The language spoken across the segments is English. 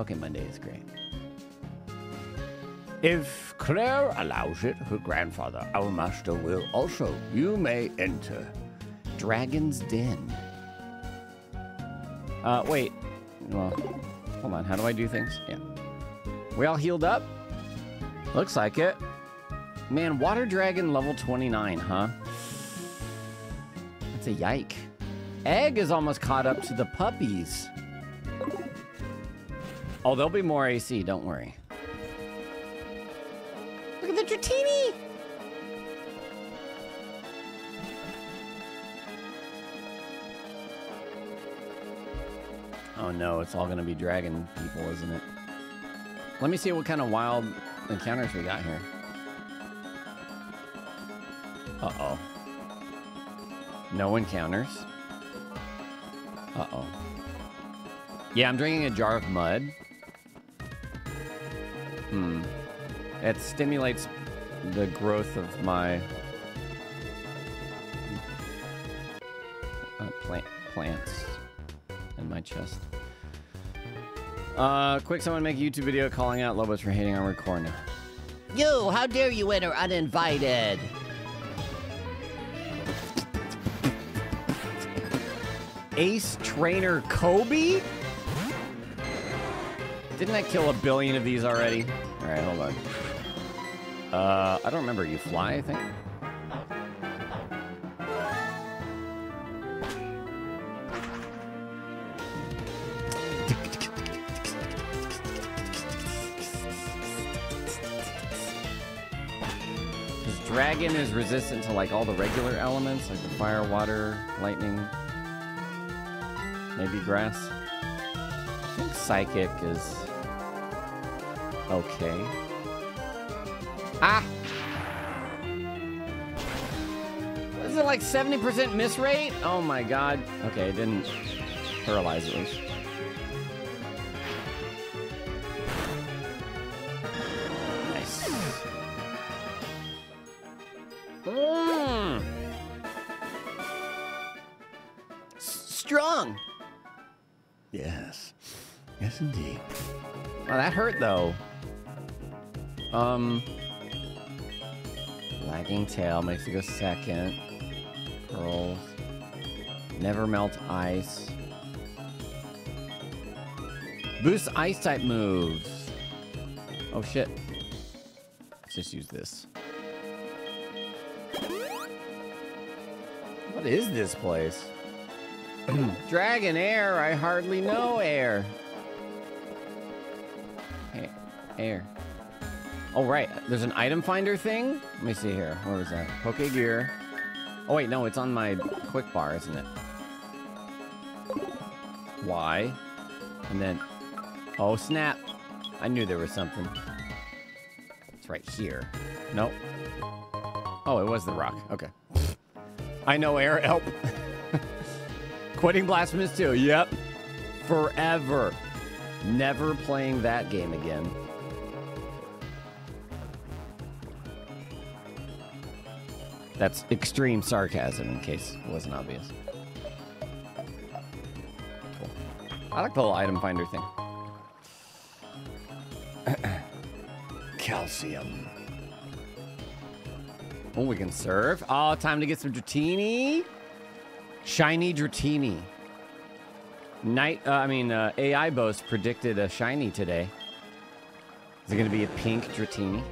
Poke Monday is great. If Claire allows it, her grandfather, our master, will also. You may enter. Dragon's Den. Uh, wait. Well, hold on. How do I do things? Yeah. We all healed up? Looks like it. Man, Water Dragon level 29, huh? That's a yike. Egg is almost caught up to the puppies. Oh, there'll be more AC, don't worry. Look at the Dratini! Oh no, it's all gonna be dragon people, isn't it? Let me see what kind of wild encounters we got here. Uh-oh. No encounters. Uh-oh. Yeah, I'm drinking a jar of mud. Hmm. It stimulates the growth of my uh, plant plants in my chest. Uh, quick, someone make a YouTube video calling out Lobos for hating on Recorna. You, how dare you enter uninvited? Ace Trainer Kobe? Didn't I kill a billion of these already? All right, hold on. Uh, I don't remember. You fly, I think? Dragon is resistant to like all the regular elements, like the fire, water, lightning, maybe grass. I think psychic is okay. Ah! Is it like 70% miss rate? Oh my god. Okay, it didn't paralyze least. Nice. Mm. Strong. Yes. Yes, indeed. That hurt though. Um, lagging tail makes it go second. Pearls. Never melt ice. Boost ice type moves. Oh shit. Let's just use this. What is this place? Dragon air. I hardly know air. Hey, air. Oh, right. There's an item finder thing? Let me see here. Where was that? Poke gear. Oh, wait. No, it's on my quick bar, isn't it? Y. And then... Oh, snap. I knew there was something. It's right here. Nope. Oh, it was the rock. Okay. I know air. Help. Quitting Blasphemous 2. Yep. Forever. Never playing that game again. That's extreme sarcasm, in case it wasn't obvious. Cool. I like the little item finder thing. Calcium. Oh, we can serve. Oh, time to get some Dratini. Shiny Dratini. Night, uh, I mean, uh, AI Boast predicted a shiny today. Is it going to be a pink Dratini?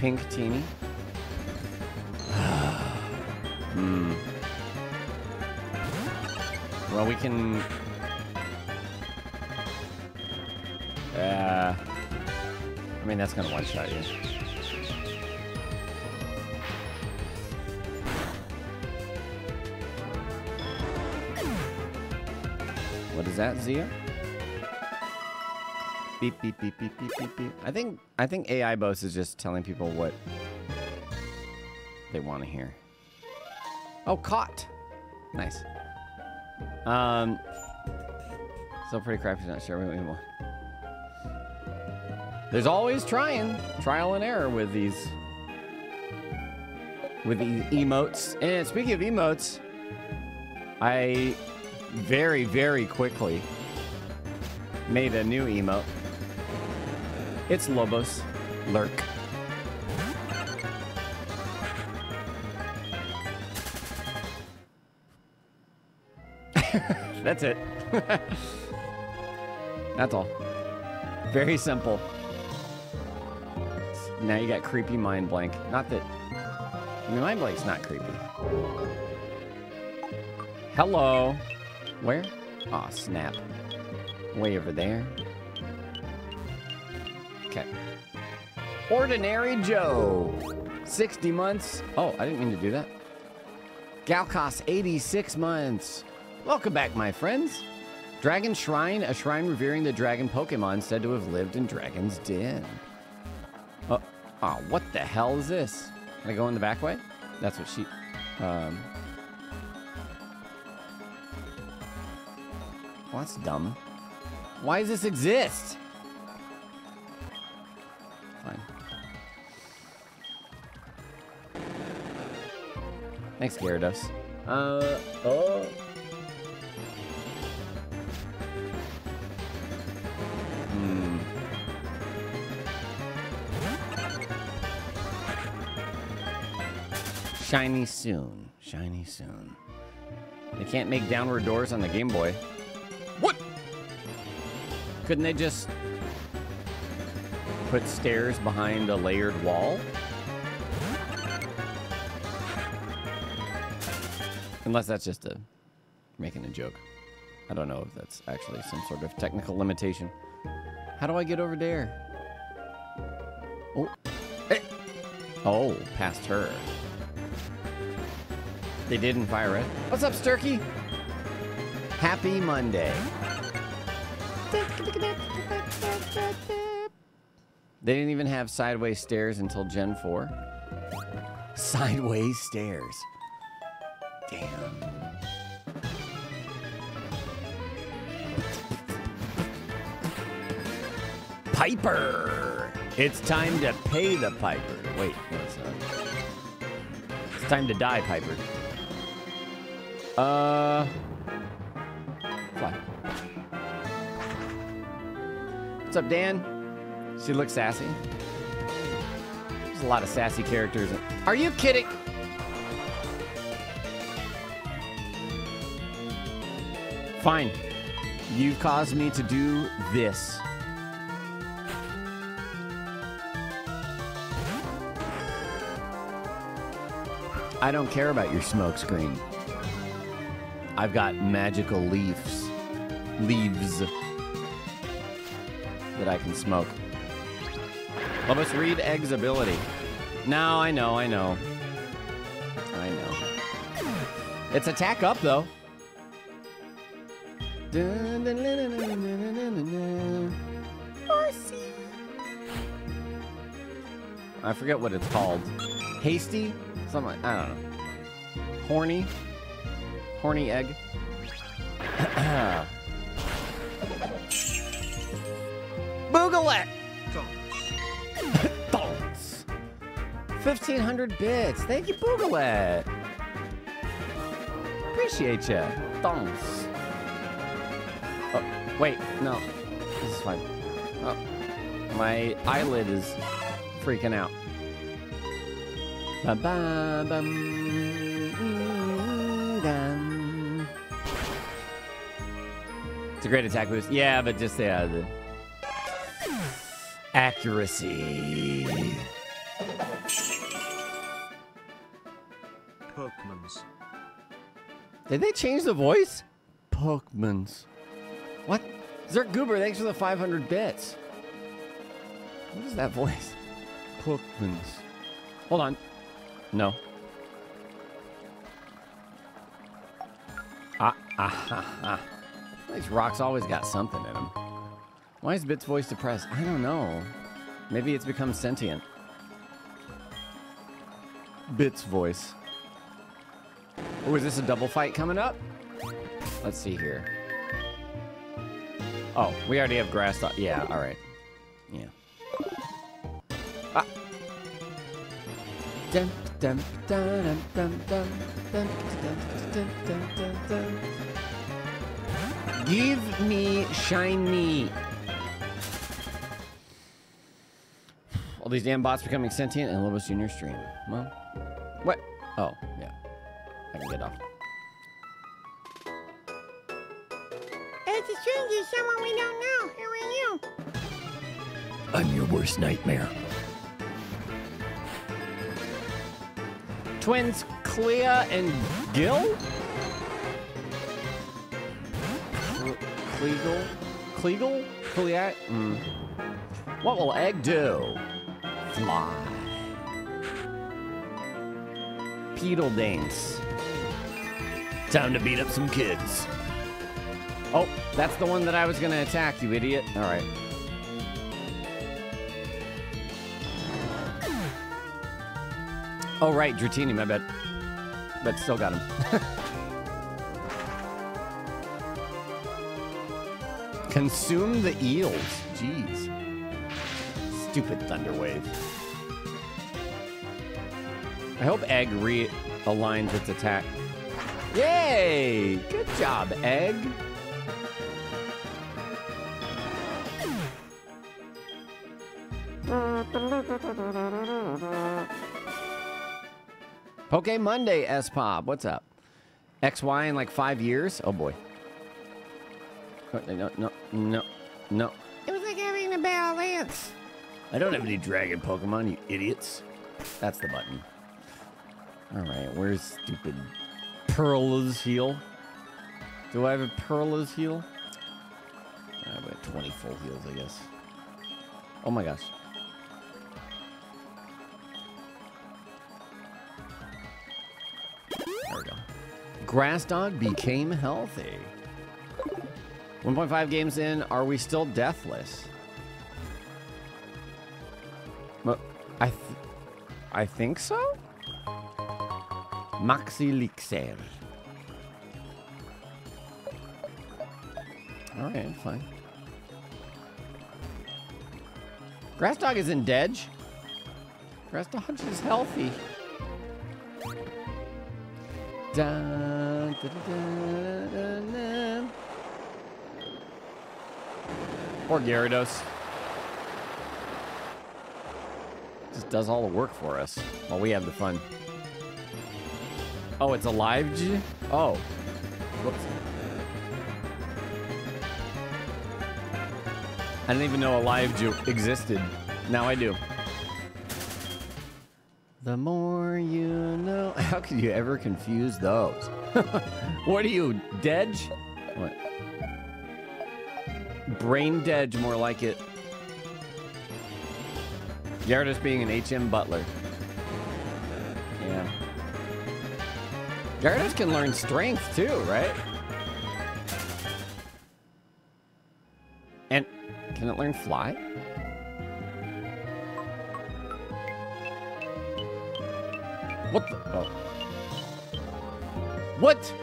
Pink Teeny? hmm. Well, we can... Uh, I mean, that's to one-shot you. What is that, Zia? Beep beep beep beep beep beep beep. I think I think AI Boss is just telling people what they want to hear. Oh, caught. Nice. Um. Still pretty crappy. Not sure we want. There's always trying, trial and error with these, with these emotes. And speaking of emotes, I very, very quickly made a new emote. It's Lobos Lurk. That's it. That's all. Very simple. Now you got creepy mind blank. Not that. I mean, mind blank's not creepy. Hello. Where? Aw, oh, snap. Way over there. Ordinary Joe. 60 months. Oh, I didn't mean to do that. Galcos, 86 months. Welcome back, my friends. Dragon Shrine, a shrine revering the dragon Pokemon said to have lived in Dragon's Den. Oh, oh what the hell is this? Can I go in the back way? That's what she... Um, well, that's dumb. Why does this exist? Thanks, Gyarados. Uh, oh... Shiny soon. Shiny soon. They can't make downward doors on the Game Boy. What? Couldn't they just put stairs behind a layered wall? Unless that's just a making a joke. I don't know if that's actually some sort of technical limitation. How do I get over there? Oh. Hey. Oh, past her. They didn't Fire it. What's up, Sturkey? Happy Monday. They didn't even have sideways stairs until Gen 4. Sideways stairs. Damn. Piper! It's time to pay the Piper. Wait, it's not. It's time to die, Piper. Uh. Fly. What's up, Dan? She looks sassy. There's a lot of sassy characters. Are you kidding? Fine. You've caused me to do this. I don't care about your smoke screen. I've got magical leaves. Leaves. That I can smoke. Let us read Egg's ability. Now I know, I know. I know. It's attack up, though. I forget what it's called. Hasty? Something, I don't know. Horny? Horny egg. Boogaloo! Don'ts. 1500 bits. Thank you, Boogaloo. Appreciate you. Don'ts. Wait. No. This is fine. Oh. My eyelid is freaking out. Ba -ba -bum, mm, dum. It's a great attack boost. Yeah, but just yeah, the accuracy. Pokemons. Did they change the voice? Pokemons. What? Zerk Goober, thanks for the 500 bits. What is that voice? Pokemons. Hold on. No. Ah, ah, ah, ah. These rocks always got something in them. Why is Bit's voice depressed? I don't know. Maybe it's become sentient. Bit's voice. Oh, is this a double fight coming up? Let's see here. Oh, we already have grass. Yeah, all right. Yeah. Ah. Give me shiny. All these damn bots becoming sentient and Lobos Junior stream. Well, what? Oh, yeah. I can get off. It's a stranger, someone we don't know. Who are you? I'm your worst nightmare. Twins Clea and Gil? Kleagle? Kleagle? Clea? Mm. What will Egg do? Fly. Pedal dance. Time to beat up some kids. Oh, that's the one that I was gonna attack, you idiot. All right. Oh, right, Dratini, my bad. But still got him. Consume the eels. Jeez. Stupid Thunderwave. I hope Egg realigns its attack. Yay! Good job, Egg. Poke Monday, S Pop. What's up? XY in like five years? Oh boy. Oh, No, no, no, no. It was like having a bad lance. I don't have any dragon Pokemon, you idiots. That's the button. Alright, where's stupid Parlyz Heal? Do I have a Parlyz Heal? I have about 20 full heals, I guess. Oh my gosh. There we go. Grass Dog became healthy. 1.5 games in, are we still deathless? I, th I think so. Max Elixir. All right, fine. Grass Dog isn't dead. Grass Dog is healthy. Dun, da, da. Poor Gyarados. Just does all the work for us while we have the fun. Oh, it's a live G? Oh. Whoops. I didn't even know a live G existed. Now I do. The more you know. How could you ever confuse those? what are you, dead? What? Brain dead, more like it. Gyarados being an HM Butler. Yeah. Gyarados can learn strength too, right? And can it learn fly? What the? Oh. What?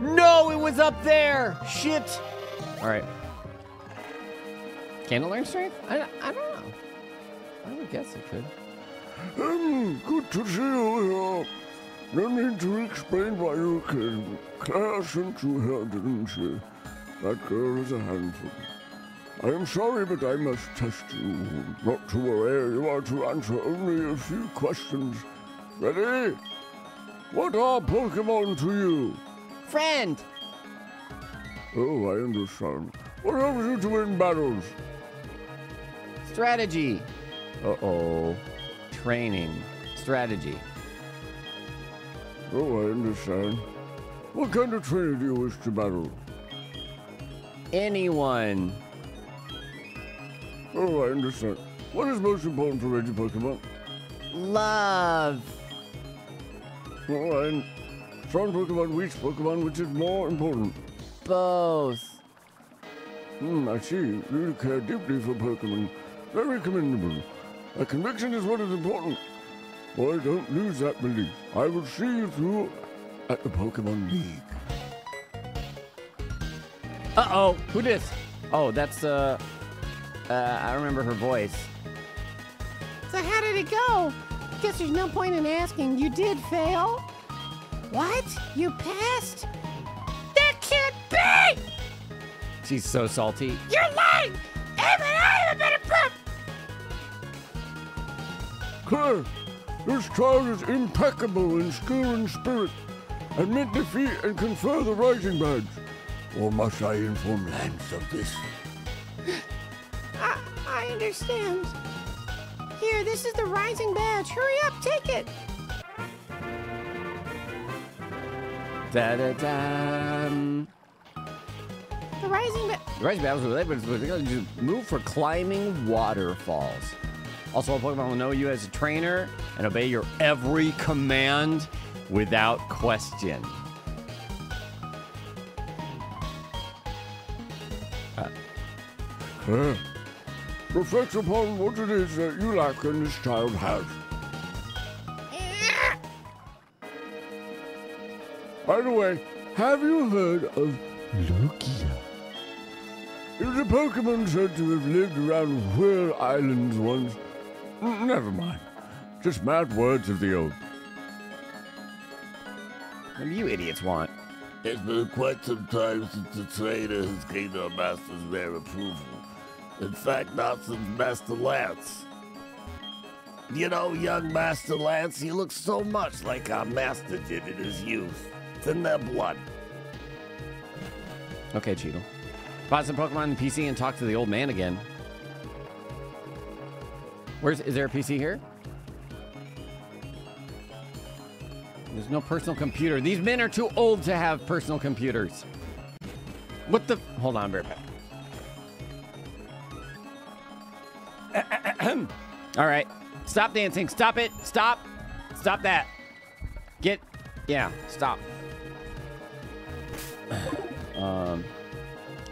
No, it was up there. Shit. All right. Can it learn strength? I, I don't know. I would guess it could. Um, good to see you here. No need to explain why you came. Claire sent you here, didn't she? That girl is a handful. I am sorry, but I must test you. Not to worry, you are to answer only a few questions. Ready? What are Pokemon to you? Friend. Oh, I understand. What helps you to win battles? Strategy. Uh oh. Training. Strategy. Oh, I understand. What kind of trainer do you wish to battle? Anyone. Oh, I understand. What is most important for Reggie Pokemon? Love. Oh, and strong Pokemon, weak Pokemon, which is more important? Both. Hmm, I see. You really care deeply for Pokemon. Very commendable. A conviction is what is important. Boy, don't lose that belief. I will see you through at the Pokemon League. Uh oh. Who this? Oh, that's uh. Uh, I remember her voice. So how did it go? Guess there's no point in asking. You did fail? What? You passed? That can't be! She's so salty. You're lying! Even I have a better prep! Claire, this child is impeccable in skill and spirit, Admit defeat and confer the rising badge. Or must I inform Lance of this? I, I understand. Here, this is the rising badge. Hurry up, take it. Da da da. The rising badge. The rising battles with but they're going to move for climbing waterfalls. Also, a Pokemon will know you as a trainer and obey your every command without question. Uh, Claire, reflect upon what it is that you lack and this child has. By the way, have you heard of Lugia? It was a Pokemon said to have lived around Whirl Islands once. Never mind. Just mad words of the old. What do you idiots want? It's been quite some time since the trainer has gained our master's rare approval. In fact, not since Master Lance. You know, young Master Lance, he looks so much like our master did in his youth. It's in their blood. Okay, Cheetle. Buy some Pokemon PC and talk to the old man again. Where's is there a PC here? There's no personal computer. These men are too old to have personal computers. What the? Hold on, bear All right, stop dancing. Stop it. Stop. Stop that. Get. Yeah. Stop. Um,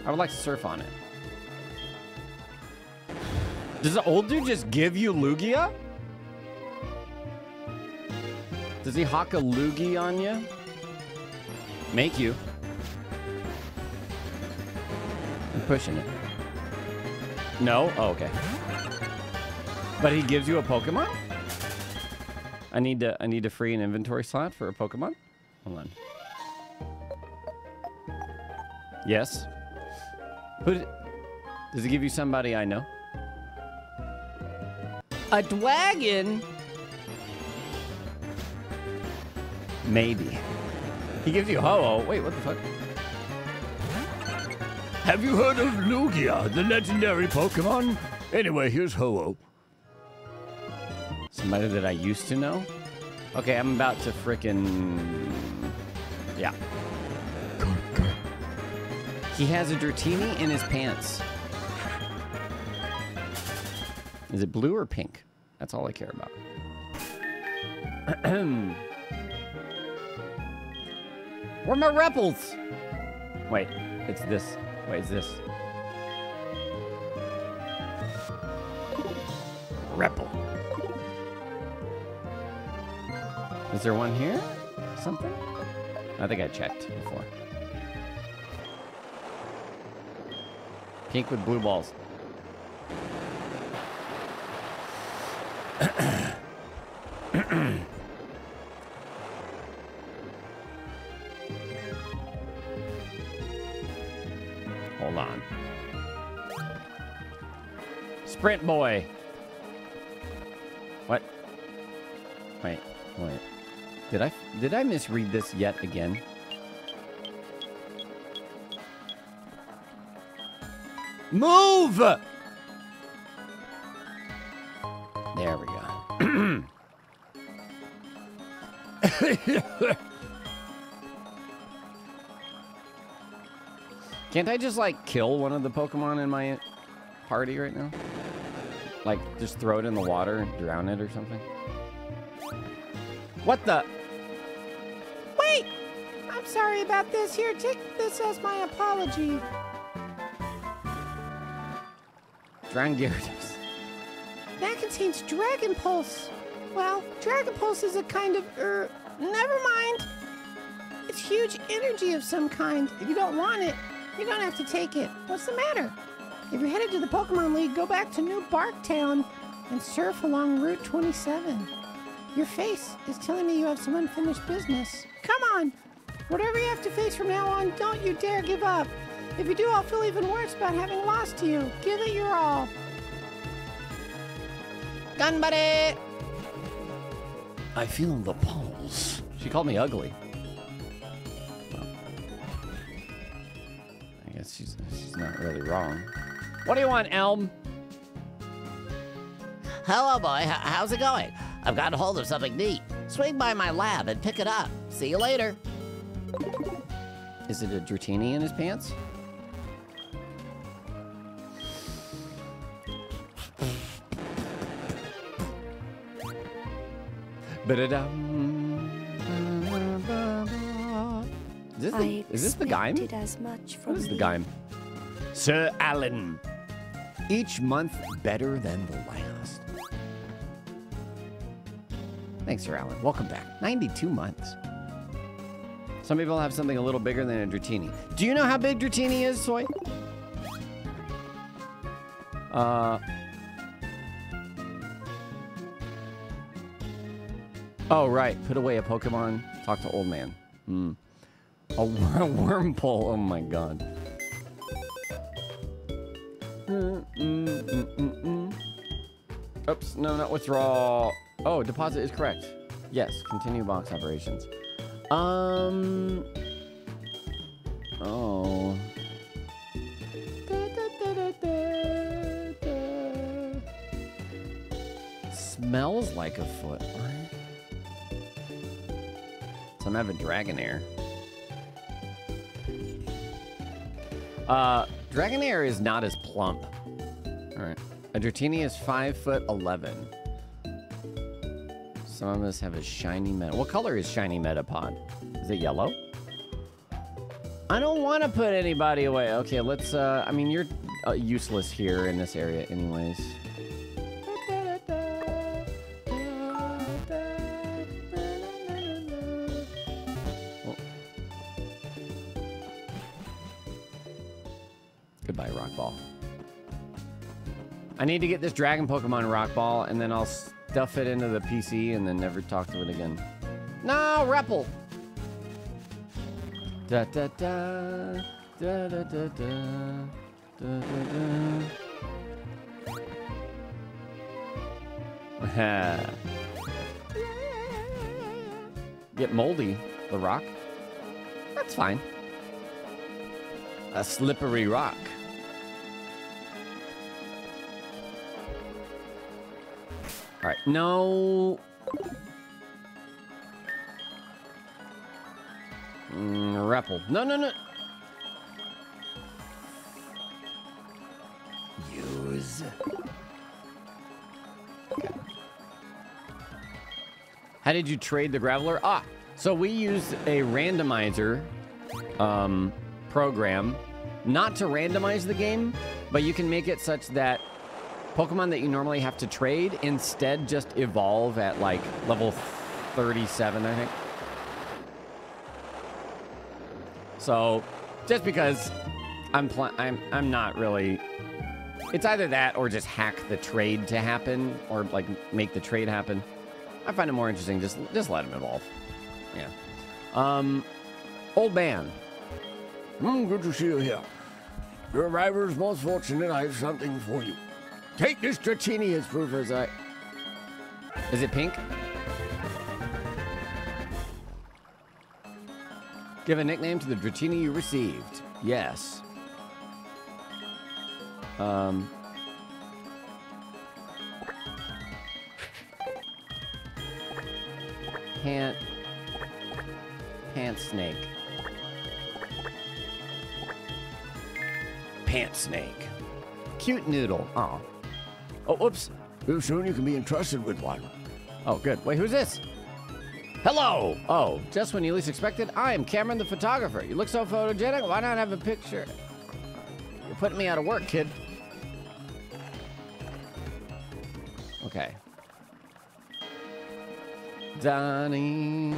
I would like to surf on it. Does the old dude just give you Lugia? Does he hawk a loogie on you? Make you. I'm pushing it. No? Oh, okay. But he gives you a Pokemon? I need to I need to free an inventory slot for a Pokemon? Hold on. Yes. Who d- does it give you somebody I know? A dragon? Maybe. He gives you Ho-Oh. Wait, what the fuck? Have you heard of Lugia, the legendary Pokemon? Anyway, here's Ho-Oh. Somebody that I used to know? Okay, I'm about to frickin' Yeah. He has a Dratini in his pants. Is it blue or pink? That's all I care about. Where are my Repels? Wait, it's this. Wait, it's this. Repel. Is there one here? Something? I think I checked before. Pink with blue balls. Hold on. Sprint boy. What? Wait, wait. Did I did I misread this yet again? Move! There we go. Can't I just like kill one of the Pokemon in my party right now? Like just throw it in the water and drown it or something? What the? Wait! I'm sorry about this. Here, take this as my apology. Drown Gyarados. That contains Dragon Pulse. Well, Dragon Pulse is a kind of, er, never mind. It's huge energy of some kind. If you don't want it, you don't have to take it. What's the matter? If you're headed to the Pokemon League, go back to New Barktown and surf along Route 27. Your face is telling me you have some unfinished business. Come on! Whatever you have to face from now on, don't you dare give up. If you do, I'll feel even worse about having lost to you. Give it your all. Gun buddy! I feel the pulse. She called me ugly. Well, I guess she's, she's not really wrong. What do you want, Elm? Hello, boy. H- how's it going? I've got hold of something neat. Swing by my lab and pick it up. See you later. Is it a Dratini in his pants? Is this the, is this the game? expected as much from What is the thee. game? Sir Alan. Each month better than the last. Thanks, Sir Alan. Welcome back. 92 months. Some people have something a little bigger than a Dratini. Do you know how big Dratini is, Soy? Uh. Oh, right. Put away a Pokemon. Talk to old man. Hmm. A worm. Oh my god. Oops, no, not withdraw. Oh, deposit is correct. Yes, continue box operations. Um. Oh. Smells like a foot. Some have a Dragonair. Uh, Dragonair is not as plump. All right. A Dratini is 5 foot 11. Some of us have a shiny meta. What color is shiny Metapod? Is it yellow? I don't want to put anybody away. Okay, let's, uh, I mean, you're uh, useless here in this area anyways. Goodbye, Rock Ball. I need to get this Dragon Pokemon Rock Ball, and then I'll stuff it into the PC and then never talk to it again. No, Repple! Da da da. Da da da da. Da da da. Get moldy, the rock. That's fine. A slippery rock. All right, no. Mm. No, no, no. Use. Okay. How did you trade the Graveler? Ah, so we used a randomizer um, program not to randomize the game, but you can make it such that Pokemon that you normally have to trade instead just evolve at like level 37, I think. So, just because I'm pl- I'm I'm not really it's either that or just hack the trade to happen or like make the trade happen. I find it more interesting just just let him evolve. Yeah. Um old man. Hmm, good to see you here. Your arrival is most fortunate. I have something for you. Take this Dratini as proof as I. Is it pink? Give a nickname to the Dratini you received. Yes. Um. Pant. Pant snake. Pant snake. Cute noodle. Oh. Oh, whoops. Real soon you can be entrusted with one. Oh, good. Wait, who's this? Hello. Oh, just when you least expected, I am Cameron the photographer. You look so photogenic. Why not have a picture? You're putting me out of work, kid. Okay. Donnie.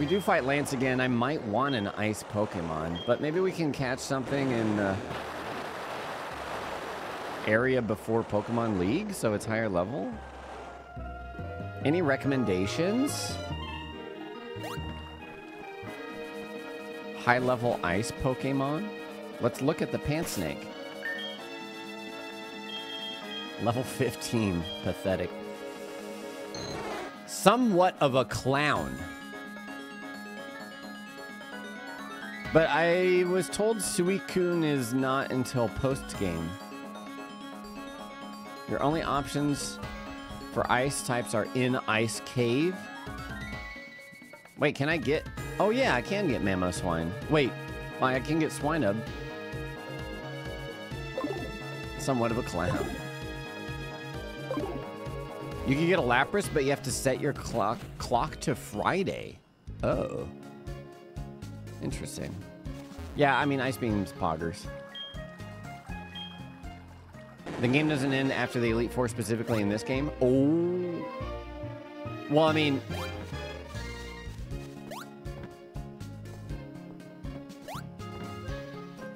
We do fight Lance again, I might want an ice Pokemon, but maybe we can catch something in the area before Pokemon League, so it's higher level. Any recommendations? high level ice Pokemon? Let's look at the pant snake. Level 15. Pathetic. Somewhat of a clown. But I was told Suicune is not until post game. Your only options for ice types are in Ice Cave. Wait, can I get... Oh yeah, I can get Mammoth Mamoswine. Wait, I can get Swinub. Somewhat of a clown. You can get a Lapras, but you have to set your clock clock to Friday. Oh. Interesting. Yeah, I mean, Ice Beam's poggers. The game doesn't end after the Elite Four specifically in this game. Oh. Well, I mean...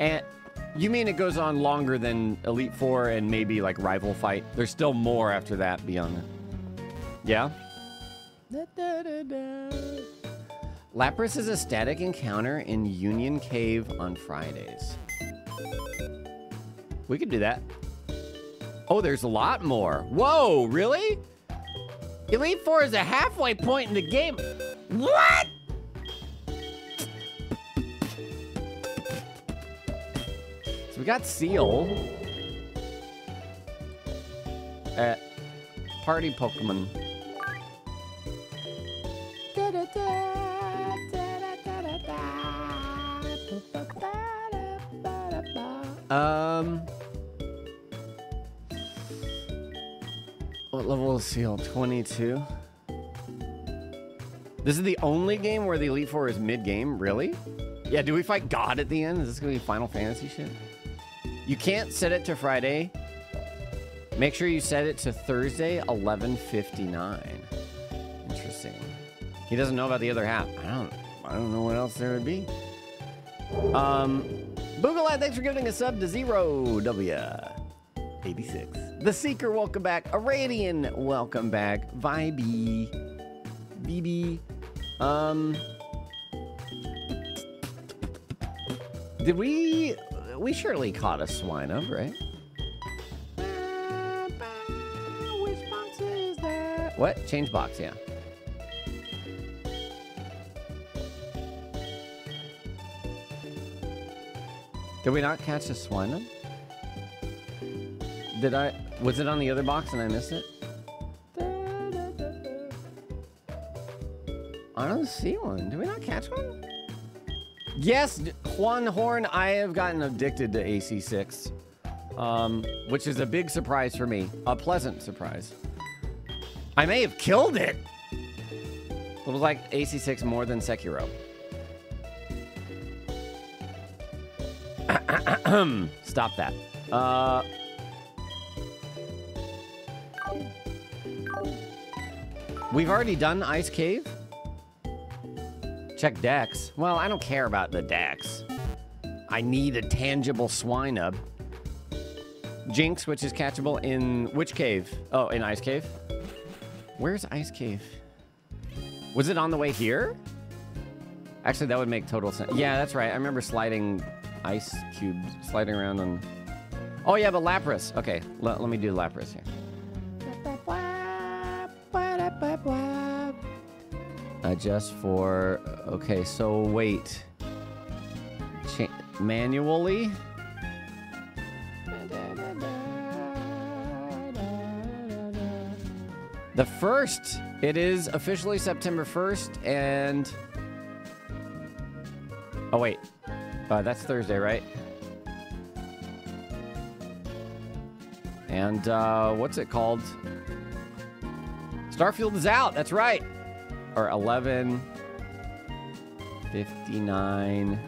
And you mean it goes on longer than Elite Four and maybe like Rival Fight? There's still more after that beyond that. Yeah? Lapras is a static encounter in Union Cave on Fridays. We could do that. Oh, there's a lot more. Whoa, really? Elite Four is a halfway point in the game. What? So we got Seal. Uh, party Pokemon. Um. What level is Seal? 22? This is the only game where the Elite Four is mid-game? Really? Yeah, do we fight God at the end? Is this gonna be Final Fantasy shit? You can't set it to Friday. Make sure you set it to Thursday, 11.59. Interesting. He doesn't know about the other half. I don't I don't know what else there would be. Um Boogalad, thanks for giving a sub to Zero W. 86. The Seeker, welcome back. Aradian, welcome back. Vibey. BB. Um. Did we. We surely caught a swine up, right? Which box is that? What? Change box, yeah. Did we not catch a swine? Did I? Was it on the other box and I missed it? I don't see one. Did we not catch one? Yes, Juan Horn. I have gotten addicted to AC6, um, which is a big surprise for me. A pleasant surprise. I may have killed it. It was like AC6 more than Sekiro. Stop that. Uh, we've already done Ice Cave. Check Dex. Well, I don't care about the Dex. I need a tangible Swinub. Jynx, which is catchable in which cave? Oh, in Ice Cave. Where's Ice Cave? Was it on the way here? Actually, that would make total sense. Yeah, that's right. I remember sliding ice cubes, sliding around on... Oh, yeah, but Lapras. Okay, let, let me do Lapras here. Adjust for... Okay, so wait. Manually? The first. It is officially September 1st, and... Oh, wait. Uh, that's Thursday, right? And, uh, what's it called? Starfield is out, that's right. Or 11... 59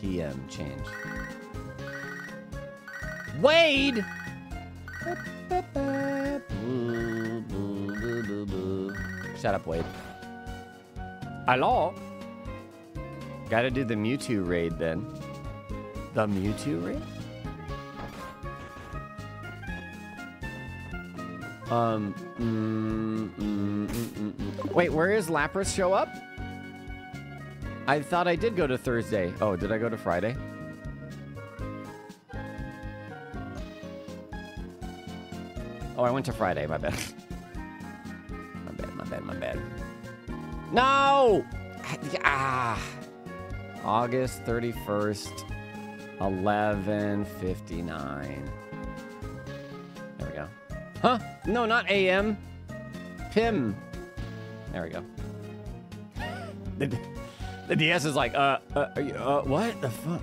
p.m. change. Wade! Shut up, Wade. Hello? Gotta do the Mewtwo raid then. The Mewtwo raid? Um, mm, mm, mm, mm, mm. wait, where is Lapras show up? I thought I did go to Thursday. Oh, did I go to Friday? Oh, I went to Friday. My bad. My bad, my bad, my bad. No! Ah. August 31st, 11:59. There we go. Huh? No, not AM. Pim. There we go. The, the DS is like, uh, uh, you, uh, what the fuck?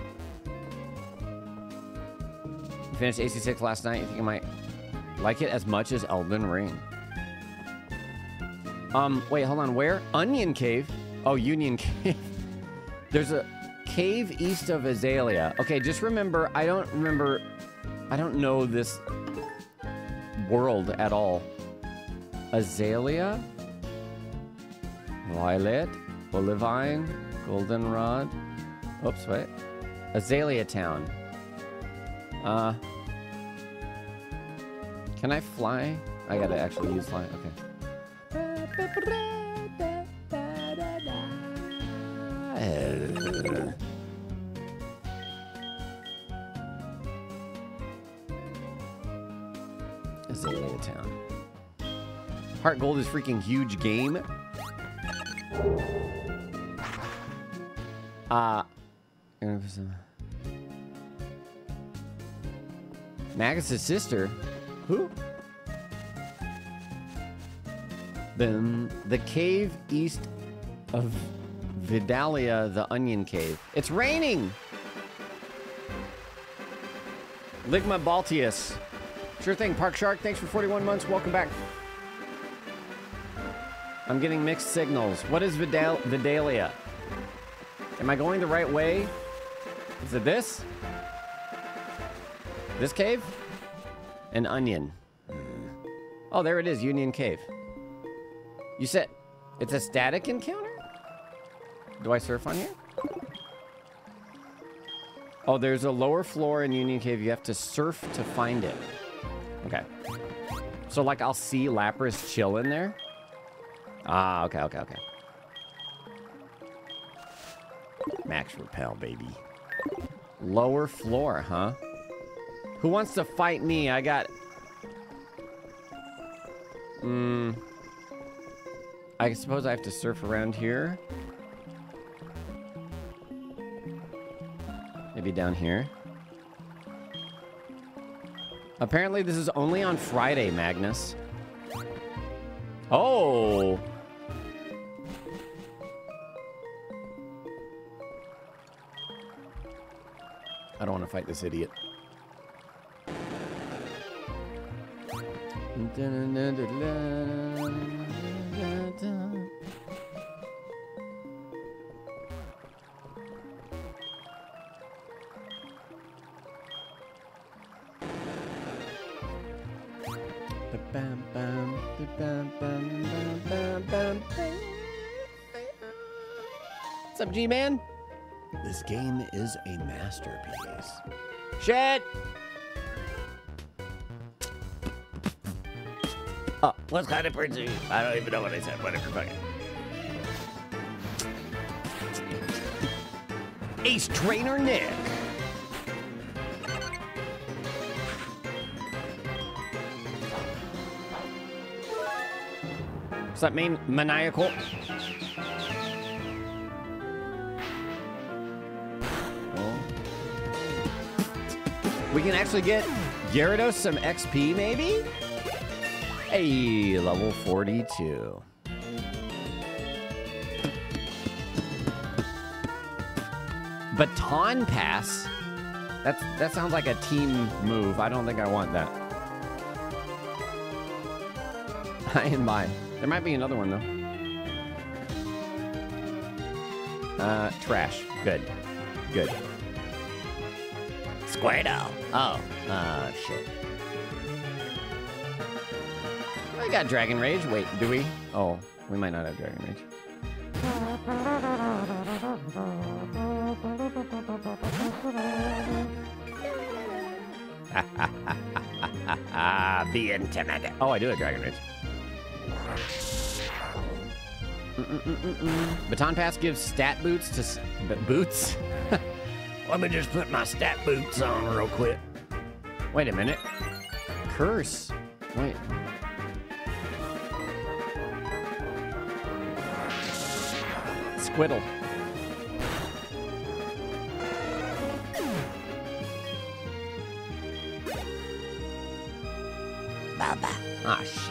Finished AC6 last night. You think I might like it as much as Elden Ring? Um, wait, hold on. Where? Onion Cave? Oh, Union Cave. There's a cave east of Azalea. Okay, just remember, I don't remember, I don't know this world at all. Azalea? Violet? Olivine? Goldenrod? Oops, wait. Azalea Town. Uh. Can I fly? I gotta actually use fly. Okay. Azalea Town. Heart Gold is freaking huge game. Uh, Magus' sister. Who? Then the cave east of Vidalia, the onion cave. It's raining! Ligma Baltius. Sure thing, Park Shark. Thanks for 41 months. Welcome back. I'm getting mixed signals. What is Vidal Vidalia? Am I going the right way? Is it this? This cave? An onion. Oh, there it is, Union Cave. You said it's a static encounter? Do I surf on here? Oh, there's a lower floor in Union Cave. You have to surf to find it. Okay. So, like, I'll see Lapras chill in there? Ah, okay, okay, okay. Max repel, baby. Lower floor, huh? Who wants to fight me? I got... Hmm... I suppose I have to surf around here. Maybe down here. Apparently this is only on Friday, Magnus. Oh! I don't want to fight this idiot. What's up, G-Man? This game is a masterpiece. Shit! Oh, what kind of birds are you? I don't even know what I said. Whatever, fuck it. Ace Trainer Nick. Does that mean maniacal? Well, we can actually get Gyarados some XP, maybe? Hey, level 42. Baton pass? That's that sounds like a team move. I don't think I want that. I am by. There might be another one though. Uh, trash. Good. Good. Squirtle. Oh, uh, shit. I got Dragon Rage. Wait, do we? Oh, we might not have Dragon Rage. Be intimidated. Oh, I do have Dragon Rage. Baton Pass gives stat boots to boots. Let me just put my stat boots on real quick. Wait a minute. Curse. Wait. Squiddle. Baba. Ah, shit.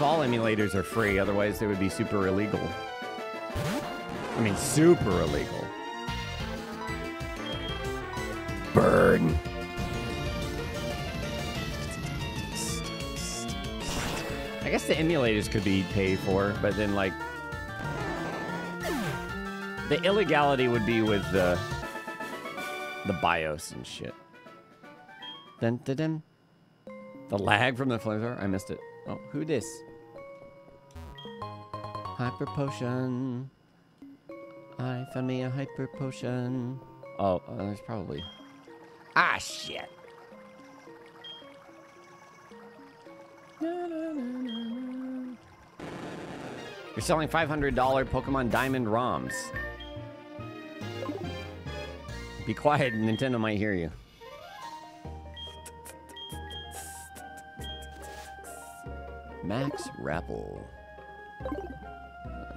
Believe all emulators are free, otherwise they would be super illegal. I mean, super illegal. Burn. I guess the emulators could be paid for, but then like the illegality would be with the the BIOS and shit. Dun, dun, dun. The lag from the flamethrower. I missed it. Oh, who this? Hyper potion. I found me a hyper potion. Oh, uh, there's probably. Ah, shit. You're selling $500 Pokemon Diamond ROMs. Be quiet, Nintendo might hear you. Max Repel.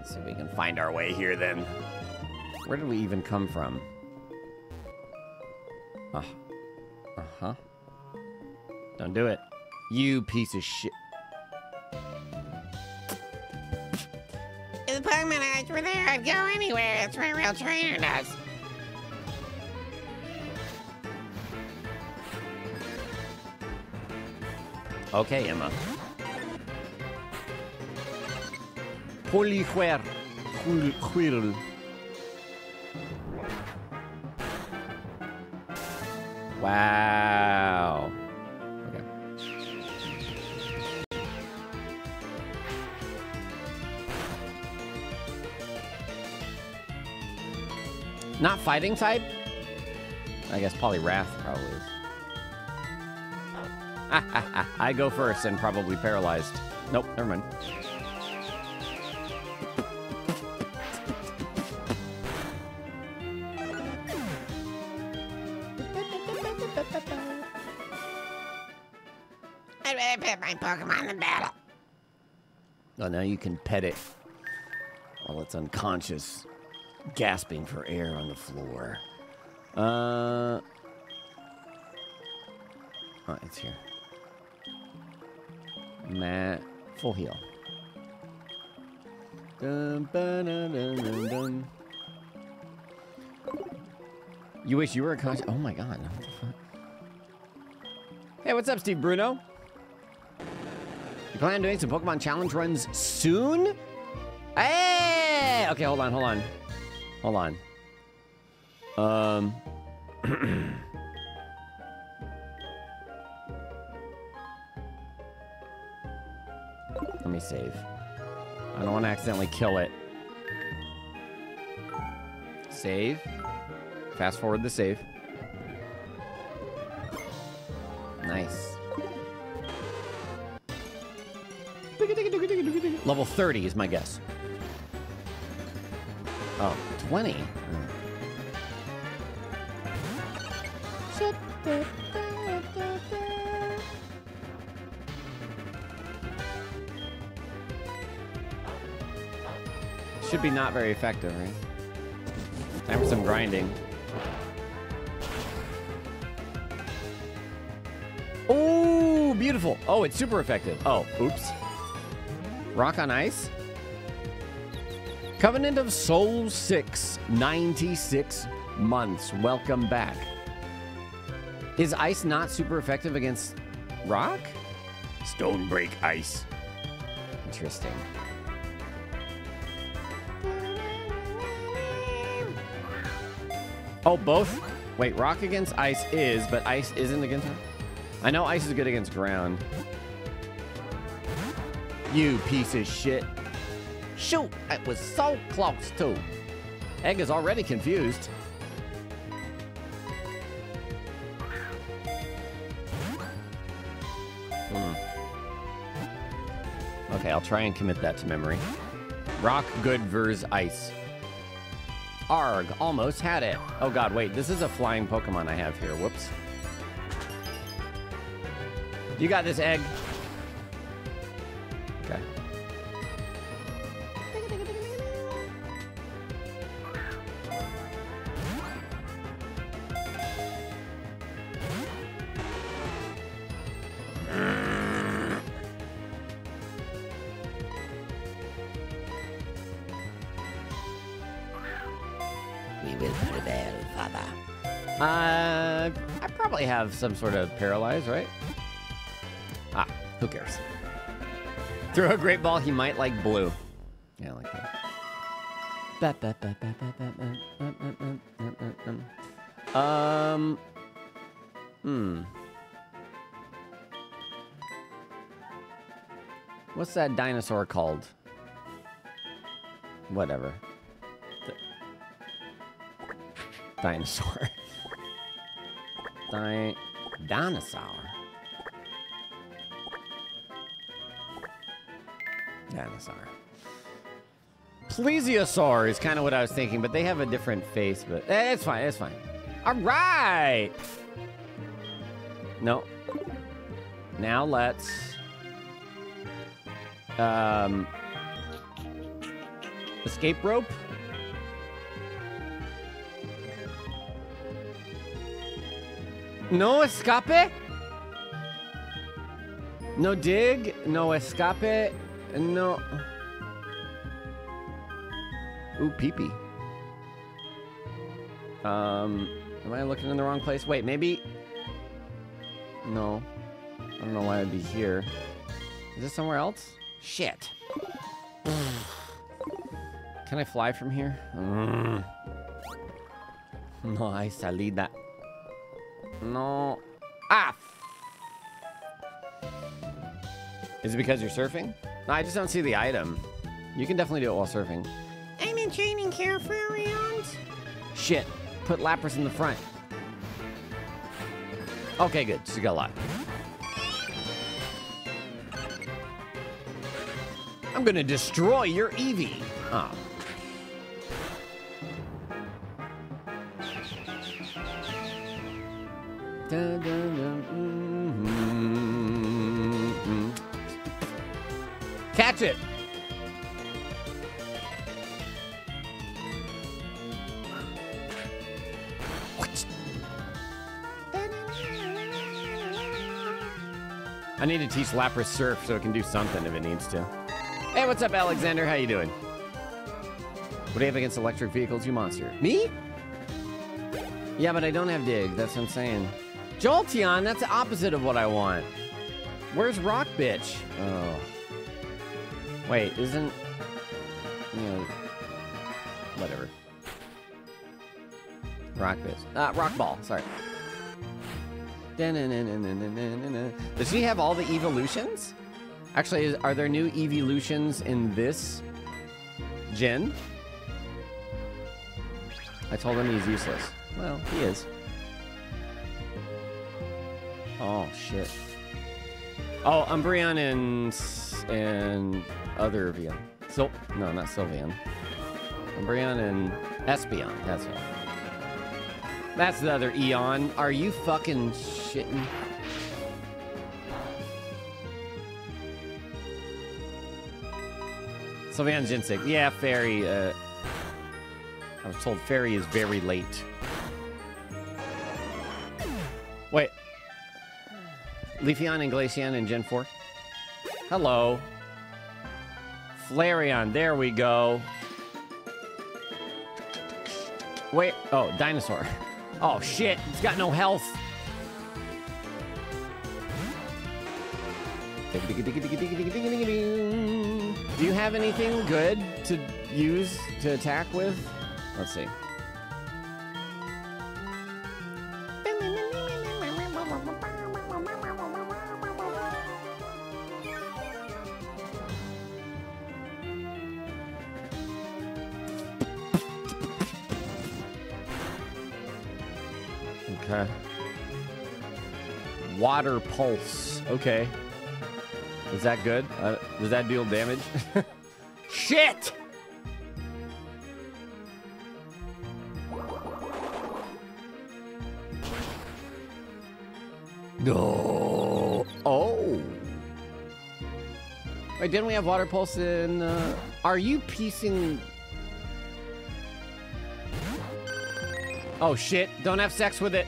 Let's see if we can find our way here then. Where did we even come from? Uh, uh-huh. Don't do it. You piece of shit. If the Pokemon eyes were there, I'd go anywhere. That's what real trainer does. Okay, Emma. Polihuer. Quirl. Wow. Okay. Not fighting type? I guess Poliwrath probably is. I go first and probably paralyzed. Nope, never mind. My Pokemon in battle. Oh, now you can pet it while it's unconscious, gasping for air on the floor. Uh. Oh, it's here. Matt, full heal. Dun, dun, dun. You wish you were a conscious. Oh my god. What? Hey, what's up, Steve Bruno? You plan on doing some Pokemon challenge runs soon? Hey! Okay, hold on, hold on. Hold on. Um. Let me save. I don't want to accidentally kill it. Save. Fast forward the save. Nice. Level 30 is my guess. Oh, 20? Hmm. Should be not very effective, right? Time for some grinding. Oh, beautiful. Oh, it's super effective. Oh, oops. Rock on Ice? Covenant of Soul 6, 96 months. Welcome back. Is ice not super effective against rock? Stone break ice. Interesting. Oh, both? Wait, rock against ice is, but ice isn't against? I know ice is good against ground. You piece of shit. Shoot, it was so close too. Egg is already confused. Hmm. Okay, I'll try and commit that to memory. Rock good vers ice. Arg, almost had it. Oh god, wait, this is a flying Pokemon I have here. Whoops. You got this egg. some sort of paralyze, right? Ah, who cares? Throw a great ball, he might like blue. Yeah, I like that. Um. Hmm. What's that dinosaur called? Whatever. Dinosaur. Di- dinosaur. Dinosaur. Plesiosaur is kind of what I was thinking, but they have a different face, but eh, it's fine, it's fine. All right. No. Now let's um escape rope. No escape? No dig? No escape? No. Ooh, peepee. Um, am I looking in the wrong place? Wait, maybe. No. I don't know why I'd be here. Is this somewhere else? Shit. Can I fly from here? Mm. No, I salida. No. Ah! Is it because you're surfing? No, I just don't see the item. You can definitely do it while surfing. I'm in training care for Arions. Shit. Put Lapras in the front. Okay, good. She got a lot. I'm gonna destroy your Eevee. Oh. Need to teach Lapras Surf so it can do something if it needs to. Hey, what's up, Alexander? How you doing? What do you have against electric vehicles, you monster? Me? Yeah, but I don't have dig. That's what I'm saying. Jolteon, that's the opposite of what I want. Where's Rock Bitch? Oh. Wait, isn't... You know... Whatever. Rock Bitch. Ah, Rock Ball, sorry. Does she have all the evolutions? Actually, are there new evolutions in this gen? I told him he's useless. Well, he is. Oh shit. Oh, Umbreon and and other Vian. Sil no, not Sylveon. Umbreon and Espeon. That's right. That's the other Eon. Are you fucking shitting? Sylveon Gen 6. Yeah, Fairy. Uh, I was told Fairy is very late. Wait. Leafeon and Glaceon in Gen 4. Hello. Flareon. There we go. Wait. Oh, dinosaur. Oh, shit. It's got no health. Do you have anything good to use to attack with? Let's see. Water pulse. Okay. Is that good? Uh, does that deal damage? Shit! No. Oh. Wait, didn't we have water pulse in? Uh, are you piecing? Oh shit! Don't have sex with it.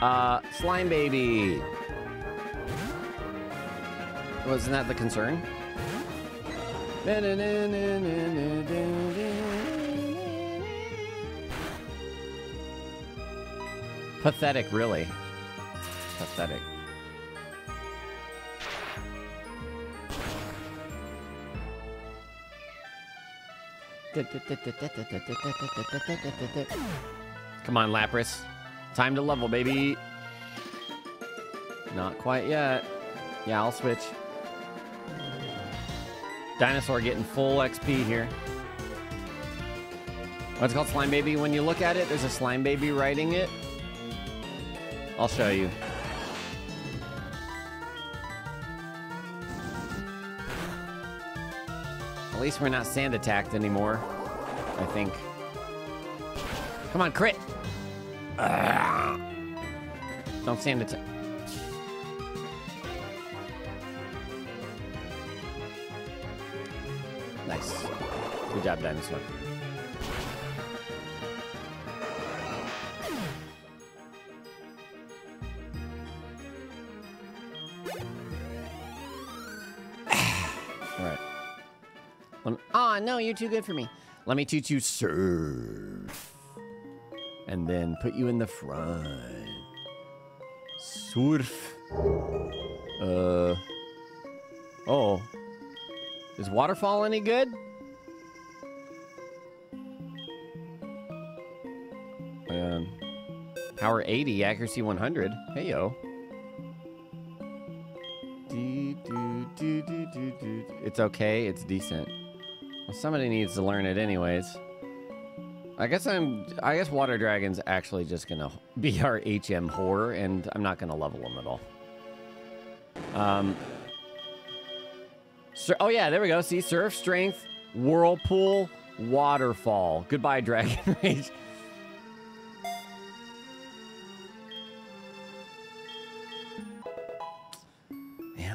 Uh, slime baby. Wasn't that the concern? Pathetic, really. Pathetic. Come on, Lapras. Time to level, baby. Not quite yet. Yeah, I'll switch. Dinosaur getting full XP here. What's called Slime Baby? When you look at it, there's a Slime Baby riding it. I'll show you. At least we're not sand attacked anymore. I think. Come on, crit! Ah. Don't sand attack. Nice. Good job, dinosaur. Aw, no, you're too good for me. Let me teach you surf. And then put you in the front. Surf. Uh. Oh. Is waterfall any good? Um, power 80, accuracy 100. Hey yo. It's okay. It's decent. Well, somebody needs to learn it anyways. I guess I'm. I guess Water Dragon's actually just gonna be our HM horror, and I'm not gonna level him at all. Um. Oh yeah, there we go. See, surf strength, whirlpool, waterfall. Goodbye, Dragon Rage. Yeah.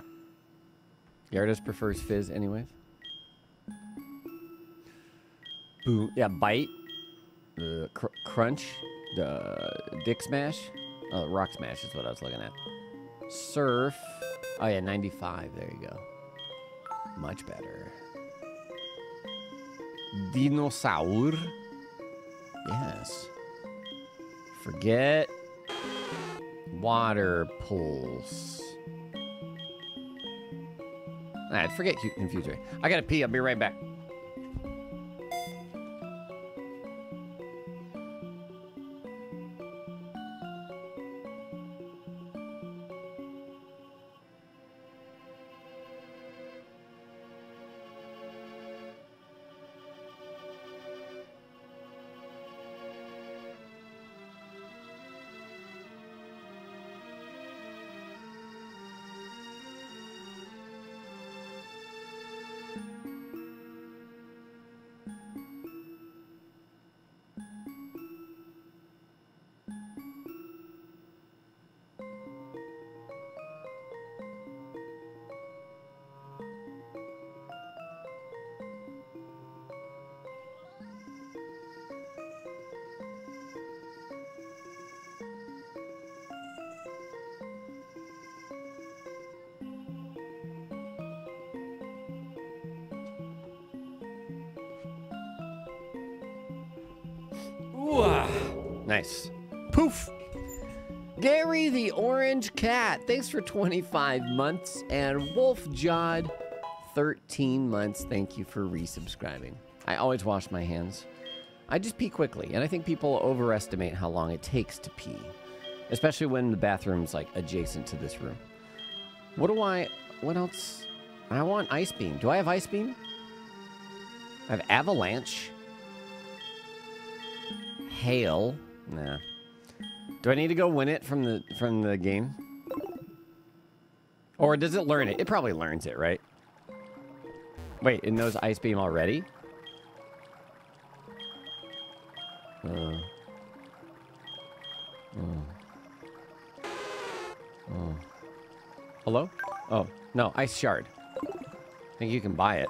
Gyarados prefers Fizz, anyways. Boo. Yeah, bite. The cr- crunch. The dick smash. Oh, rock smash is what I was looking at. Surf. Oh yeah, 95. There you go. Much better. Dinosaur. Yes. Forget water pulse. Alright, forget Confuse Ray. I gotta pee. I'll be right back. Nice. Poof. Gary the Orange Cat, thanks for 25 months. And Wolf Jod, 13 months. Thank you for resubscribing. I always wash my hands. I just pee quickly, and I think people overestimate how long it takes to pee, especially when the bathroom's like adjacent to this room. What do I, what else? I want Ice Beam. Do I have Ice Beam? I have Avalanche. hail. Nah. Do I need to go win it from the from the game? Or does it learn it? It probably learns it, right? Wait, it knows Ice Beam already? Uh. Oh. Oh. Hello? Oh, no, Ice Shard. I think you can buy it.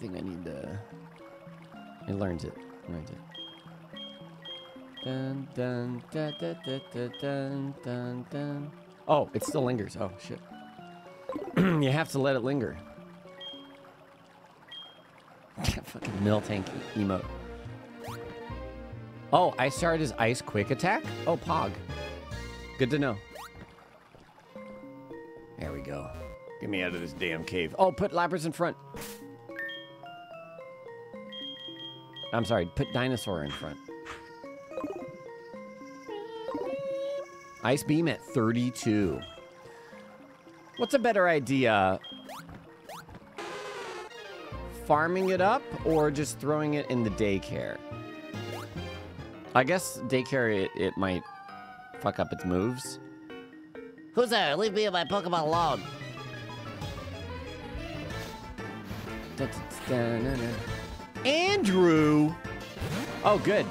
think I need the... It learns it. learns it. Dun, dun, da, da, da, da, dun, dun, dun. Oh, it still lingers. Oh, shit. you have to let it linger. Fucking Miltank emote. Oh, I started his ice quick attack? Oh, Pog. Good to know. There we go. Get me out of this damn cave. Oh, put Lapras in front. I'm sorry, put Dinosaur in front. Ice Beam at 32. What's a better idea? Farming it up or just throwing it in the daycare? I guess daycare, it, it might fuck up its moves. Who's there? Leave me and my Pokemon alone. Andrew! Oh, good.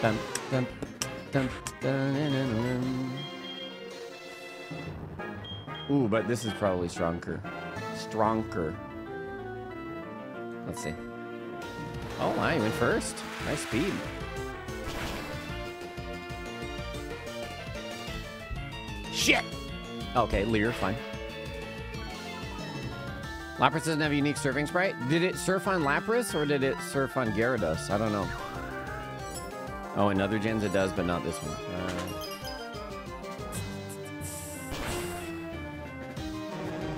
Dun, dun, dun. Ooh, but this is probably stronger. Stronger. Let's see. Oh, I went first. Nice speed. Shit! Okay, Lear, fine. Lapras doesn't have a unique surfing sprite. Did it surf on Lapras or did it surf on Gyarados? I don't know. Oh, in other gens it does, but not this one. Uh,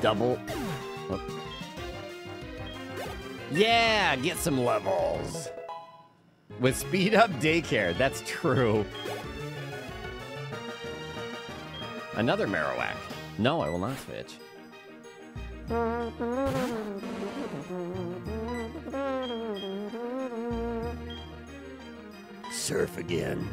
double. Oh. Yeah, get some levels. With speed up daycare, that's true. Another Marowak. No, I will not switch. Surf again.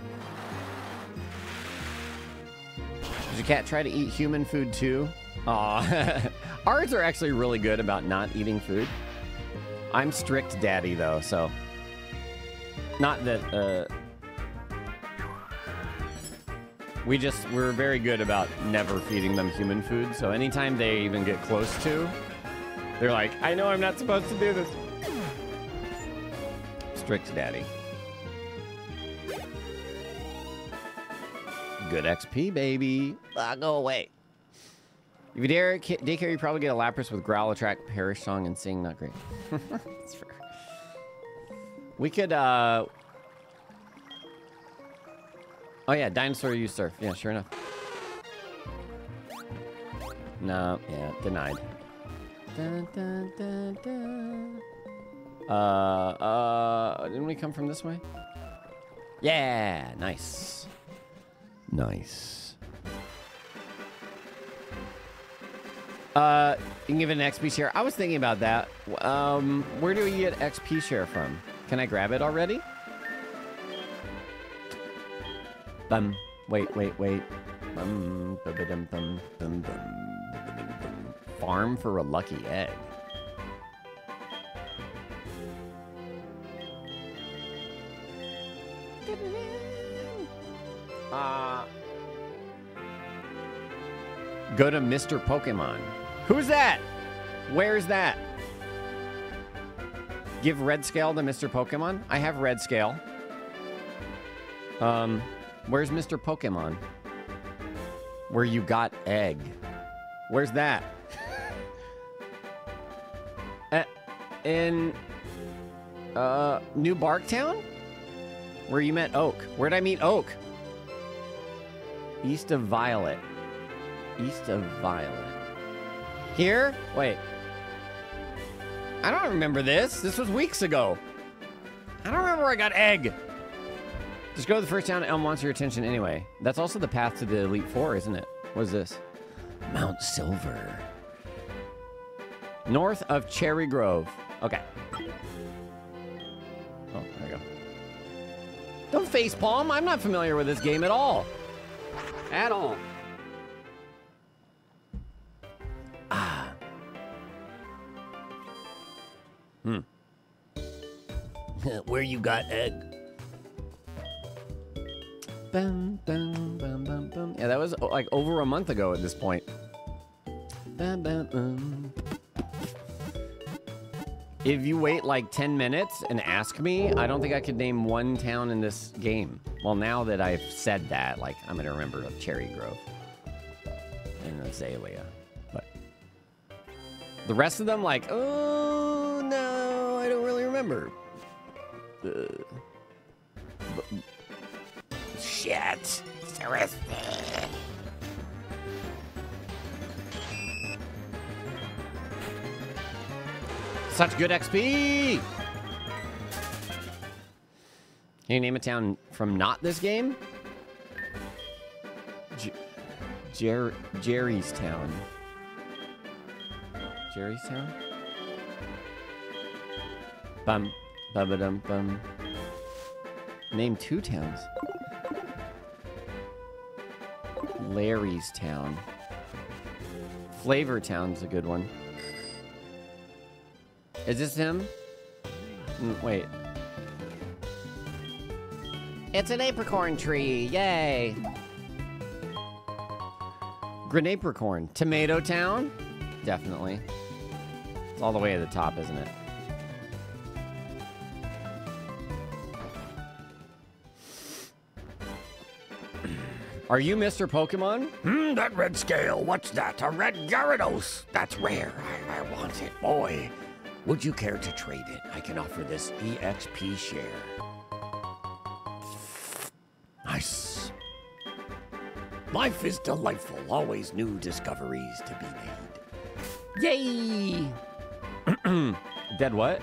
Does your cat try to eat human food too? Aw. Ours are actually really good about not eating food. I'm strict daddy though, so. Not that, uh. We just, we're very good about never feeding them human food, so anytime they even get close to, they're like, I know I'm not supposed to do this. Strict daddy. Good XP, baby. Ah, go away. If you dare daycare, you probably get a Lapras with Growl, Attract, Perish Song, and Sing. Not great. That's fair. We could, uh... Oh yeah, Dinosaur use Surf. Yeah, sure enough. No, yeah, denied. Dun, dun, dun. Uh, uh, didn't we come from this way? Yeah, nice. Nice. Uh, you can give it an XP share. I was thinking about that. Um, where do we get XP share from? Can I grab it already? Bum. Wait, wait, wait. Bum, ba-ba-dum, bum, bum, bum, ba-ba-dum-bum. Farm for a lucky egg. Uh, go to Mr. Pokemon. Who's that? Where's that? Give red scale to Mr. Pokemon? I have red scale. Um, where's Mr. Pokemon? Where you got egg. Where's that? in uh New Bark Town? Where you met Oak. Where'd I meet Oak? East of Violet. East of Violet. Here? Wait. I don't remember this. This was weeks ago. I don't remember where I got egg. Just go to the first town Elm wants your attention anyway. That's also the path to the Elite Four, isn't it? What is this? Mount Silver. North of Cherry Grove. Okay. Oh, there you go. Don't face palm. I'm not familiar with this game at all. At all. Ah. Hmm. Where you got egg? Yeah, that was like over a month ago at this point. If you wait like 10 minutes and ask me, I don't think I could name one town in this game. Well, now that I've said that, like, I'm going to remember Cherry Grove and Azalea. But the rest of them, like, oh, no, I don't really remember. Uh, Shit. Seriously. Such good XP! Can you name a town from not this game? Jer- Jerry's Town. Jerry's Town? Bum, bum, dum, bum. Name two towns. Larry's Town. Flavor Town's a good one. Is this him? Mm, wait. It's an apricorn tree. Yay. Grenapricorn. Tomato Town? Definitely. It's all the way to the top, isn't it? Are you Mr. Pokemon? Hmm, that red scale. What's that? A red Gyarados. That's rare. I, I want it, boy. Would you care to trade it? I can offer this EXP share. Nice. Life is delightful. Always new discoveries to be made. Yay! Dead what?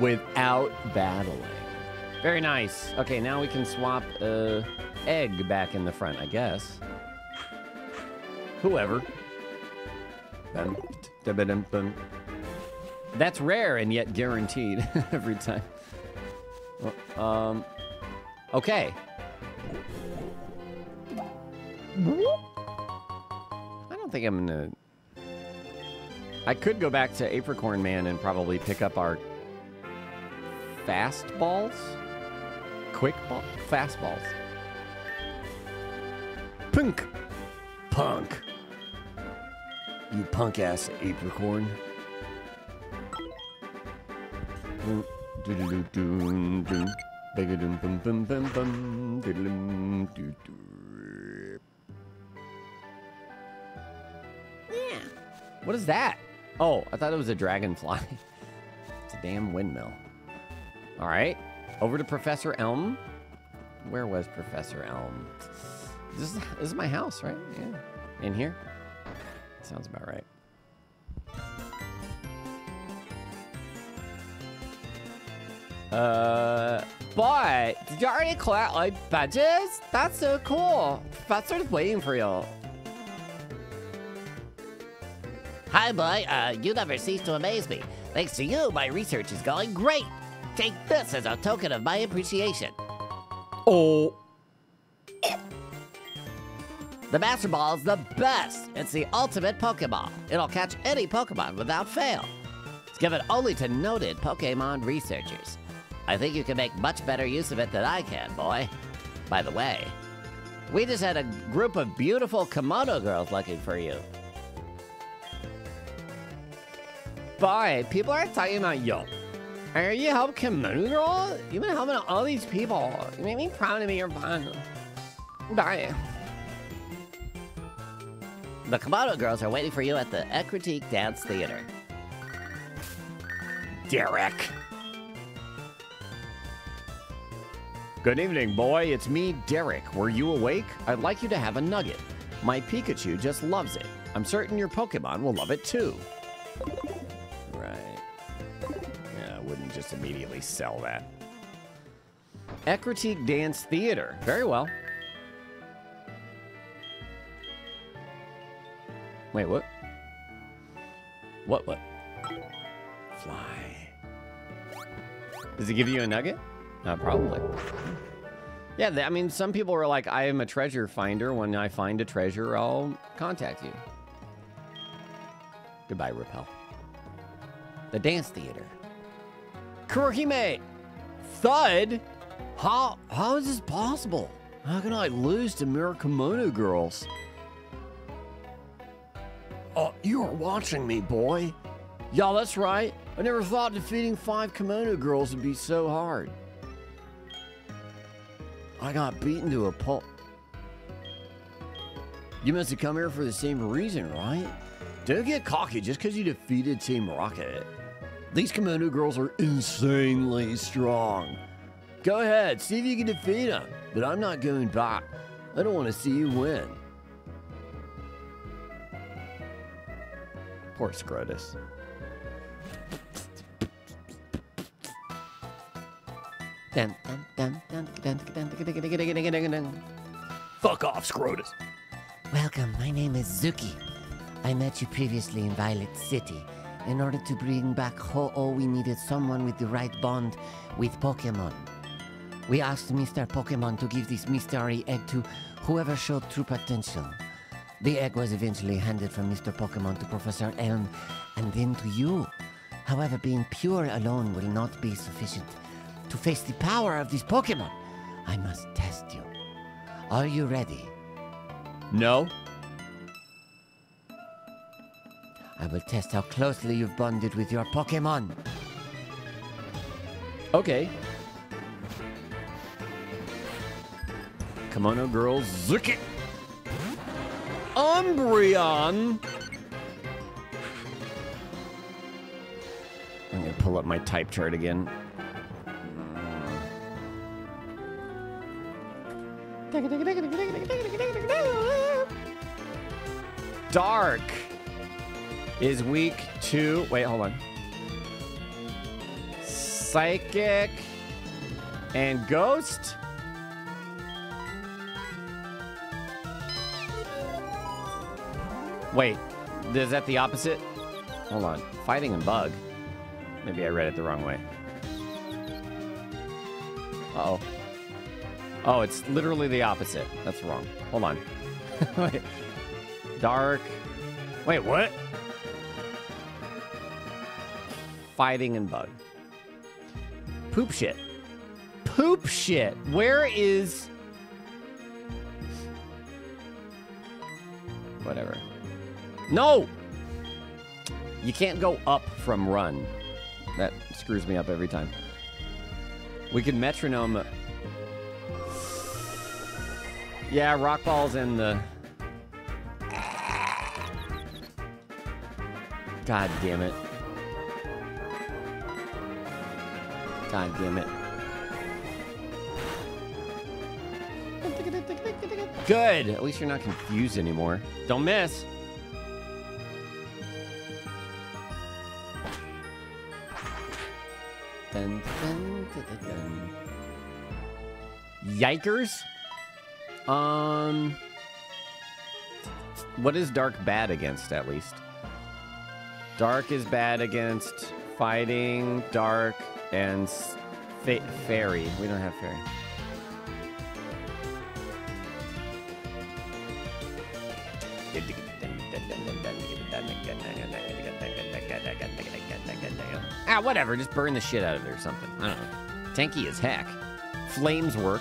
Without battling. Very nice. Okay, now we can swap uh, egg back in the front, I guess. Whoever. Bum, da-ba-dum, bum. That's rare and yet guaranteed every time. Um. Okay. I don't think I'm gonna. I could go back to Apricorn Man and probably pick up our fastballs, quick ball, fastballs. Punk. Punk. You punk ass apricorn. Yeah. What is that? Oh, I thought it was a dragonfly. it's a damn windmill. All right, over to Professor Elm. Where was Professor Elm? This is, this is my house, right? Yeah. In here? Sounds about right. Uh, boy, did you already collect like badges? That's so cool. Professor's waiting for you. Hi, boy. Uh, you never cease to amaze me. Thanks to you, my research is going great. Take this as a token of my appreciation. Oh, The Master Ball is the best. It's the ultimate Pokeball. It'll catch any Pokemon without fail. It's given only to noted Pokemon researchers. I think you can make much better use of it than I can, boy. By the way, we just had a group of beautiful Kimono girls looking for you. boy, people are talking about you. Are you help Kimono girl? You've been helping all these people. You make me proud to be your friend. Bye. The Kimono girls are waiting for you at the Ecruteak Dance Theater. Derek. Good evening, boy. It's me, Derek. Were you awake? I'd like you to have a nugget. My Pikachu just loves it. I'm certain your Pokemon will love it too. Wouldn't just immediately sell that. Ecruteak Dance Theater. Very well. Wait, what? What, what? Fly. Does it give you a nugget? Uh, probably. Yeah, I mean, some people are like, I am a treasure finder. When I find a treasure, I'll contact you. Goodbye, Repel. The dance theater. Kurohime! Thud? How, how is this possible? How can I lose to Mirakumono girls? Oh, you are watching me, boy. Yeah, that's right. I never thought defeating five kimono girls would be so hard. I got beaten to a pulp. You must have come here for the same reason, right? Don't get cocky just because you defeated Team Rocket. These Komodo girls are insanely strong. Go ahead, see if you can defeat them, but I'm not going back. I don't want to see you win. Poor Scrotus. Fuck off, Scrotus. Welcome, my name is Zuki. I met you previously in Violet City in order to bring back Ho-Oh, we needed someone with the right bond with Pokemon. We asked Mr. Pokemon to give this mystery egg to whoever showed true potential. The egg was eventually handed from Mr. Pokemon to Professor Elm and then to you. However, being pure alone will not be sufficient. To face the power of this Pokemon, I must test you. Are you ready? No. I will test how closely you've bonded with your Pokemon. Okay. Kimono girls, Zuki. Umbreon. I'm gonna pull up my type chart again. Dark is week two. Wait, hold on. Psychic and Ghost. Wait, is that the opposite? Hold on. Fighting and Bug. Maybe I read it the wrong way. Uh oh. Oh, it's literally the opposite. That's wrong. Hold on. Wait. Dark. Wait, what? Fighting and Bug. Poop shit. Poop shit. Where is. Whatever. No! You can't go up from run. That screws me up every time. We could metronome. Yeah, rock balls in the. God damn it. God damn it. Good. At least you're not confused anymore. Don't miss. Dun, dun, dun. Yikers. Um. What is Dark bad against, at least? Dark is bad against fighting, Dark, and fa- Fairy. We don't have Fairy. Ah, whatever. Just burn the shit out of it or something. I don't know. Tanky as heck. Flames work.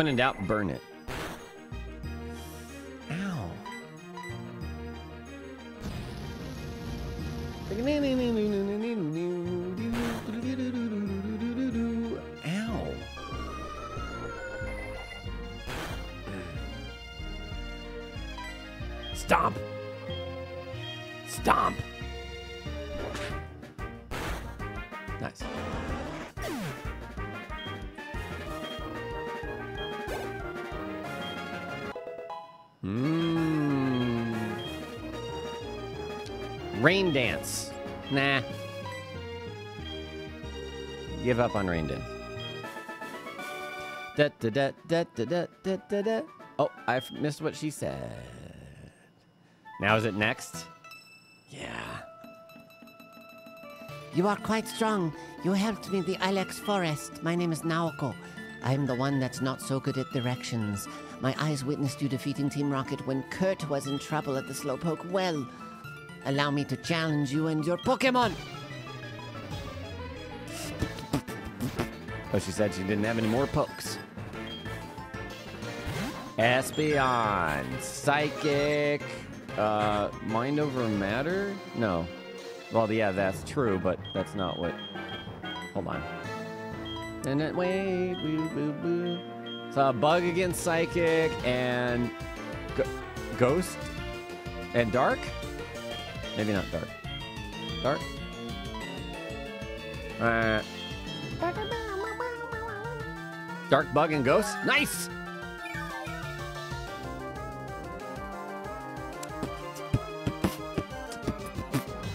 When in doubt, burn it. Ow. Ow. Stomp. Stomp. Raindance, Nah. Give up on Raindance. Da, da, da, da, da, da, da, da. Oh, I missed what she said. Now is it next? Yeah. You are quite strong. You helped me in the Ilex Forest. My name is Naoko. I am the one that's not so good at directions. My eyes witnessed you defeating Team Rocket when Kurt was in trouble at the Slowpoke Well. Allow me to challenge you and your Pokemon. Oh, she said she didn't have any more pokes. Espeon, Psychic, uh, Mind Over Matter? No. Well, yeah, that's true, but that's not what. Hold on. And it, wait, boo, boo, boo. So, Bug against Psychic and Ghost and Dark? Maybe not Dark. Dark? Alright. Dark Bug and Ghost? Nice!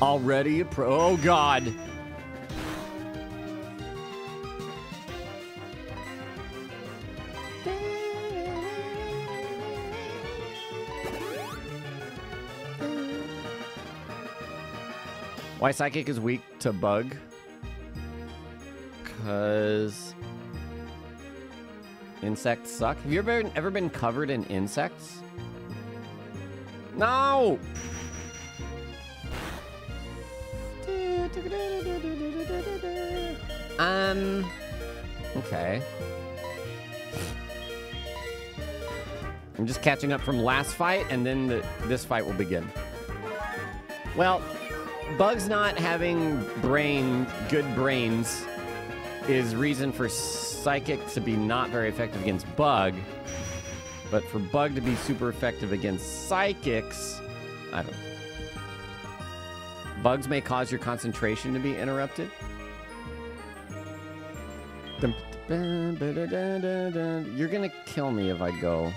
Already a pro. Oh, God. Why Psychic is weak to Bug? Because insects suck. Have you ever been, ever been covered in insects? No! Um. Okay. I'm just catching up from last fight, and then the, this fight will begin. Well, Bugs not having brain, good brains, is reason for Psychic to be not very effective against Bug. But for Bug to be super effective against Psychics, I don't know. Bugs may cause your concentration to be interrupted. You're gonna kill me if I go.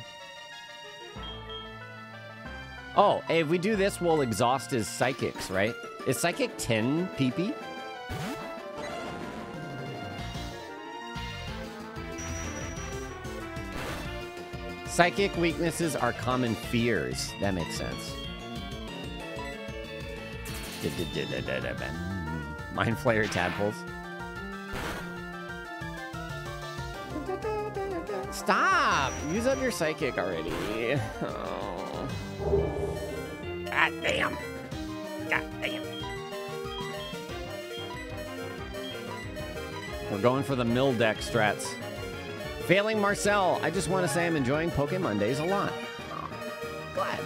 Oh, hey, if we do this, we'll exhaust his psychics, right? Is psychic 10 PP? Psychic weaknesses are common fears. That makes sense. Mind Flayer tadpoles. Stop! Use up your psychic already. Oh. God damn. God damn. We're going for the mill deck strats. Failing Marcel, I just want to say I'm enjoying Pokemon Mondays a lot. Glad.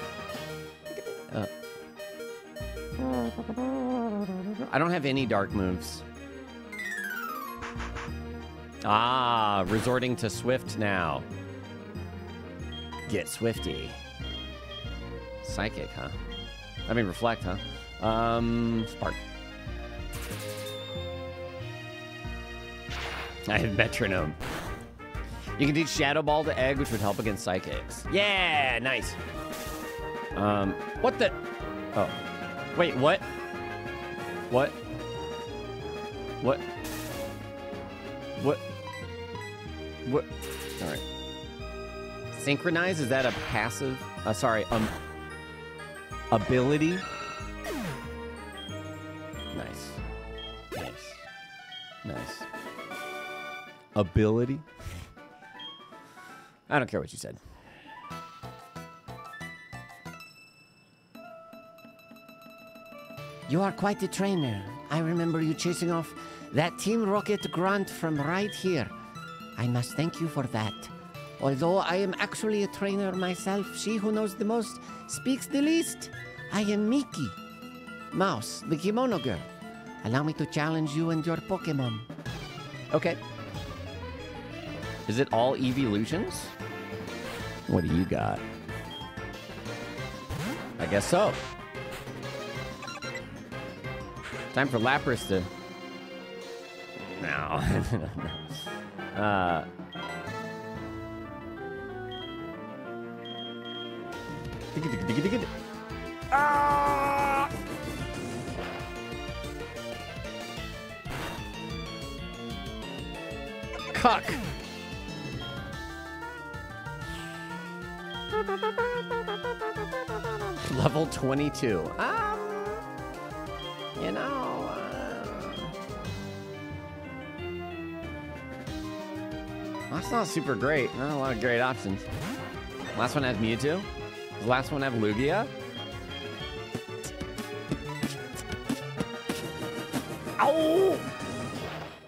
Uh, I don't have any dark moves. Ah, resorting to Swift now. Get Swifty. Psychic, huh? I mean, Reflect, huh? Um, Spark. I have Metronome. You can teach Shadow Ball to Egg, which would help against Psychics. Yeah, nice. Um, what the? Oh. Wait, what? What? What? What? What? All right. Synchronize is that a passive? Uh, sorry, um, ability. Nice, nice, nice. Ability. I don't care what you said. You are quite the trainer. I remember you chasing off that Team Rocket grunt from right here. I must thank you for that. Although I am actually a trainer myself, she who knows the most speaks the least. I am Miki. Mouse, the kimono girl. Allow me to challenge you and your Pokemon. Okay. Is it all evolutions? What do you got? I guess so. Time for Lapras to No. uh, Ah! Cuck. Level 22. Um, you know. Uh, that's not super great. Not a lot of great options. Last one has Mewtwo. Does last one have Lugia? Ow!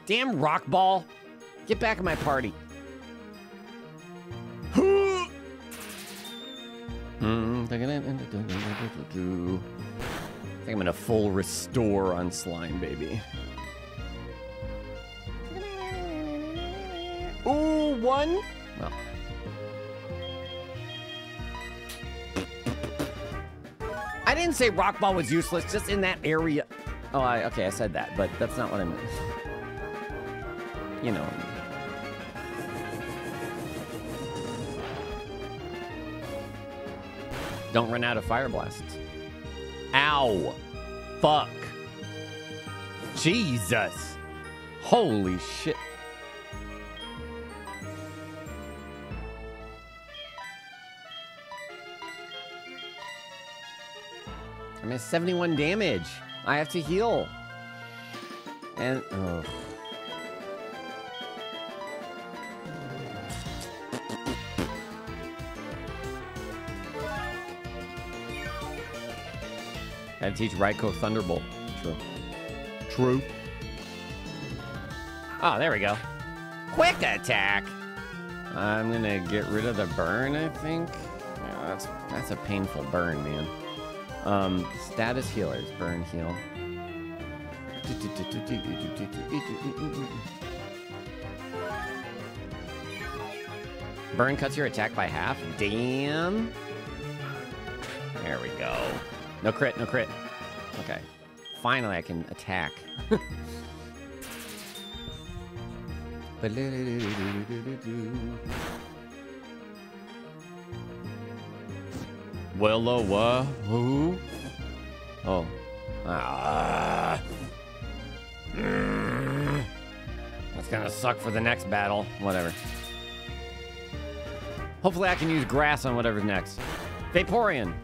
Damn rock ball. Get back in my party. I think I'm gonna full restore on slime, baby. Ooh, one. Well. I didn't say rock ball was useless, just in that area. Oh, I, okay, I said that, but that's not what I meant. You know. Don't run out of fire blasts. Ow. Fuck. Jesus. Holy shit. I missed 71 damage. I have to heal. And, oh. Gotta teach Raikou Thunderbolt. True. True. Oh, there we go. Quick attack. I'm gonna get rid of the burn, I think. Yeah, that's that's a painful burn, man. Um, status healers, burn heal. Burn cuts your attack by half. Damn. There we go. No crit, no crit. Okay. Finally, I can attack. Willow, what? Who? Oh. Ah. That's gonna suck for the next battle. Whatever. Hopefully I can use grass on whatever's next. Vaporeon.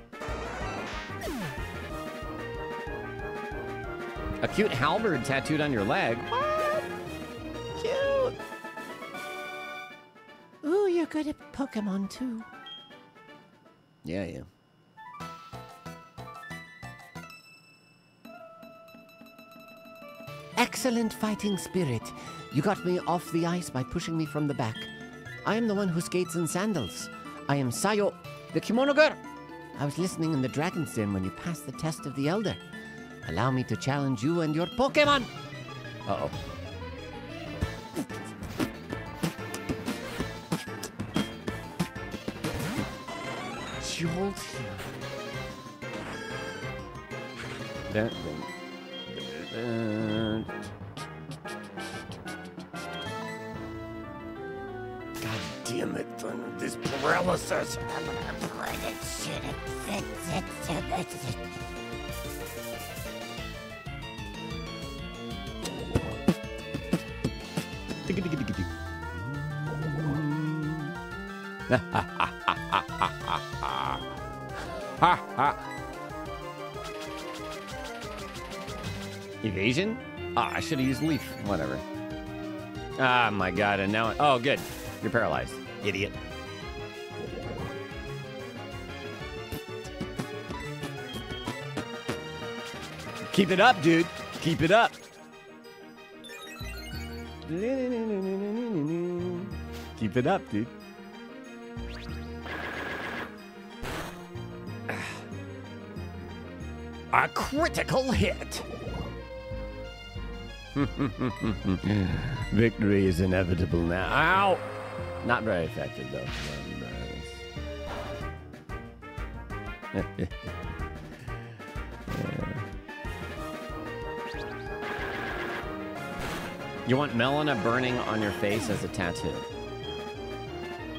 A cute halberd tattooed on your leg. What? Cute. Ooh, you're good at Pokemon too. Yeah, yeah. Excellent fighting spirit. You got me off the ice by pushing me from the back. I am the one who skates in sandals. I am Sayo, the kimono girl. I was listening in the Dragon's Den when you passed the test of the Elder. Allow me to challenge you and your Pokemon. Uh oh. Jolt here. Dun, dun, dun, dun. God damn it, Thunder. This paralysis. Ha ha. Evasion? Ah, I should have used leaf. Whatever. Ah, my god, and now... Oh, good. You're paralyzed. Idiot. Keep it up, dude. Keep it up. Keep it up, dude. A critical hit. Victory is inevitable now. Ow! Not very effective, though. You want Melina burning on your face as a tattoo.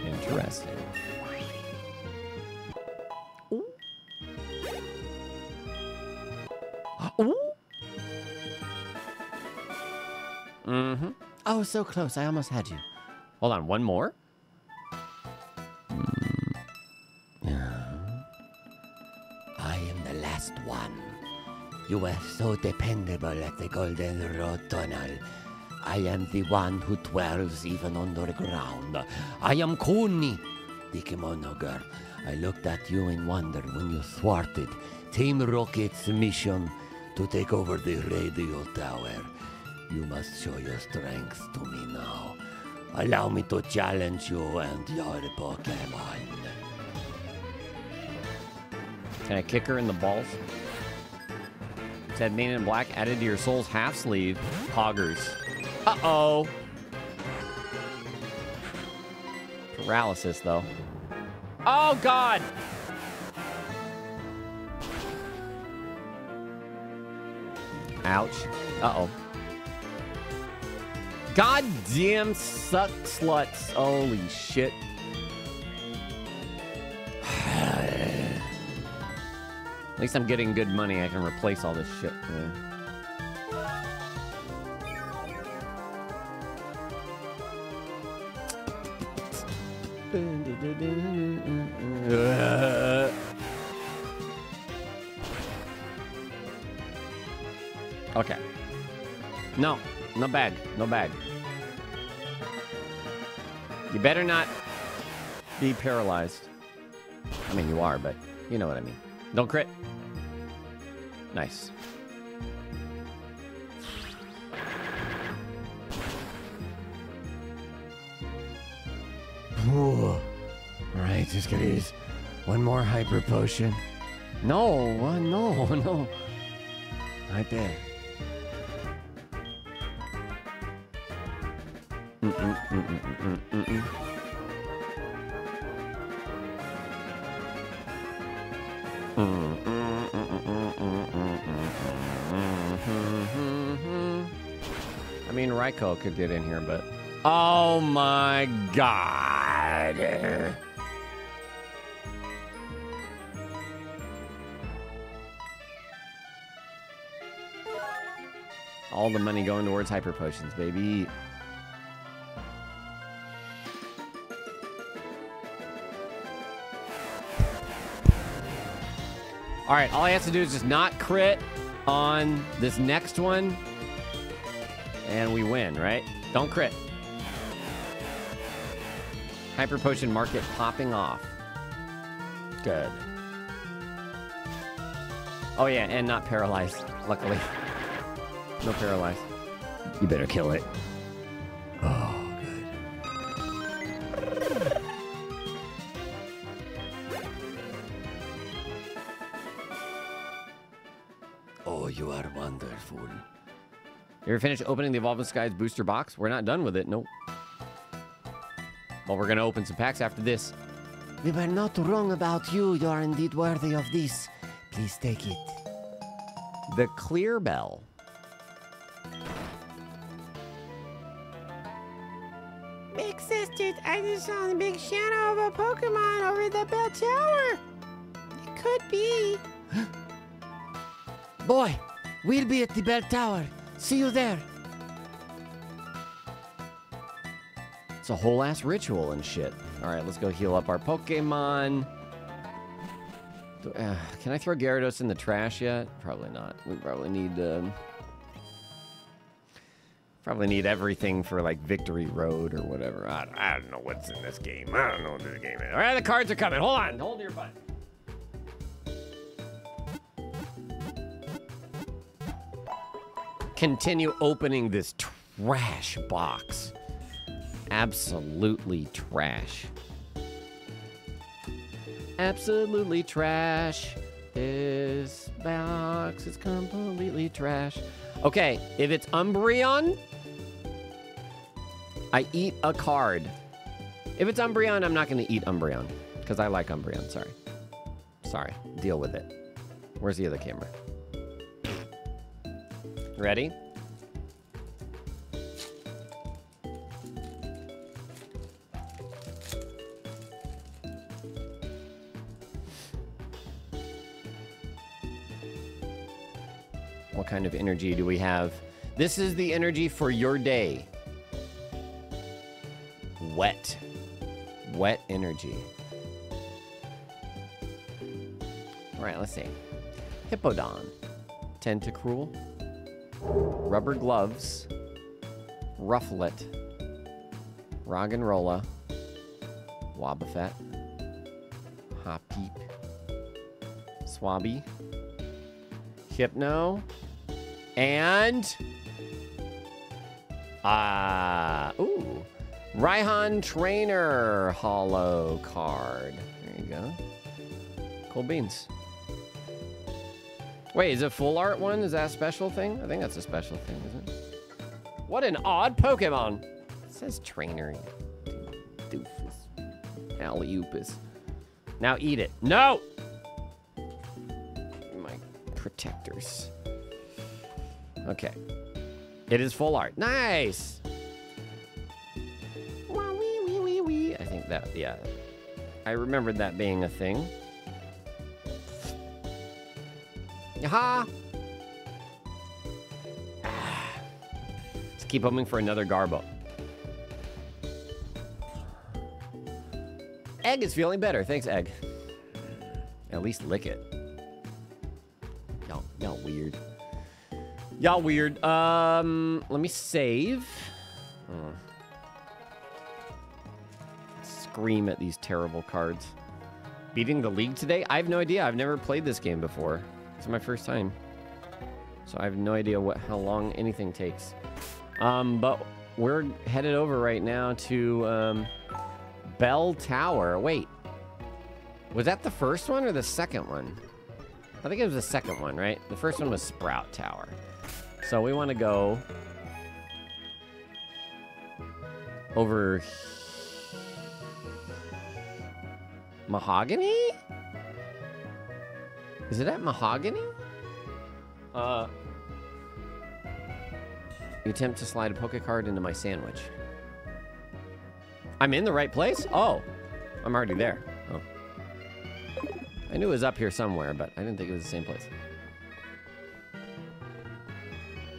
Interesting. Ooh. Ooh. Mm-hmm. Oh, so close. I almost had you. Hold on, one more? I am the last one. You were so dependable at the Goldenrod Tunnel. I am the one who dwells even underground. I am Kuni, the kimono girl. I looked at you in wonder when you thwarted Team Rocket's mission to take over the radio tower. You must show your strength to me now. Allow me to challenge you and your Pokemon. Can I kick her in the balls? Said Man in Black added to your soul's half sleeve. Poggers. Uh oh. Paralysis, though. Oh, God. Ouch. Uh oh. Goddamn suck sluts. Holy shit. At least I'm getting good money. I can replace all this shit. Okay. No, no bag, no bag. You better not be paralyzed. I mean, you are, but you know what I mean. Don't crit. Nice. All right, just gonna use one more hyper potion. No, uh, no, no. Right there. I mean, Raikou could get in here, but. Oh my god. All the money going towards hyper potions, baby. All right, all I have to do is just not crit on this next one, and we win, right? Don't crit. Hyper Potion Market popping off. Good. Oh yeah, and not paralyzed, luckily. No paralyzed. You better kill it. Oh, good. Oh, you are wonderful. You ever finished opening the Evolving Skies booster box? We're not done with it, nope. Well, we're gonna open some packs after this. We were not wrong about you. You are indeed worthy of this. Please take it. The Clear Bell. Big sisters, I just saw the big shadow of a Pokemon over the bell tower. It could be. Boy, we'll be at the bell tower. See you there. A whole ass ritual and shit. All right, let's go heal up our Pokemon. Do- uh, can I throw Gyarados in the trash yet? Probably not. We probably need um, probably need everything for like Victory Road or whatever. I, I don't know what's in this game. I don't know what this game is. All right, the cards are coming. Hold on. Hold your butt. Continue opening this trash box. Absolutely trash. Absolutely trash. This box is completely trash. Okay, if it's Umbreon, I eat a card. If it's Umbreon, I'm not going to eat Umbreon because I like Umbreon. Sorry. Sorry. Deal with it. Where's the other camera? Ready? What kind of energy do we have? This is the energy for your day. Wet. Wet energy. All right, let's see. Hippowdon. Tentacruel. Rubber gloves. Rufflet. Roggenrola. Wobbuffet. Hoppip. Swabby. Hypno. And. Ah. ooh. Raihan Trainer Holo card. There you go. Cool beans. Wait, is it full art one? Is that a special thing? I think that's a special thing, isn't it? What an odd Pokemon. It says trainer. Doofus. Alley-oopus. Now eat it. No! My protectors. Okay. It is full art. Nice! Wah, wee, wee, wee, wee. I think that, yeah. I remembered that being a thing. Yaha! Let's keep hoping for another Garbo. Egg is feeling better. Thanks, Egg. At least lick it. Y'all weird. Um, let me save. Hmm. Scream at these terrible cards. Beating the league today? I have no idea. I've never played this game before. It's my first time. So I have no idea what how long anything takes. Um, but we're headed over right now to um, Bell Tower. Wait. Was that the first one or the second one? I think it was the second one, right? The first one was Sprout Tower. So we want to go over Mahogany? Is it at Mahogany? Uh, you attempt to slide a poke card into my sandwich. I'm in the right place? Oh, I'm already there. Oh. I knew it was up here somewhere, but I didn't think it was the same place.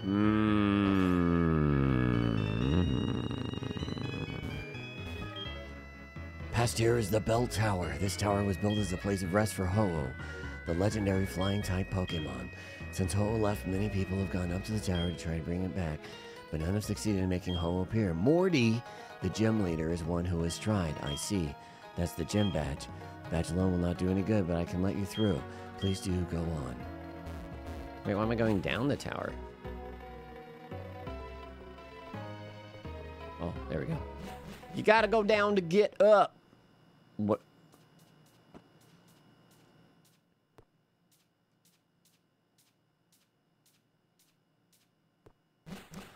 Mm-hmm. Past here is the Bell Tower. This tower was built as a place of rest for Ho-Oh, the legendary flying type Pokemon. Since Ho-Oh left, many people have gone up to the tower to try to bring it back, but none have succeeded in making Ho-Oh appear. Morty, the gym leader, is one who has tried. I see. That's the gym badge. Badge alone will not do any good, but I can let you through. Please do go on. Wait, why am I going down the tower? Oh, there we go. You gotta go down to get up. What?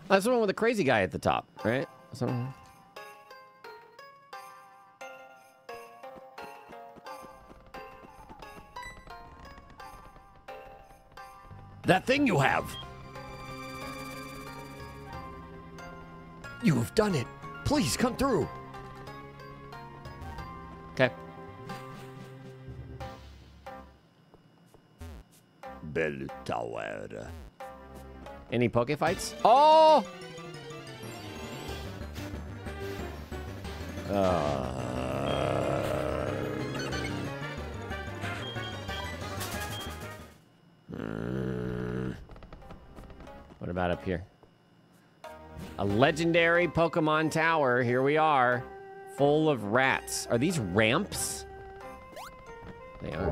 That's the one with the crazy guy at the top, right? Something. That thing you have! You have done it! Please come through! Okay. Bell Tower. Any poke fights? Oh! Uh. What about up here? A legendary Pokemon Tower. Here we are. Full of rats. Are these ramps? They are.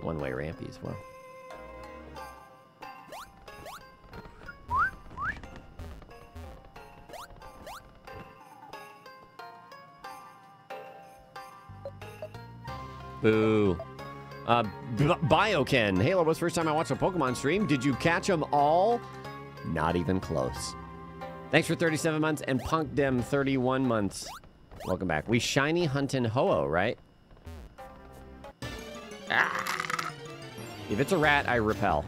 One-way rampy as well. Boo. Uh, Bioken. Halo was first time I watched a Pokemon stream. Did you catch them all? Not even close. Thanks for 37 months and Punk Dem 31 months. Welcome back. We shiny hunting Ho-Oh, right? Ah. If it's a rat, I repel.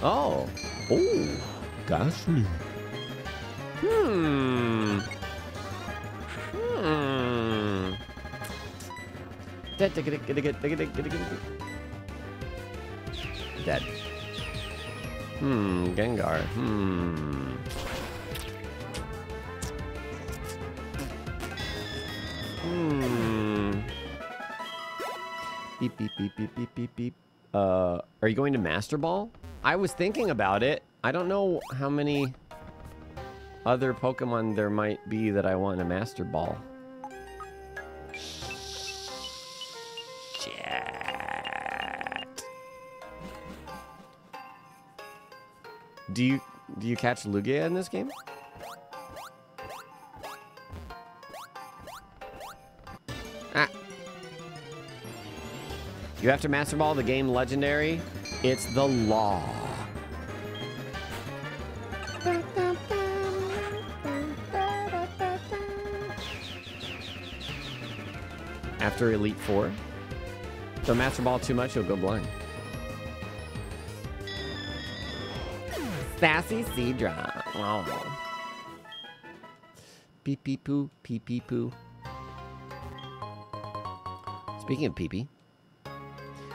Oh. Oh. Gastly. Hmm. Hmm. Dead. Hmm, Gengar. Hmm. Hmm. Beep, beep, beep, beep, beep, beep, beep. Uh, are you going to Master Ball? I was thinking about it. I don't know how many other Pokemon there might be that I want a Master Ball. Shit. Do you do you catch Lugia in this game? You have to Master Ball the game Legendary. It's the law. After Elite Four. So Master Ball too much, you'll go blind. Sassy Seadra. Oh. Pee pee poo, pee pee poo. Speaking of pee pee,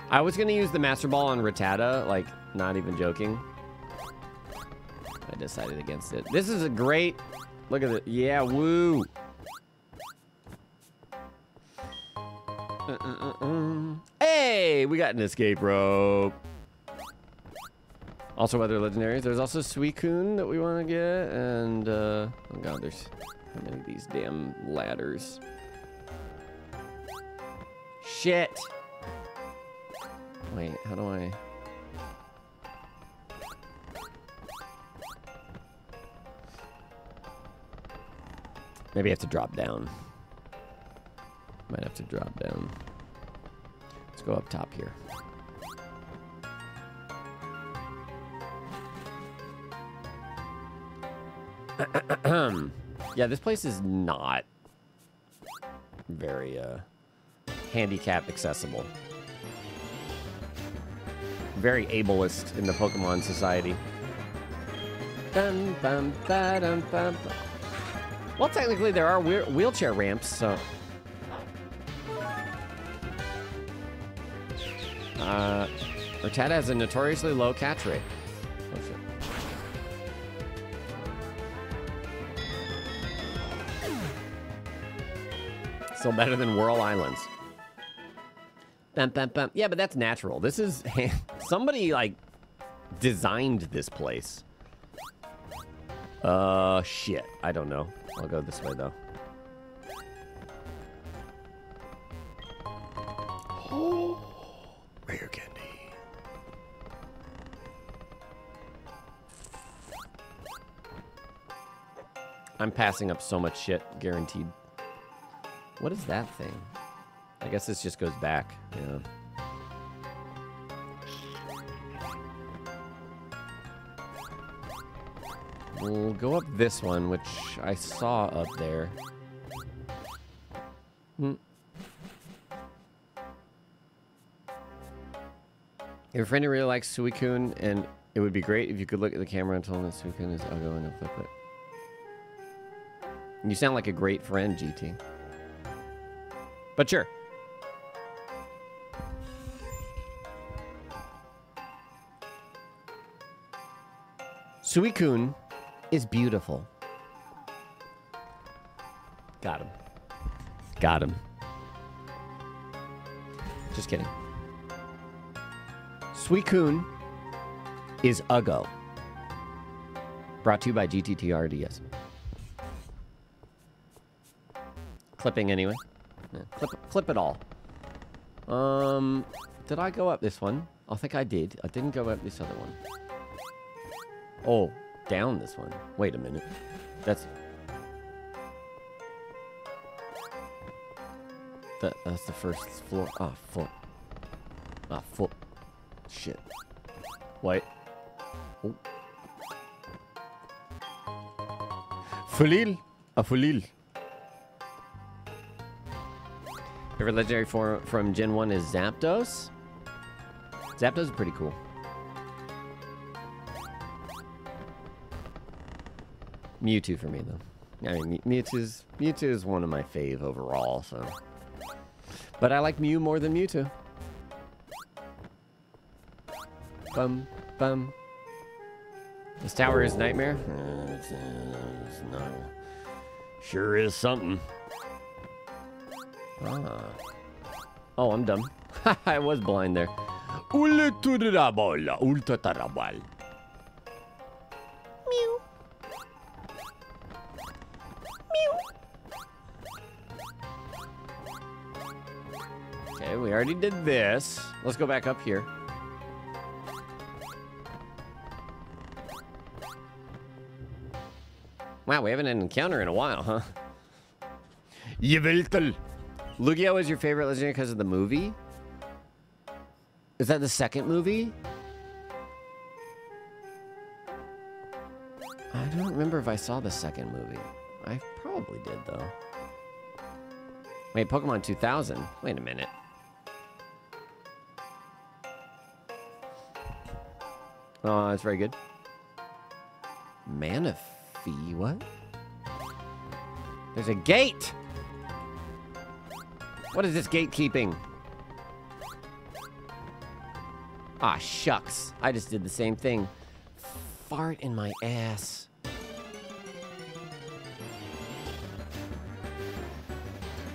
I was gonna use the Master Ball on Rattata, like, not even joking. I decided against it. This is a great. Look at it. Yeah, woo. Uh, uh, uh. Hey, we got an escape rope. Also, other legendaries. There's also Suicune that we want to get, and uh, oh god, there's how many of these damn ladders? Shit. Wait, how do I? Maybe I have to drop down. Might have to drop down. Let's go up top here. yeah, this place is not very uh, handicap accessible. Very ableist in the Pokemon Society. Dun, bum, dum, bum. Well, technically, there are wheel- wheelchair ramps, so. Uh, Rattata has a notoriously low catch rate. Oh. Still better than Whirl Islands. Bum, bum, bum. Yeah, but that's natural. This is somebody like designed this place. Uh, shit. I don't know. I'll go this way though. Rare candy. I'm passing up so much shit, guaranteed. What is that thing? I guess this just goes back. Yeah. We'll go up this one, which I saw up there. Hmm. Your friend really likes Suicune, and it would be great if you could look at the camera and tell him that Suicune is Uggo and flip it. You sound like a great friend, GT. But sure. Suicune is beautiful. Got him. Got him. Just kidding. Suicune is Uggo. Brought to you by GTTRDS. Clipping anyway. Yeah, clip, clip it all. Um, did I go up this one? I think I did. I didn't go up this other one. Oh, down this one. Wait a minute. That's... That, that's the first floor. Ah, foot. Ah, foot. Shit. Wait. Oh. Fulil. A Fulil. Favorite legendary form from Gen 1 is Zapdos. Zapdos is pretty cool. Mewtwo for me though. I mean, Mewtwo's Mewtwo is one of my fave overall, so. But I like Mew more than Mewtwo. Bum bum This tower is nightmare. Uh, it's, uh, it's not. Sure is something. Ah. Oh, I'm dumb. I was blind there. Ultrabola, ultratarabal. Already did this. Let's go back up here. Wow, we haven't had an encounter in a while, huh? Yveltal. Lugia was your favorite legendary because of the movie? Is that the second movie? I don't remember if I saw the second movie. I probably did, though. Wait, Pokemon 2000? Wait a minute. Oh, that's very good. Manaphy, what? There's a gate! What is this gatekeeping? Ah, shucks. I just did the same thing. Fart in my ass.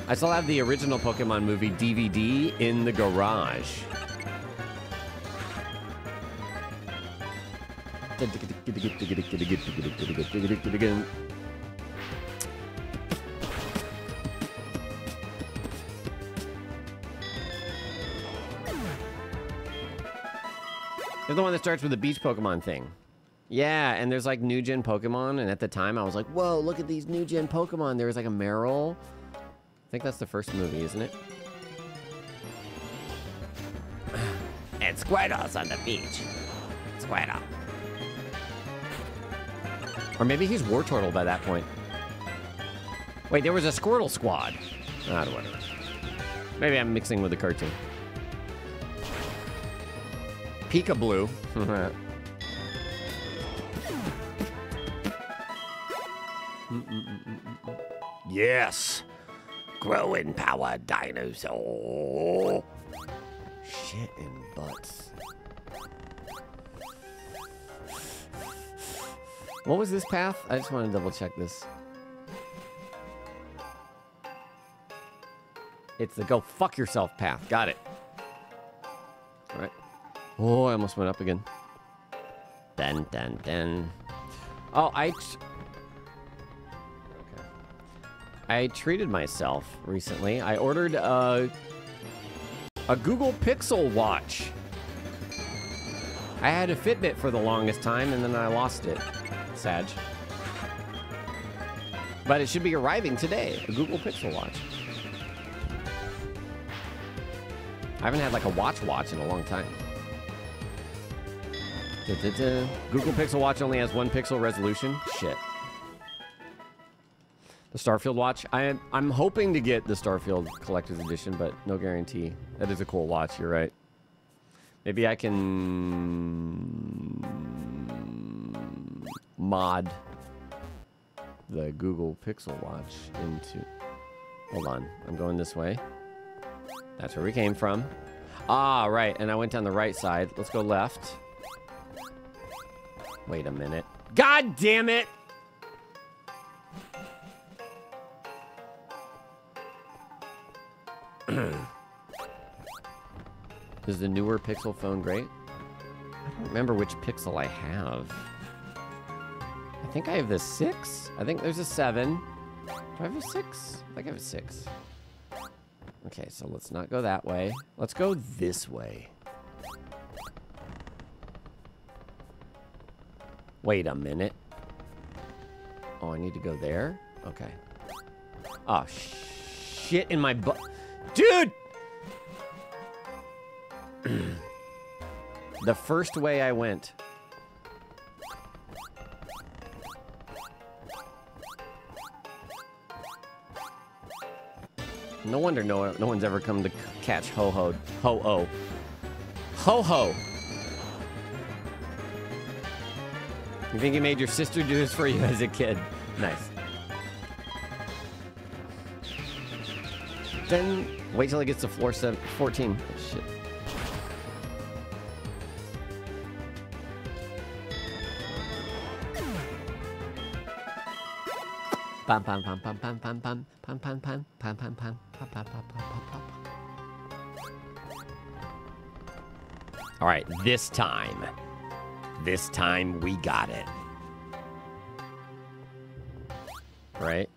I still have the original Pokemon movie DVD in the garage. They're the one that starts with the beach Pokemon thing. Yeah, and there's like new gen Pokemon, and at the time I was like, whoa, look at these new gen Pokemon. There was like a Marill. I think that's the first movie, isn't it? And Squirtle's on the beach. Squirtle. Or maybe he's Wartortle by that point. Wait, there was a Squirtle squad. Ah, whatever. Maybe I'm mixing with the cartoon. Pikablu. Yes. Growing power dinosaur. Shit in butts. What was this path? I just want to double check this. It's the go fuck yourself path. Got it. All right. Oh, I almost went up again. Dun dun dun. Oh, I. Okay. I treated myself recently. I ordered a a Google Pixel watch. I had a Fitbit for the longest time, and then I lost it. Sag. But it should be arriving today. the Google Pixel watch. I haven't had like a watch watch in a long time. Da-da-da. Google Pixel Watch only has one pixel resolution. Shit. The Starfield watch. I am, I'm hoping to get the Starfield Collector's Edition, but no guarantee. That is a cool watch. You're right. Maybe I can mod the Google Pixel Watch into. Hold on. I'm going this way. That's where we came from. Ah, right. And I went down the right side. Let's go left. Wait a minute. God damn it! Is the newer Pixel phone great? I don't remember which Pixel I have. I think I have the 6. I think there's a 7. Do I have a 6? I think I have a 6. Okay, so let's not go that way. Let's go this way. Wait a minute. Oh, I need to go there? Okay. Oh, shit in my butt. Dude! the first way I went. No wonder no, no one's ever come to catch Ho-Ho. Ho-Oh. Ho-Ho! You think you made your sister do this for you as a kid? Nice. Then wait till it gets to floor seven, 14. Oh, shit. Pam pam pam pam pam pam pam pam pam pam pam pam pam pam pam pam pam pam. All right, this time. This time we got it. Right?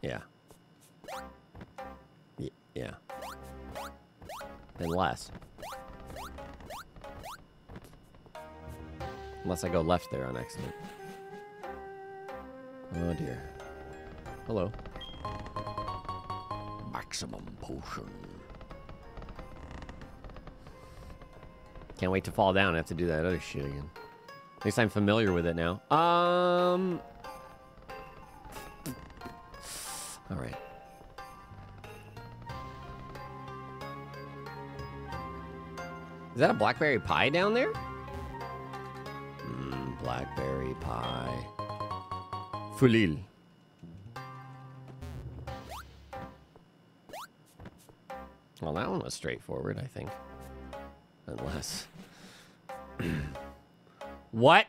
Yeah. Y- yeah. Unless. Unless I go left there on accident. Oh dear. Hello. Maximum potion. Can't wait to fall down. I have to do that other shit again. At least I'm familiar with it now. Um. All right. Is that a blackberry pie down there? Mm, blackberry pie. Fulil. Well, that one was straightforward, I think. Unless. what?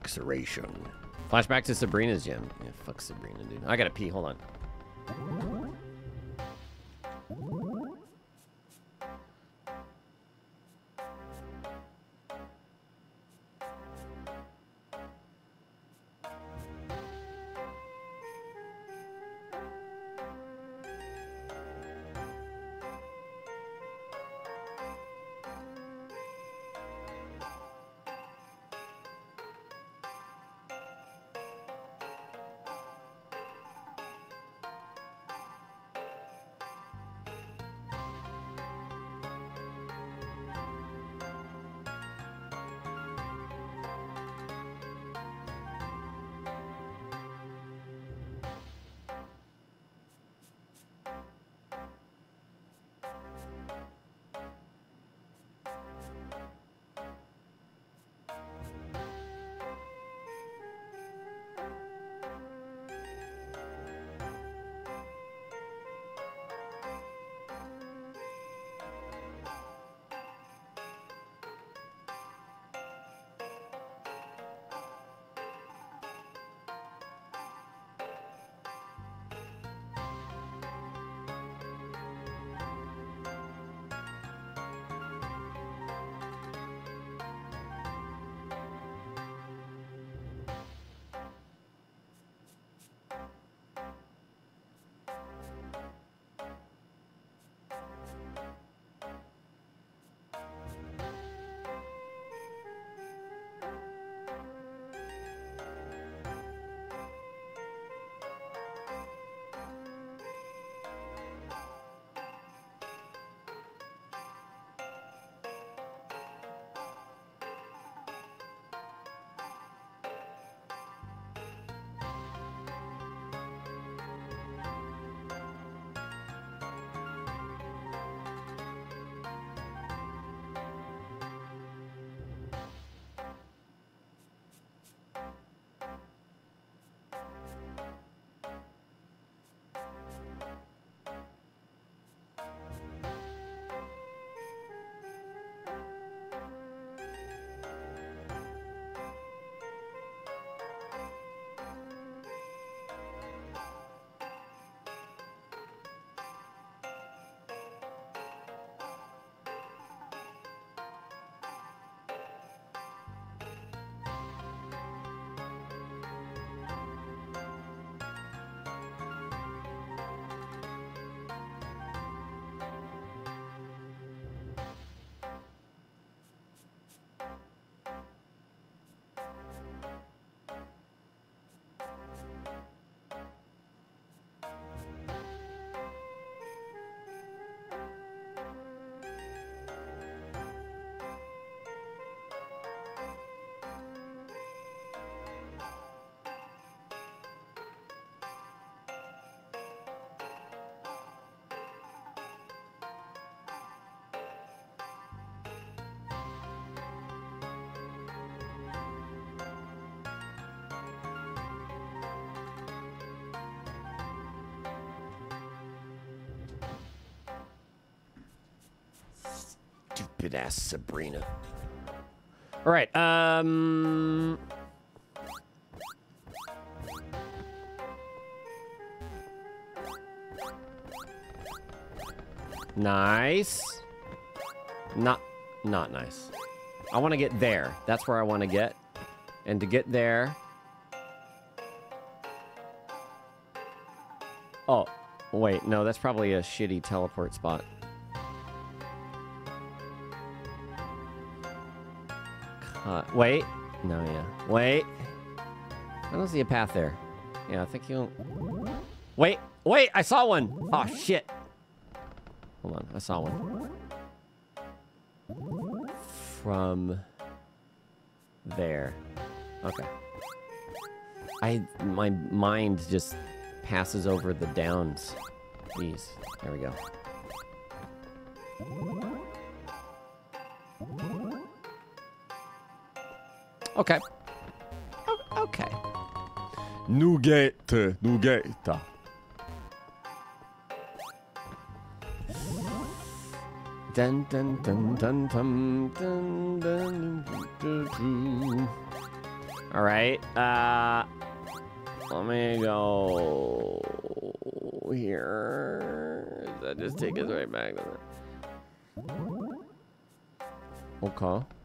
Elixiration. Flashback to Sabrina's gym. Yeah, fuck Sabrina, dude. I gotta pee. Hold on. Stupid ass Sabrina. All right. Um. Nice. Not, not nice. I want to get there. That's where I want to get. And to get there... Oh, wait. No, that's probably a shitty teleport spot. Cut. Wait. No, yeah. Wait. I don't see a path there. Yeah, I think you... Wait. Wait, I saw one. Oh, shit. Hold on, I saw one. From there. Okay. I my mind just passes over the downs. Jeez. There we go. Okay. O- okay. Nugget. Nugget. Dun dun dun dun dun dun dun dun dun. All right. Uh, let me go here. That just take us right back? Okay.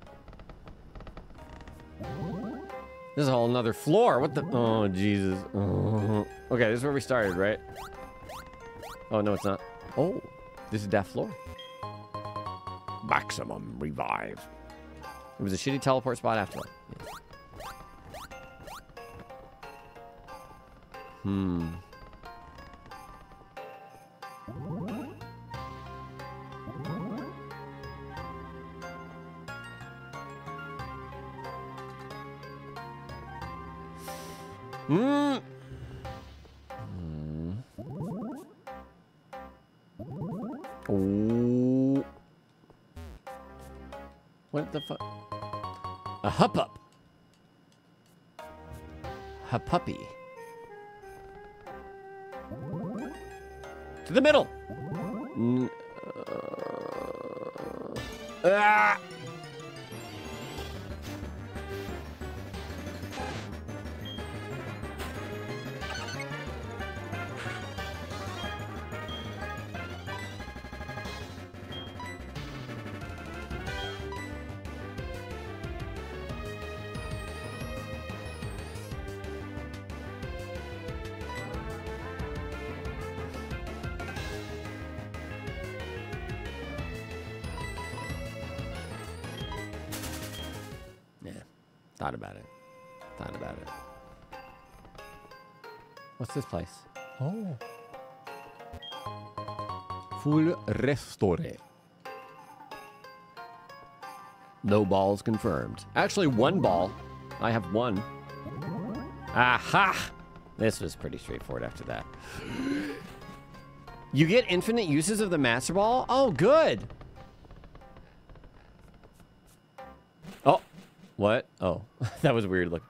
This is a whole nother floor. What the? Oh, Jesus. Oh. Okay, this is where we started, right? Oh, no, it's not. Oh, this is that floor. Maximum revive. It was a shitty teleport spot after all. Hmm. This place? Oh. Full restore. No balls confirmed. Actually, one ball. I have one. Aha! This was pretty straightforward after that. You get infinite uses of the Master Ball? Oh, good. Oh, what? Oh, that was weird. Look.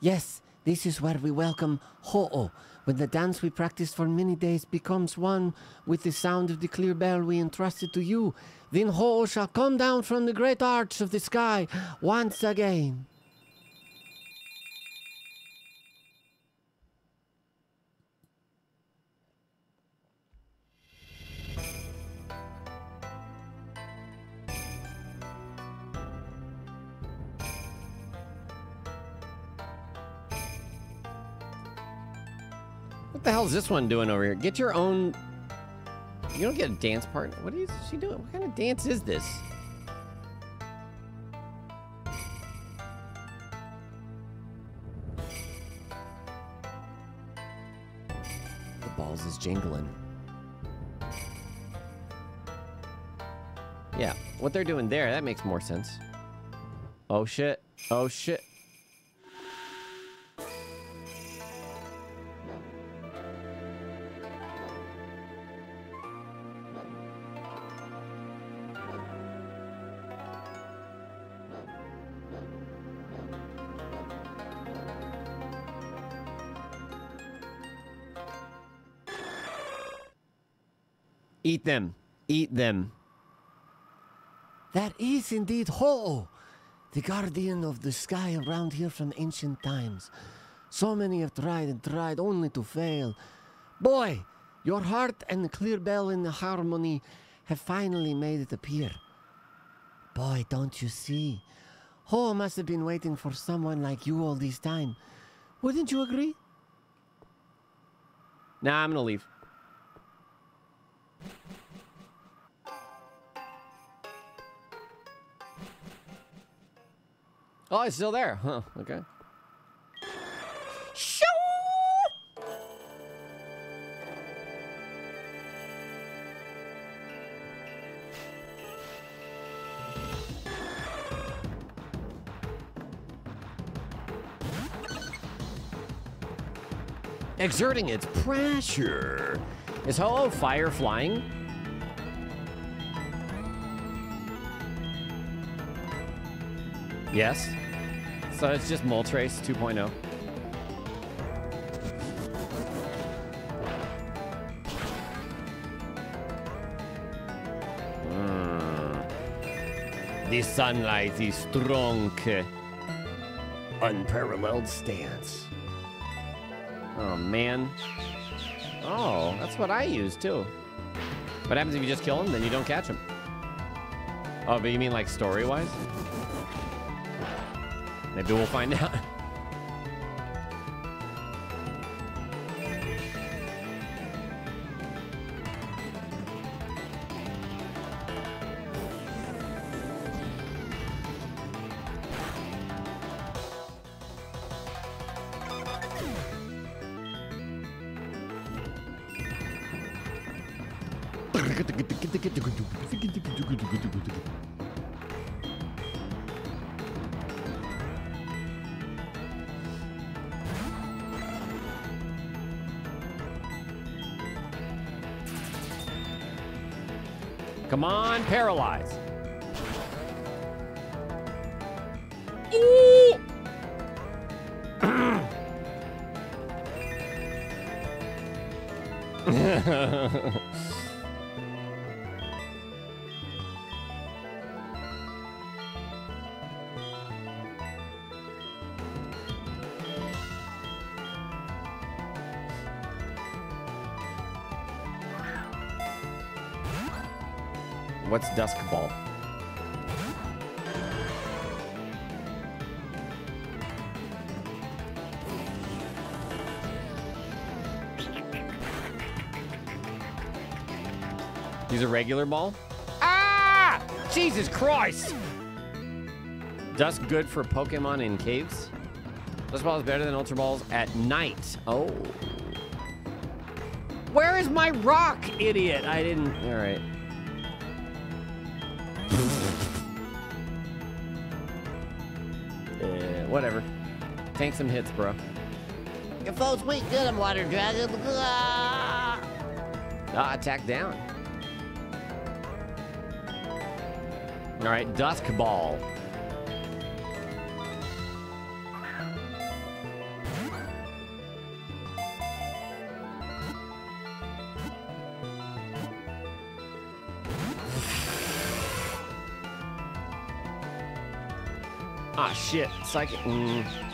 Yes, this is where we welcome Ho-Oh. When the dance we practiced for many days becomes one with the sound of the clear bell we entrusted to you, then Ho-Oh shall come down from the great arch of the sky once again. Is this one doing over here? Get your own. You don't get a dance part. What is she doing? What kind of dance is this? The balls is jingling. Yeah, what they're doing there, that makes more sense. Oh shit. Oh shit. Eat them. Eat them. That is indeed Ho, the guardian of the sky around here from ancient times. So many have tried and tried only to fail. Boy, your heart and the clear bell in the harmony have finally made it appear. Boy, don't you see? Ho must have been waiting for someone like you all this time. Wouldn't you agree? Nah, I'm gonna leave. Oh, it's still there. Huh, okay. Shoo! Exerting its pressure. Is Ho-Oh fire flying? Yes. So it's just Moltres 2.0. Hmm. The sunlight is strong. Unparalleled stance. Oh, man. Oh, that's what I use, too. What happens if you just kill him? Then you don't catch him. Oh, but you mean like story-wise? Maybe we'll find out. Paralyze. What's Dusk Ball? He's a regular ball? Ah! Jesus Christ! Dusk good for Pokemon in caves? Dusk Ball is better than Ultra Balls at night. Oh. Where is my rock, idiot? I didn't. All right. Tank some hits, bro. Your foe's weak, get him, Water Dragon. Ah! Ah, attack down. All right, Dusk Ball. Ah, shit. Psychic. Mm.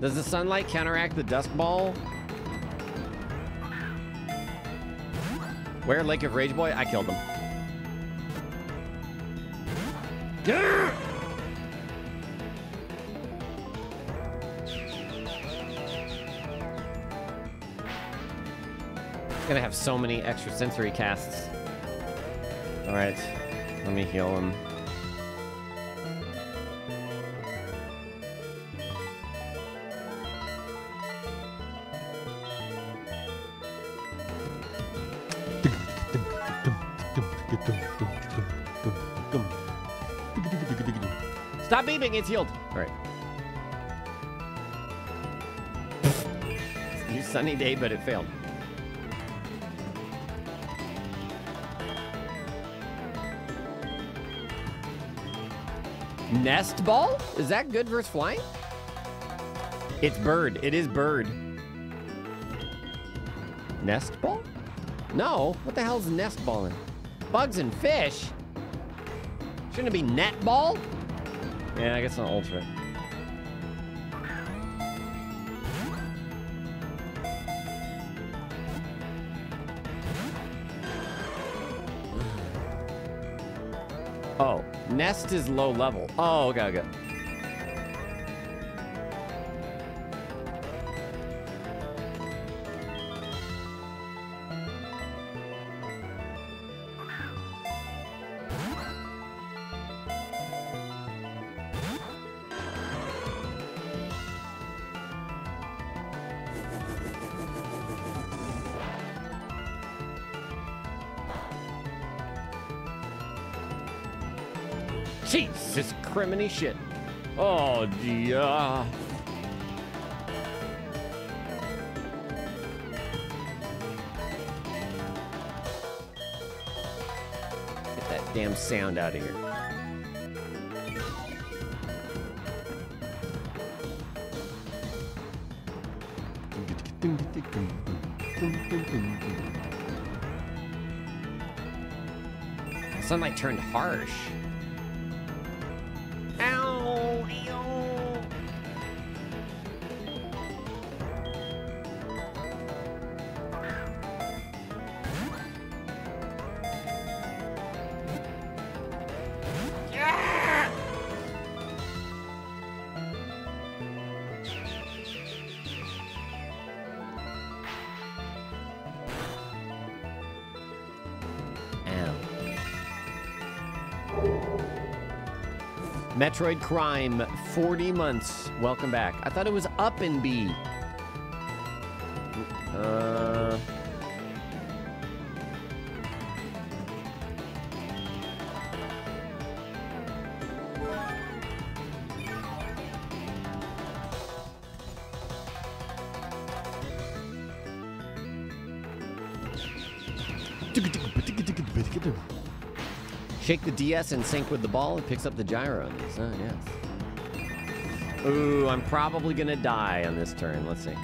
Does the sunlight counteract the Dusk Ball? Where Lake of Rage Boy? I killed him. Grr! Gonna have so many extra sensory casts. All right, let me heal him. Beeping, it's healed. All right. New sunny day, but it failed. Nest ball? Is that good versus flying? It's bird. It is bird. Nest ball? No. What the hell's nest balling? Bugs and fish? Shouldn't it be net ball? Yeah, I guess not ultimate. Oh, nest is low level. Oh, okay, okay. Shit. Oh, dear. Get that damn sound out of here. Sunlight turned harsh. Metroid Crime, 40 months. Welcome back. I thought it was up in B. DS and sync with the ball. It picks up the gyro on these. Oh, yes. Ooh, I'm probably gonna die on this turn. Let's see.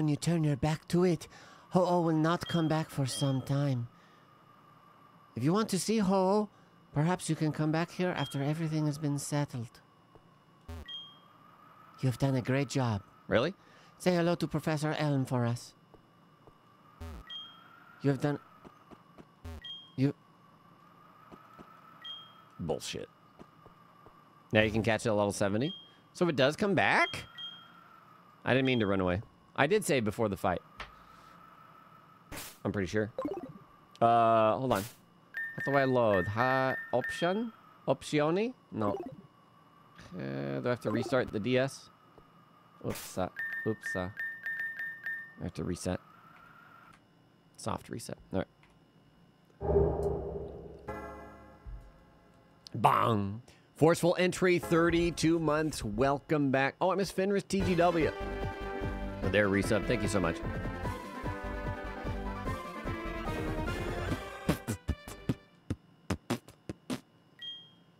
When you turn your back to it, Ho-Oh will not come back for some time. If you want to see Ho-Oh, perhaps you can come back here after everything has been settled. You have done a great job. Really? Say hello to Professor Elm for us. You have done... You... Bullshit. Now you can catch it at level 70. So if it does come back? I didn't mean to run away. I did say before the fight. I'm pretty sure. Uh, hold on. How do I load? Ha, option? Optioni? No. Uh, do I have to restart the DS? Oops. Uh, oops. Uh, I have to reset. Soft reset. All right. Bong. Forceful entry, 32 months. Welcome back. Oh, I miss Fenris TGW. There, resub. Thank you so much.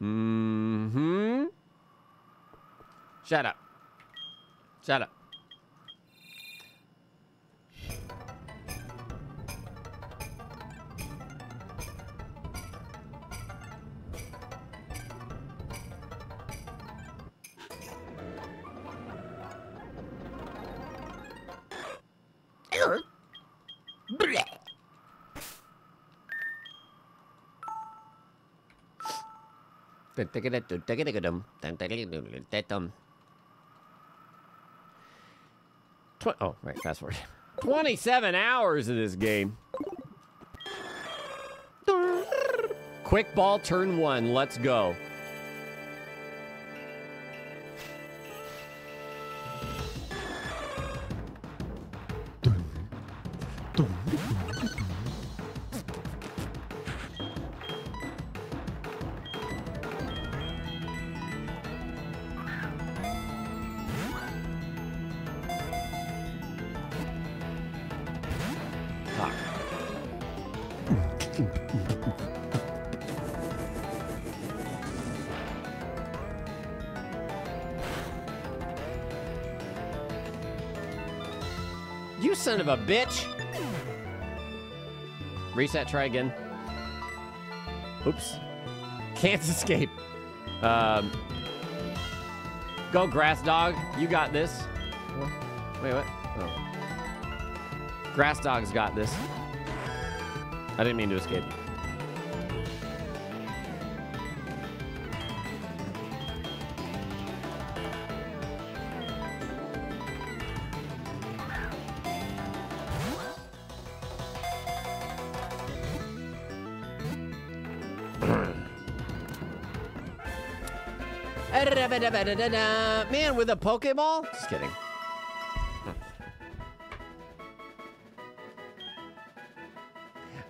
Mm-hmm. Shut up. Shut up. Tw- oh, right, fast forward. 27 hours of this game. Quick ball turn one. Let's go. A bitch! Reset, try again. Oops. Can't escape. Um, go, grass dog. You got this. Wait, what? Oh. Grass Dog's got this. I didn't mean to escape. Man with a Pokeball? Just kidding.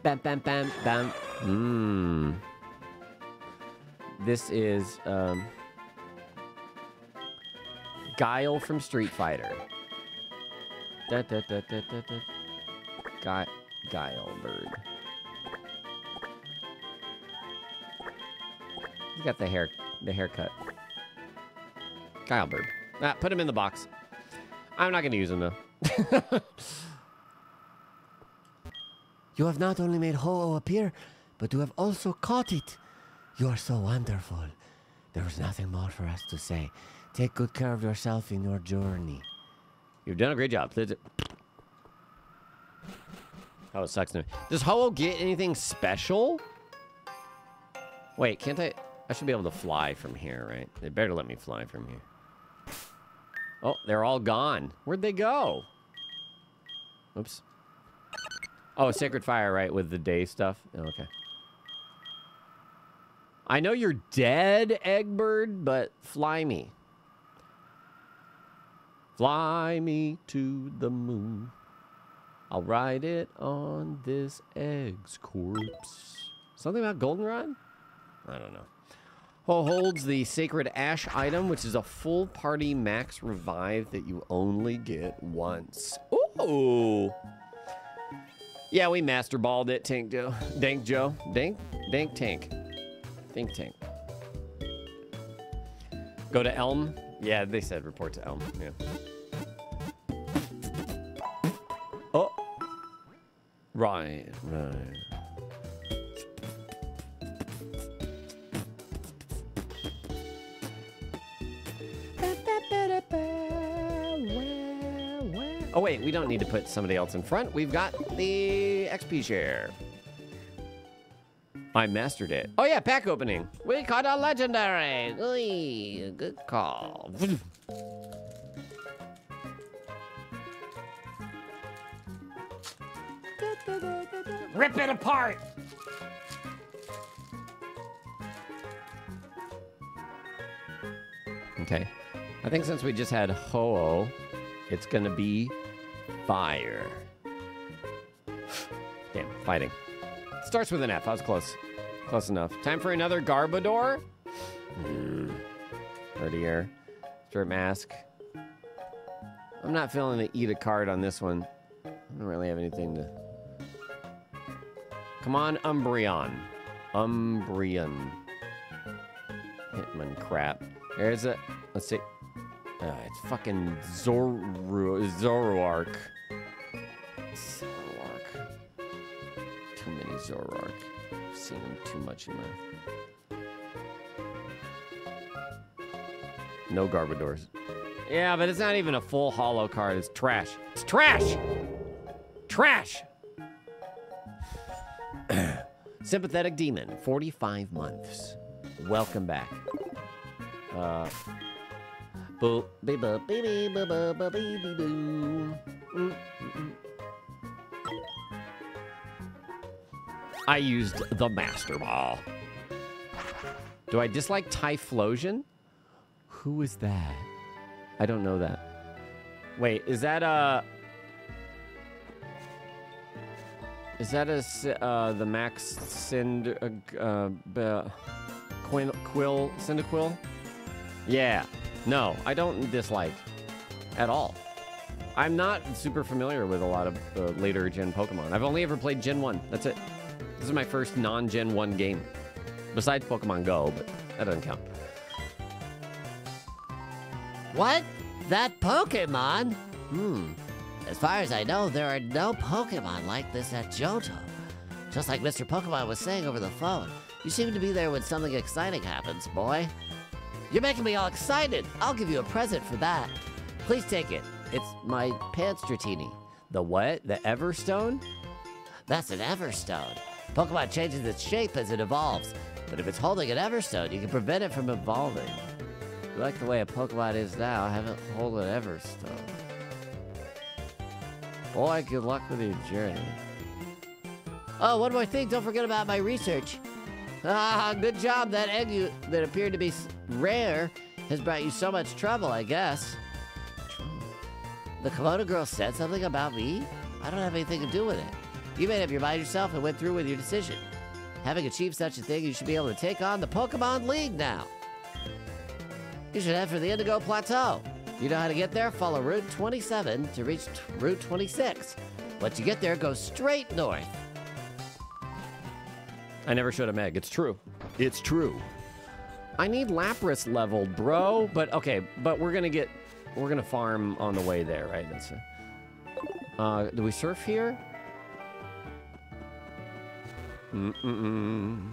Bam, bam, bam, bam. Mmm. This is um, Guile from Street Fighter. Da, da, da, da, da, da. Guy, Guile bird. He's got the hair, the haircut. Ah, put him in the box. I'm not gonna use him though. You have not only made Ho-Oh appear, but you have also caught it. You are so wonderful. There is nothing more for us to say. Take good care of yourself in your journey. You've done a great job. That Oh, it sucks to. Does Ho get anything special? Wait, can't I? I should be able to fly from here, right? They better let me fly from here. Oh, they're all gone. Where'd they go? Oops. Oh, Sacred Fire, right, with the day stuff. Oh, okay. I know you're dead, Eggbird, but fly me. Fly me to the moon. I'll ride it on this egg's corpse. Something about Goldenrod? I don't know. Ho holds the Sacred Ash item, which is a full party max revive that you only get once. Ooh! Yeah, we masterballed it, Tank Joe. Dank Joe. Dank? Dank Tank. Think Tank. Go to Elm? Yeah, they said report to Elm. Yeah. Oh. Right, right. We don't need to put somebody else in front. We've got the XP share. I mastered it. Oh yeah, pack opening. We caught a legendary. Oy, good call. Rip it apart. Okay. I think since we just had Ho-Oh, it's gonna be fire. Damn, fighting. Starts with an F. I was close. Close enough. Time for another Garbodor. Hmm. Prettier. Strip mask. I'm not feeling to eat a card on this one. I don't really have anything to. Come on, Umbreon. Umbreon. Hitman crap. There's a. Let's see. Uh, it's fucking Zoru Zoroark. Zoroark. Too many Zoroark. I've seen them too much in my. No Garbodors. Yeah, but it's not even a full holo card. It's trash. It's trash! Trash! Sympathetic Demon, 45 months. welcome back. Uh. I used the Master Ball. Do I dislike Typhlosion? Who is that? I don't know that. Wait, is that a... Is that a, uh the Max Sind uh, uh Quin, Quill Cyndaquil? Yeah. No, I don't dislike at all. I'm not super familiar with a lot of uh, later gen Pokemon. I've only ever played Gen 1. That's it. This is my first non Gen 1 game. Besides Pokemon Go, but that doesn't count. What? That Pokemon? Hmm. As far as I know, there are no Pokemon like this at Johto. Just like Mr. Pokemon was saying over the phone, you seem to be there when something exciting happens, boy. You're making me all excited. I'll give you a present for that. Please take it. It's my pants Dratini. The what? The Everstone? That's an Everstone. Pokemon changes its shape as it evolves, but if it's holding an Everstone, you can prevent it from evolving. You like the way a Pokemon is now, I haven't hold an Everstone. Boy, good luck with your journey. Oh, one more thing, don't forget about my research. Ah, good job. That egg you, that appeared to be rare has brought you so much trouble, I guess. The Kimono girl said something about me? I don't have anything to do with it. You made up your mind yourself and went through with your decision. Having achieved such a thing, you should be able to take on the Pokemon League now. You should head for the Indigo Plateau. You know how to get there? Follow Route 27 to reach t- Route 26. Once you get there, go straight north. I never showed a Meg. It's true. It's true. I need Lapras leveled, bro. But okay, but we're gonna get, we're gonna farm on the way there, right? That's it. Uh, do we surf here? Mm-mm-mm.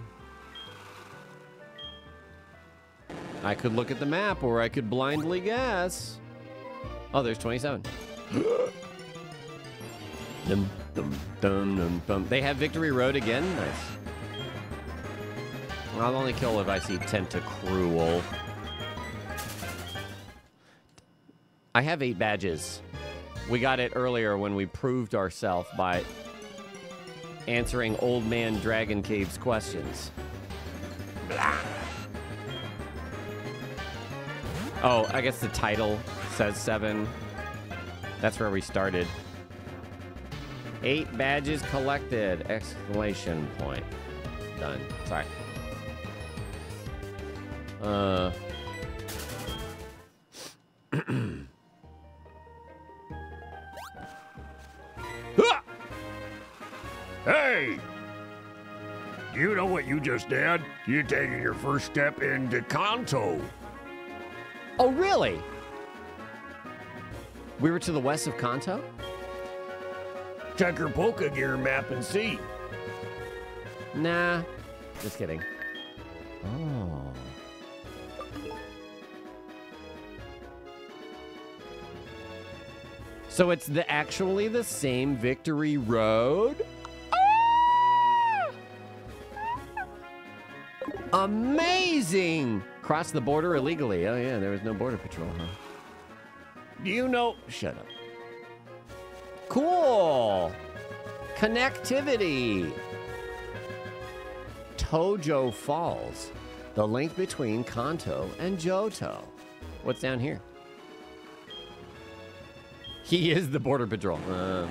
I could look at the map, or I could blindly guess. Oh, there's 27. dum, dum, dum, dum, dum. They have Victory Road again? Nice. I'll only kill if I see Tentacruel. I have eight badges. We got it earlier when we proved ourselves by answering Old Man Dragon Cave's questions. Blah. Oh, I guess the title says seven. That's where we started. Eight badges collected! Exclamation point. Done. Sorry. Uh. Ah! Hey! Do you know what you just did? You're taking your first step into Kanto. Oh, really? We were to the west of Kanto? Check your Poke Gear map and see. Nah. Just kidding. Oh. So it's the actually the same Victory Road? Amazing! Cross the border illegally. Oh yeah, there was no border patrol, huh? Do you know? Shut up. Cool. Connectivity. Tohjo Falls, the link between Kanto and Johto. What's down here? He is the border patrol. Uh,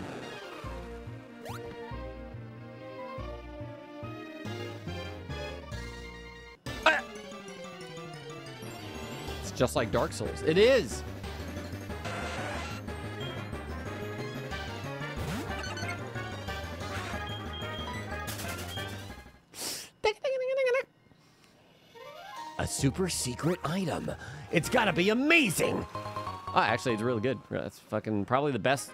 just like Dark Souls. It is. A super secret item. It's gotta be amazing. Oh, actually, it's really good. That's fucking probably the best,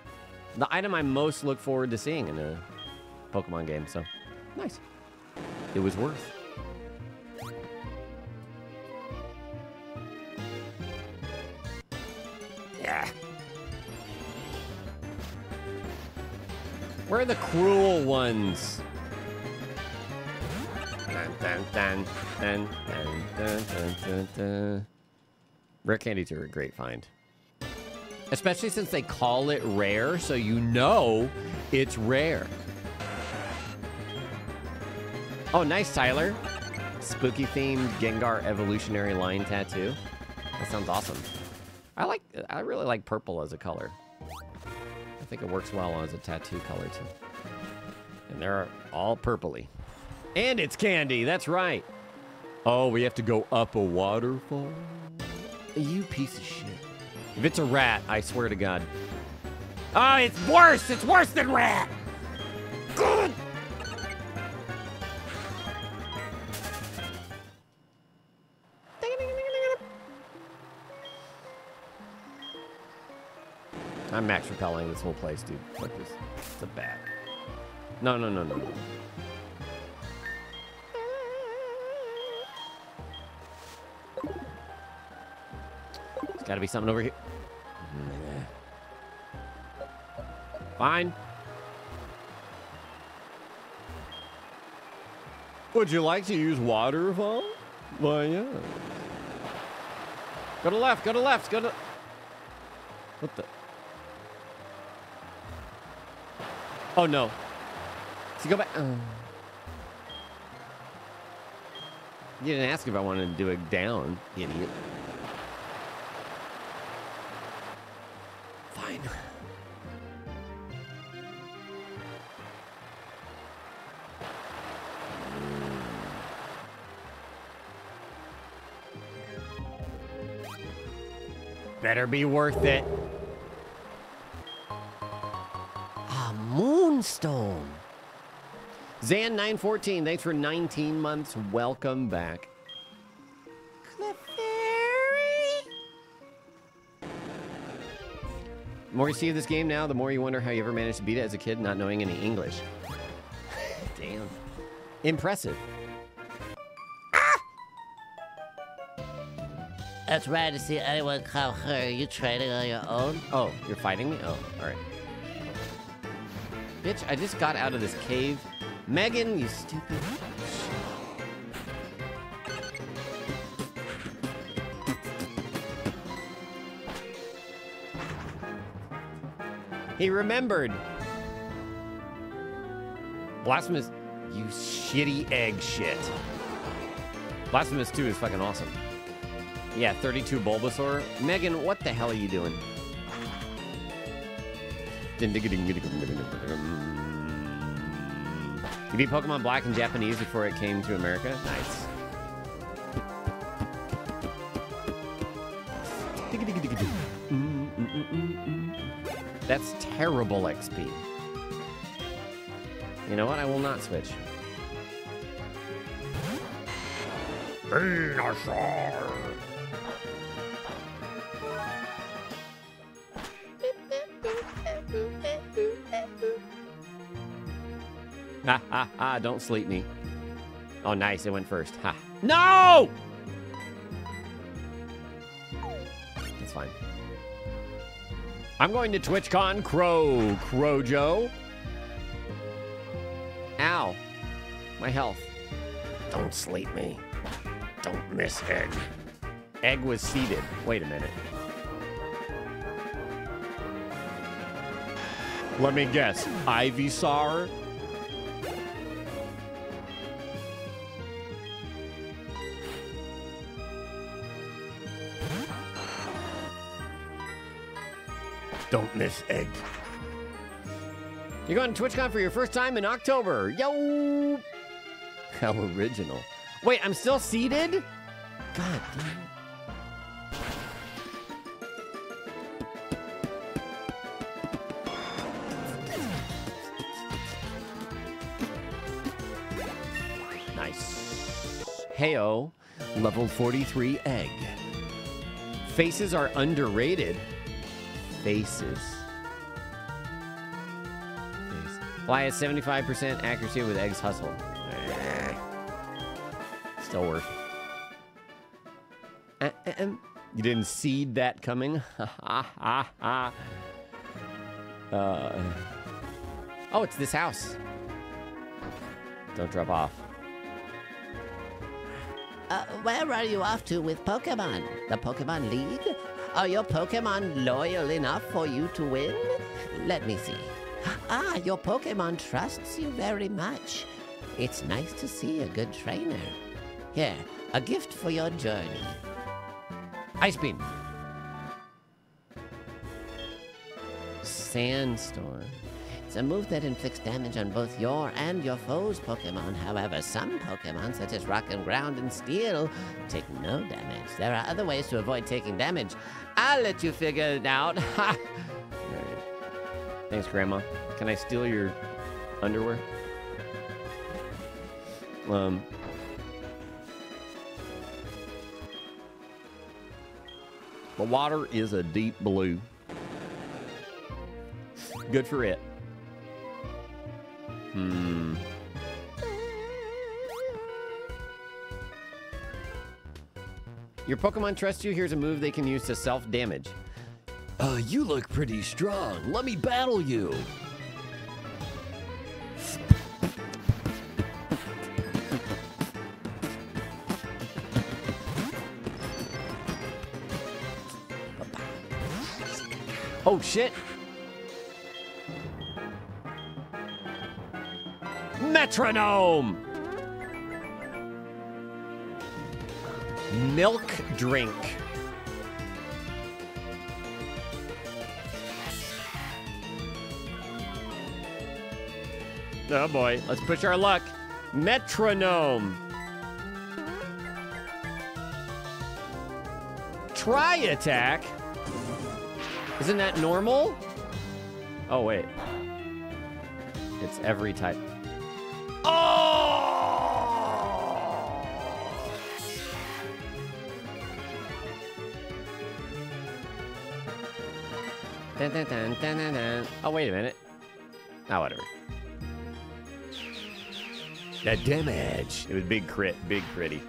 the item I most look forward to seeing in a Pokemon game. So, nice. It was worth. Yeah. Where are the cruel ones? Dun, dun, dun, rare candies are a great find. Especially since they call it rare, so you know it's rare. Oh, nice, Tyler. Spooky themed Gengar evolutionary line tattoo. That sounds awesome. I like, I really like purple as a color. I think it works well as a tattoo color too. And they're all purpley. And it's candy, that's right. Oh, we have to go up a waterfall? You piece of shit. If it's a rat, I swear to God. Oh, it's worse! It's worse than rat! Good! I'm max repelling this whole place, dude. Fuck this. It's a bat. No, no, no, no, no. There's gotta be something over here. Fine. Would you like to use waterfall? Why, yeah. Go to left, go to left, go to... What the... Oh, no. So go back... Oh. You didn't ask if I wanted to do it down, idiot. Fine. Better be worth it. Moonstone. Zan914, thanks for 19 months. Welcome back. Clefairy? The more you see of this game now, the more you wonder how you ever managed to beat it as a kid not knowing any English. Damn. Impressive. Ah! That's rare to see anyone come here. You training on your own? Oh, you're fighting me? Oh, alright. Bitch, I just got out of this cave. Megan, you stupid. He remembered. Blasphemous, you shitty egg shit. Blasphemous 2 is fucking awesome. Yeah, 32 Bulbasaur. Megan, what the hell are you doing? You beat Pokemon Black in Japanese before it came to America? Nice. That's terrible XP. You know what? I will not switch. Venusaur. Ha ha ha, don't sleep me. Oh, nice, it went first. Ha. No! That's fine. I'm going to TwitchCon Crow, Crojo. Ow. My health. Don't sleep me. Don't miss egg. Egg was seeded. Wait a minute. Let me guess. Ivysaur? Don't miss egg. You're going to TwitchCon for your first time in October. Yo! How original. Wait, I'm still seated? God damn. Heyo, level 43 egg. Faces are underrated. Faces. Face. Fly at 75% accuracy with Egg's Hustle. Eh. Still worth. Uh, uh, um, You didn't seed that coming? Uh. Oh, it's this house. Don't drop off. Uh, where are you off to with Pokemon? The Pokemon League? Are your Pokemon loyal enough for you to win? Let me see. Ah, your Pokemon trusts you very much. It's nice to see a good trainer. Here, a gift for your journey. Ice beam. Sandstorm. It's a move that inflicts damage on both your and your foe's Pokemon. However, some Pokemon, such as Rock and Ground and Steel, take no damage. There are other ways to avoid taking damage. I'll let you figure it out. Ha! Alright. Thanks, Grandma. Can I steal your underwear? Um. The water is a deep blue. Good for it. Hmm. Your Pokemon trust you. Here's a move they can use to self damage. Uh, you look pretty strong. Let me battle you. Oh shit! Metronome! Milk drink. Oh boy, let's push our luck. Metronome. Tri Attack? Isn't that normal? Oh, wait. It's every type. Dun, dun, dun, oh, wait a minute. Ah, oh, whatever. That damage. It was big crit, big critty.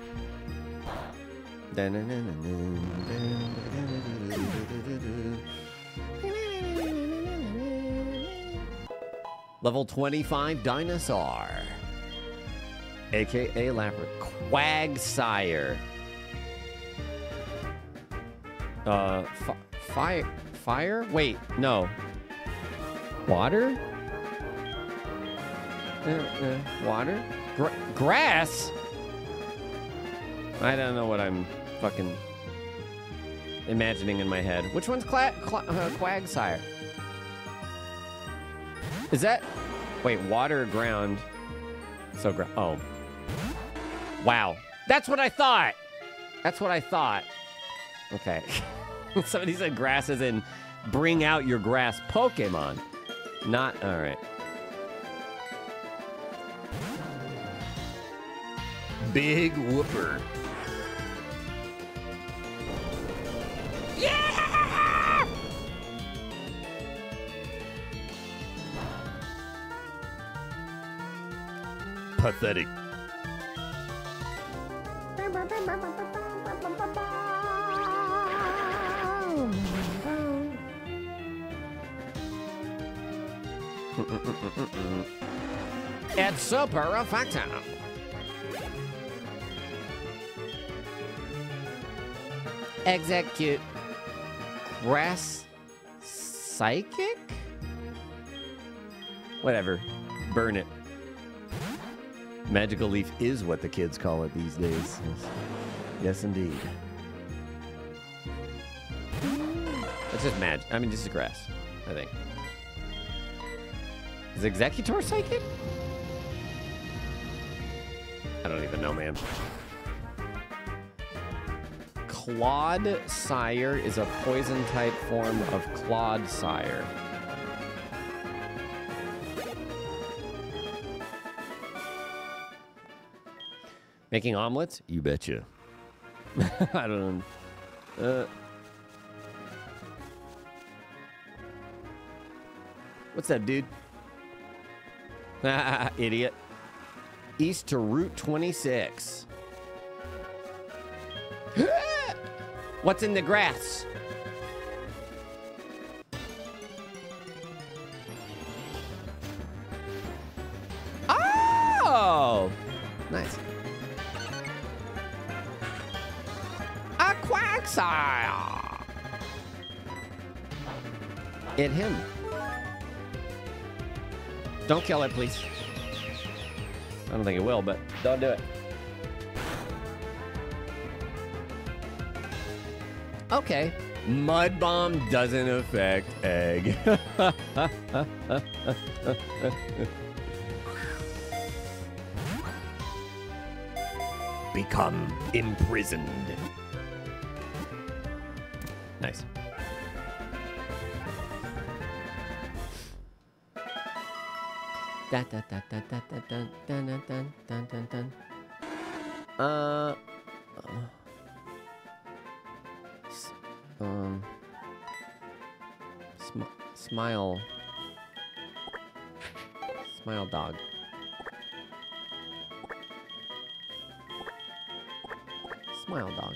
Level 25 dinosaur. AKA Lapra. Quagsire. Uh, fi- fire. Fire? Wait, no. Water? Uh, uh, water? Gra- grass? I don't know what I'm fucking imagining in my head. Which one's Cla- uh, Quagsire? Is that... Wait, water, ground. So, gra- oh. Wow. That's what I thought! That's what I thought. Okay. Somebody said grass as in bring out your grass Pokemon. Not, alright. Big Wooper. Pathetic. It's super effective. Exeggcute grass psychic? Whatever. Burn it. Magical leaf is what the kids call it these days. Yes, yes indeed. It's just magic. I mean, this is grass, I think. Is Exeggutor psychic? I don't even know, man. Clodsire is a poison type form of Clodsire. Making omelets? You betcha. I don't know. Uh, what's that, dude? Idiot. East to Route 26. What's in the grass? Oh! Nice. A Quagsire! Hit him. Don't kill it, please. I don't think it will, but don't do it. Okay. Mud bomb doesn't affect egg. Become imprisoned. Da, da, da, da, da, da, dun, dun, dun, dun, dun, dun. Uh, uh, um, sm smile, smile dog. Smile dog.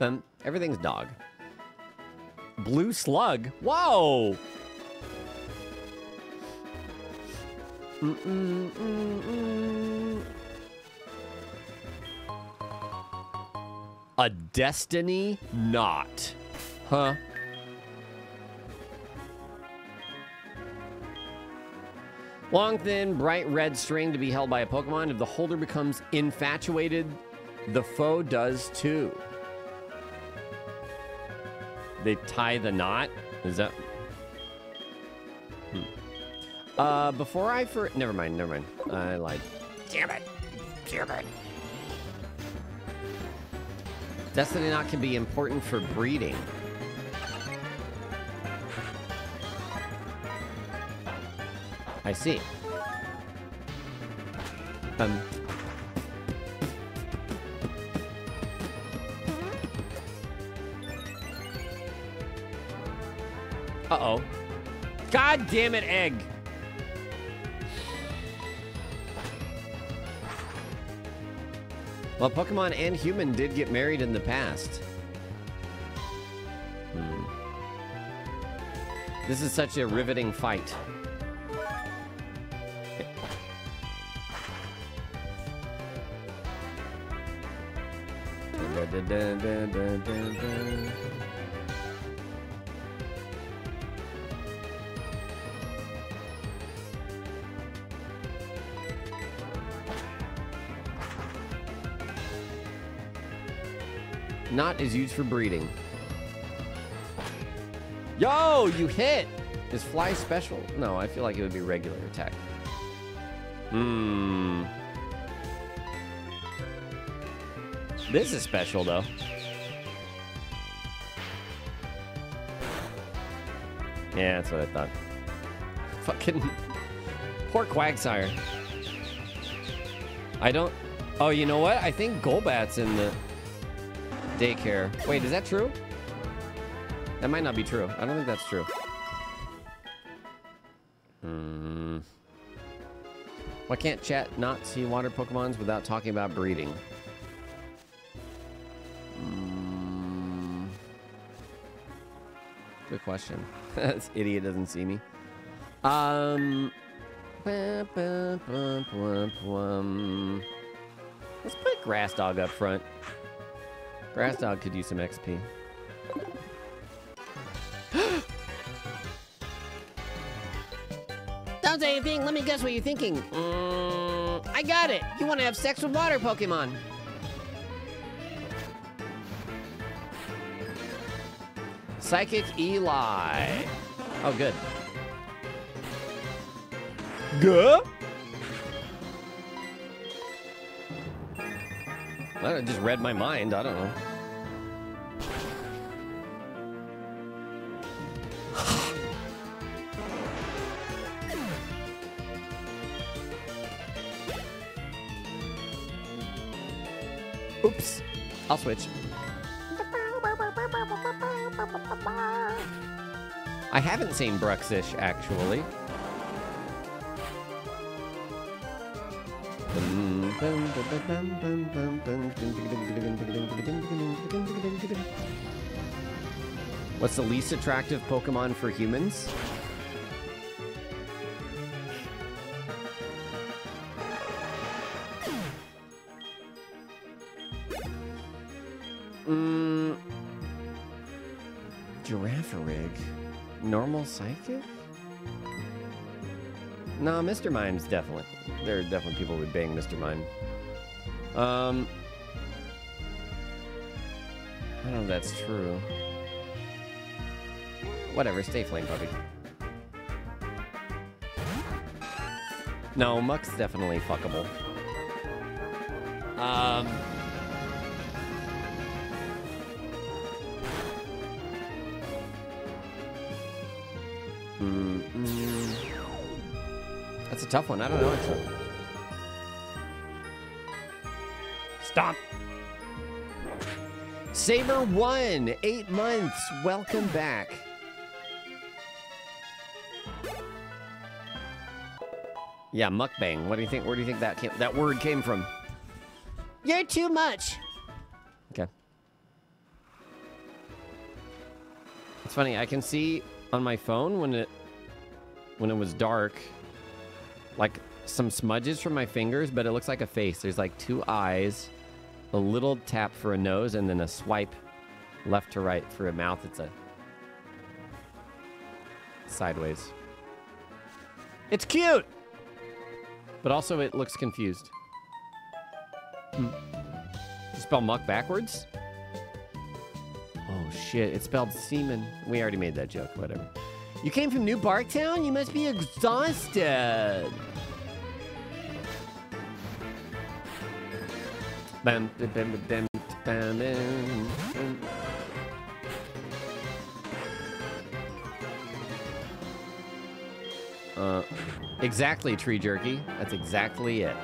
Then everything's dog. Blue slug. Whoa! A destiny knot. Huh? Long, thin, bright red string to be held by a Pokemon. If the holder becomes infatuated, the foe does too. They tie the knot? Is that. Uh, before I for never mind, never mind. I lied. Damn it, damn it. Destiny knot can be important for breeding. I see. Um. Uh oh. God damn it, egg. Well, Pokemon and human did get married in the past. Hmm. This is such a riveting fight. Used for breeding. Yo, you hit! Is fly special? No, I feel like it would be regular attack. Hmm. This is special, though. Yeah, that's what I thought. Fucking poor Quagsire. I don't. Oh, you know what? I think Golbat's in the daycare. Wait, is that true? That might not be true. I don't think that's true. Hmm. Why can't chat not see water Pokemons without talking about breeding? Hmm. Good question. this idiot doesn't see me. Um. Let's put Grass Dog up front. Grass Dog could use some XP. Don't say anything. Let me guess what you're thinking. Mm, I got it. You want to have sex with water Pokemon. Psychic Eli. Oh, good. Good? I just read my mind. I don't know. Oops. I'll switch. I haven't seen Bruxish, actually. What's the least attractive Pokemon for humans? Mmm. Giraffe rig. Normal psychic? Nah, Mr. Mime's definitely. There are definitely people who would bang Mr. Mime. Um. I don't know if that's true. Whatever, stay flame puppy. No, Muk's definitely fuckable. Um. Mm, mm. That's a tough one. I don't know. Actually. Stop. Saber one, eight months. Welcome back. Yeah, mukbang. What do you think? Where do you think that came, that word came from? You're too much. Okay. It's funny. I can see on my phone when it when it was dark, like some smudges from my fingers, but it looks like a face. There's like two eyes, a little tap for a nose, and then a swipe left to right for a mouth. It's a sideways. It's cute, but also it looks confused. Hmm. Spell Muk backwards? Oh shit, it's spelled semen. We already made that joke, whatever. You came from New Bark Town? You must be exhausted. Bam, bam, bam, bam, bam. Uh, exactly, tree jerky. That's exactly it.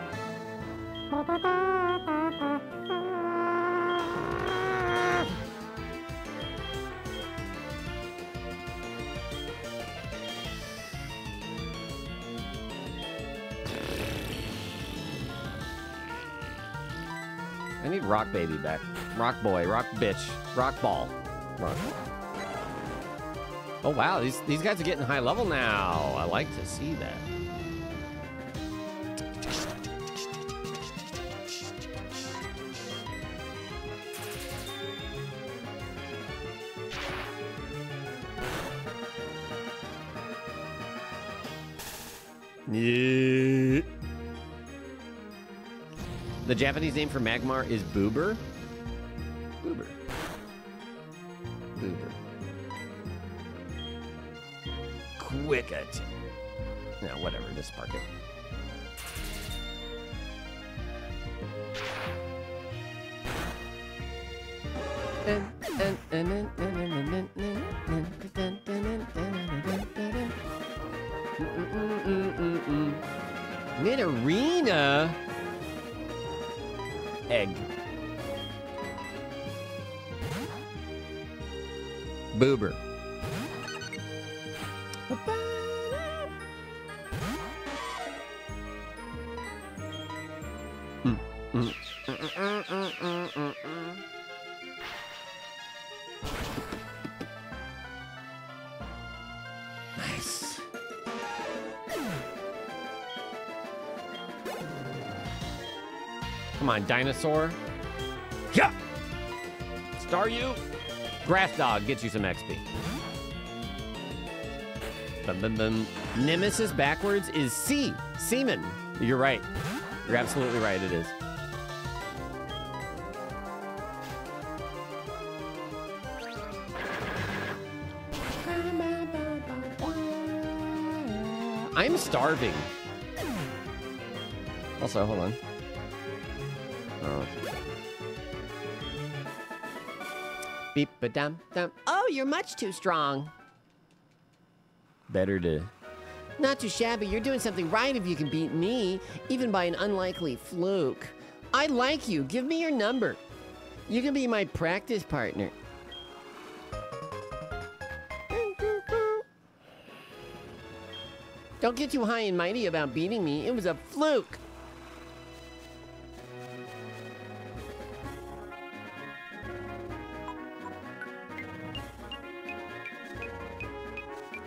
Need Rock Baby back. Rock Boy, Rock Bitch, Rock Ball. Rock Oh wow, these these guys are getting high level now. I like to see that. Yeah. The Japanese name for Magmar is Boober. Boober. Boober. Quick Quicket. No, whatever, just park it. Come on, dinosaur. Yeah. Star you. Grass dog gets you some XP. Bum, bum, bum. Nemesis backwards is C. Seaman. You're right. You're absolutely right. It is. I'm starving. Also, hold on. Beep a dum dum. Oh, you're much too strong. Better to. Not too shabby. You're doing something right if you can beat me, even by an unlikely fluke. I like you. Give me your number. You can be my practice partner. Don't get too high and mighty about beating me. It was a fluke.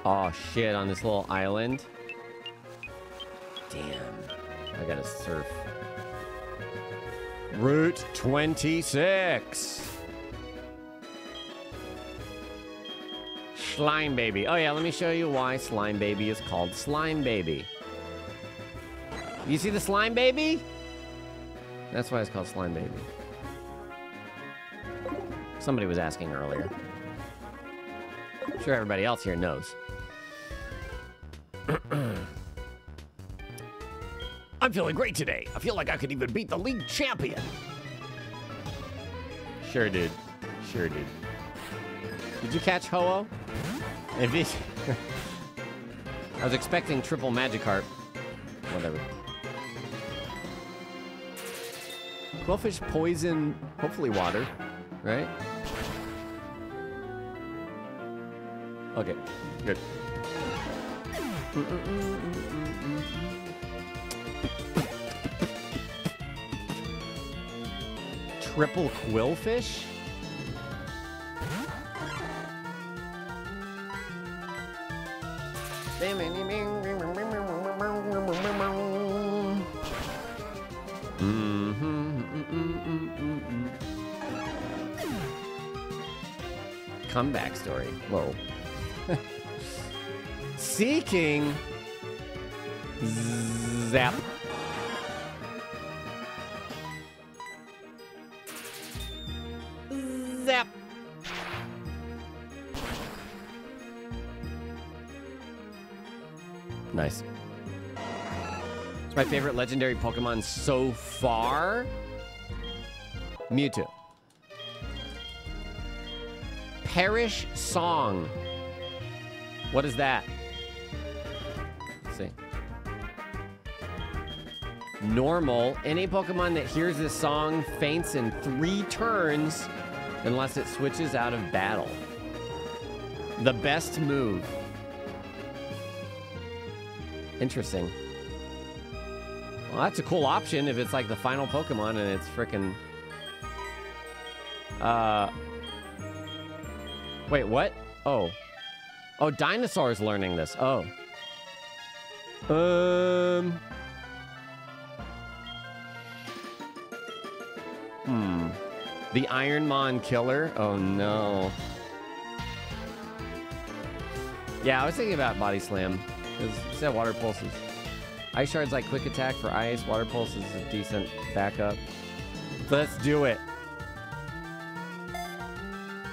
Oh shit! On this little island. Damn. I gotta surf. Route 26. Slime Baby. Oh yeah, let me show you why Slime Baby is called Slime Baby. You see the Slime Baby? That's why it's called Slime Baby. Somebody was asking earlier. I'm sure everybody else here knows. I'm feeling great today. I feel like I could even beat the league champion. Sure, did. Sure, did. Did you catch Ho-Oh? I was expecting triple Magikarp. Whatever. Qwilfish poison, hopefully water, right? Okay, good. Triple Qwilfish? Comeback story. Whoa. Seeking Zap. Zap. Nice. It's my favorite legendary Pokemon so far. Mewtwo. Perish Song. What is that? Normal. Any Pokemon that hears this song faints in three turns unless it switches out of battle. The best move. Interesting. Well, that's a cool option if it's like the final Pokemon and it's freaking. Uh. Wait, what? Oh. Oh, dinosaurs learning this. Oh. Um. The Ironmon killer? Oh no. Yeah, I was thinking about Body Slam. Because said water pulses. Ice Shard's like quick attack for ice. Water pulse is a decent backup. Let's do it.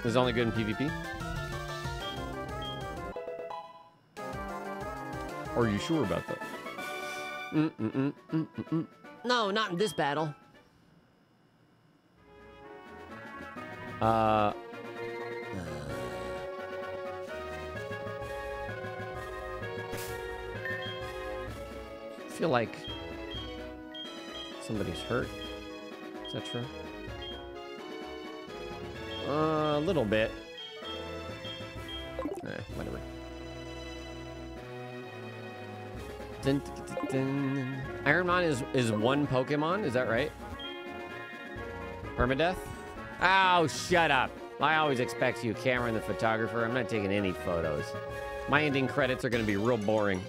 This is only good in PvP? Are you sure about that? Mm-mm-mm-mm-mm-mm. No, not in this battle. Uh. Feel like somebody's hurt. Is that true? Uh, a little bit. Eh, whatever. Dun, dun, dun. Ironmon is is one Pokemon. Is that right? Permadeath? Oh, shut up. I always expect you, Cameron the photographer. I'm not taking any photos. My ending credits are going to be real boring.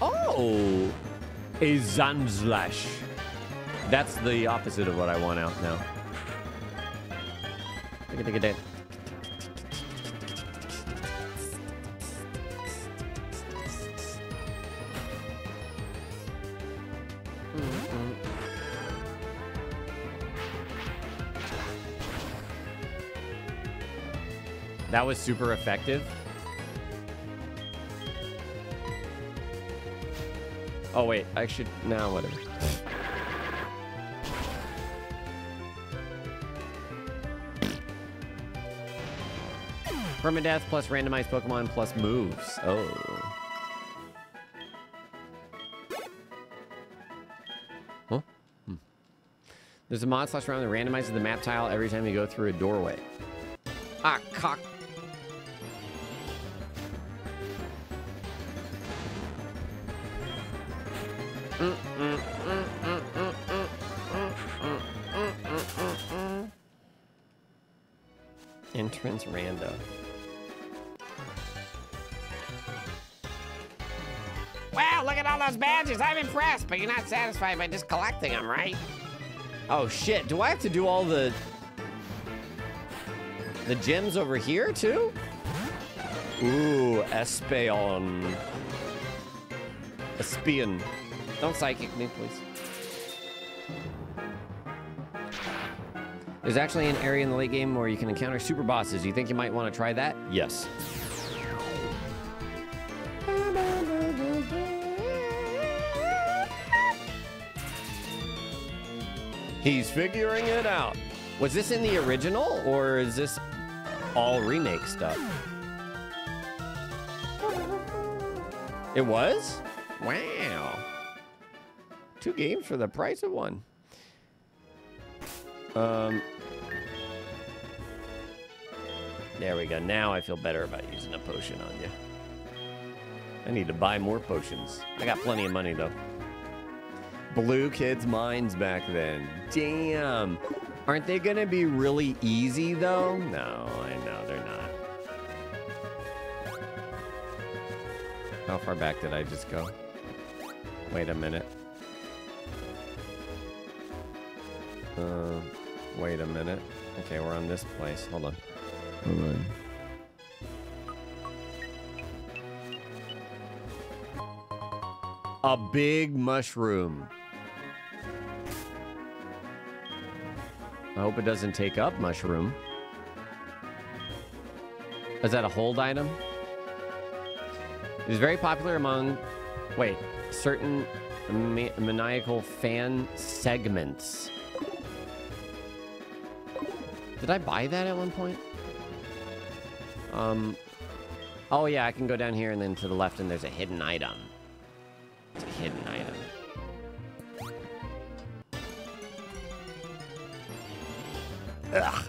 Oh! A Sandslash. That's the opposite of what I want out now. Look at that. That was super effective. Oh wait, I should now whatever. Permadeath plus randomized Pokemon plus moves. Oh. Huh? Hmm. There's a mod slash round that randomizes the map tile every time you go through a doorway. Ah, cock. Badges. I'm impressed, but you're not satisfied by just collecting them, right? Oh shit, do I have to do all the The gem's over here too? Ooh, Espeon. Espion. Don't psychic me, please. There's actually an area in the late game where you can encounter super bosses. You think you might want to try that? Yes. He's figuring it out. Was this in the original, or is this all remake stuff? It was? Wow. Two games for the price of one. Um. There we go. Now I feel better about using a potion on you. I need to buy more potions. I got plenty of money though. Blue kids' minds back then. Damn. Aren't they gonna be really easy though? No, I know they're not. How far back did I just go? Wait a minute. Uh, wait a minute. Okay, we're on this place. Hold on. Hold on. A big mushroom. I hope it doesn't take up mushroom. Is that a hold item? It is very popular among, wait, certain ma- maniacal fan segments. Did I buy that at one point? Um, oh yeah, I can go down here and then to the left and there's a hidden item. It's a hidden Ugh.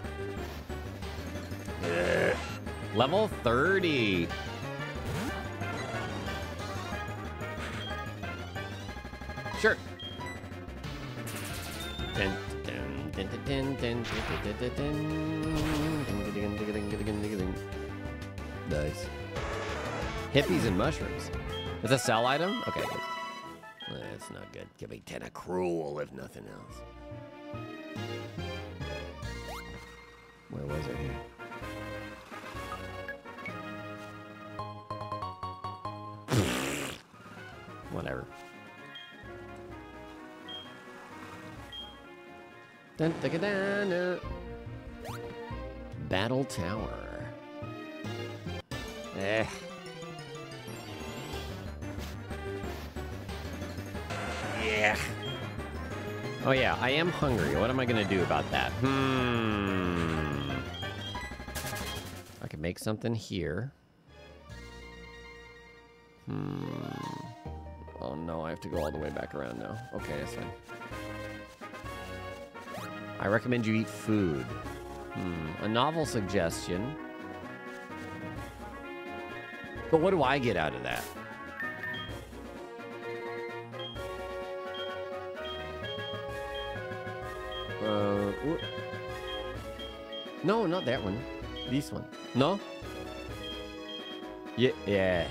Ugh. Level 30. Sure. Nice. Hippies and mushrooms. Is a sell item? Okay. That's not good. Give me 10 A cruel, if nothing else. Where was it here? Whatever. Dun, dun, dun. Battle Tower. Eh. Yeah. Oh yeah, I am hungry. What am I gonna do about that? Hmm. Make something here. Hmm. Oh no, I have to go all the way back around now. Okay, that's fine. I recommend you eat food. Hmm. A novel suggestion. But what do I get out of that? Uh, no, not that one. This one. No? Ye- yes.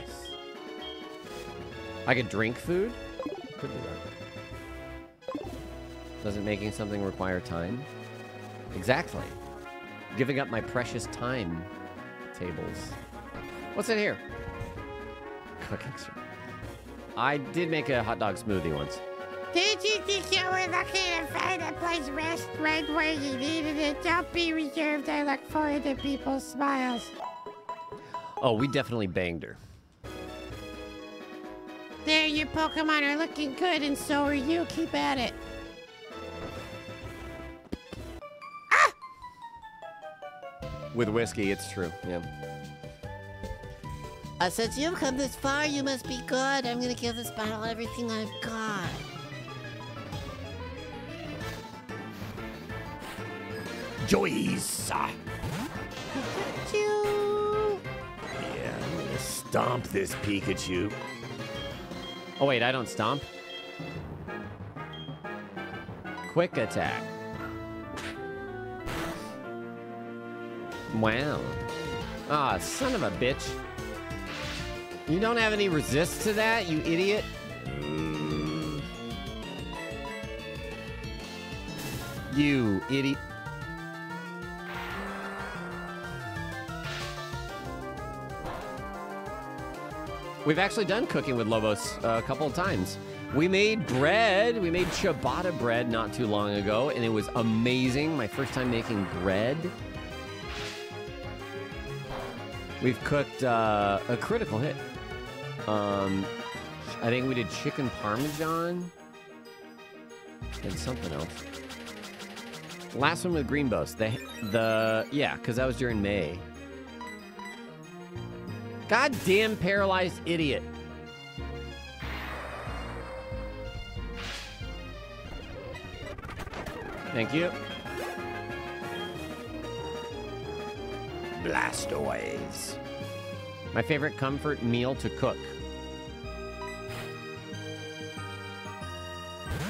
I could drink food? Could do that. Doesn't making something require time? Exactly. Giving up my precious time tables. What's in here? Cooking. I did make a hot dog smoothie once. Did you think you were lucky to find a place rest right where you needed it? Don't be reserved. I look forward to people's smiles. Oh, we definitely banged her. There, your Pokemon are looking good, and so are you. Keep at it. Ah! With whiskey, it's true. Yeah. Uh, since you've come this far, you must be good. I'm gonna give this bottle everything I've got. Joyce! Choo. Yeah, I'm gonna stomp this Pikachu. Oh, wait, I don't stomp. Quick attack. Wow. Ah, son of a bitch. You don't have any resist to that, you idiot? You idiot. We've actually done cooking with Lobos uh, a couple of times. We made bread. We made ciabatta bread not too long ago, and it was amazing. My first time making bread. We've cooked uh, a critical hit. Um, I think we did chicken parmesan and something else. Last one with Green Boast. The the yeah, because that was during May. Goddamn paralyzed idiot. Thank you. Blastoise. My favorite comfort meal to cook.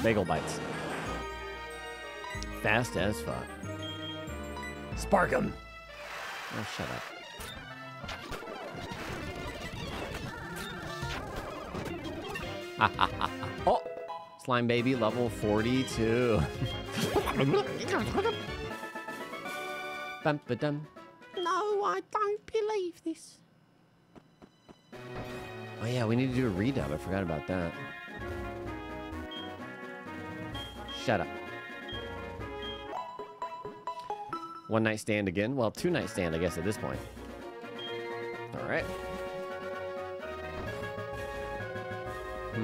Bagel bites. Fast as fuck. Spark 'em. Oh, shut up. oh, slime baby level 42. Bum ba dum. No, I don't believe this. Oh yeah, we need to do a redub. I forgot about that. Shut up. One night stand again. Well, two night stand, I guess, at this point. All right. Ah!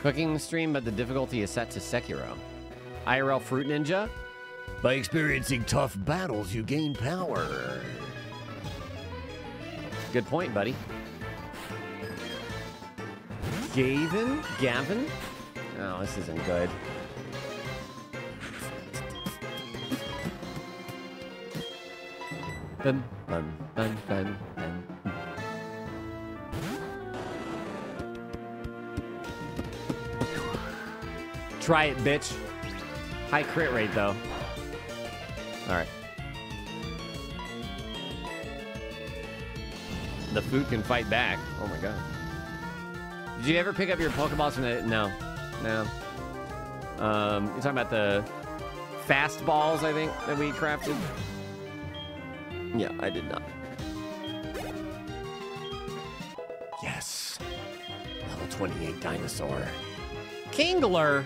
Cooking stream, but the difficulty is set to Sekiro. IRL Fruit Ninja. By experiencing tough battles, you gain power. Good point, buddy. Gavin? Gavin? Oh, this isn't good. Try it, bitch. High crit rate, though. All right. The food can fight back. Oh my god. Did you ever pick up your Pokeballs from the... No. No. Um, you're talking about the fast balls, I think, that we crafted? Yeah, I did not. Yes. Level 28 dinosaur. Kingler!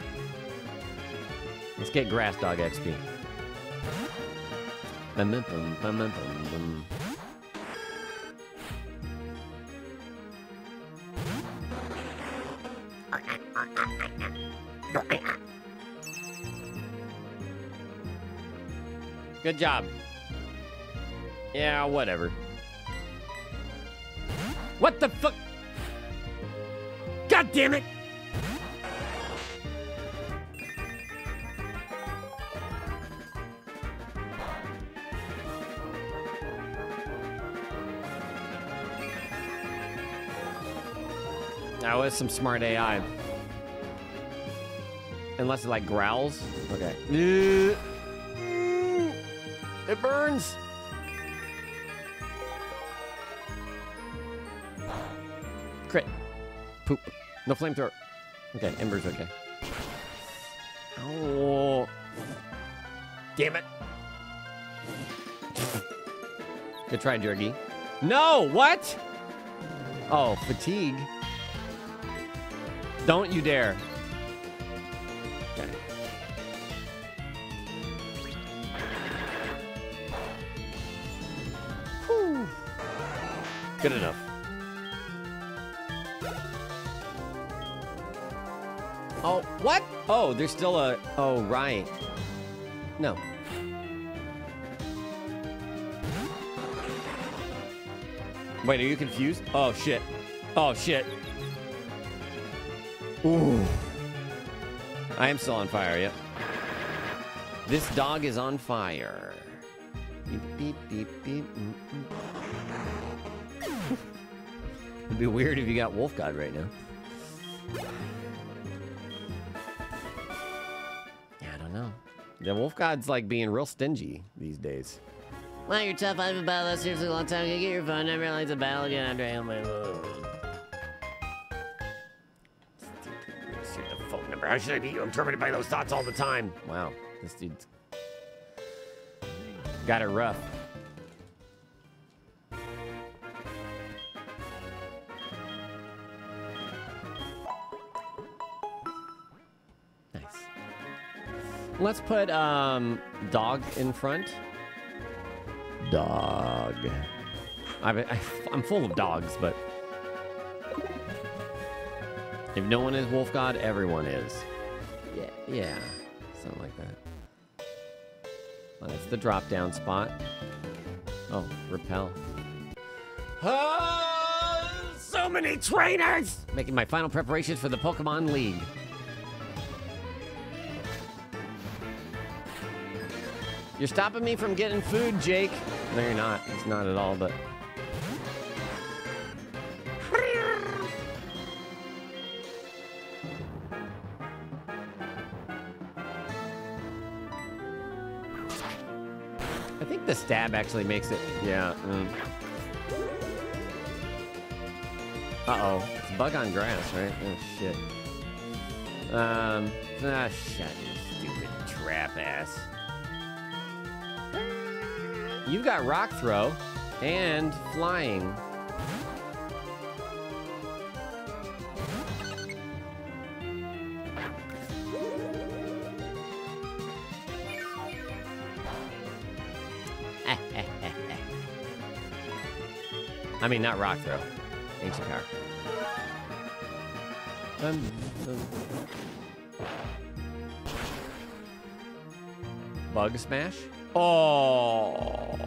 Let's get Grass Dog XP. Bum, bum, bum, bum, bum, bum. Good job. Yeah, whatever. What the fuck? God damn it! That was some smart AI. Unless it like growls. Okay. It burns. Poop. No flamethrower. Okay, Ember's okay. Oh. Damn it. Good try, Jergy. No, what? Oh, fatigue. Don't you dare. Okay. Good enough. Oh, there's still a... Oh, right. No. Wait, are you confused? Oh, shit. Oh, shit. Ooh. I am still on fire, yep. This dog is on fire. Beep, beep, beep, beep. mm, mm. It'd be weird if you got Wolf God right now. The Wolf God's like being real stingy these days. Well, you're tough. I've been battle that seriously a long time. Can you get your phone number? I'd like to battle again after I my Let's phone number. How should I be? I'm tormented by those thoughts all the time. Wow, this dude's got it rough. Let's put um dog in front. Dog. I, I, I'm full of dogs, but if no one is wolf god, everyone is. Yeah, yeah, something like that. Oh, that's the drop down spot. Oh, repel. Ah, so many trainers! Making my final preparations for the Pokemon League. You're stopping me from getting food, Jake. No, you're not. It's not at all, but. I think the stab actually makes it. Yeah. mm. Uh-oh. It's bug on grass, right? Oh, shit. Um. Ah, shut you stupid trap ass. You've got rock throw and flying. I mean, not rock throw. Ancient power. Um, um. Bug smash? Oh.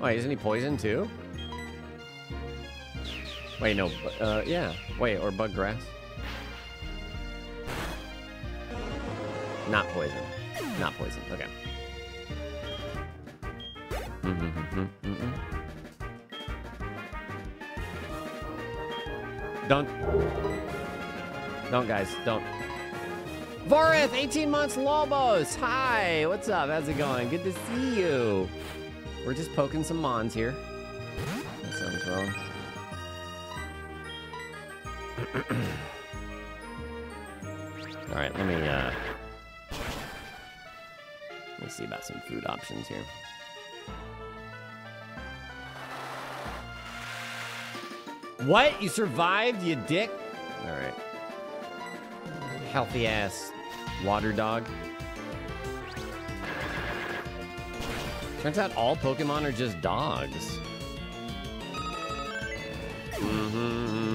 Wait, isn't he poison too? Wait, no. Uh, yeah. Wait, or bug grass? Not poison. Not poison. Okay. Don't. Don't, guys. Don't. Vorith, 18 months Lobos. Hi, what's up? How's it going? Good to see you. We're just poking some Mons here. That sounds wrong. All right, let me uh, let me see about some food options here. What? You survived, you dick? All right. Healthy ass water dog. Turns out all Pokemon are just dogs. Mhm.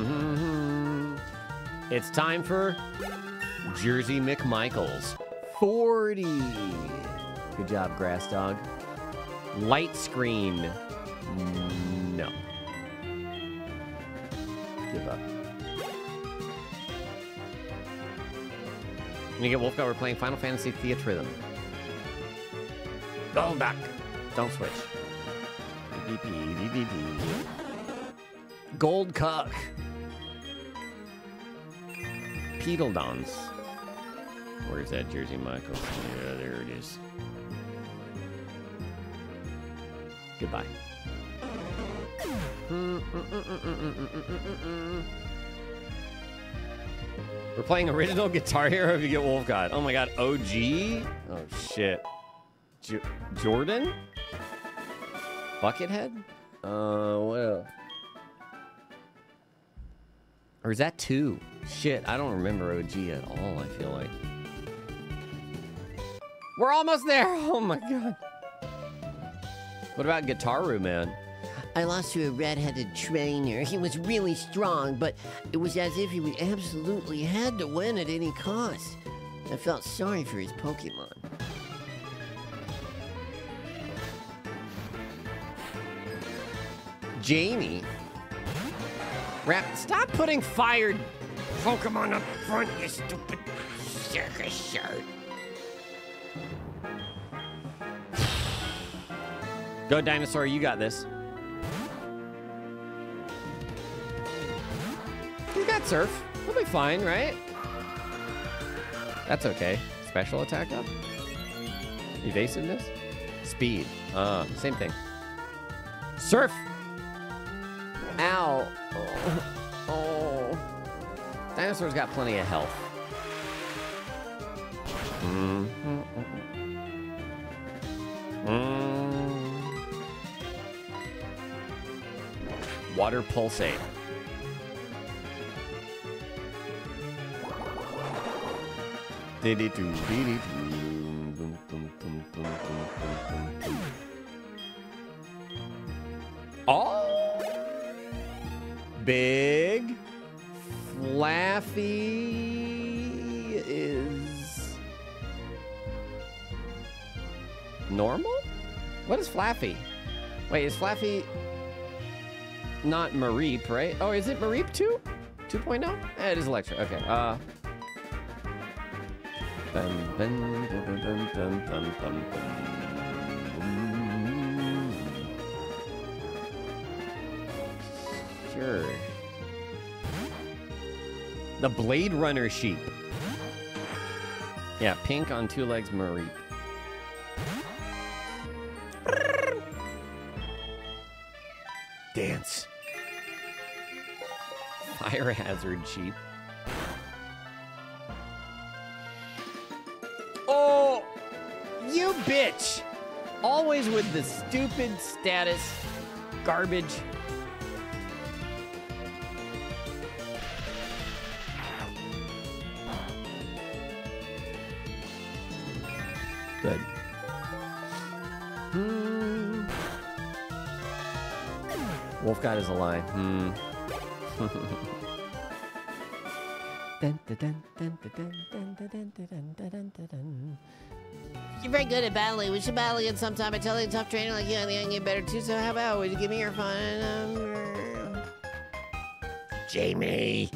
It's time for Jersey McMichaels. 40. Good job, Grass Dog. Light screen. No. Give up. When you get Wolf God, we're playing Final Fantasy Theatrhythm. Golduck. Don't switch. Gold Cuck. Peedledons. Where's that Jersey Michael? Yeah, there it is. Goodbye. We're playing original Guitar Hero if you get Wolf God. Oh my god, OG? Oh shit. J- Jordan? Buckethead? Uh, what else? Or is that two? Shit, I don't remember OG at all, I feel like. We're almost there! Oh my god. What about Guitar Gitaroo Man? I lost to a red-headed trainer. He was really strong, but it was as if he absolutely had to win at any cost. I felt sorry for his Pokemon. Jamie? Rap, stop putting fired Pokemon up front, you stupid circus shirt. Go, dinosaur, you got this. You got surf. He'll be fine, right? That's okay. Special attack up? Evasiveness? Speed. Uh, same thing. Surf! Ow. Oh. oh. Dinosaurs got plenty of health. Mm. Mm. Water pulsate. Oh! Big Flaaffy is normal? What is Flaaffy? Wait, is Flaaffy not Mareep, right? Oh, is it Mareep 2? 2.0? Eh, it is Electro. Okay. Uh Sure. The Blade Runner sheep. Yeah, pink on two legs, Marie. Dance. Fire hazard sheep. Oh, you bitch! Always with the stupid status garbage. Good. Hmm. Wolf God is a lie. Hmm. You're very good at battling. We should battle again sometime. I tell you, tough trainer like you, think I can get better too. So how about would you give me your phone number? Jamie.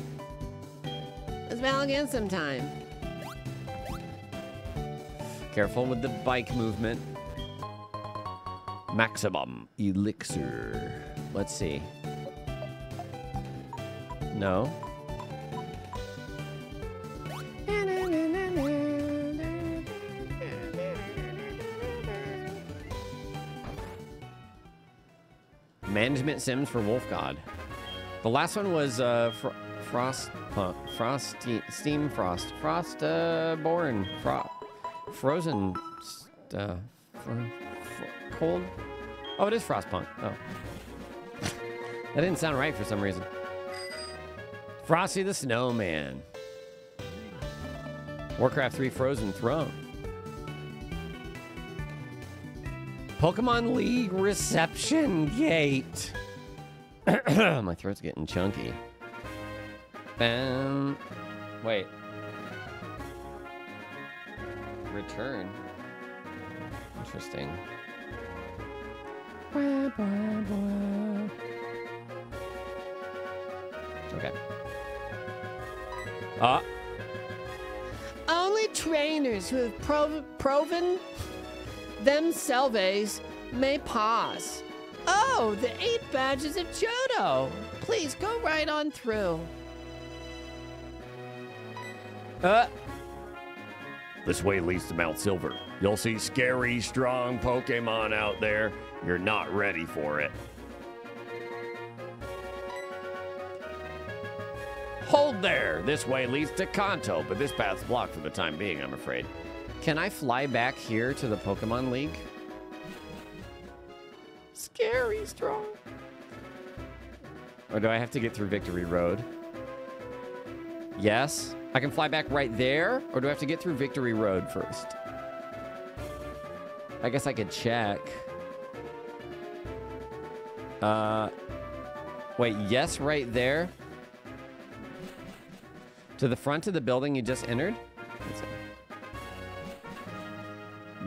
Let's battle again sometime. Careful with the bike movement. Maximum elixir. Let's see. No. Management sims for Wolf God. The last one was uh, fr- Frost, Frost, Steam Frost, Frost uh, Born, Fro- Frozen, uh, cold. Oh, it is Frostpunk. Oh, that didn't sound right for some reason. Frosty the Snowman. Warcraft 3 Frozen Throne. Pokemon League Reception Gate. My throat's getting chunky. Um, wait. Return. Interesting. Okay. Ah, Only trainers who have prov- proven themselves may pass. Oh, the eight badges of Johto. Please go right on through. uh, This way leads to Mount Silver. You'll see scary, strong Pokemon out there. You're not ready for it. Hold there. This way leads to Kanto, but this path's blocked for the time being, I'm afraid. Can I fly back here to the Pokemon League? Scary strong. Or do I have to get through Victory Road? Yes. I can fly back right there, or do I have to get through Victory Road first? I guess I could check. Uh, wait, yes, right there. To the front of the building you just entered?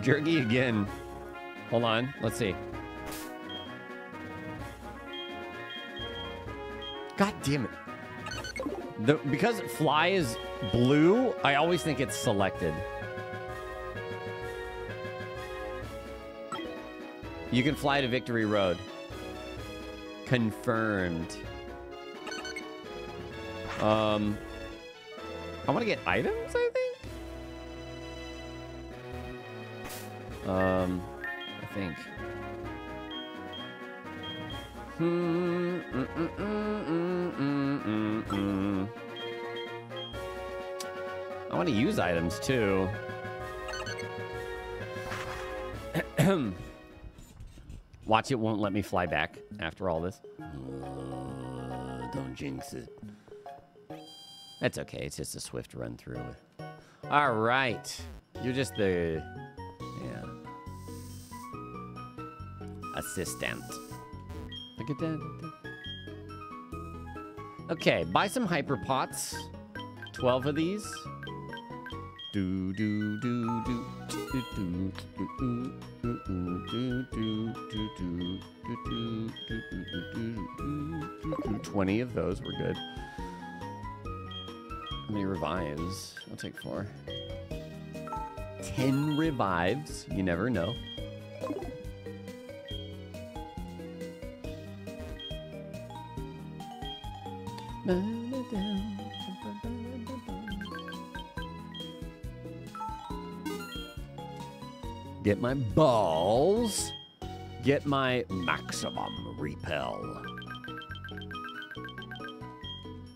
Jerky again. Hold on, let's see. God damn it. The, because fly is blue, I always think it's selected. You can fly to Victory Road. Confirmed. Um, I want to get items, I think. Um, I think. Hmm. mm, mm, mm. I want to use items too. Watch it won't let me fly back after all this. Uh, don't jinx it. That's okay. It's just a swift run through. All right. You're just the yeah assistant. Look at that. Okay, buy some hyper pots. Twelve of these. Do do do do do do do do do do do do do do do do do Twenty of those were good. How many revives? I'll take four. Ten revives. You never know. Get my balls. Get my maximum repel.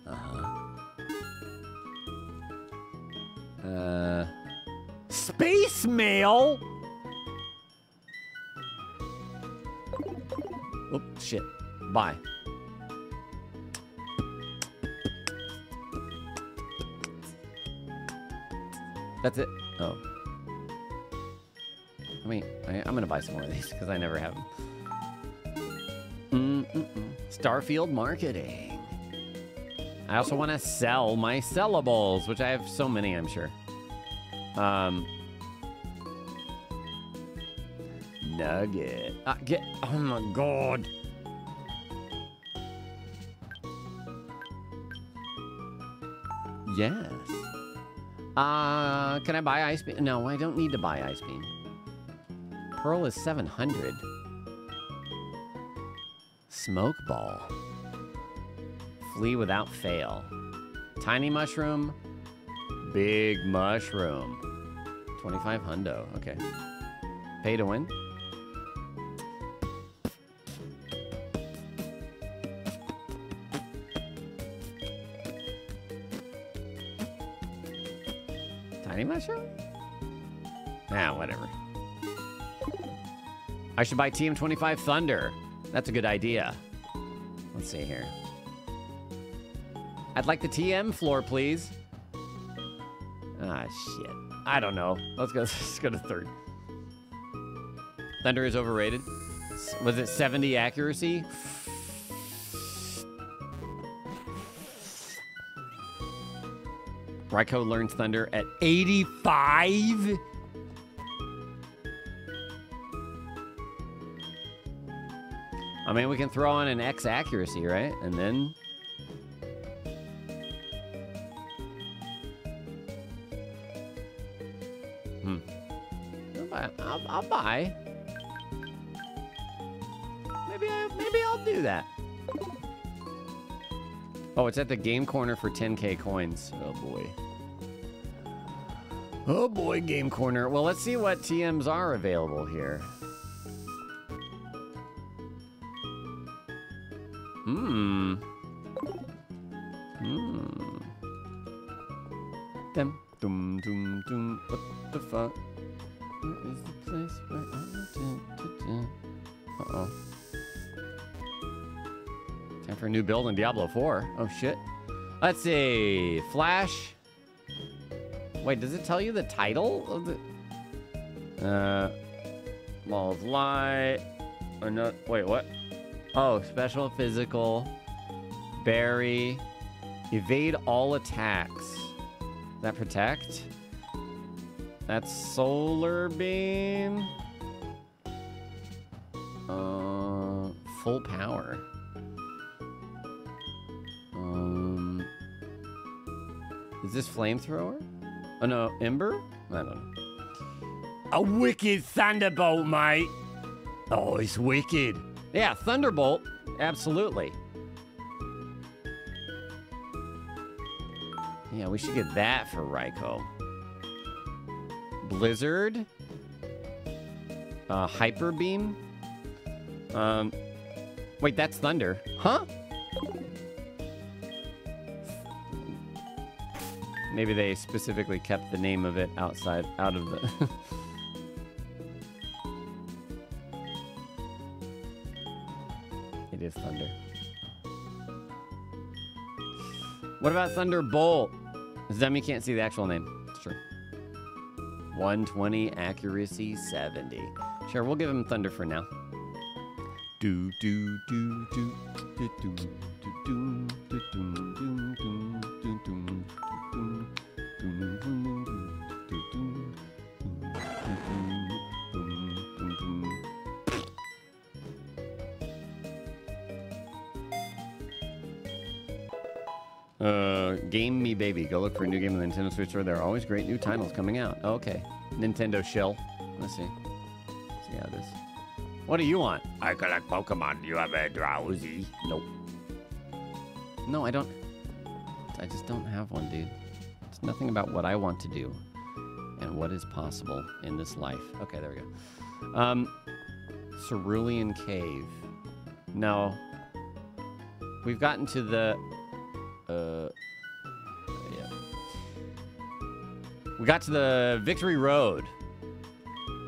Uh-huh. Uh... space mail. Oh shit! Bye. That's it. Oh. I mean, I, I'm gonna buy some more of these because I never have them. Mm-mm-mm. Starfield marketing. I also want to sell my sellables, which I have so many, I'm sure. Um, nugget. Uh, get. Oh my god. Yes. Uh, can I buy ice beam? No, I don't need to buy ice beam. Pearl is 700. Smoke ball. Flee without fail. Tiny mushroom. Big mushroom. 25 hundo. Okay. Pay to win. Ah, whatever. I should buy TM25 Thunder. That's a good idea. Let's see here. I'd like the TM floor, please. Ah, shit. I don't know. Let's go. Let's go to third. Thunder is overrated. Was it 70 accuracy? Raikou learns Thunder at 85? I mean, we can throw on an X accuracy, right? And then. Hmm. I'll buy. I'll, I'll buy. Maybe, I, maybe I'll do that. Oh, it's at the game corner for 10k coins. Oh boy. Oh boy, game corner. Well, let's see what TMs are available here. In Diablo 4. Oh shit. Let's see. Flash. Wait, does it tell you the title of the? Uh, Wall of Light. Or no? Wait, what? Oh, special physical. Berry. Evade all attacks. That protect? That's solar beam. Uh, full power. Is this flamethrower? Oh no, ember? I don't know. A wicked thunderbolt, mate. Oh, it's wicked. Yeah, Thunderbolt. Absolutely. Yeah, we should get that for Raikou. Blizzard. Uh, Hyper Beam. Um, wait, that's Thunder. Huh? Maybe they specifically kept the name of it outside, out of the... it is Thunder. What about Thunderbolt? Zemi can't see the actual name. It's true. 120 accuracy 70. Sure, we'll give him Thunder for now. Do do do do do do do do. Game Me Baby. Go look for a new game on the Nintendo Switch store. There are always great new titles coming out. Okay. Nintendo Shell. Let's see. Let's see how this. What do you want? I collect Pokemon. Do you have a Drowzee? Nope. No, I don't. I just don't have one, dude. It's nothing about what I want to do and what is possible in this life. Okay, there we go. Um, Cerulean Cave. No. We've gotten to the. Uh, We got to the Victory Road.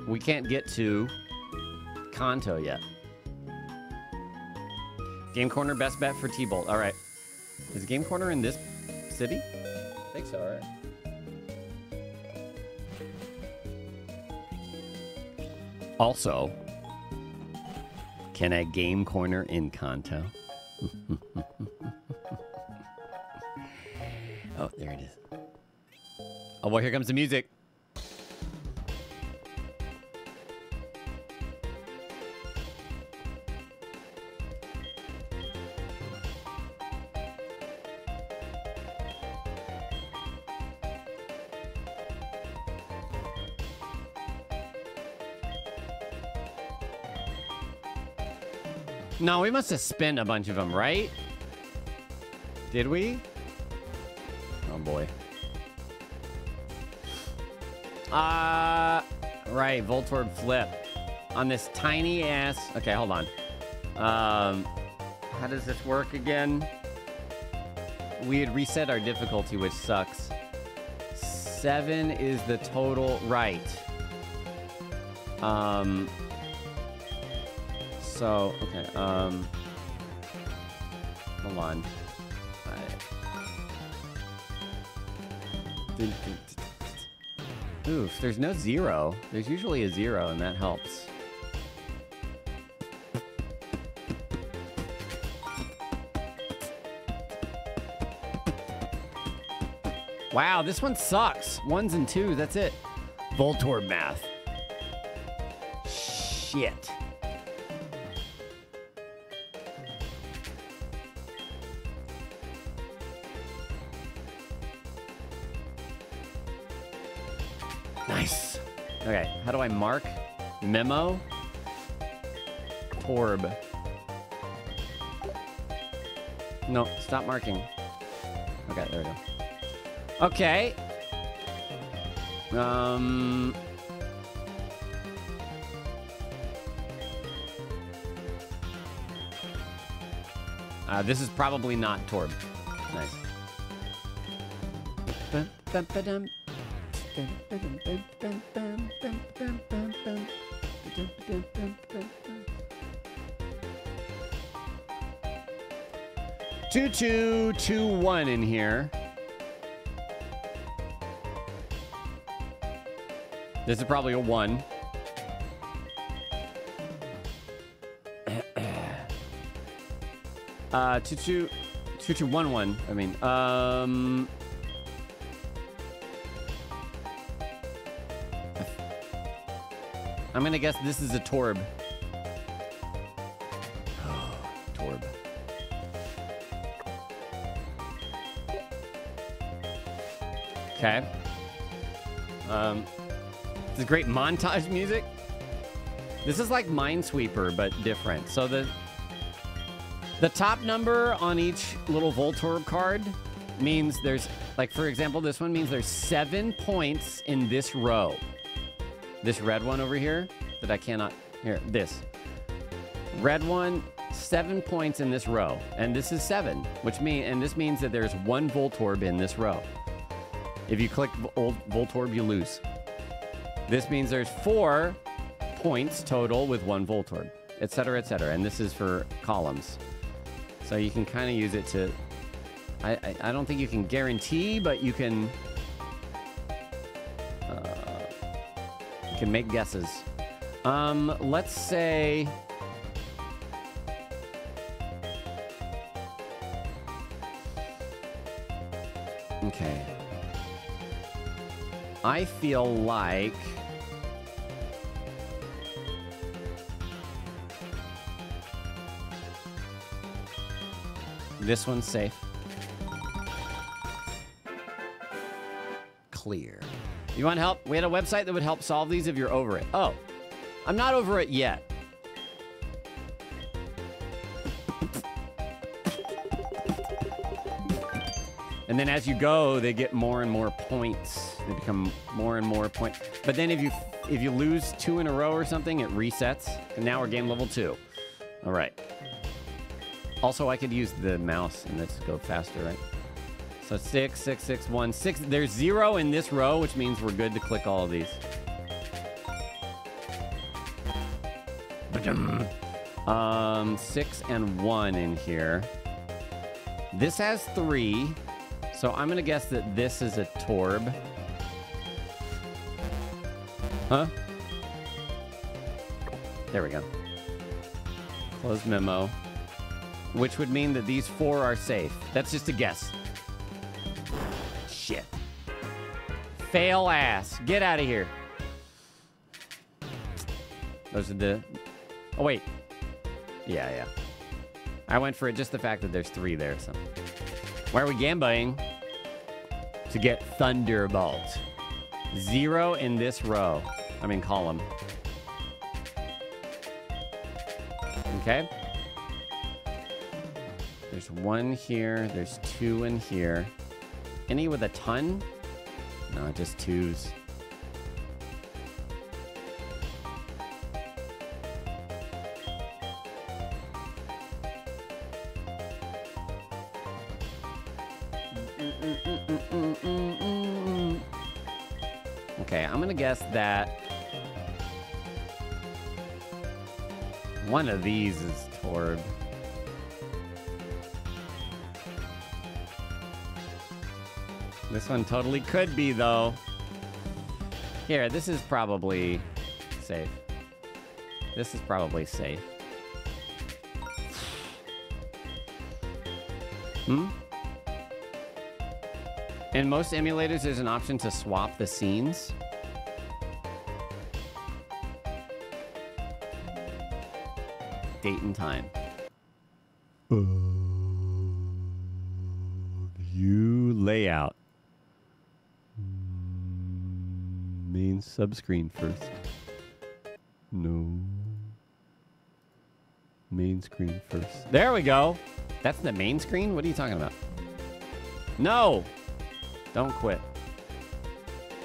We can't get to Kanto yet. Game Corner, best bet for T-Bolt. All right. Is Game Corner in this city? I think so, all right. Also, can I Game Corner in Kanto? oh, there it is. Oh, well, here comes the music. No, we must have spent a bunch of them, right? Did we? Oh boy. Uh, right, Voltorb flip on this tiny ass. Okay, hold on. Um, how does this work again? We had reset our difficulty, which sucks. Seven is the total right. Um, so, okay, um, hold on. I- Oof, there's no zero. There's usually a zero, and that helps. Wow, this one sucks. Ones and twos, that's it. Voltorb math. Shit. Okay, how do I mark? Memo? Torb. No, stop marking. Okay, there we go. Okay. Um. Uh, this is probably not Torb. Nice. Two, two, two, one in here. This is probably a one. uh, two, two, two, two, one, one. I mean, um, I'm gonna guess this is a Torb. Torb. Okay. Um, this is great montage music. This is like Minesweeper, but different. So the the top number on each little Voltorb card means there's, like, for example, this one means there's seven points in this row. This red one over here that I cannot, here, this. Red one, seven points in this row. And this is seven, which mean, and this means that there's one Voltorb in this row. If you click old Voltorb, you lose. This means there's four points total with one Voltorb, et cetera, et cetera. And this is for columns. So you can kind of use it to. I, I, I don't think you can guarantee, but you can. Can make guesses. Um, let's say. Okay. I feel like. This one's safe. Clear. You want help? We had a website that would help solve these if you're over it. Oh, I'm not over it yet. And then as you go, they get more and more points. They become more and more point. But then if you if you lose two in a row or something, it resets. And now we're game level two. All right. Also, I could use the mouse and let's go faster, right? So six, six, six, one, six. There's zero in this row, which means we're good to click all of these. Um, six and one in here. This has three, so I'm gonna guess that this is a Torb. Huh? There we go. Close memo. Which would mean that these four are safe. That's just a guess. Fail ass. Get out of here. Those are the. Oh, wait. Yeah, yeah. I went for it just the fact that there's three there. So. Why are we gambling? To get Thunderbolt. Zero in this row. I mean, column. Okay. There's one here. There's two in here. Any with a ton? No, just twos. Okay, I'm gonna guess that one of these is Torb. This one totally could be, though. Here, this is probably safe. This is probably safe. Hmm? In most emulators, there's an option to swap the scenes. Date and time. View layout. Main subscreen first. No. Main screen first. There we go. That's the main screen? What are you talking about? No! Don't quit.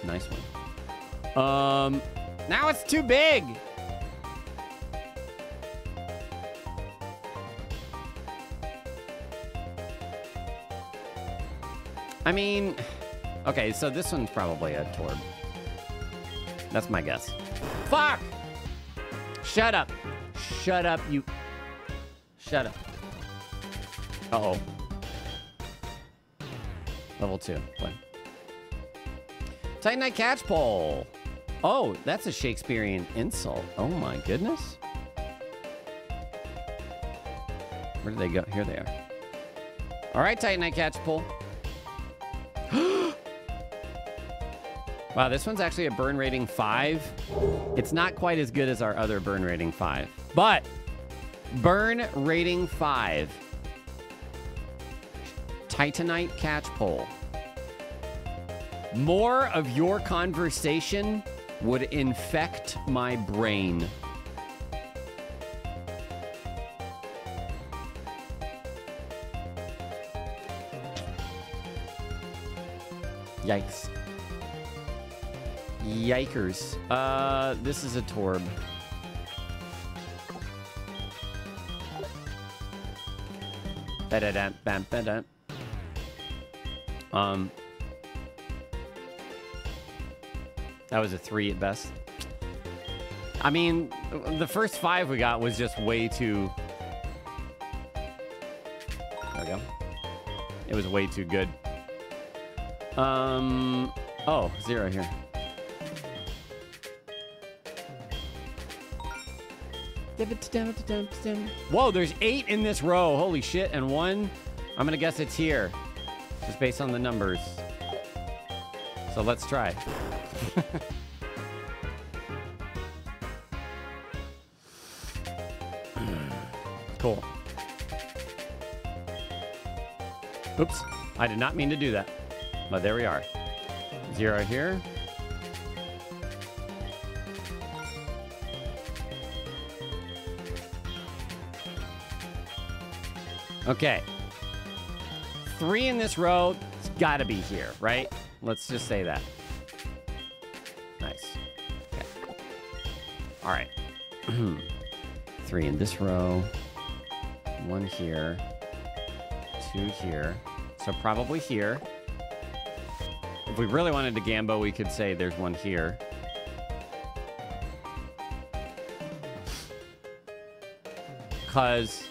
Nice one. Um, now it's too big. I mean, okay, so this one's probably a Torb. That's my guess. Fuck! Shut up. Shut up, you. Shut up. Uh oh. Level two. Play. Titan Knight Catch Pole. Oh, that's a Shakespearean insult. Oh my goodness. Where did they go? Here they are. All right, Titan Knight Catch Pole. wow, this one's actually a burn rating five. It's not quite as good as our other burn rating five, but burn rating five. Titanite catch pole. More of your conversation would infect my brain. Yikes. Yikers. Uh, this is a Torb. Um, That was a three at best. I mean, the first five we got was just way too. There we go. It was way too good. Um. Oh, zero here. Whoa, there's eight in this row. Holy shit. And one, I'm going to guess it's here. Just based on the numbers. So let's try. cool. Oops. I did not mean to do that. But there we are. Zero here. Okay. Three in this row. It's got to be here, right? Let's just say that. Nice. Okay. All right. Three in this row. One here. Two here. So probably here. If we really wanted to gambo, we could say there's one here. Because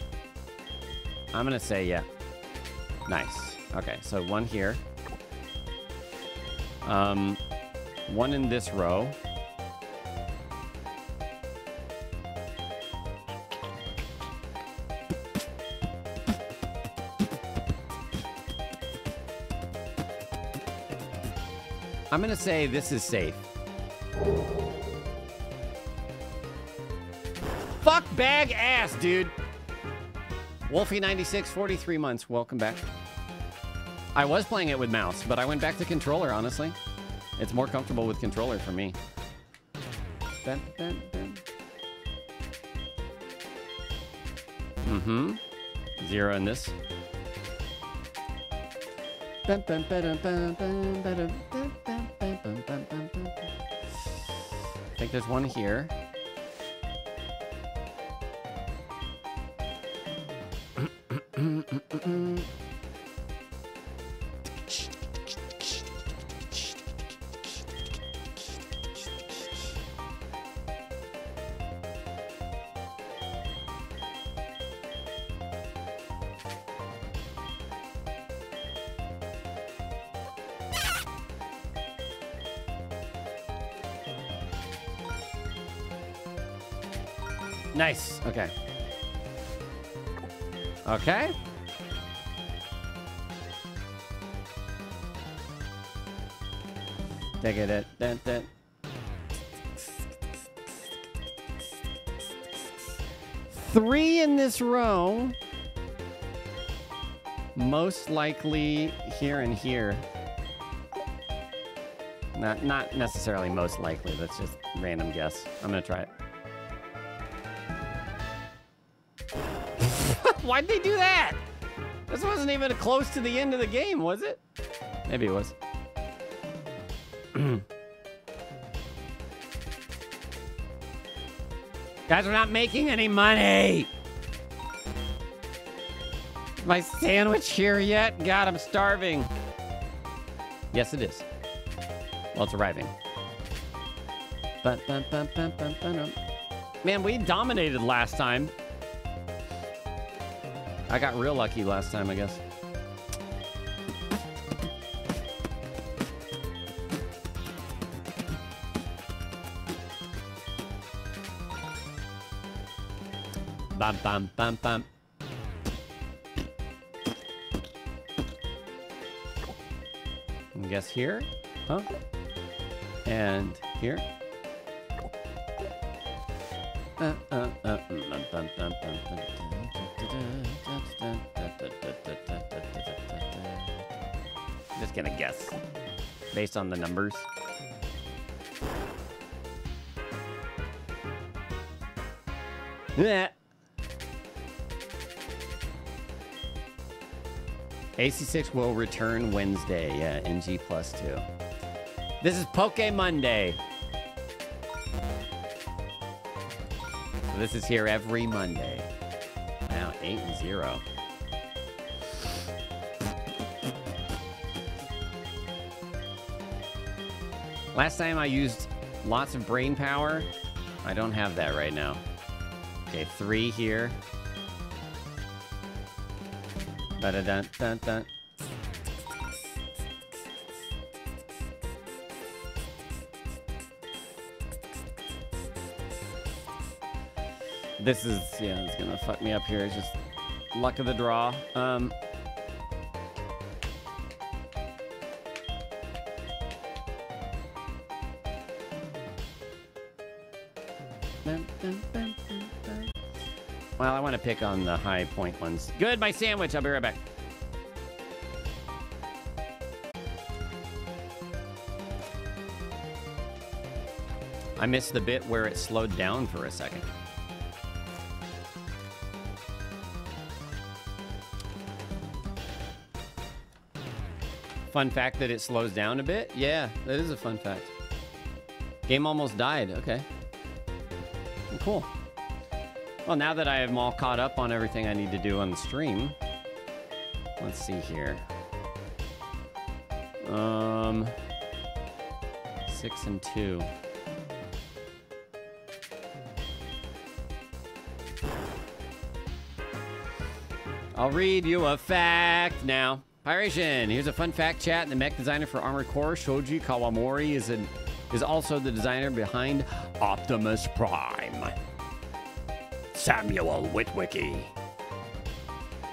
I'm to say, yeah. Nice. Okay, so one here. Um, one in this row. I'm to say this is safe. Fuck bag ass, dude. Wolfie96, 43 months. Welcome back. I was playing it with mouse, but I went back to controller, honestly. It's more comfortable with controller for me. Mm-hmm. Zero in this. I think there's one here. Likely here and here. Not not necessarily most likely. That's just random guess. I'm gonna try it. Why'd they do that? This wasn't even close to the end of the game, was it? Maybe it was. Guys, we're not making any money. My sandwich here yet? God, I'm starving. Yes, it is. Well, it's arriving. Man, we dominated last time. I got real lucky last time, I guess. Bam, bam, bam, bam. Guess here, huh? And here. Just gonna guess based on the numbers. Yeah. AC6 will return Wednesday. Yeah, NG plus two. This is Poke Monday. This is here every Monday. Now, 8 and 0. Last time I used lots of brain power. I don't have that right now. Okay, three here. Ba-da-dun, dun, dun. This is, yeah, it's gonna fuck me up here. It's just luck of the draw. Um, pick on the high point ones. Good, my sandwich. I'll be right back. I missed the bit where it slowed down for a second. Fun fact that it slows down a bit? Yeah, that is a fun fact. Game almost died. Okay. Cool. Well, now that I am all caught up on everything I need to do on the stream, let's see here. Um, six and two. I'll read you a fact now. Pyration, here's a fun fact chat. The mech designer for Armored Core, Shoji Kawamori, is an is also the designer behind Optimus Prime. Samuel Witwicky.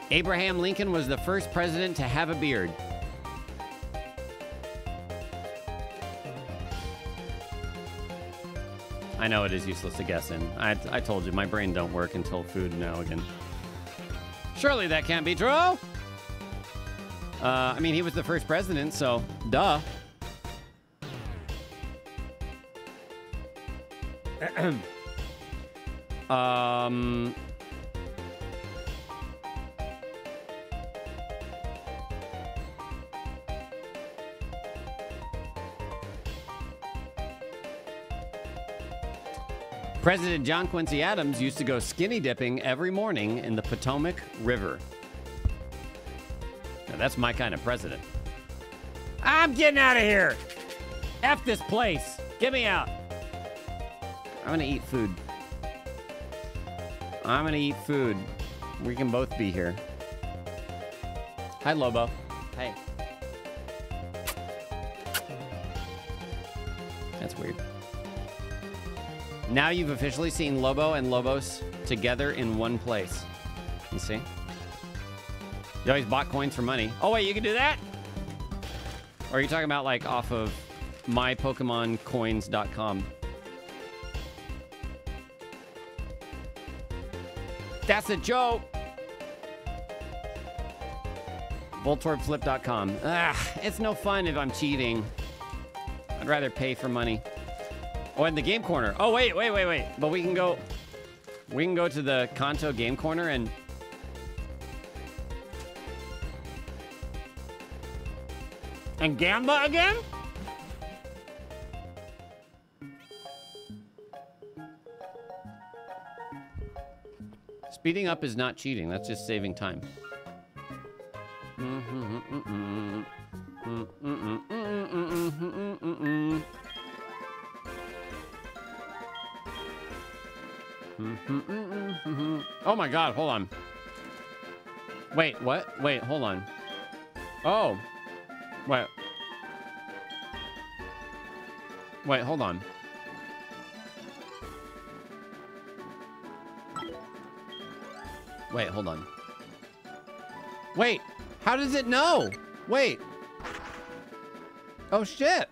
Abraham Lincoln was the first president to have a beard. I know it is useless to guess in. I, I told you, my brain don't work until food now again. Surely that can't be true. Uh, I mean, he was the first president, so duh. um. President John Quincy Adams used to go skinny dipping every morning in the Potomac River. Now, that's my kind of president. I'm getting out of here. F this place. Get me out. I'm gonna eat food. I'm gonna eat food. We can both be here. Hi, Lobo. Hey. That's weird. Now you've officially seen Lobo and Lobos together in one place. You see? You always bought coins for money. Oh, wait, you can do that? Or are you talking about like off of mypokemoncoins.com? That's a joke. Voltorbflip.com. Ah, it's no fun if I'm cheating. I'd rather pay for money. Oh, and the game corner. Oh, wait, wait, wait, wait. But we can go. We can go to the Kanto game corner and. And Gamba again? Speeding up is not cheating. That's just saving time. Oh my god, hold on. Wait, what? Wait, hold on. Oh. Wait. Wait, hold on. Wait, hold on. Wait, how does it know? Wait. Oh shit.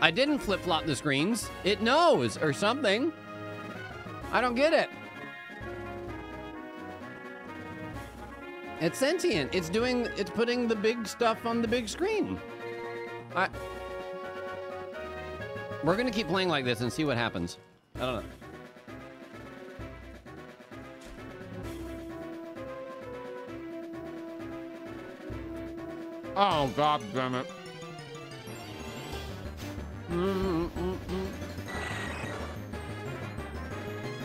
I didn't flip-flop the screens. It knows or something. I don't get it. It's sentient. It's doing, it's putting the big stuff on the big screen. I, we're gonna keep playing like this and see what happens. I don't know. Oh, god damn it.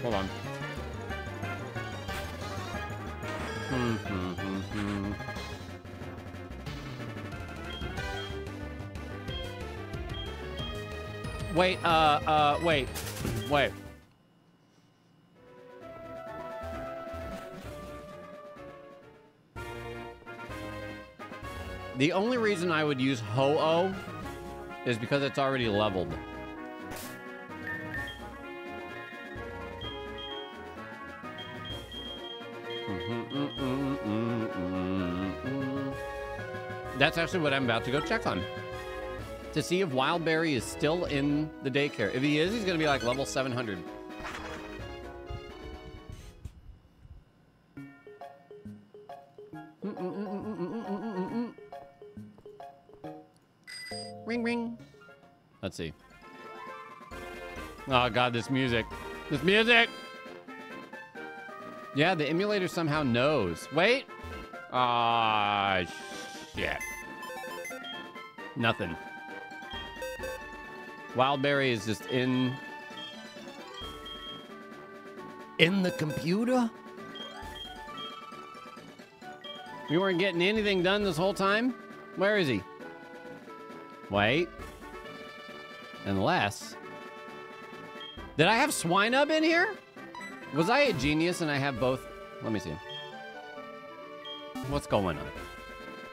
Hold on. Wait, uh, uh, wait. Wait. The only reason I would use Ho-Oh is because it's already leveled. That's actually what I'm about to go check on. To see if Wildberry is still in the daycare. If he is, he's going to be like level 700. See. Oh, God, this music. This music! Yeah, the emulator somehow knows. Wait. Ah, shit. Nothing. Wildberry is just in... In the computer? You weren't getting anything done this whole time? Where is he? Wait. Unless... Did I have Swinub in here? Was I a genius and I have both? Let me see. What's going on?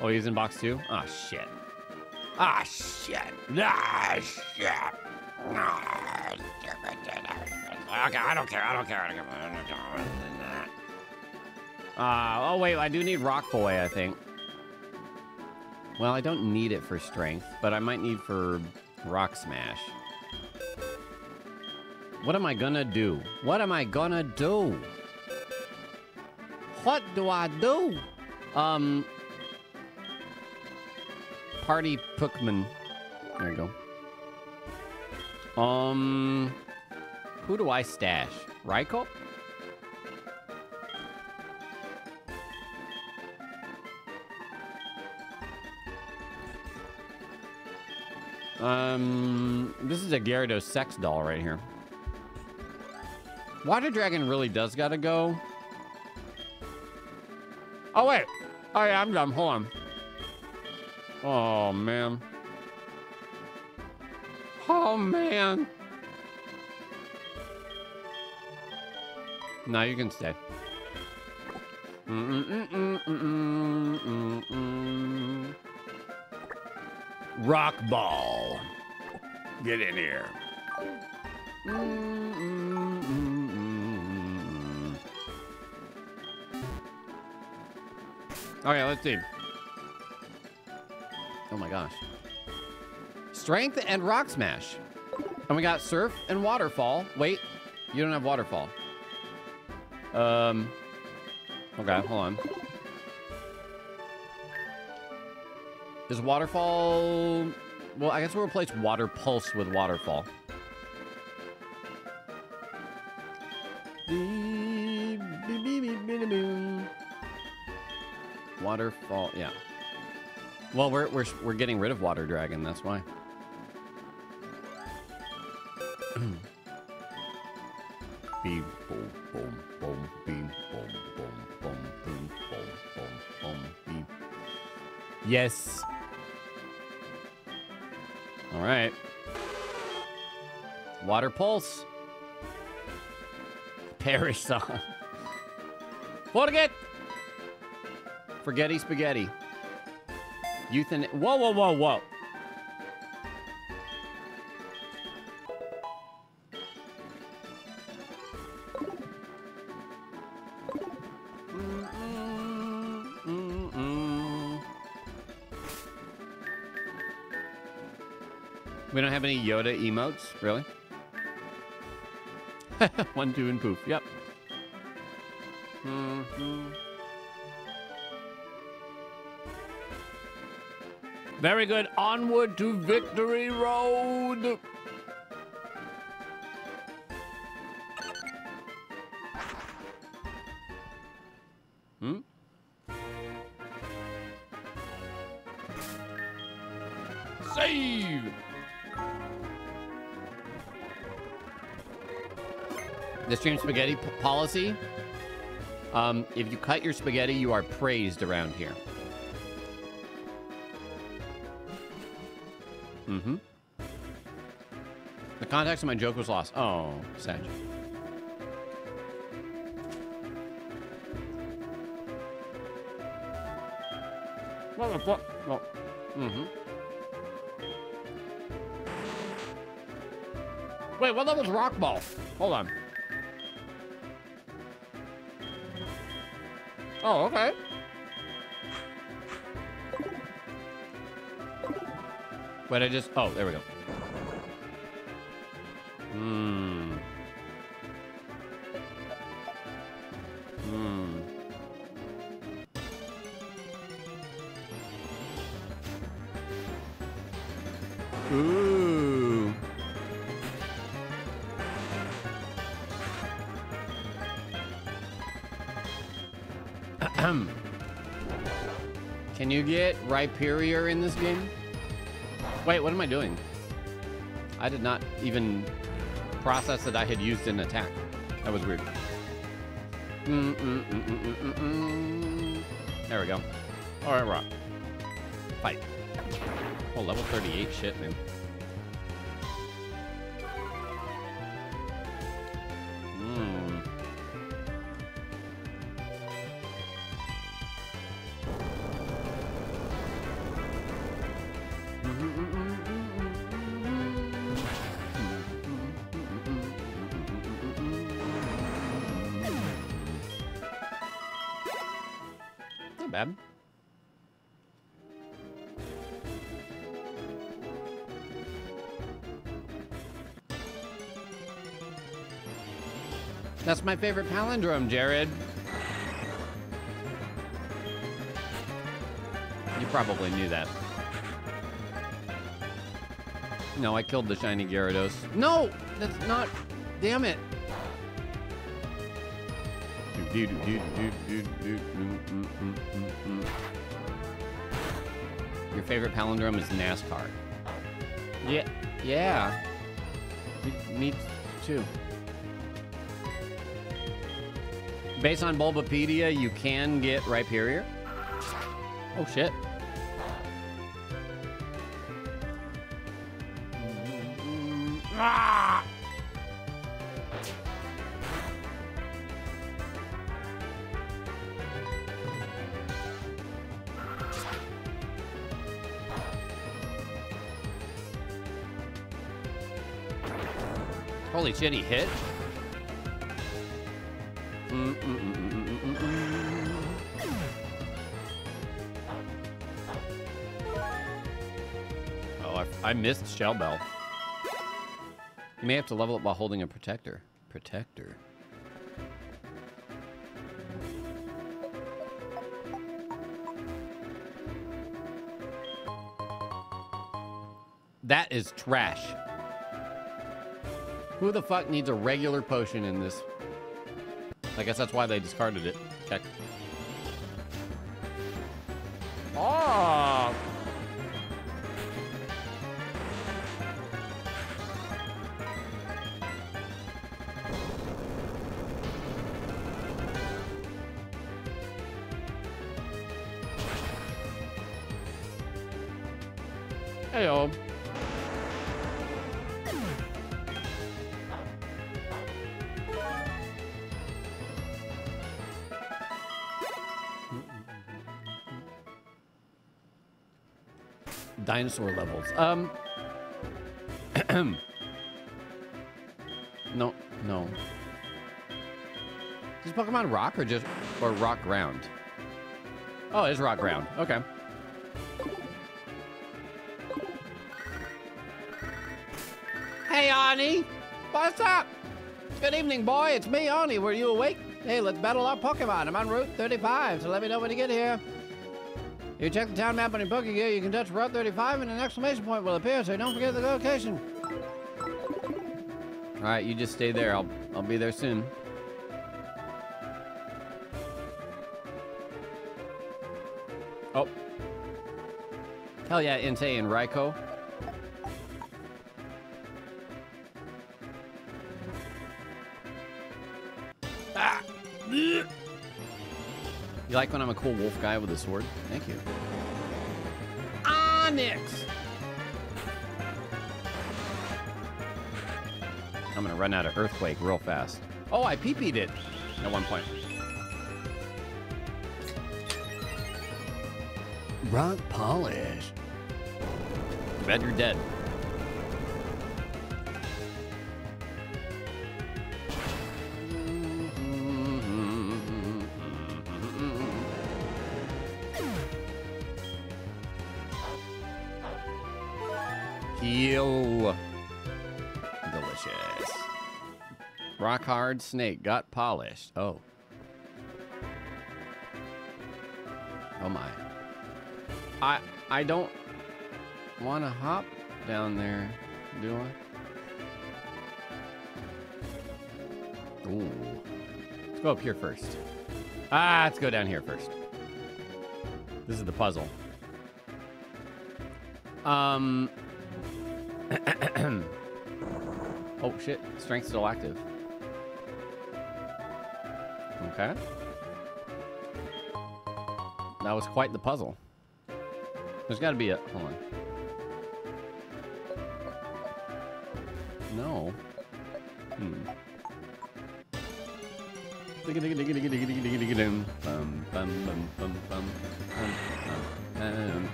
Oh, he's in box two? Ah, shit. Ah, shit. Ah, shit. Ah, shit. Okay, I don't care. I don't care. I don't care. I don't care. Uh, oh, wait. I do need Rock Boy, I think. Well, I don't need it for strength, but I might need for Rock Smash. What am I gonna do? What am I gonna do? What do I do? Um, party Pookman. There you go. Um, who do I stash? Raikou? Um, this is a Gyarados sex doll right here. Water Dragon really does gotta go. Oh, wait. Oh, yeah, I'm done. Hold on. Oh, man. Oh, man. No, you can stay. Mm-mm-mm-mm-mm-mm-mm. Rock ball. Get in here. Okay, let's see. Oh my gosh. Strength and Rock Smash. And we got Surf and Waterfall. Wait, you don't have Waterfall. Um. Okay, hold on. Is Waterfall... Well, I guess we'll replace Water Pulse with Waterfall. Waterfall, yeah. Well, we're, we're, we're getting rid of Water Dragon, that's why. Boom, boom, boom, boom, boom, boom, boom, boom, boom, boom. Yes. Water Pulse. Song. Forget. Forgetty spaghetti. Youth and whoa, whoa, whoa, whoa. We don't have any Yoda emotes, really? One, two, and poof. Yep. Mhm. Very good. Onward to victory road. Spaghetti policy. Um, if you cut your spaghetti, you are praised around here. Mm-hmm. The context of my joke was lost. Oh, sad. What the fuck? Mm-hmm. Wait, what level's rock ball? Hold on. Oh, okay. Wait, I just. Oh, there we go. Get Rhyperior in this game? Wait, what am I doing? I did not even process that I had used an attack. That was weird. Mm, mm, mm, mm, mm, mm. There we go. All right, rock. Fight. Oh, level 38 shit, man. That's my favorite palindrome, Jared. You probably knew that. No, I killed the shiny Gyarados. No, that's not. Damn it. Your favorite palindrome is NASCAR. Yeah, yeah. Me, me too. Based on Bulbapedia, you can get Rhyperior. Oh shit. Holy shit, he hit? Missed Shell Bell. You may have to level up while holding a protector. Protector. That is trash. Who the fuck needs a regular potion in this? I guess that's why they discarded it. Dinosaur levels. Um. no, no. Does Pokemon rock or just or rock ground? Oh, it's rock ground. Okay. Hey, Ani. What's up? Good evening, boy. It's me, Ani. Were you awake? Hey, let's battle our Pokemon. I'm on Route 35, so let me know when you get here. You check the town map on your Pokegear, you can touch Route 35 and an exclamation point will appear, so don't forget the location. All right, you just stay there. I'll, I'll be there soon. Oh. Hell yeah, Entei and Raikou. Like when I'm a cool wolf guy with a sword? Thank you. Onix! I'm gonna run out of earthquake real fast. Oh, I pee-peed it at one point. Rock polish. Bet you're dead. Rock hard snake got polished. Oh. Oh my. I I don't want to hop down there, do I? Ooh. Let's go up here first. Ah, let's go down here first. This is the puzzle. Um. oh shit! Strength still active. Okay. That was quite the puzzle. There's got to be a... Hold on. No. Hmm.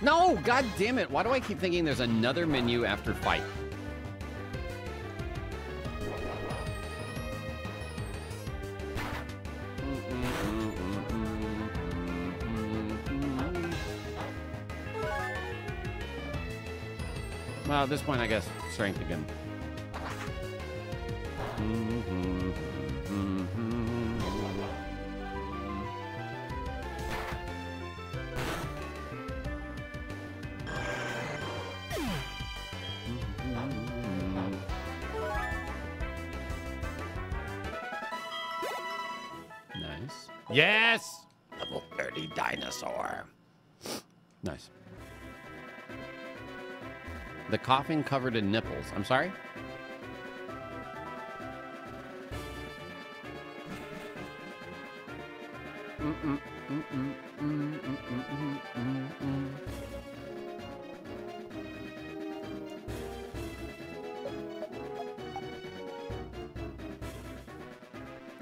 No, god damn it. Why do I keep thinking there's another menu after fight? At this point, I guess strength again. The covered in nipples. I'm sorry?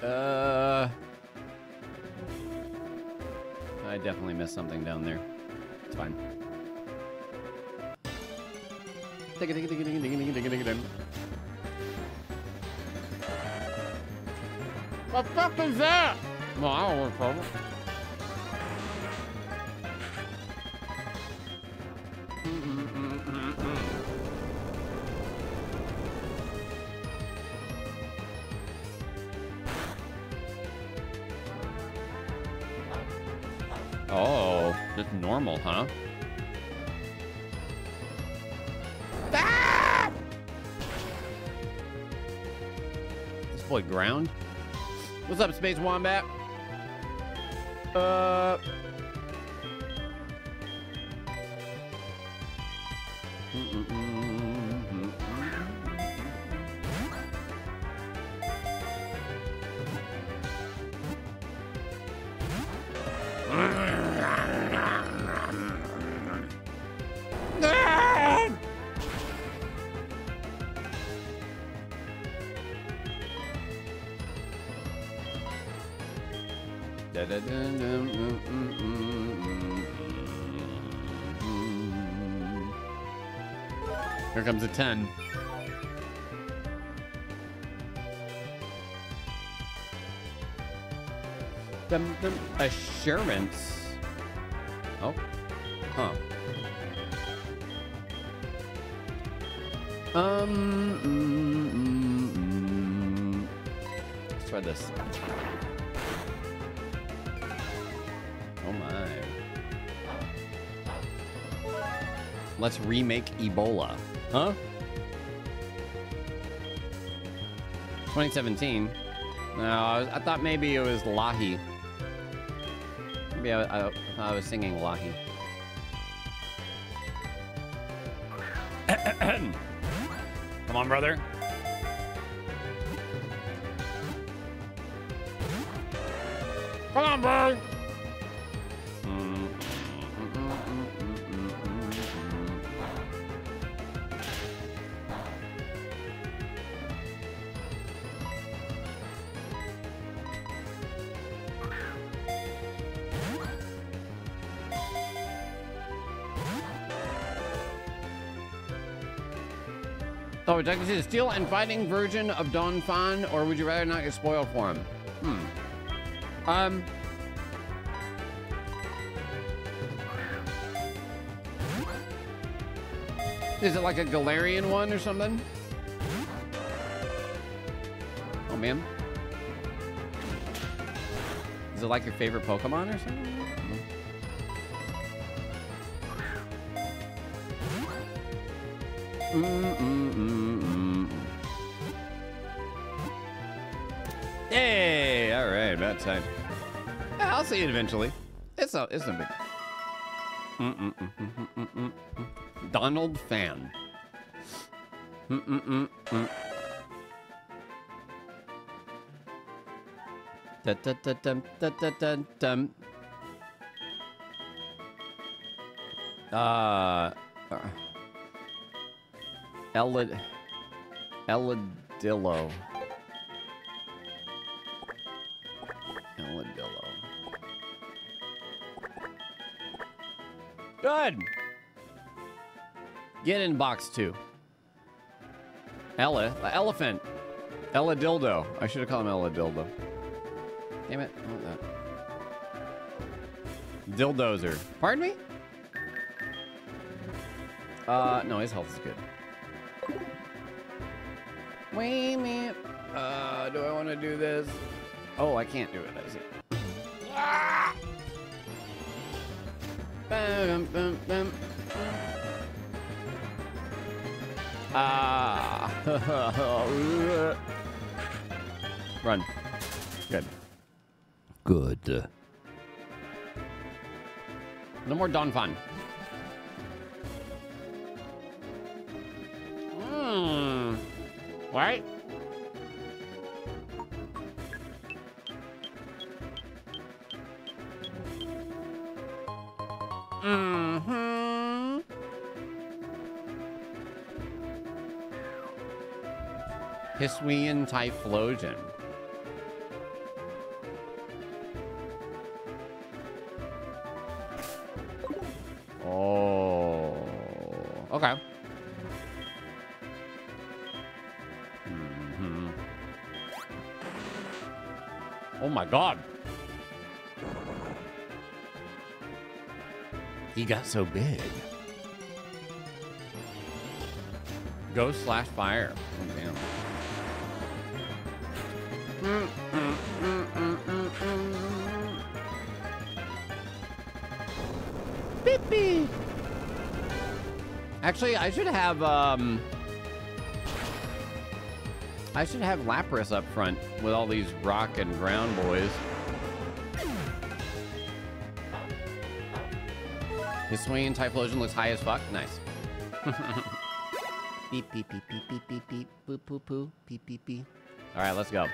Uh, I definitely missed something down there. What's up, Space Wombat? Uh. one's a 10. Them, them assurance. Let's remake Ebola. Huh? 2017. No, I, was, I thought maybe it was Lahi. Maybe I, I, I was singing Lahi. Come on, brother. Come on, bro. Is a steel and fighting version of Donphan, or would you rather not get spoiled for him? Hmm. Um. Is it like a Galarian one or something? Oh man. Is it like your favorite Pokemon or something? Mm, outside. I'll see it eventually. It's a, it's a big. Mm -mm -mm Donald Fan. Da da da dum da da dum dum. Uh, uh Elidillo. Good. Get in box two. Ella, uh, elephant. Ella dildo. I should have called him Ella dildo. Damn it. I that. Dildozer. Pardon me? Uh, no, his health is good. Wait a minute. Uh, do I want to do this? Oh, I can't do it. I see. Ah! Bum, bum, bum. Ah. Run. Good. Good. No more Donphan. Hmm. Right? Mm-hmm. Hisuian Typhlosion. Oh. Okay. hmm Oh my god. He got so big. Ghost slash fire. Oh, damn. Mm, mm, mm. Beep, beep. Actually, I should have um I should have Lapras up front with all these rock and ground boys. Hisuian Typhlosion looks high as fuck. Nice. Beep beep beep beep beep beep beep boop boop boop beep beep beep. All right, let's go.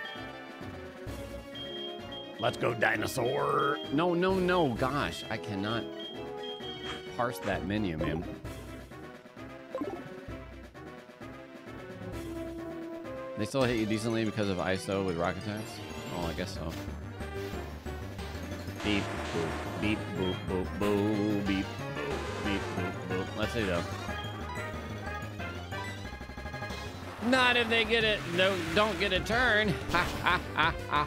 Let's go, dinosaur. No, no, no. Gosh, I cannot parse that menu, man. They still hit you decently because of ISO with rock attacks? Oh, I guess so. Beep, boop, beep, boop, boop, boop, beep, boop, beep, boop, boop. Let's see though. Not if they get it. No, don't get a turn. Ha ha ha ha.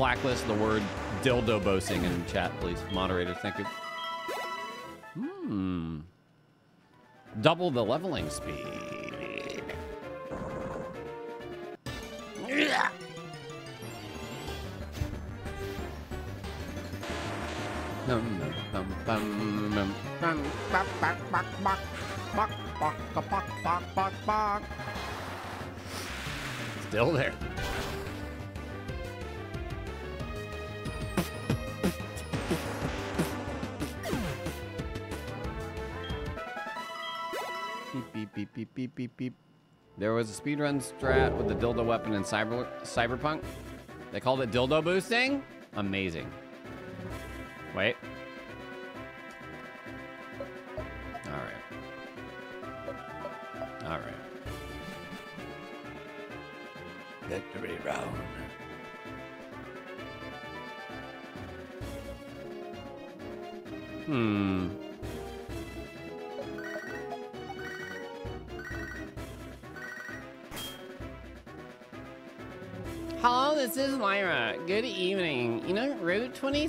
Blacklist the word dildo boasting in chat, please. Moderators, thank you. Hmm. Double the leveling speed. Dum, dum, dum, There was a speedrun strat with the dildo weapon in Cyber Cyberpunk. They called it dildo boosting. Amazing. Wait.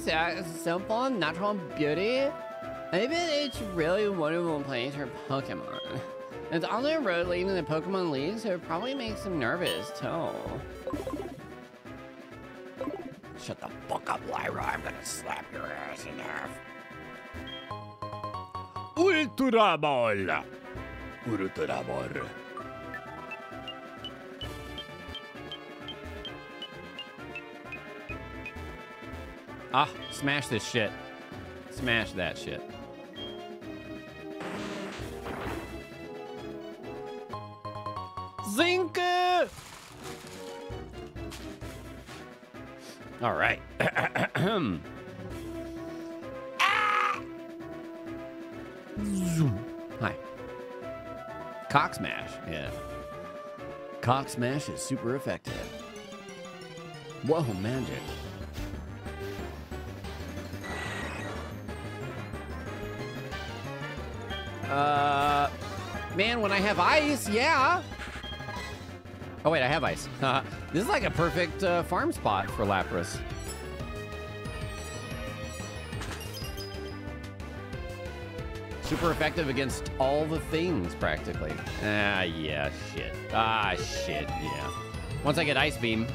Simple natural beauty. Bet it's really wonderful place for Pokemon. It's on the road leading to the Pokemon League, so it probably makes them nervous, too. Shut the fuck up, Lyra. I'm gonna slap your ass in half. Ultra Ball! Ah, smash this shit. Smash that shit. Zinke! All right. Hi. Cock smash. Yeah. Cock smash is super effective. Whoa, magic. Uh, man, when I have ice, yeah. Oh wait, I have ice. this is like a perfect uh, farm spot for Lapras. Super effective against all the things, practically. Ah, yeah, shit. Ah, shit, yeah. Once I get Ice Beam.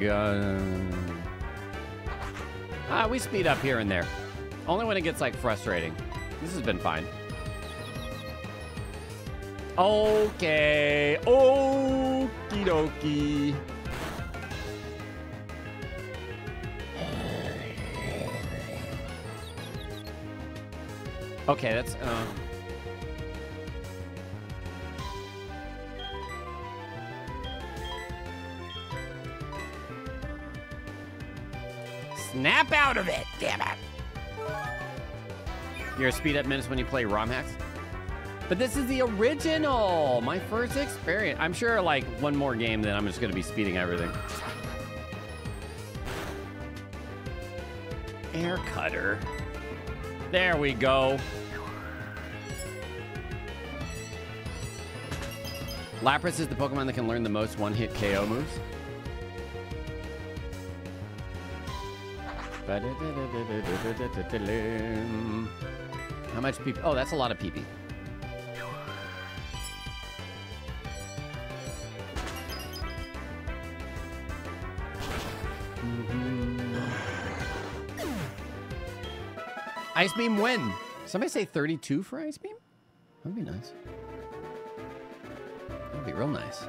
God. Ah, we speed up here and there. Only when it gets like frustrating. This has been fine. Okay. Okie dokie. Okay, that's uh Snap out of it, damn it. You're a speed up minutes when you play ROM hacks? But this is the original, my first experience. I'm sure like one more game, then I'm just gonna be speeding everything. Air cutter. There we go. Lapras is the Pokemon that can learn the most one-hit KO moves. How much PP? Oh, that's a lot of PP. Ice Beam win. Somebody say 32 for Ice Beam? That'd be nice. That'd be real nice.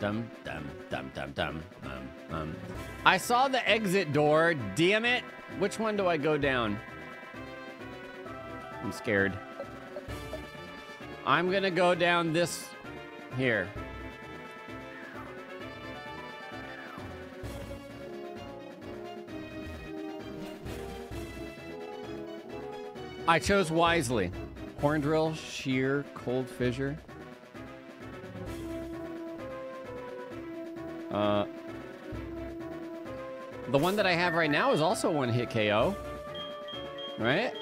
Dum dum dum dum dum dum dum. I saw the exit door. Damn it! Which one do I go down? I'm scared. I'm gonna go down this here. I chose wisely. Horn drill, Sheer, cold fissure. Uh, the one that I have right now is also one hit KO. Right?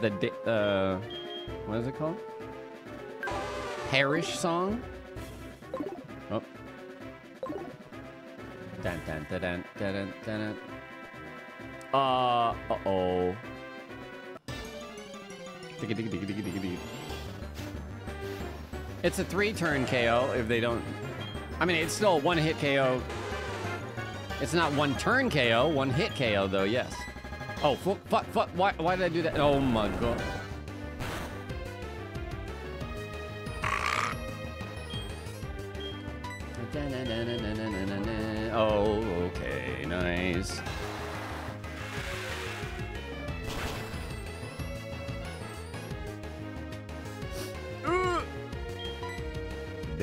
The uh, what is it called? Perish song. Oh. Dun dun dun dun dun dun dun. Uh, uh oh. Digga. It's a three turn KO if they don't. I mean, it's still one hit KO. It's not one turn KO, one hit KO though, yes. Oh, fuck, fuck, fuck, why, why did I do that? Oh my god. Oh, okay, nice.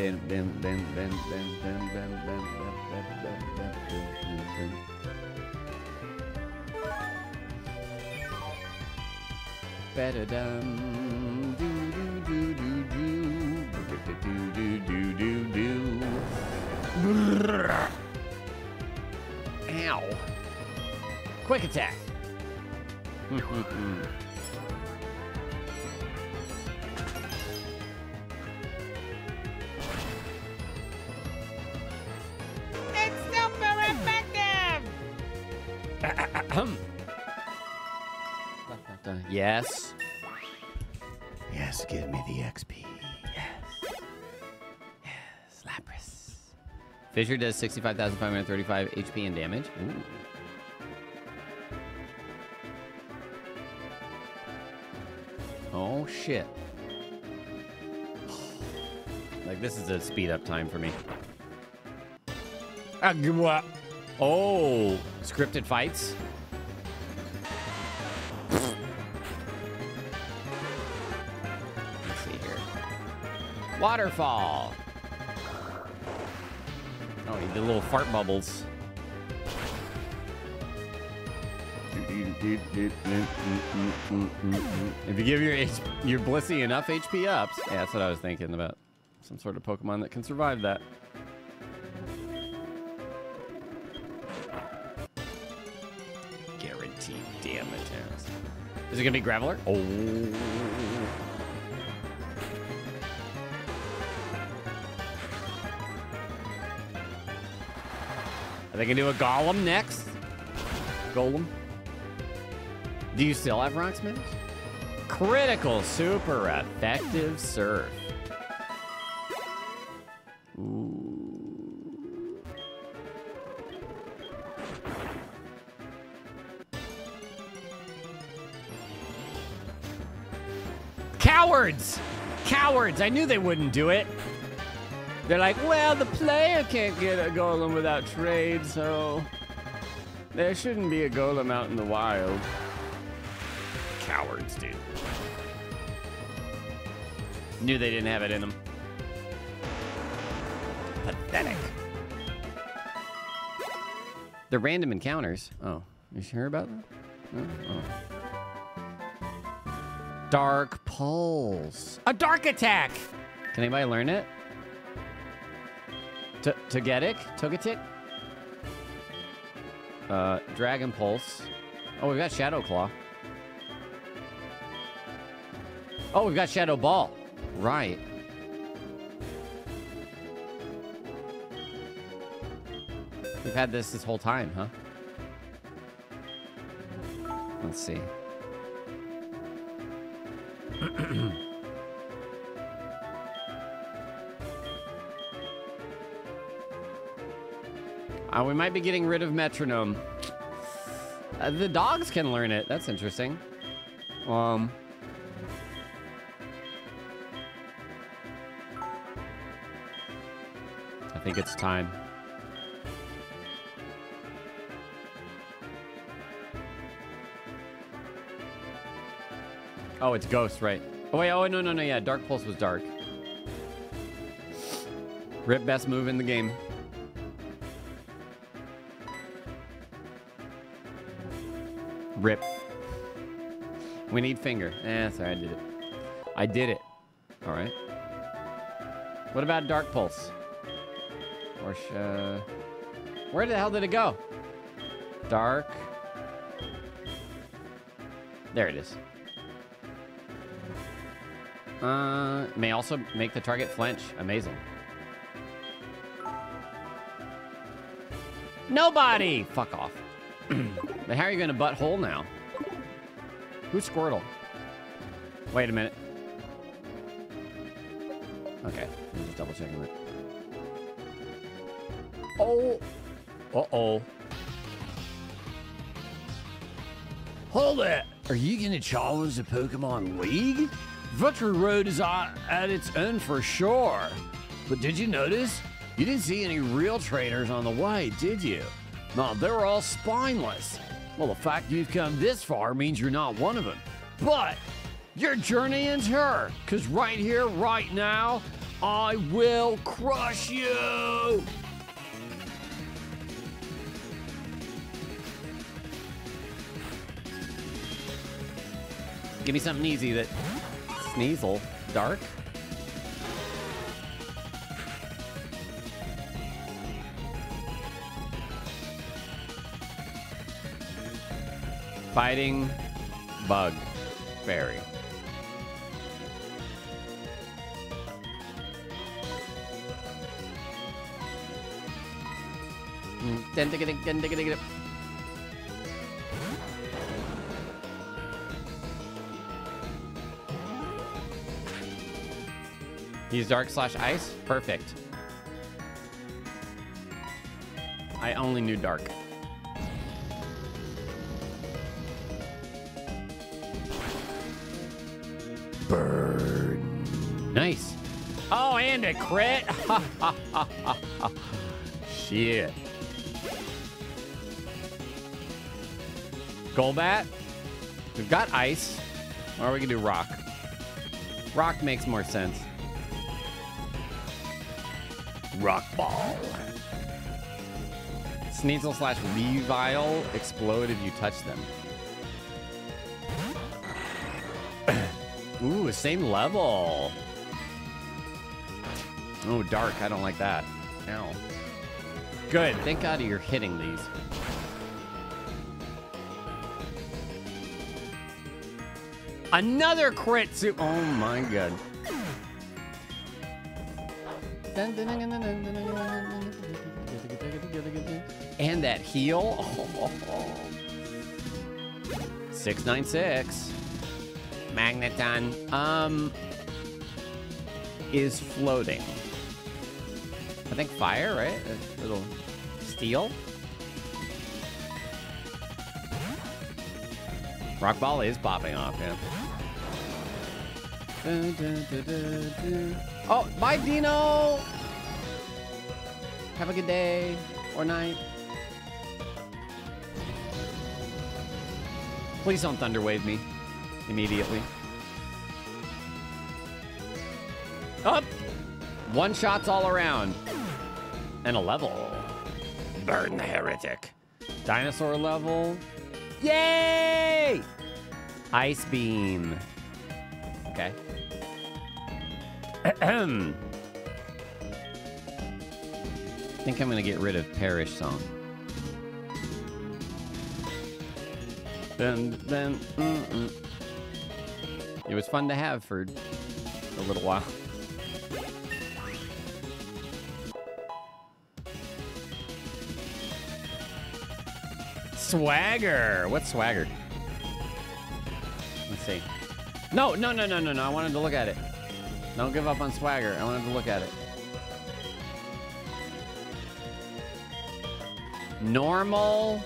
Bam, bam, bam, bam, bam, bam, bam, bam, bam, bam, bam, bam, bam, bam. Ba-da-dum, do-do-do-do-do, do-do-do-do-do-do. Brrr. Ow. Quick attack. Yes. Yes, give me the XP. Yes. Yes, Lapras. Fissure does 65,535 HP and damage. Ooh. Oh, shit. Like, this is a speed up time for me. Oh, scripted fights? Waterfall. Oh, he did little fart bubbles. If you give your H- your Blissey enough HP ups, yeah, that's what I was thinking about. Some sort of Pokemon that can survive that. Guaranteed damage. Is it gonna be Graveler? Oh. Are they gonna do a Golem next? Golem. Do you still have Rock? Critical super effective surf. Ooh. Cowards! Cowards! I knew they wouldn't do it. They're like, well, the player can't get a golem without trade, so there shouldn't be a golem out in the wild. Cowards, dude. Knew they didn't have it in them. Pathetic. They're random encounters. Oh, you sure about that? Oh, oh. Dark Pulse. A dark attack! Can anybody learn it? Togetic? Togetic? Uh, Dragon Pulse. Oh, we've got Shadow Claw. Oh, we've got Shadow Ball. Right. We've had this this whole time, huh? Let's see. Uh, we might be getting rid of metronome. Uh, the dogs can learn it. That's interesting. Um. I think it's time. Oh, it's Ghost, right? Oh wait, oh no, no, no, yeah. Dark Pulse was dark. Rip best move in the game. Rip. We need finger. Eh, sorry, I did it. I did it. All right. What about Dark Pulse? Or uh, where the hell did it go? Dark. There it is. Uh, may also make the target flinch. Amazing. Nobody! Fuck off. But how are you going to butthole now? Who's Squirtle? Wait a minute. Okay, I'm just double checking it. Oh. Uh-oh. Hold it! Are you gonna challenge the Pokemon League? Victory Road is at, at its end for sure. But did you notice? You didn't see any real trainers on the way, did you? No, they're all spineless. Well, the fact you've come this far means you're not one of them. But your journey ends here, because right here, right now, I will crush you. Give me something easy that Sneasel, dark. Fighting bug fairy. He's dark slash ice? Perfect. I only knew dark. Nice. Oh, and a crit. Shit. Golbat. We've got ice. Or we can do rock. Rock makes more sense. Rock ball. Sneasel slash Weavile explode if you touch them. Ooh, same level. Oh, dark. I don't like that. Ow. Good. Thank God you're hitting these. Another crit soup. Oh my god. And that heal. 696. Magneton. Um is floating. I think fire, right? A little steel. Rock ball is popping off, yeah. Dun, dun, dun, dun, dun. Oh, bye, Dino. Have a good day or night. Please don't thunderwave me immediately. Up. One shots all around. And a level. Burn the heretic. Dinosaur level. Yay! Ice beam. Okay. I think I'm gonna get rid of Perish Song. Then, then, mm -mm. It was fun to have for a little while. Swagger. What's swagger? Let's see. No, no, no, no, no, no. I wanted to look at it. Don't give up on swagger. I wanted to look at it. Normal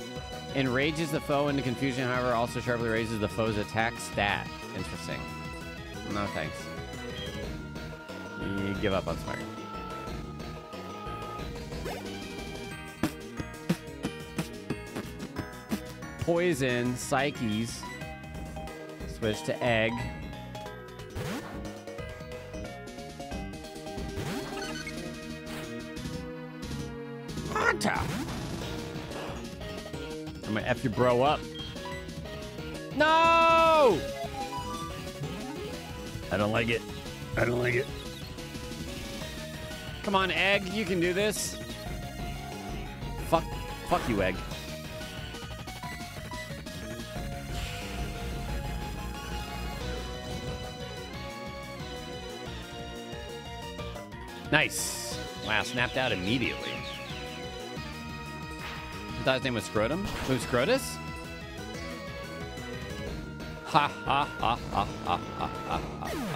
enrages the foe into confusion, however, also sharply raises the foe's attack stat. Interesting. No thanks. You give up on swagger. Poison, Psyches. Switch to egg. Haunter! I'm gonna F your bro up. No! I don't like it. I don't like it. Come on, egg, you can do this. Fuck, fuck you, egg. Nice. Wow, snapped out immediately. I thought his name was Scrotum. Who's Scrotus? Ha ha ha ha ha ha ha ha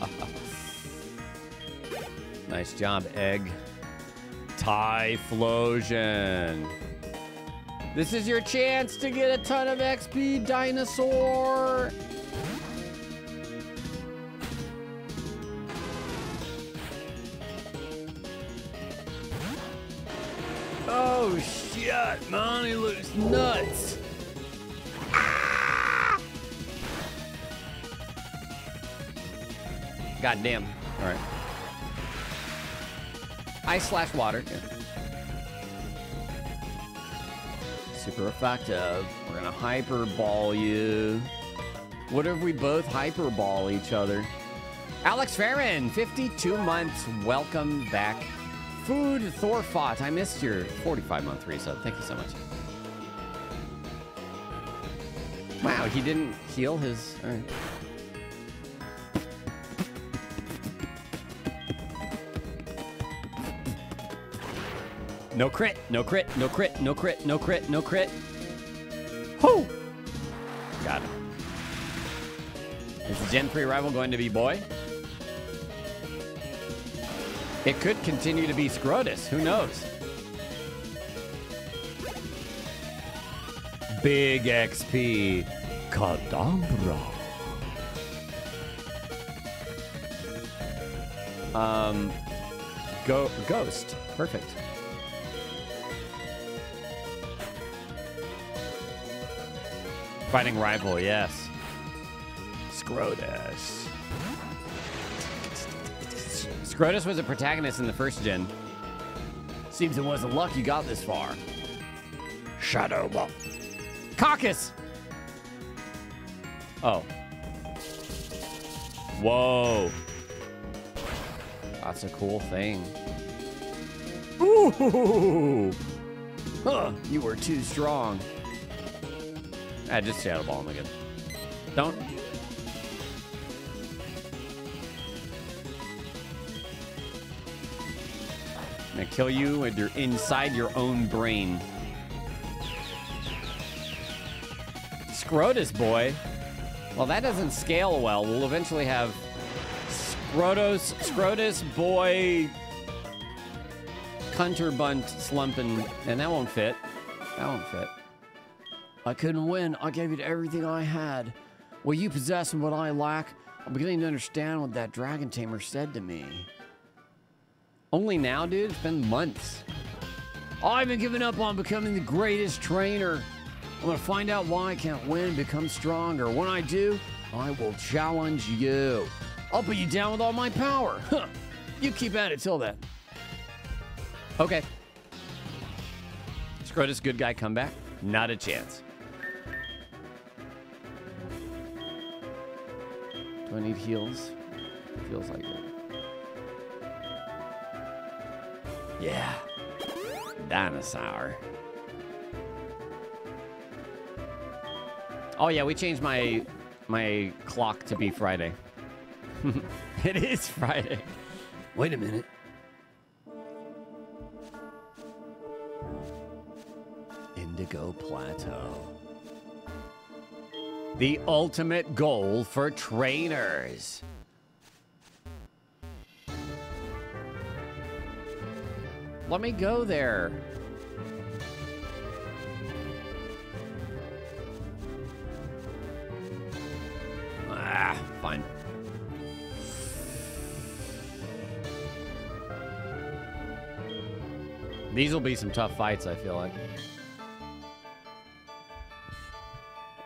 ha Nice job, Egg. Typhlosion. This is your chance to get a ton of XP, dinosaur. Nuts. God damn. All right. Ice slash water. Yeah. Super effective. We're gonna hyperball you. What if we both hyperball each other? Alex Farron, 52 months. Welcome back. Food Thorfot. I missed your 45 month resub. Thank you so much. Wow, he didn't heal his. Right. No crit, no crit, no crit, no crit, no crit, no crit. Whoo! Got it. Is the Gen 3 rival going to be boy? It could continue to be Scrotus. Who knows? Big XP. Kadabra. Um, go ghost. Perfect. Fighting rival, yes. Scrotus. Scrotus was a protagonist in the first gen. Seems it wasn't luck you got this far. Shadow Ball. Caucus! Oh. Whoa. That's a cool thing. Ooh! Huh, you were too strong. Ah, just Shadow Ball him again. Don't. I'm gonna kill you with your inside your own brain. Scrotus boy. Well, that doesn't scale well. We'll eventually have Scrotus, Scrotus boy, Cunterbunt slumping, and that won't fit. That won't fit. I couldn't win. I gave it everything I had. What you possess and what I lack, I'm beginning to understand what that dragon tamer said to me. Only now, dude? It's been months. I haven't given up on becoming the greatest trainer. I'm gonna find out why I can't win and become stronger. When I do, I will challenge you. I'll put you down with all my power. Huh. You keep at it till then. Okay. Scrotus good guy comeback? Not a chance. Do I need heals? Feels like it. Yeah. Dinosaur. Oh yeah, we changed my my clock to be Friday. it is Friday. Wait a minute. Indigo Plateau. The ultimate goal for trainers. Let me go there. Ah, fine. These will be some tough fights, I feel like.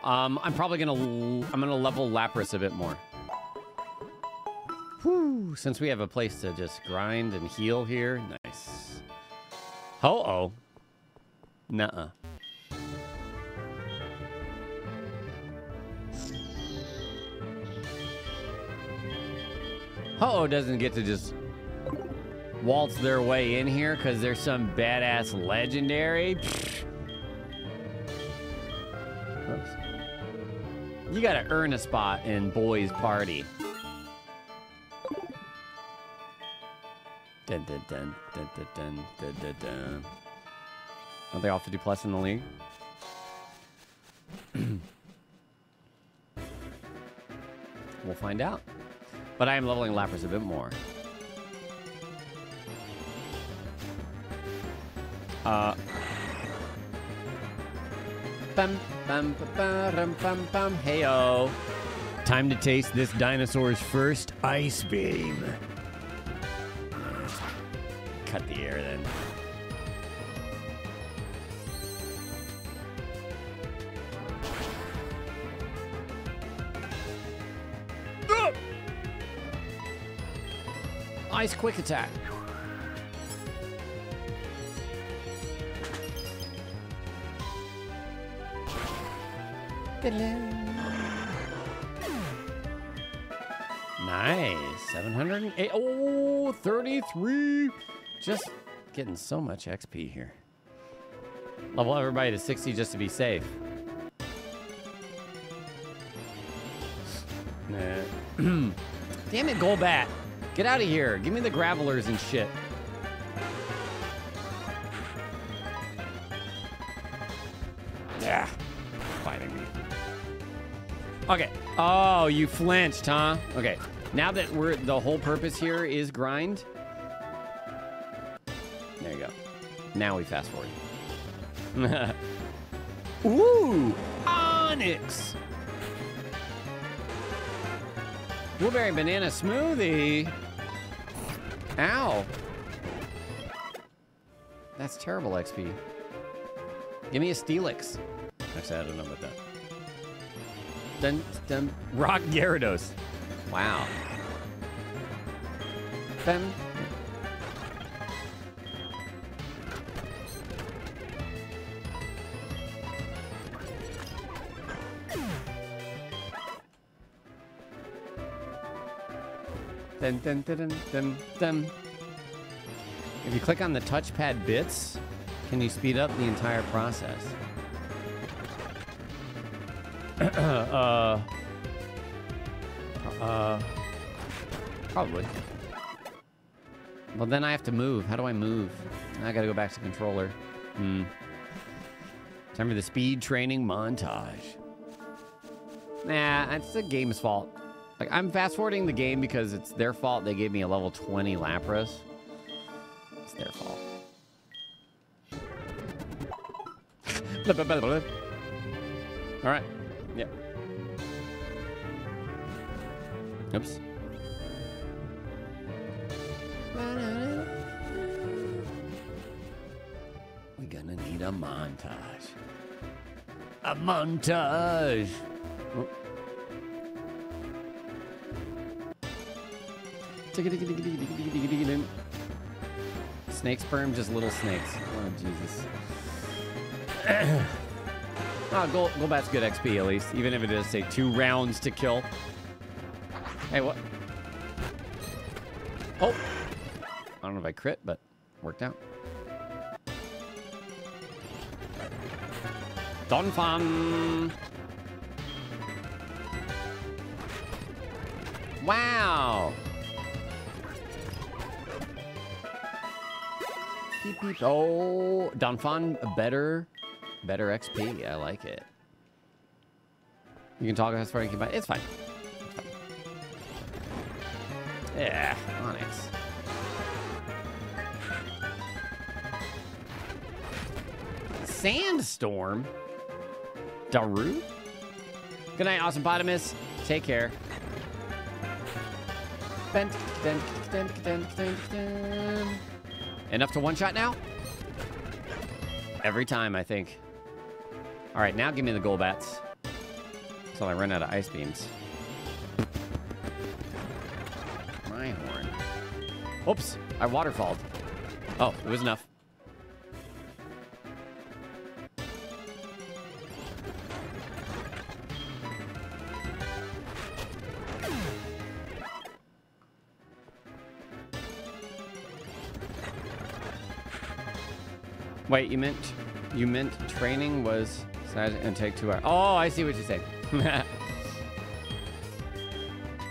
Um, I'm probably gonna I'm gonna level Lapras a bit more. Whew, since we have a place to just grind and heal here, nice. Oh oh. Nuh-uh. Ho-Oh doesn't get to just waltz their way in here because they're some badass legendary. You gotta earn a spot in boys' party. Dun dun dun dun dun dun dun dun. dun. Aren't they all 50 plus in the league? we'll find out. But I am leveling Lapras a bit more. Uh. Bum, bum, bum, bum. Heyo. Time to taste this dinosaur's first ice beam. Cut the air then. Ice quick attack. Nice. 708. Oh, 33. Just getting so much XP here. Level everybody to 60 just to be safe. Nah. Damn it, Golbat. Get out of here. Give me the gravelers and shit. Yeah. Fighting me. Okay. Oh, you flinched, huh? Okay. Now that we're the whole purpose here is grind. There you go. Now we fast forward. Ooh, Onix. Blueberry banana smoothie. Ow. That's terrible XP. Give me a Steelix. Actually, I don't know about that. Dun, dun, Rock Gyarados. Wow. Bem. Dun, dun, dun, dun, dun. If you click on the touchpad bits, can you speed up the entire process? uh, uh, probably. Well, then I have to move. How do I move? I gotta go back to controller. Hmm. Time for the speed training montage. Nah, it's the game's fault. Like, I'm fast forwarding the game because it's their fault they gave me a level 20 Lapras. It's their fault. All right. Yep. Oops. We're gonna need a montage. A montage. Snake sperm, just little snakes. Oh, Jesus. oh, Gold, Golbat's good XP at least, even if it does take two rounds to kill. Hey, what? Oh! I don't know if I crit, but worked out. Donphan! Wow! Beep, beep. Oh, Donphan, better, better XP. I like it. You can talk as far as you can buy. It's fine. It's fine. Yeah, Onix. Sandstorm? Daru? Good night, Awesome Potamus. Take care. Dun, dun, dun, dun, dun, dun. Enough to one shot now? Every time, I think. All right, now give me the gold bats. Until I run out of ice beams. My horn. Oops, I waterfalled. Oh, it was enough. Wait, you meant you meant training was sad and take two hours. Oh, I see what you're saying.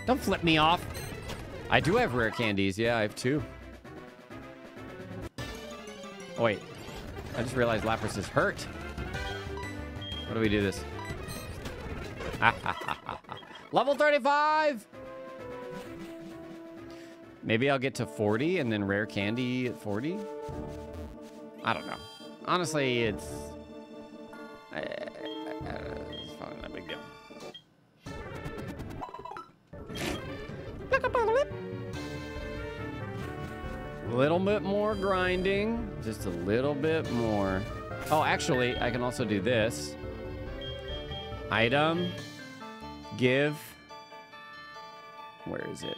Don't flip me off. I do have rare candies. Yeah, I have two. Oh, wait. I just realized Lapras is hurt. How do we do this? Level 35! Maybe I'll get to 40 and then rare candy at 40? I don't know. Honestly, it's... Uh, it's probably not a big deal. A little bit more grinding. Just a little bit more. Oh, actually, I can also do this. Item. Give. Where is it?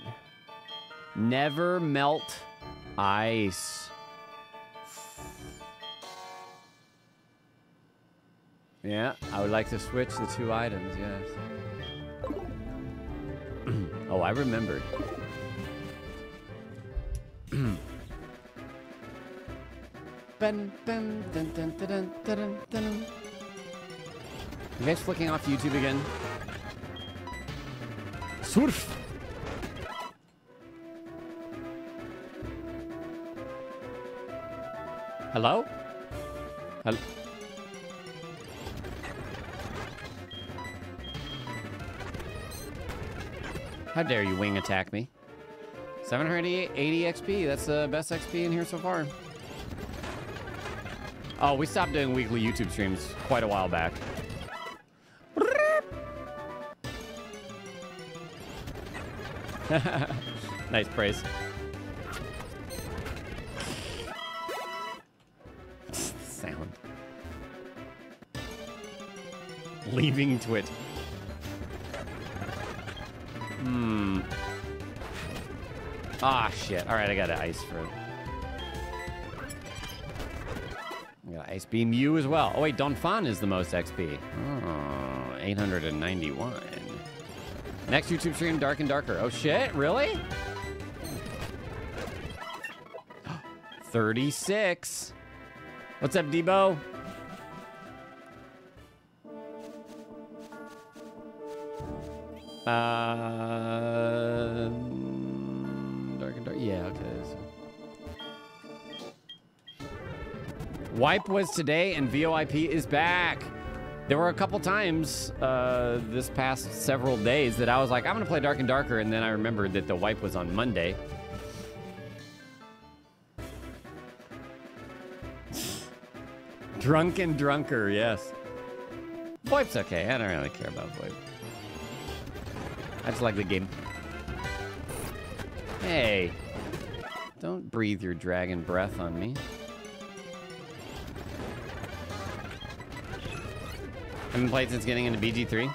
Never melt ice. Like to switch the two items, yes. oh, I remembered. You guys flicking off YouTube again? Surf. Hello? Hel- How dare you wing attack me? 780 XP. That's the best XP in here so far. Oh, we stopped doing weekly YouTube streams quite a while back. nice praise. Sound. Leaving Twit. Hmm. Ah, shit. All right, I got an ice for. I got an ice beam you as well. Oh wait, Donphan is the most XP. Oh, 891. Next YouTube stream, Dark and Darker. Oh shit, really? 36. What's up, Debo? Uh, Wipe was today, and VoIP is back. There were a couple times uh, this past several days that I was like, I'm gonna play Dark and Darker, and then I remembered that the wipe was on Monday. Drunk and drunker, yes. VoIP's okay. I don't really care about VoIP. I just like the game. Hey, don't breathe your dragon breath on me. Haven't played since getting into BG3.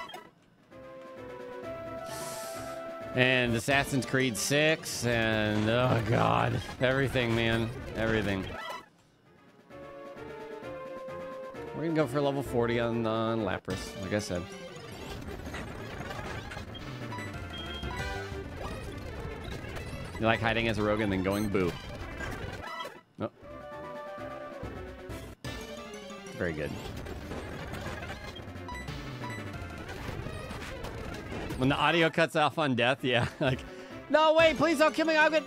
And Assassin's Creed 6, and oh god, everything, man, everything. We're gonna go for level 40 on, on Lapras, like I said. You like hiding as a rogue and then going boo. Oh. Very good. When the audio cuts off on death, yeah. Like, no, wait, please don't kill me. I'm good.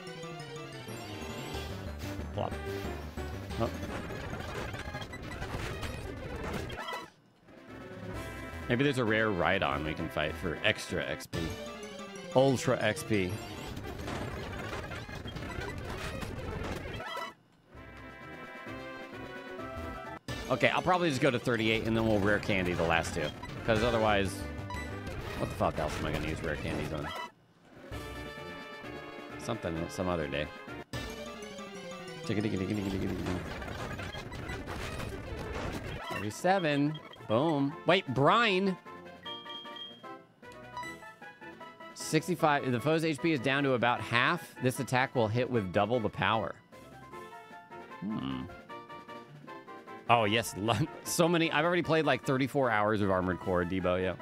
Plop. Oh. Maybe there's a rare ride-on we can fight for extra XP. Ultra XP. Okay, I'll probably just go to 38 and then we'll rare candy the last two. Because otherwise, what the fuck else am I to use rare candies on? Something, some other day. 37. Boom. Wait, Brine. 65. The foe's HP is down to about half. This attack will hit with double the power. Hmm. Oh, yes. So many. I've already played like 34 hours of Armored Core, Debo, yeah.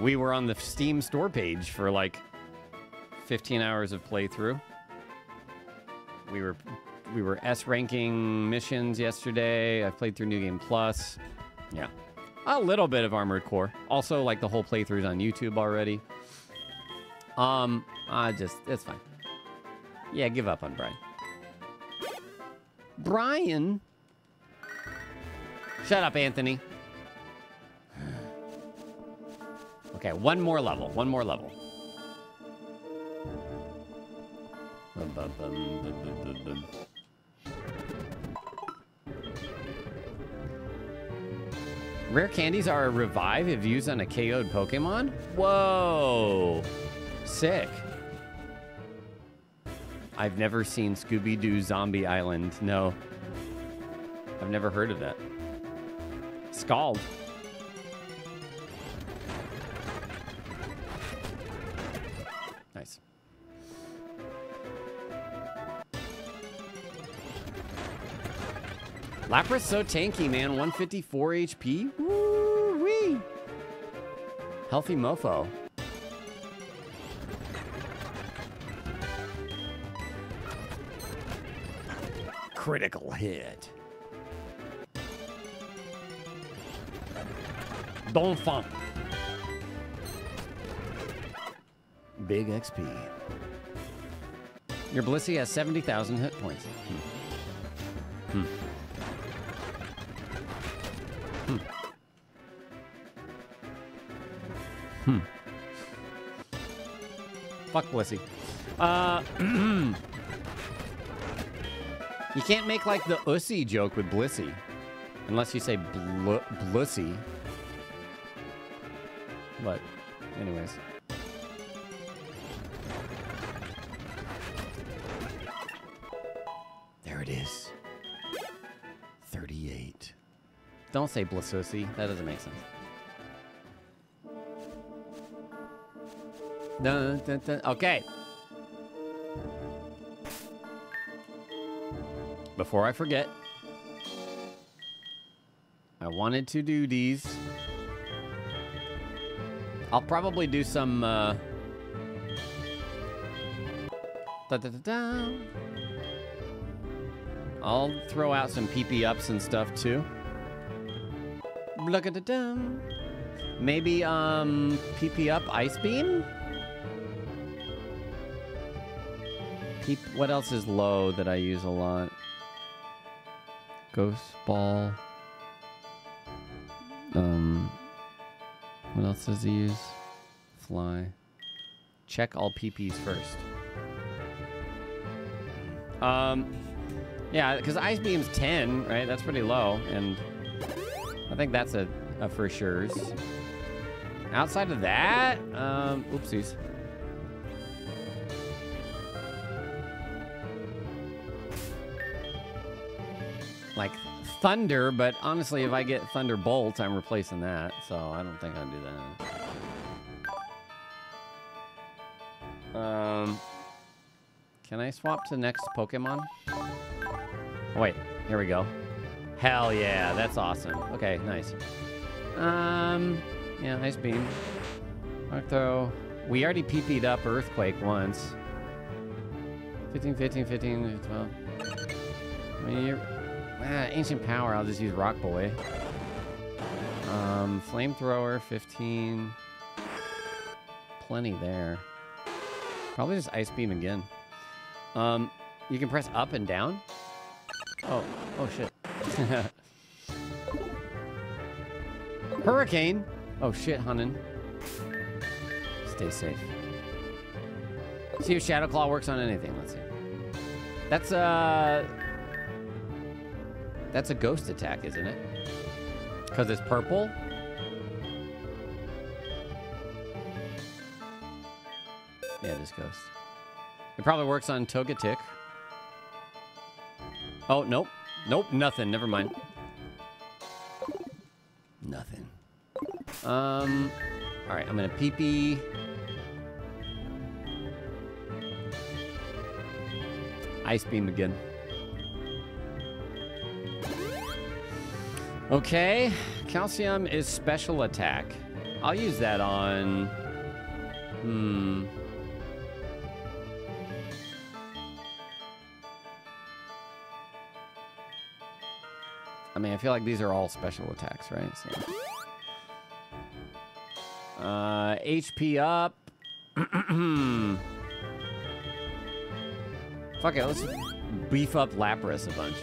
We were on the Steam store page for like 15 hours of playthrough. We were we were S ranking missions yesterday. I played through New Game Plus. Yeah. A little bit of Armored Core. Also like the whole playthroughs on YouTube already. Um, I just it's fine. Yeah, give up on Brian. Brian Shut up, Anthony. Okay, one more level. One more level. Rare candies are a revive if used on a KO'd Pokemon? Whoa! Sick. I've never seen Scooby Doo Zombie Island. No. I've never heard of that. Scald. Lapras so tanky, man. 154 HP. Woo wee. Healthy mofo. Critical hit. Donphan. Big XP. Your Blissey has 70,000 hit points. Hmm. Fuck Blissey. Uh, you can't make like the ussy joke with Blissey. Unless you say bl. But, anyways. There it is. 38. Don't say Blissussy. That doesn't make sense. Dun, dun, dun. Okay. Before I forget, I wanted to do these. I'll probably do some. Uh, da, da, da. I'll throw out some PP ups and stuff too. Look at the Maybe um PP up ice beam. Peep, what else is low that I use a lot? Ghost ball. Um, what else does he use? Fly. Check all PPs first. Um, yeah, because Ice Beam's 10, right? That's pretty low, and I think that's a, a for sure's. Outside of that, um, oopsies. Thunder, but honestly, if I get Thunderbolt, I'm replacing that, so I don't think I'd do that. Um, can I swap to next Pokemon? Oh, wait, here we go. Hell yeah, that's awesome. Okay, nice. Um, yeah, Ice Beam. Rock Throw. We already PP'd up Earthquake once. 15, 15, 15, 12. I mean. Ah, Ancient Power, I'll just use Rock Boy. Um, Flamethrower, 15. Plenty there. Probably just Ice Beam again. Um, you can press up and down? Oh, oh shit. Hurricane! Oh shit, Hunnen. Stay safe. See if Shadow Claw works on anything. Let's see. That's uh That's a ghost attack, isn't it? Because it's purple? Yeah, it is ghost. It probably works on Togetic. Oh, nope. Nope, nothing. Never mind. Nothing. Um, all right, I'm gonna pee-pee. Ice beam again. Okay, calcium is special attack. I'll use that on. Hmm. I mean, I feel like these are all special attacks, right? So. Uh, HP up. Fuck it, let's beef up Lapras a bunch.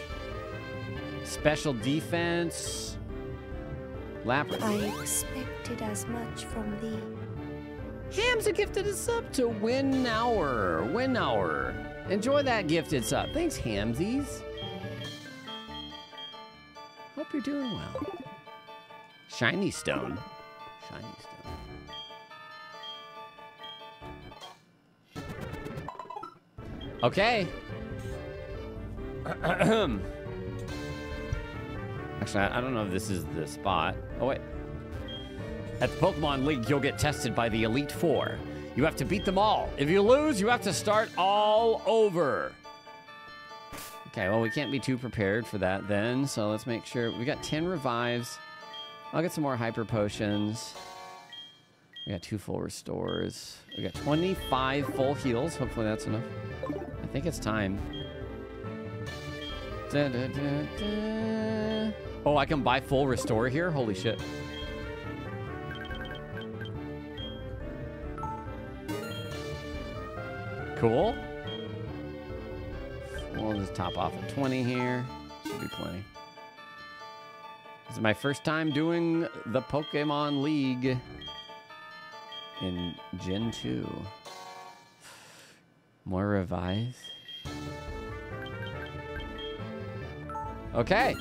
Special defense. Lapras. I expected as much from thee. Hamza gifted a sub to Win Hour. Win Hour. Enjoy that gifted sub. Thanks, Hamsies. Hope you're doing well. Shiny Stone. Shiny Stone. Okay. Actually, I don't know if this is the spot. Oh, wait. At the Pokemon League, you'll get tested by the Elite Four. You have to beat them all. If you lose, you have to start all over. Okay, well, we can't be too prepared for that then. So let's make sure we got 10 revives. I'll get some more hyper potions. We got two full restores. We got 25 full heals. Hopefully that's enough. I think it's time. Da, da, da. Oh, I can buy full restore here? Holy shit. Cool. We'll just top off at 20 here. Should be plenty. This is my first time doing the Pokemon League in Gen 2. More revives. Okay.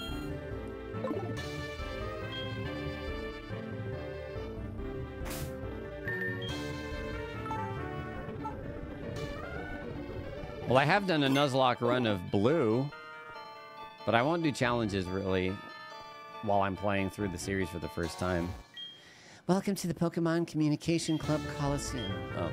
Well, I have done a Nuzlocke run of blue, but I won't do challenges really while I'm playing through the series for the first time. Welcome to the Pokemon Communication Club Coliseum. Oh.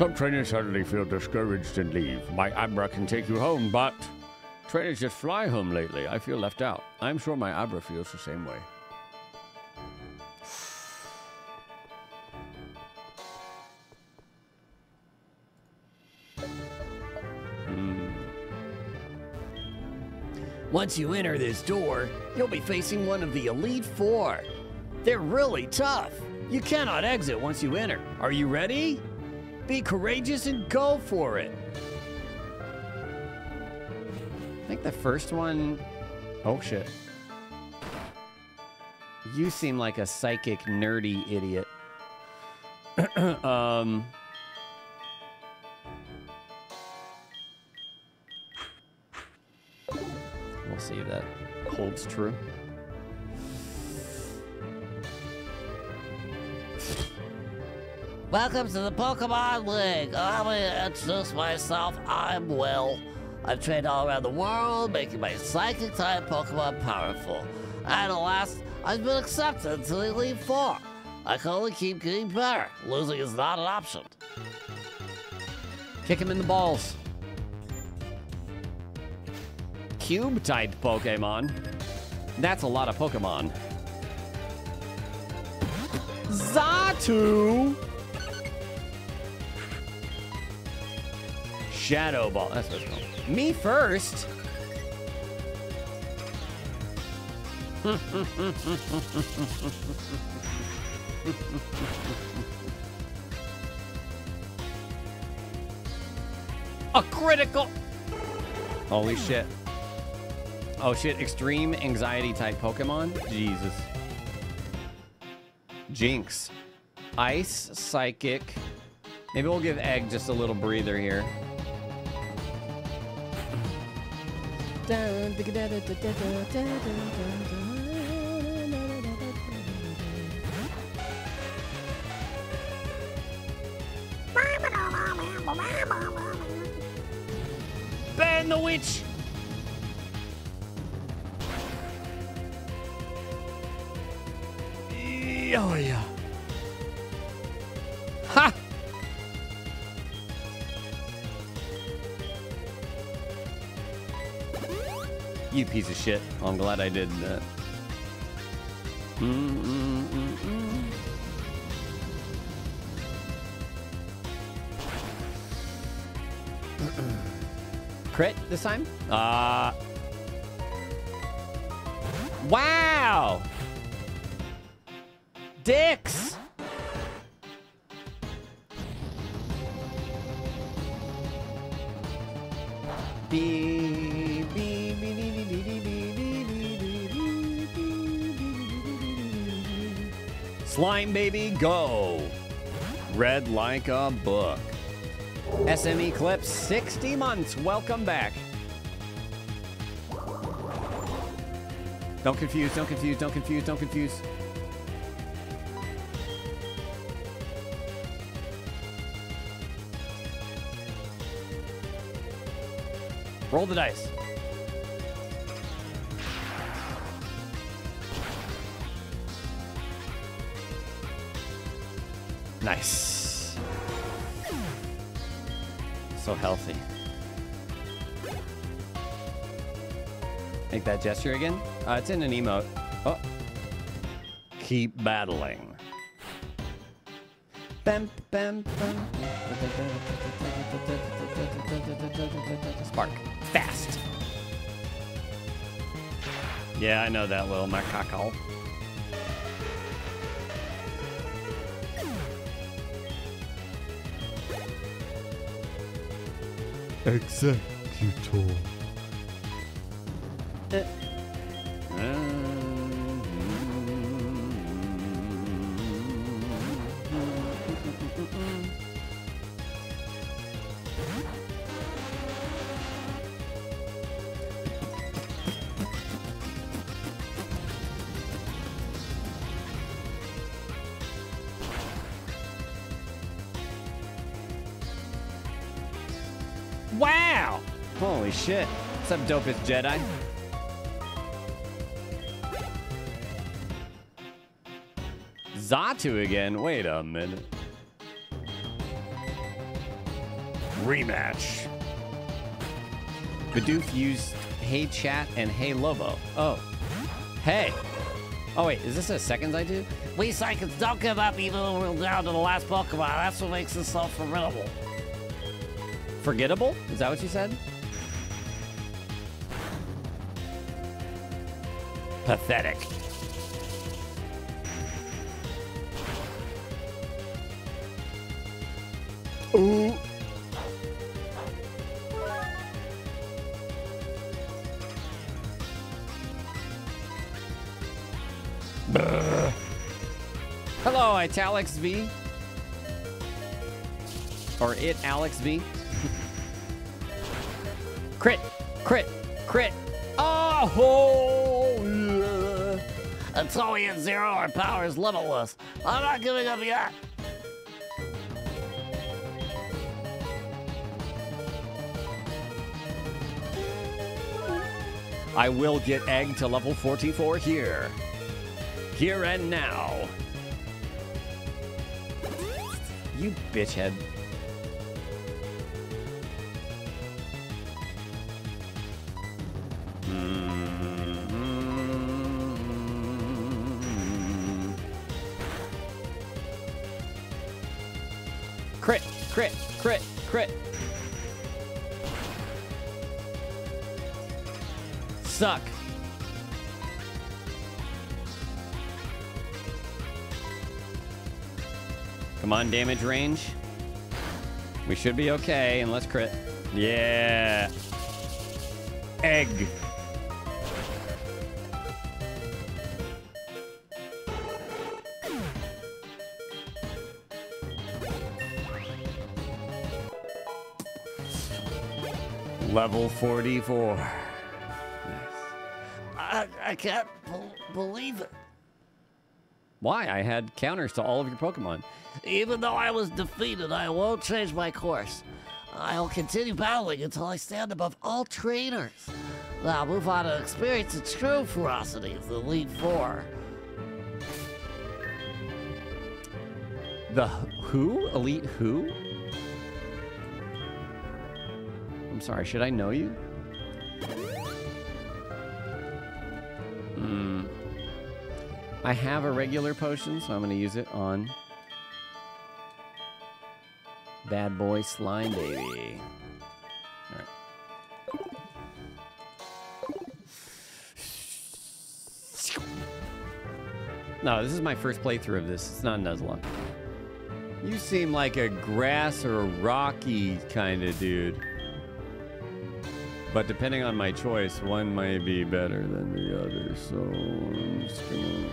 Some trainers suddenly feel discouraged and leave. My Abra can take you home, but trainers just fly home lately. I feel left out. I'm sure my Abra feels the same way. Hmm. Once you enter this door, you'll be facing one of the Elite Four. They're really tough. You cannot exit once you enter. Are you ready? Be courageous and go for it. I think the first one oh shit. You seem like a psychic nerdy idiot. um We'll see if that holds true. Welcome to the Pokemon League. I'm gonna introduce myself. I'm Will. I've trained all around the world, making my psychic type Pokemon powerful. And alas, I've been accepted to the Elite Four. I can only keep getting better. Losing is not an option. Kick him in the balls. Cube type Pokemon. That's a lot of Pokemon. Xatu! Shadow Ball. That's what it's called. Me first. A critical. Holy shit. Oh shit, extreme anxiety type Pokemon? Jesus. Jynx. Ice, Psychic. Maybe we'll give Egg just a little breather here. Ban the witch! Piece of shit. I'm glad I did that. Mm, mm, mm. Crit this time? Uh. Wow! Dicks! Slime baby, go! Read like a book. SME Clips, 60 months. Welcome back. Don't confuse, don't confuse, don't confuse, don't confuse. Roll the dice. Nice. So healthy. Make that gesture again. Uh, it's in an emote. Oh. Keep battling. Bam, bam, bam. Spark. Fast. Yeah, I know that little macaco. Exeggutor. What's up, dopest Jedi? Xatu again? Wait a minute. Rematch. Bidoof used Hey Chat and Hey Lobo. Oh. Hey. Oh, wait. Is this a seconds I do? We psychics don't give up even when we're down to the last Pokemon. That's what makes us so formidable. Forgettable? Is that what you said? Pathetic. Ooh. Hello, it's Alex V. Or it Alex V. crit, crit, crit. Oh. Until we hit zero, our power is limitless. I'm not giving up yet. I will get egg to level 44 here. Here and now. You bitch On, damage range. We should be okay, unless crit. Yeah. Egg. Level 44. I, I can't bel believe it. Why? I had counters to all of your Pokemon. Even though I was defeated, I won't change my course. I'll continue battling until I stand above all trainers. Now move on to experience the true ferocity of the Elite Four. The who? Elite who? I'm sorry, should I know you? Hmm. I have a regular potion, so I'm going to use it on Bad Boy Slime Baby. No, this is my first playthrough of this. It's not Nuzlocke. You seem like a grass or rocky kind of dude. But depending on my choice, one might be better than the other. So I'm just gonna.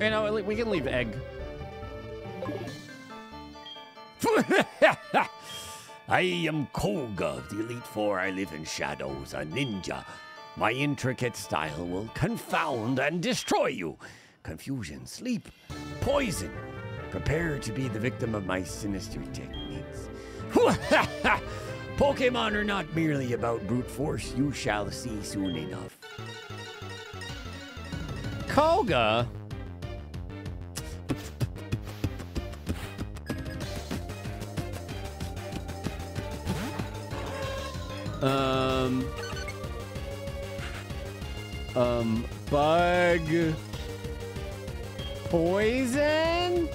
You know, we can leave egg. I am Koga of the Elite Four. I live in shadows, a ninja. My intricate style will confound and destroy you. Confusion, sleep, poison. Prepare to be the victim of my sinister techniques. Pokemon are not merely about brute force. You shall see soon enough. Koga? Um. Um. Bug. Poison.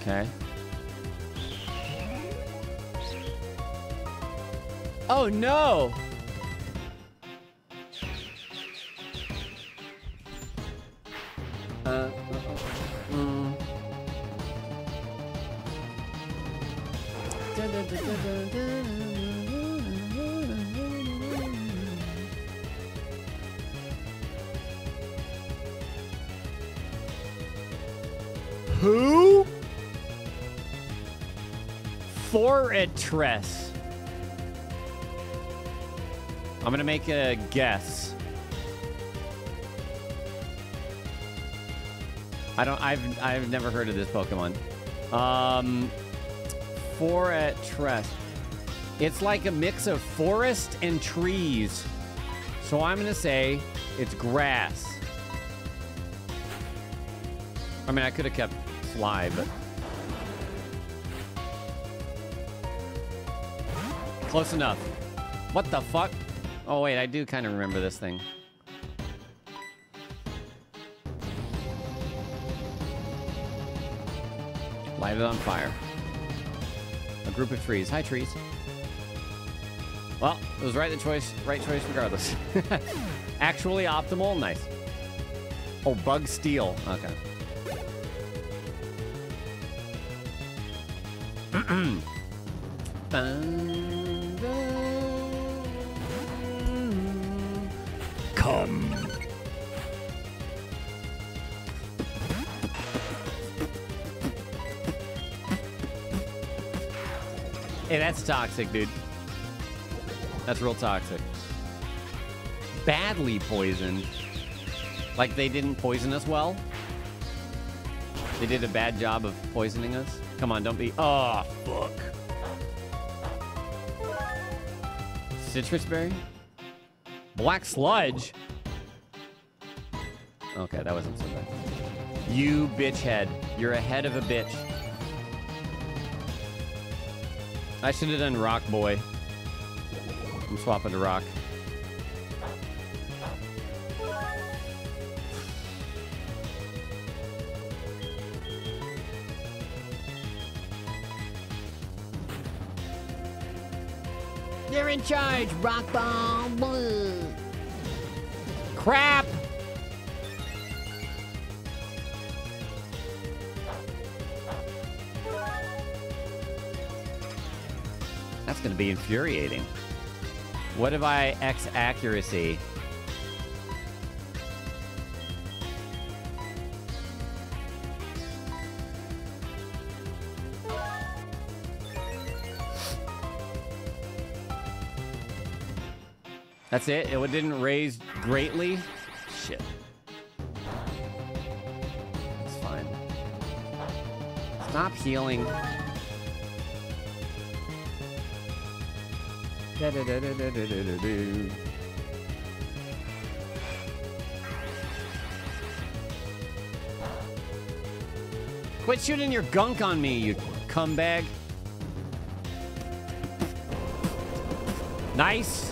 Okay. Oh no! Forretress. I'm gonna make a guess. I don't. I've I've never heard of this Pokemon. Um, Forretress. It's like a mix of forest and trees. So I'm gonna say it's grass. I mean, I could have kept fly, but close enough. What the fuck? Oh wait, I do kind of remember this thing. Light it on fire. A group of trees. Hi, trees. Well, it was right the choice, right choice regardless. Actually optimal, nice. Oh, bug steel. Okay. that's toxic, dude. That's real toxic. Badly poisoned. Like they didn't poison us well. They did a bad job of poisoning us. Come on, don't be. Oh, fuck. Sitrus berry? Black sludge? Okay, that wasn't so bad. You bitch head. You're a head of a bitch. I should have done Rock Boy. I'm swapping to Rock. You're in charge, Rock Blue. Crap! Be infuriating. What if I X accuracy? That's it? It didn't raise greatly? Shit. It's fine. Stop healing. Da-da-da-da-da-da-da-do. Quit shooting your gunk on me, you cumbag. Nice.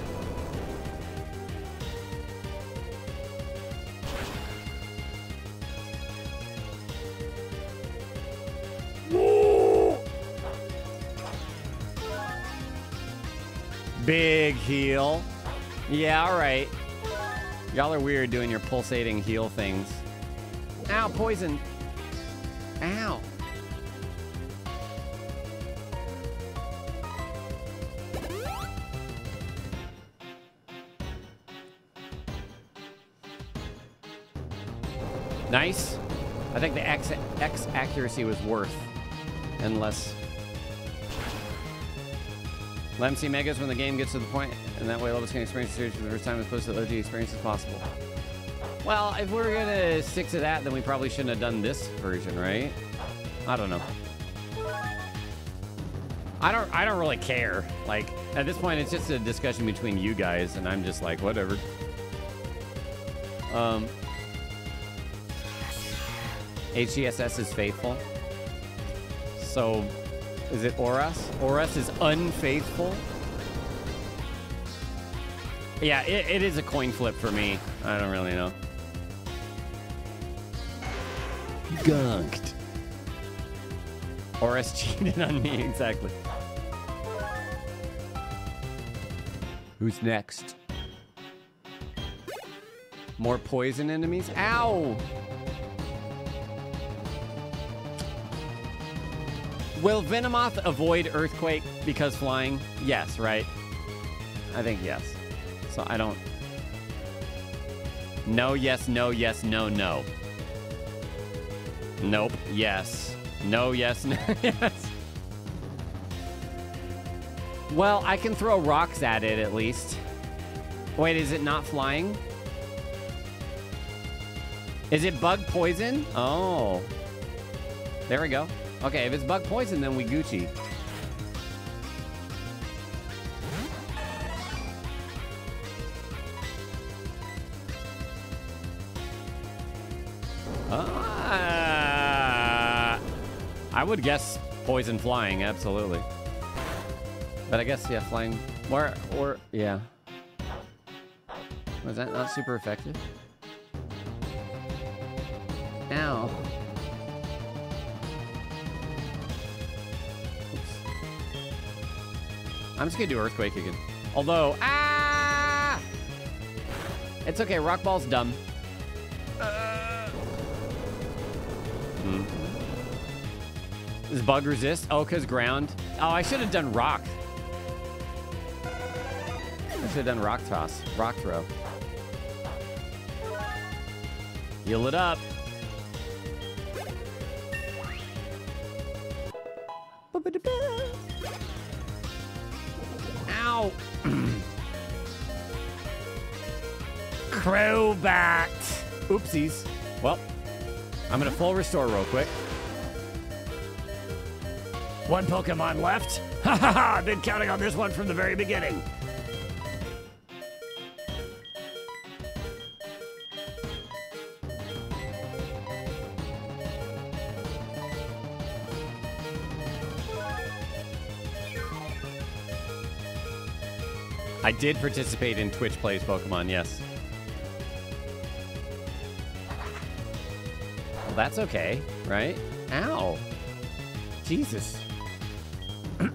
Heal. Yeah, all right. Y'all are weird doing your pulsating heal things. Ow, poison. Ow. Nice. I think the X, X accuracy was worth and less let him see Megas when the game gets to the point, and that way Lotus can experience the series for the first time as close to the OG experience as possible. Well, if we're gonna stick to that, then we probably shouldn't have done this version, right? I don't know. I don't I don't really care. Like, at this point, it's just a discussion between you guys, and I'm just like, whatever. Um, HGSS is faithful. So, is it Oras? Oras is unfaithful? Yeah, it, it is a coin flip for me. I don't really know. Gunked. Oras cheated on me, exactly. Who's next? More poison enemies? Ow! Will Venomoth avoid Earthquake because flying? Yes, right? I think yes. So I don't... No, yes, no, yes, no, no. Nope, yes. No, yes, no, yes. Well, I can throw rocks at it at least. Wait, is it not flying? Is it bug poison? Oh. There we go. Okay, if it's bug poison, then we Gucci. Ah, I would guess poison flying, absolutely. But I guess, yeah, flying. Or, or, yeah. Was that not super effective? Ow. I'm just gonna do Earthquake again. Although, ah! It's okay, Rock Ball's dumb. Hmm. Does bug resist? Oh, because ground? Oh, I should have done rock. I should have done rock toss. Rock throw. Heal it up. Crobat! Oopsies. Well, I'm gonna full restore real quick. One Pokemon left. Ha ha ha! I've been counting on this one from the very beginning. I did participate in Twitch Plays Pokemon, yes. That's okay, right? Ow. Jesus.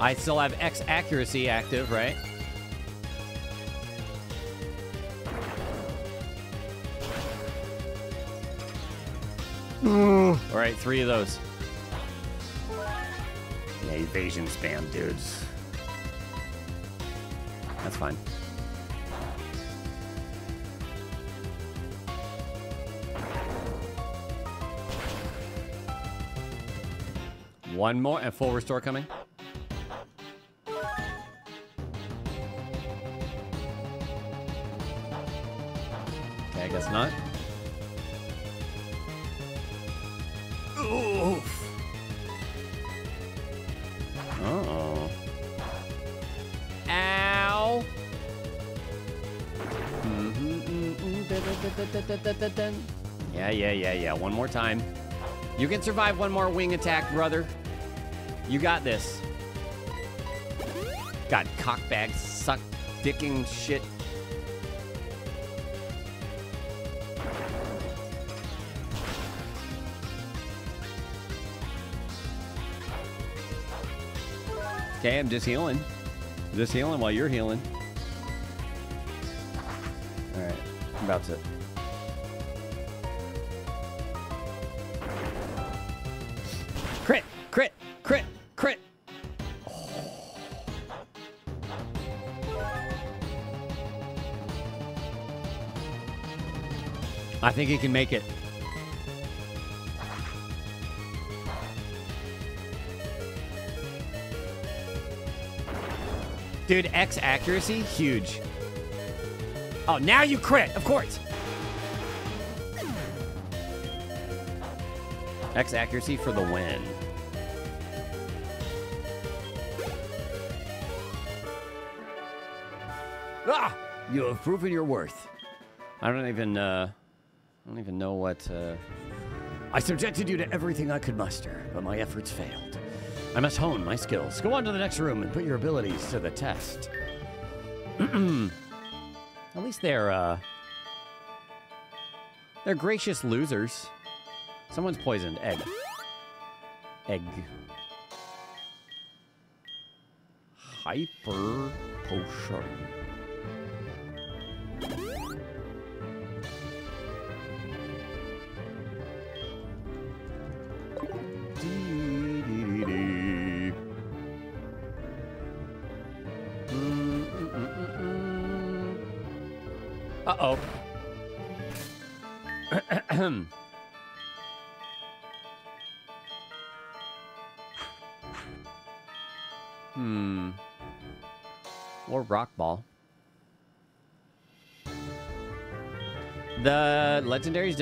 I still have X accuracy active, right? All right, three of those. Yeah, evasion spam, dudes. That's fine. One more and full restore coming. Okay, I guess not. Oof. Oh. Ow. Yeah, yeah, yeah, yeah. One more time. You can survive one more wing attack, brother. You got this. God, cockbag, suck, dicking shit. Okay, I'm just healing. Just healing while you're healing. All right, I'm about to. Think he can make it. Dude, X accuracy, huge. Oh, now you crit, of course. X accuracy for the win. Ah! You have proven your worth. I don't even, uh, what, uh... I subjected you to everything I could muster, but my efforts failed. I must hone my skills. Go on to the next room and put your abilities to the test. At least they're, uh... They're gracious losers. Someone's poisoned. Egg. Egg. Hyper potion.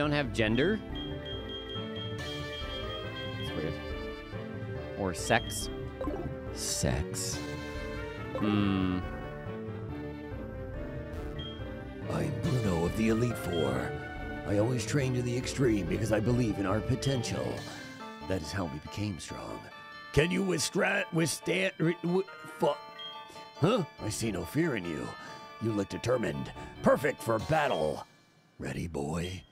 Don't have gender. It's weird. Or sex. Sex. Hmm. I'm Bruno of the Elite Four. I always train to the extreme because I believe in our potential. That is how we became strong. Can you withstand? Withstand? re- wi- fu- Huh? I see no fear in you. You look determined. Perfect for battle. Ready, boy?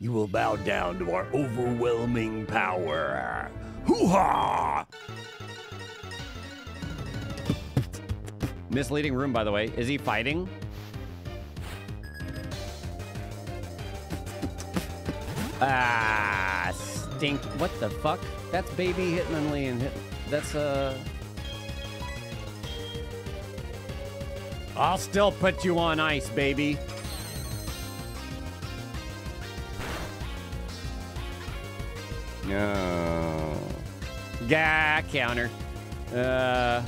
You will bow down to our overwhelming power. Hoo ha! Misleading room, by the way. Is he fighting? Ah, stink. What the fuck? That's baby Hitmonlee and hit. That's uh. I'll still put you on ice, baby. No. Gah, counter. Uh.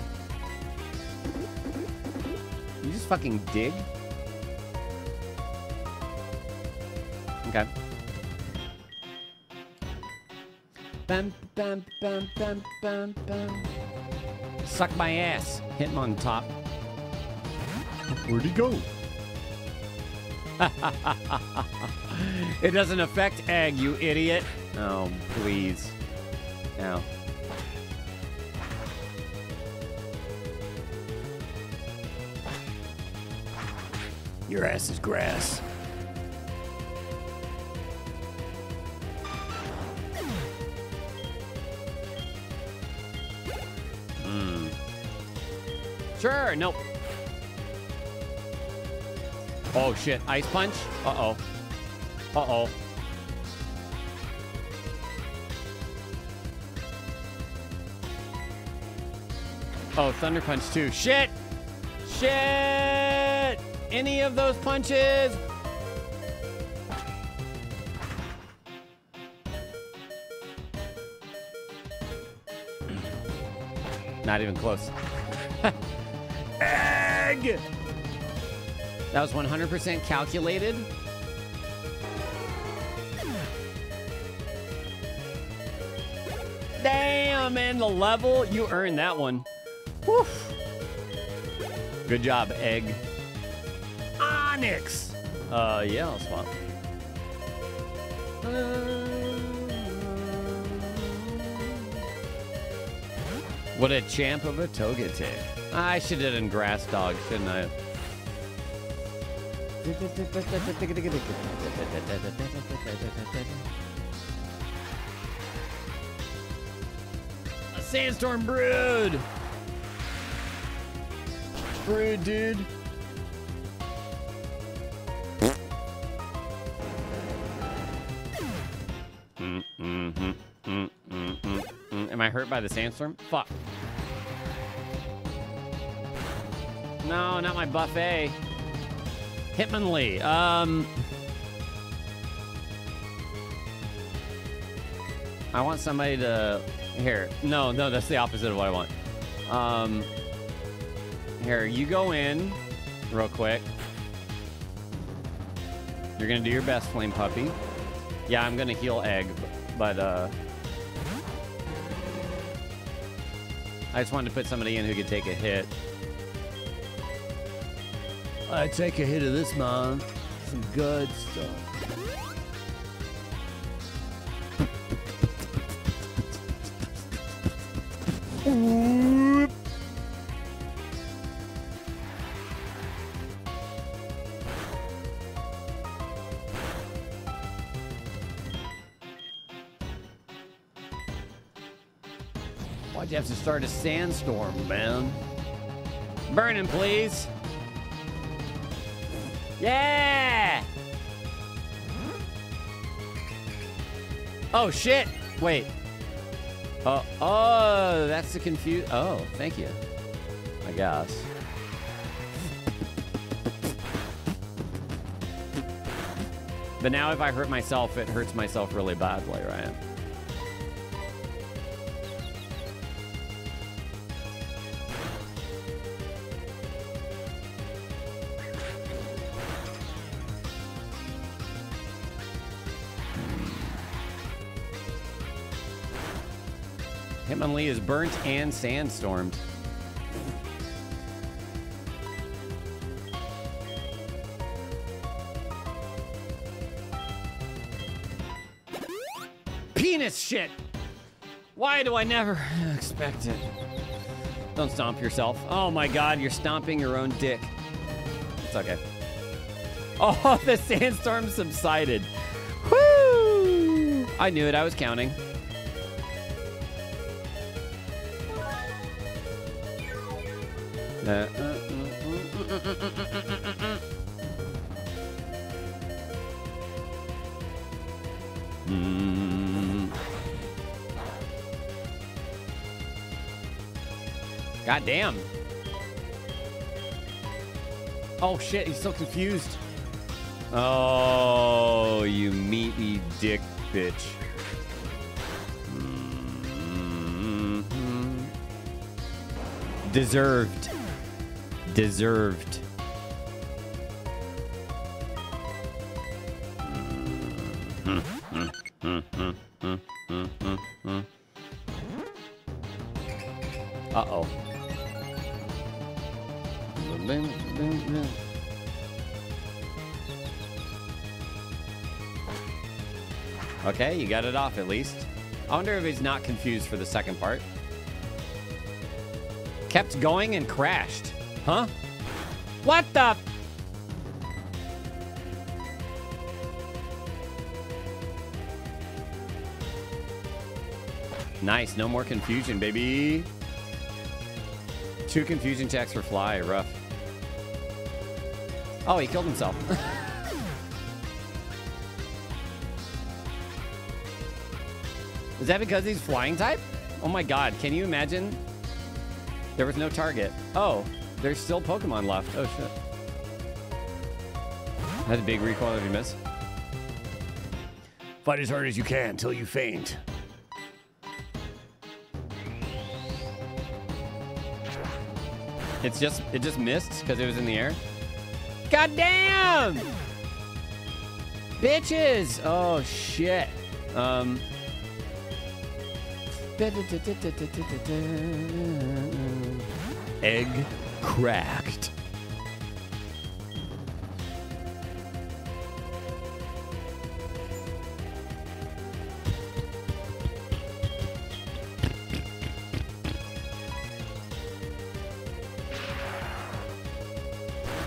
You just fucking dig? Okay. Bam, bam, bam, bam, bam, bam. Suck my ass. Hitmontop. Where'd he go? it doesn't affect egg, you idiot. Oh, please. Now. Your ass is grass. Hmm. Sure, nope. Oh shit, ice punch? Uh-oh. Uh-oh. Oh, thunder punch too. Shit! Shit! Any of those punches? Not even close. Egg! That was 100% calculated. Damn, man, the level. You earned that one. Whew. Good job, Egg. Onix! Uh, yeah, I'll swap. What a champ of a Togetic. I should have done Grass Dog, shouldn't I? A Sandstorm Brood! Brood, dude. Mm, mm, mm, mm, mm, mm, mm. Am I hurt by the sandstorm? Fuck. No, not my buffet. Hitmonlee. Um. I want somebody to. Here. No, no, that's the opposite of what I want. Um. Here, you go in real quick. You're gonna do your best, Flame Puppy. Yeah, I'm gonna heal Egg, but uh. I just wanted to put somebody in who could take a hit. I take a hit of this, man. Some good stuff. A sandstorm, man? Burning, please. Yeah! Oh, shit. Wait. Oh, oh, that's the confuse. Oh, thank you. I guess. But now if I hurt myself, it hurts myself really badly, right? Is burnt and sandstormed. Penis shit! Why do I never expect it? Don't stomp yourself. Oh my god, you're stomping your own dick. It's okay. Oh, the sandstorm subsided. Woo! I knew it, I was counting. God damn. Oh shit, he's so confused. Oh, you meaty dick bitch. Mhm. Deserved. Deserved. Okay, it off at least. I wonder if he's not confused for the second part. Kept going and crashed. Huh? What the? Nice, no more confusion, baby. Two confusion checks for Fly, rough. Oh, he killed himself. that because he's flying type? Oh my god, can you imagine? There was no target. Oh, there's still Pokemon left. Oh shit. That's a big recoil if you miss. Fight as hard as you can till you faint. It's just it just missed because it was in the air. God damn! Bitches! Oh shit. Um Egg cracked.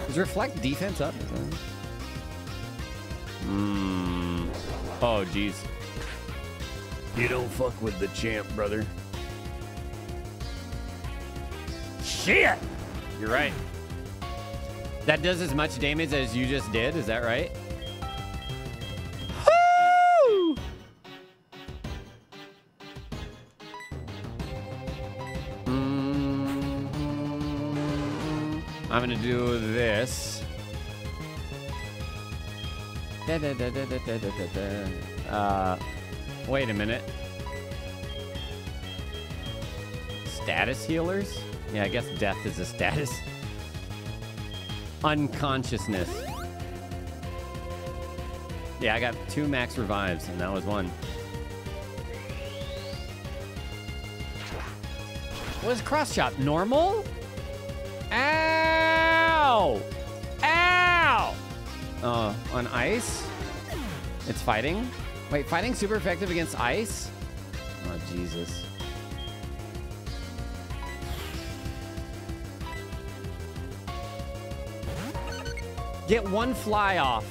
Is reflect defense up? Hmm. Oh, jeez. You don't fuck with the champ, brother. Shit! You're right. That does as much damage as you just did, is that right? Woo! I'm gonna do this. Da, da, da, uh, wait a minute. Status healers? Yeah, I guess death is a status. Unconsciousness. Yeah, I got two max revives, and that was one. What is cross chop? Normal? Ow! Ow! Oh, on ice? It's fighting? Wait, fighting super effective against ice? Oh, Jesus. Get one fly off.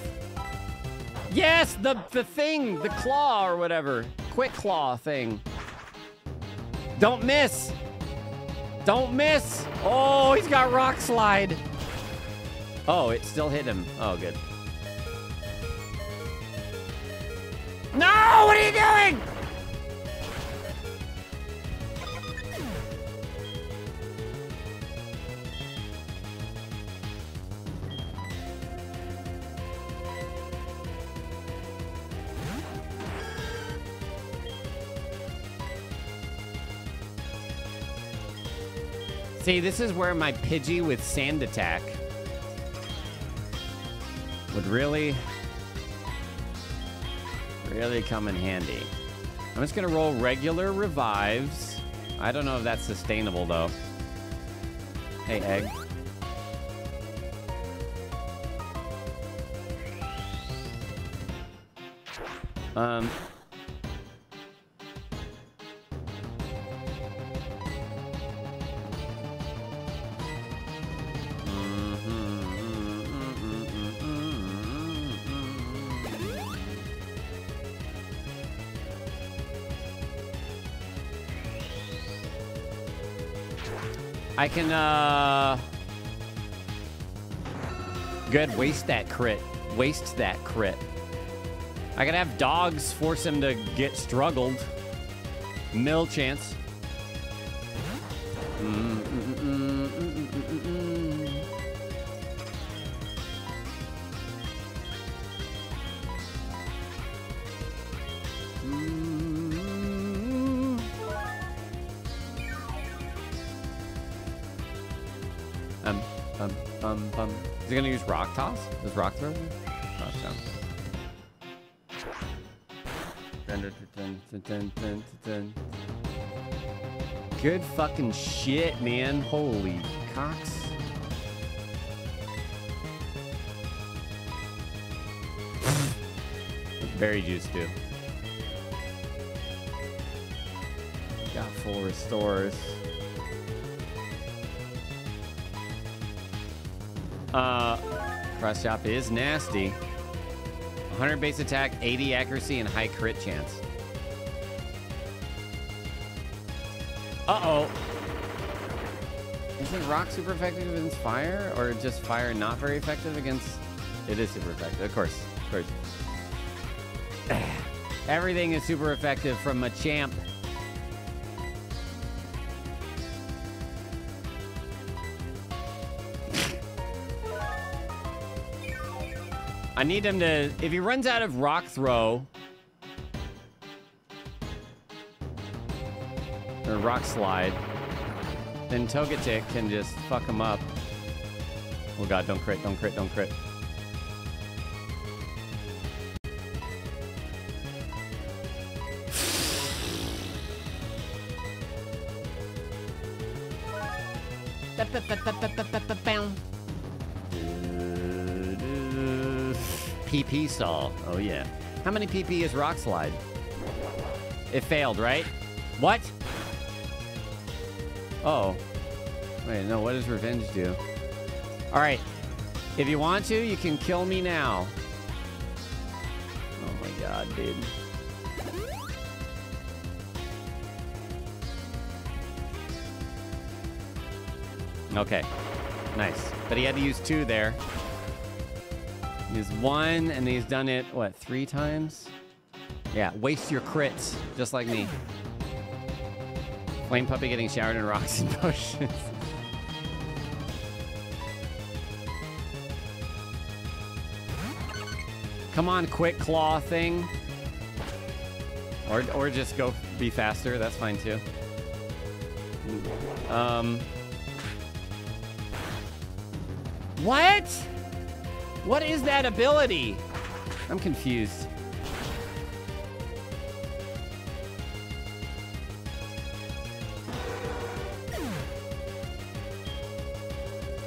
Yes, the, the thing, the claw or whatever. Quick claw thing. Don't miss. Don't miss. Oh, he's got rock slide. Oh, it still hit him. Oh, good. What are you doing? See, this is where my Pidgey with Sand Attack would really, really come in handy. I'm just gonna roll regular revives. I don't know if that's sustainable though. Hey, Egg. Um, I can, uh... Good, waste that crit. Waste that crit. I can have dogs force him to get struggled. Mill chance. Rock toss? Does rock throw? Rock. Good fucking shit, man. Holy cocks. Berry juice too. Got full restores. Uh, cross chop is nasty. 100 base attack, 80 accuracy, and high crit chance. Uh-oh. Isn't rock super effective against fire? Or just fire not very effective against... It is super effective, of course. Of course. Everything is super effective from Machamp. I need him to... If he runs out of rock throw... Or rock slide... Then Togetic can just fuck him up. Oh god, don't crit, don't crit, don't crit. PP saw. Oh yeah. How many PP is Rock Slide? It failed, right? What? Oh. Wait, no, what does revenge do? Alright. If you want to, you can kill me now. Oh my god, dude. Okay. Nice. But he had to use two there. He's won, and he's done it, what, three times? Yeah, waste your crits, just like me. Flame Puppy getting showered in rocks and potions. Come on, quick claw thing. Or, or just go be faster, that's fine too. Um... What? What is that ability? I'm confused.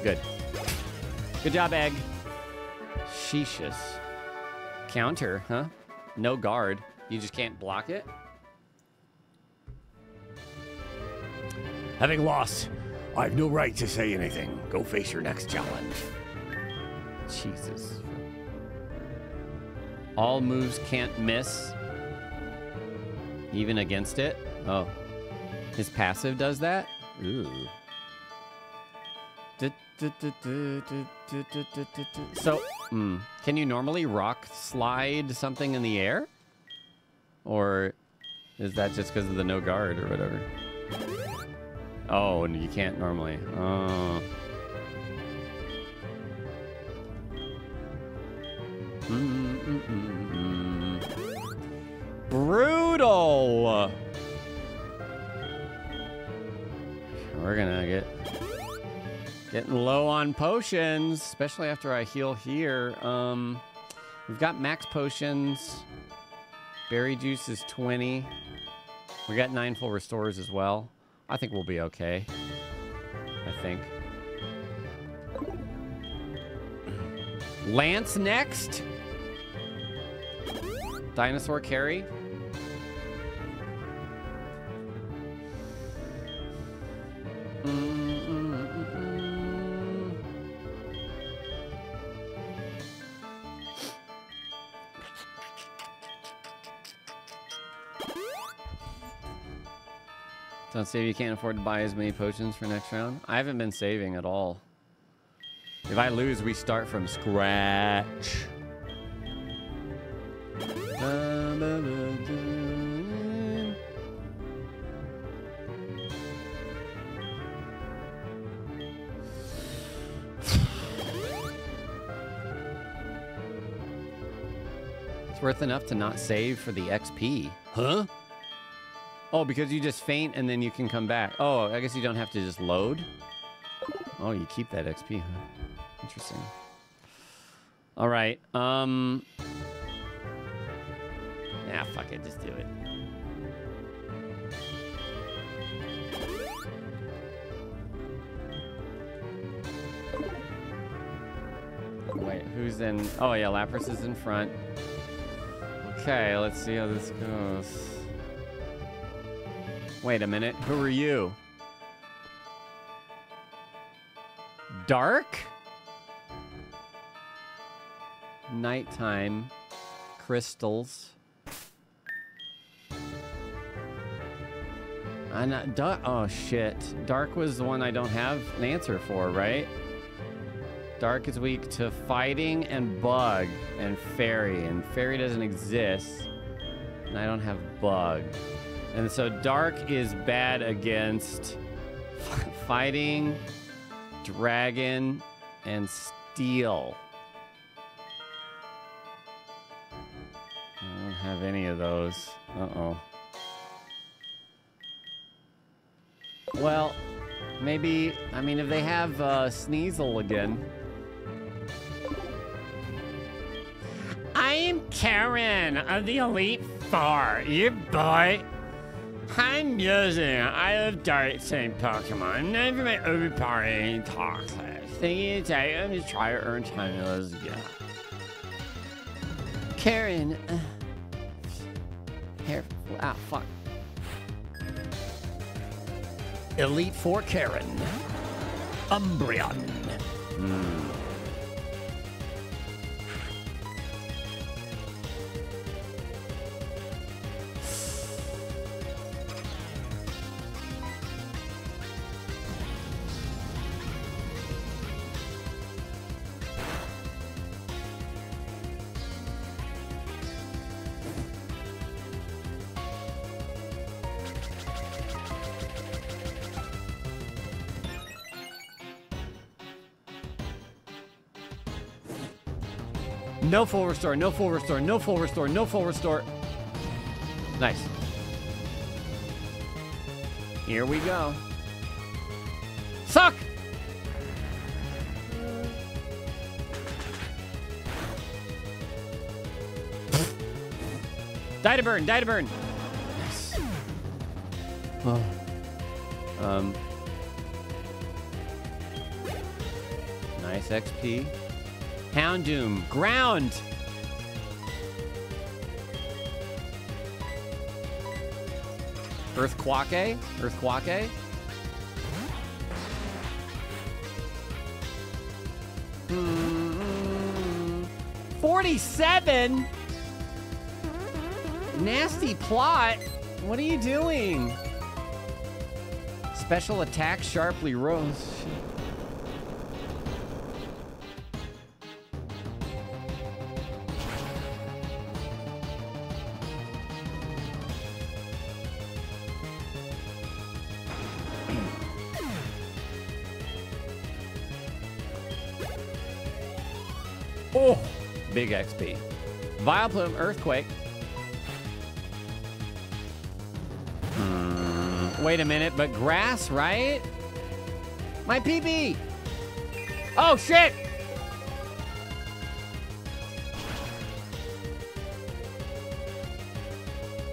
Good. Good job, Egg. Sheeshus. counter, huh? No guard. You just can't block it? Having lost, I have no right to say anything. Go face your next challenge. Jesus. All moves can't miss. Even against it? Oh. His passive does that? Ooh. So, mm, can you normally rock slide something in the air? Or is that just because of the no guard or whatever? Oh, you can't normally. Oh. Brutal. We're gonna get getting low on potions, especially after I heal here. Um, we've got max potions. Berry juice is 20. We got nine full restores as well. I think we'll be okay. I think. Lance next. Dinosaur carry. Don't save you can't afford to buy as many potions for next round. I haven't been saving at all. If I lose, we start from scratch. It's worth enough to not save for the XP. Huh? Oh, because you just faint and then you can come back. Oh, I guess you don't have to just load. Oh, you keep that XP, huh? Interesting. All right. Um. Yeah, fuck it. Just do it. Wait, who's in? Oh yeah, Lapras is in front. Okay, let's see how this goes. Wait a minute. Who are you? Dark? Nighttime. Crystals. Not dark. Oh shit! Dark was the one I don't have an answer for, right? Dark is weak to fighting and bug and fairy, and fairy doesn't exist, and I don't have bug, and so dark is bad against fighting, dragon, and steel. I don't have any of those. Uh oh. Well, maybe, I mean, if they have uh, Sneasel again. I am Karen of the Elite Four, you boy. I'm using I love dark same Pokemon. Never my overpowering talk class. Thing is, I am just try to earn time. Let's go. Karen. Uh, here. Ah, fuck. Elite Four Karen. Umbreon. Hmm. No full restore, no full restore, no full restore, no full restore. Nice. Here we go. Suck! Die to burn, die to burn. Nice. Oh. Um. Nice XP. Houndoom. Ground! Earthquake? Earthquake? Hmm. 47? Nasty plot? What are you doing? Special attack sharply rose. Big XP. Vileplume, Earthquake. Hmm, wait a minute, but grass, right? My PP. Oh, shit.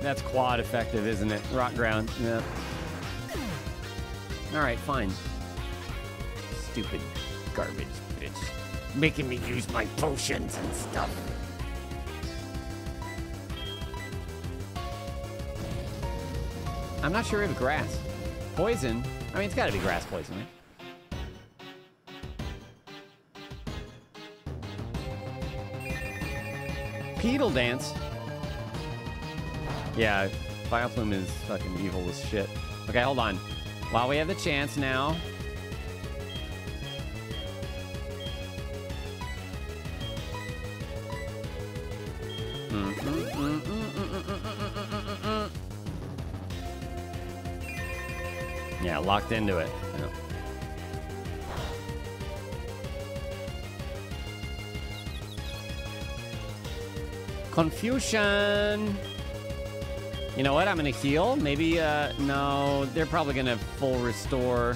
That's quad effective, isn't it? Rock ground. Yeah. All right, fine. Stupid garbage. Making me use my potions and stuff. I'm not sure if grass. Poison? I mean, it's gotta be grass poison, right? Dance. Yeah, Vileplume is fucking evil as shit. Okay, hold on. While we have the chance now. Locked into it. Yeah. Confusion. You know what? I'm gonna heal. Maybe, uh, no, they're probably gonna full restore.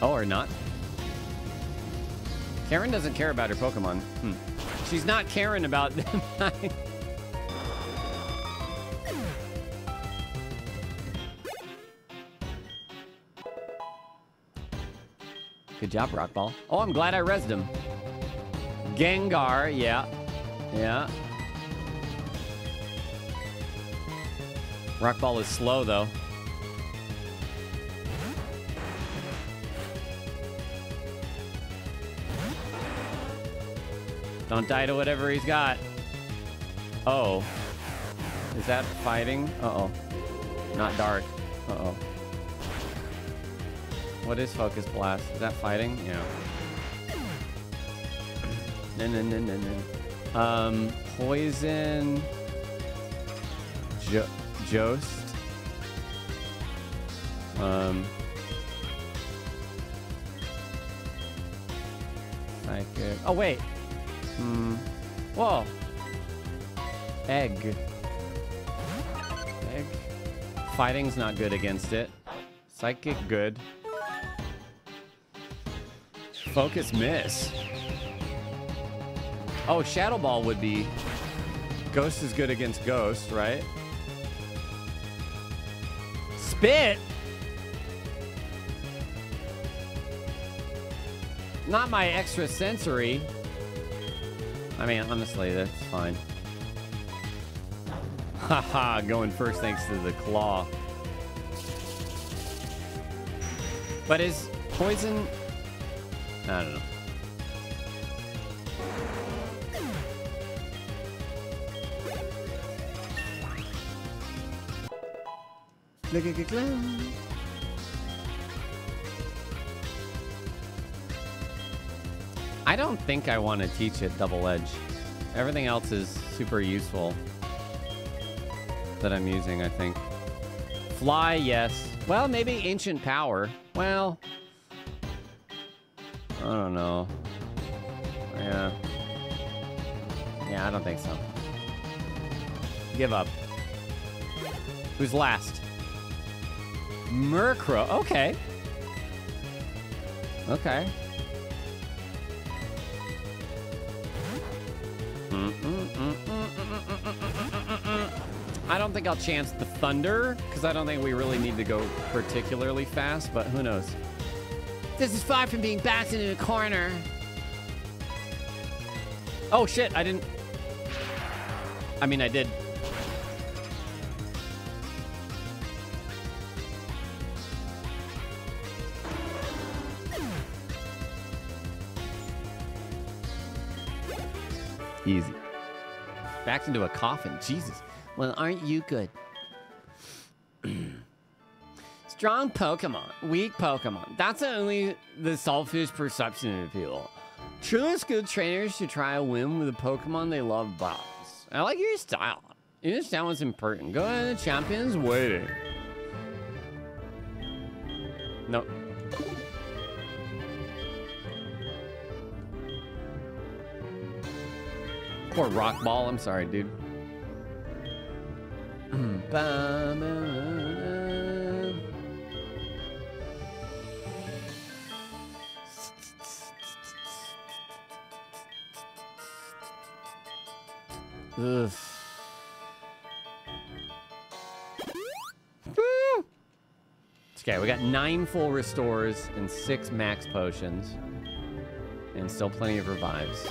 Oh, or not. Karen doesn't care about her Pokemon. Hmm. She's not caring about them. Good job, Rock Ball. Oh, I'm glad I rezzed him. Gengar, yeah. Yeah. Rock Ball is slow, though. Don't die to whatever he's got. Oh. Is that fighting? Uh-oh. Not dark. Uh-oh. What is Focus Blast? Is that fighting? Yeah. No, no, no, no, no. Um, Poison... Jo Jost? Um... Psychic... Oh, wait! Hmm. Whoa! Egg. Egg. Fighting's not good against it. Psychic good. Focus miss. Oh, Shadow Ball would be. Ghost is good against Ghost, right? Spit? Not my extra sensory. I mean, honestly, that's fine. Haha, going first thanks to the claw. But is poison... I don't know. I don't think I want to teach it double edge. Everything else is super useful that I'm using, I think. Fly, yes. Well, maybe ancient power. Well, I don't know. Yeah. Yeah, I don't think so. Give up. Who's last? Murkrow. Okay. Okay. I don't think I'll chance the Thunder, because I don't think we really need to go particularly fast, but who knows. This is far from being bouncing in a corner. Oh shit, I didn't... I mean, I did. Easy. Backed into a coffin, Jesus. Well, aren't you good? Strong Pokemon, weak Pokemon. That's only the selfish perception of people. Truly good trainers should try a win with a Pokemon they love best. I like your style. Your style is important. Go ahead, the champion's waiting. Nope. Poor rock ball. I'm sorry, dude. Ugh. Okay, we got nine full restores and six max potions. And still plenty of revives.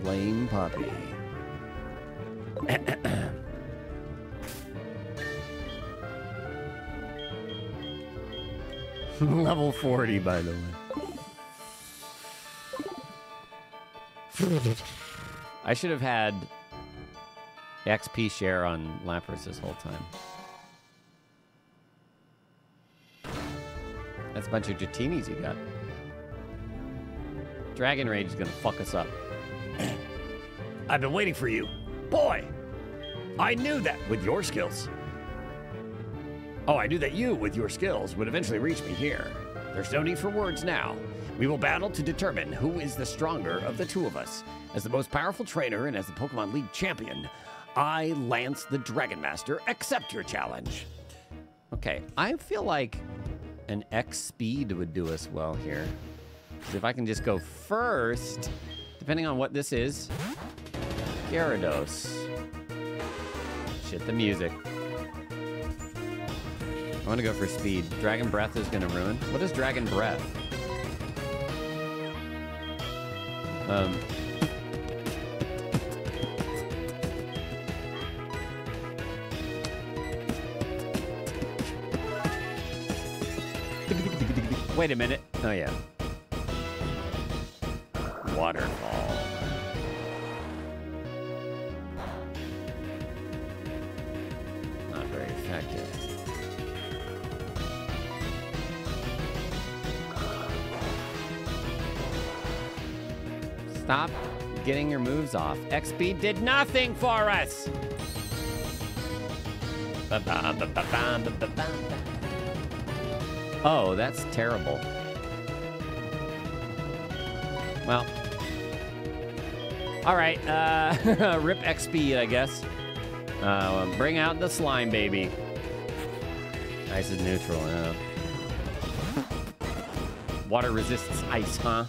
Flame Puppy. Level 40, by the way. I should have had XP share on Lapras this whole time. That's a bunch of Dratinis you got. Dragon Rage is gonna fuck us up. I've been waiting for you. Boy, I knew that with your skills. Oh, I knew that you, with your skills, would eventually reach me here. There's no need for words now. We will battle to determine who is the stronger of the two of us. As the most powerful trainer and as the Pokemon League champion, I, Lance the Dragon Master, accept your challenge. Okay, I feel like an X speed would do us well here. if I can just go first, depending on what this is, Gyarados. Shit, the music. I want to go for speed. Dragon Breath is going to ruin. What is Dragon Breath? Um. Wait a minute. Oh, yeah. Waterfall. Stop getting your moves off. XP did nothing for us. Oh, that's terrible. Well. All right. Uh, rip XP, I guess. Uh, bring out the slime baby. Ice is neutral. Water resists ice, huh?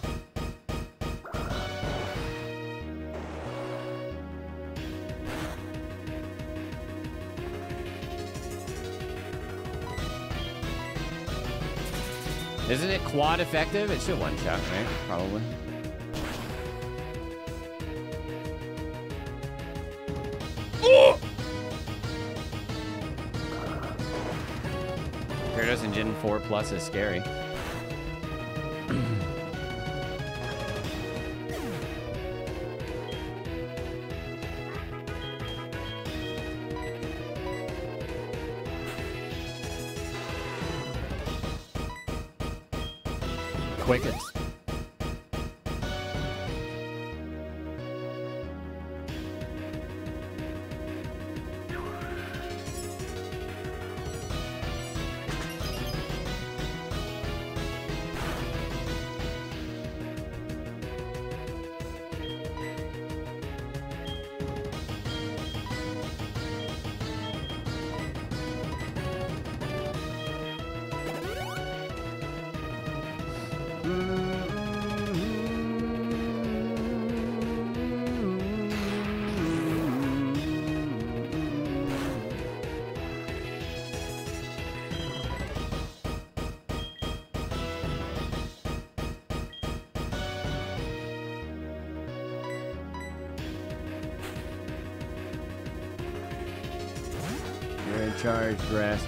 Isn't it quad effective? It should one shot, right? Probably. Gyarados and Gen 4 Plus is scary.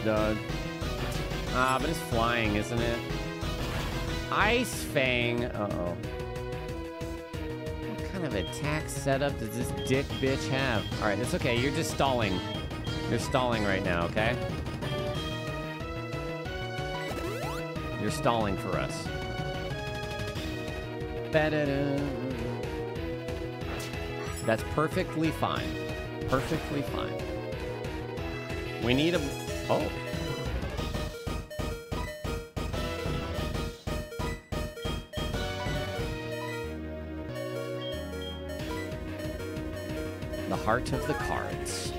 Dog. Ah, but it's flying, isn't it? Ice Fang. Uh oh. What kind of attack setup does this dick bitch have? All right, it's okay. You're just stalling. You're stalling right now, okay? You're stalling for us. That's perfectly fine. Perfectly fine. We need a. Oh. The heart of the cards.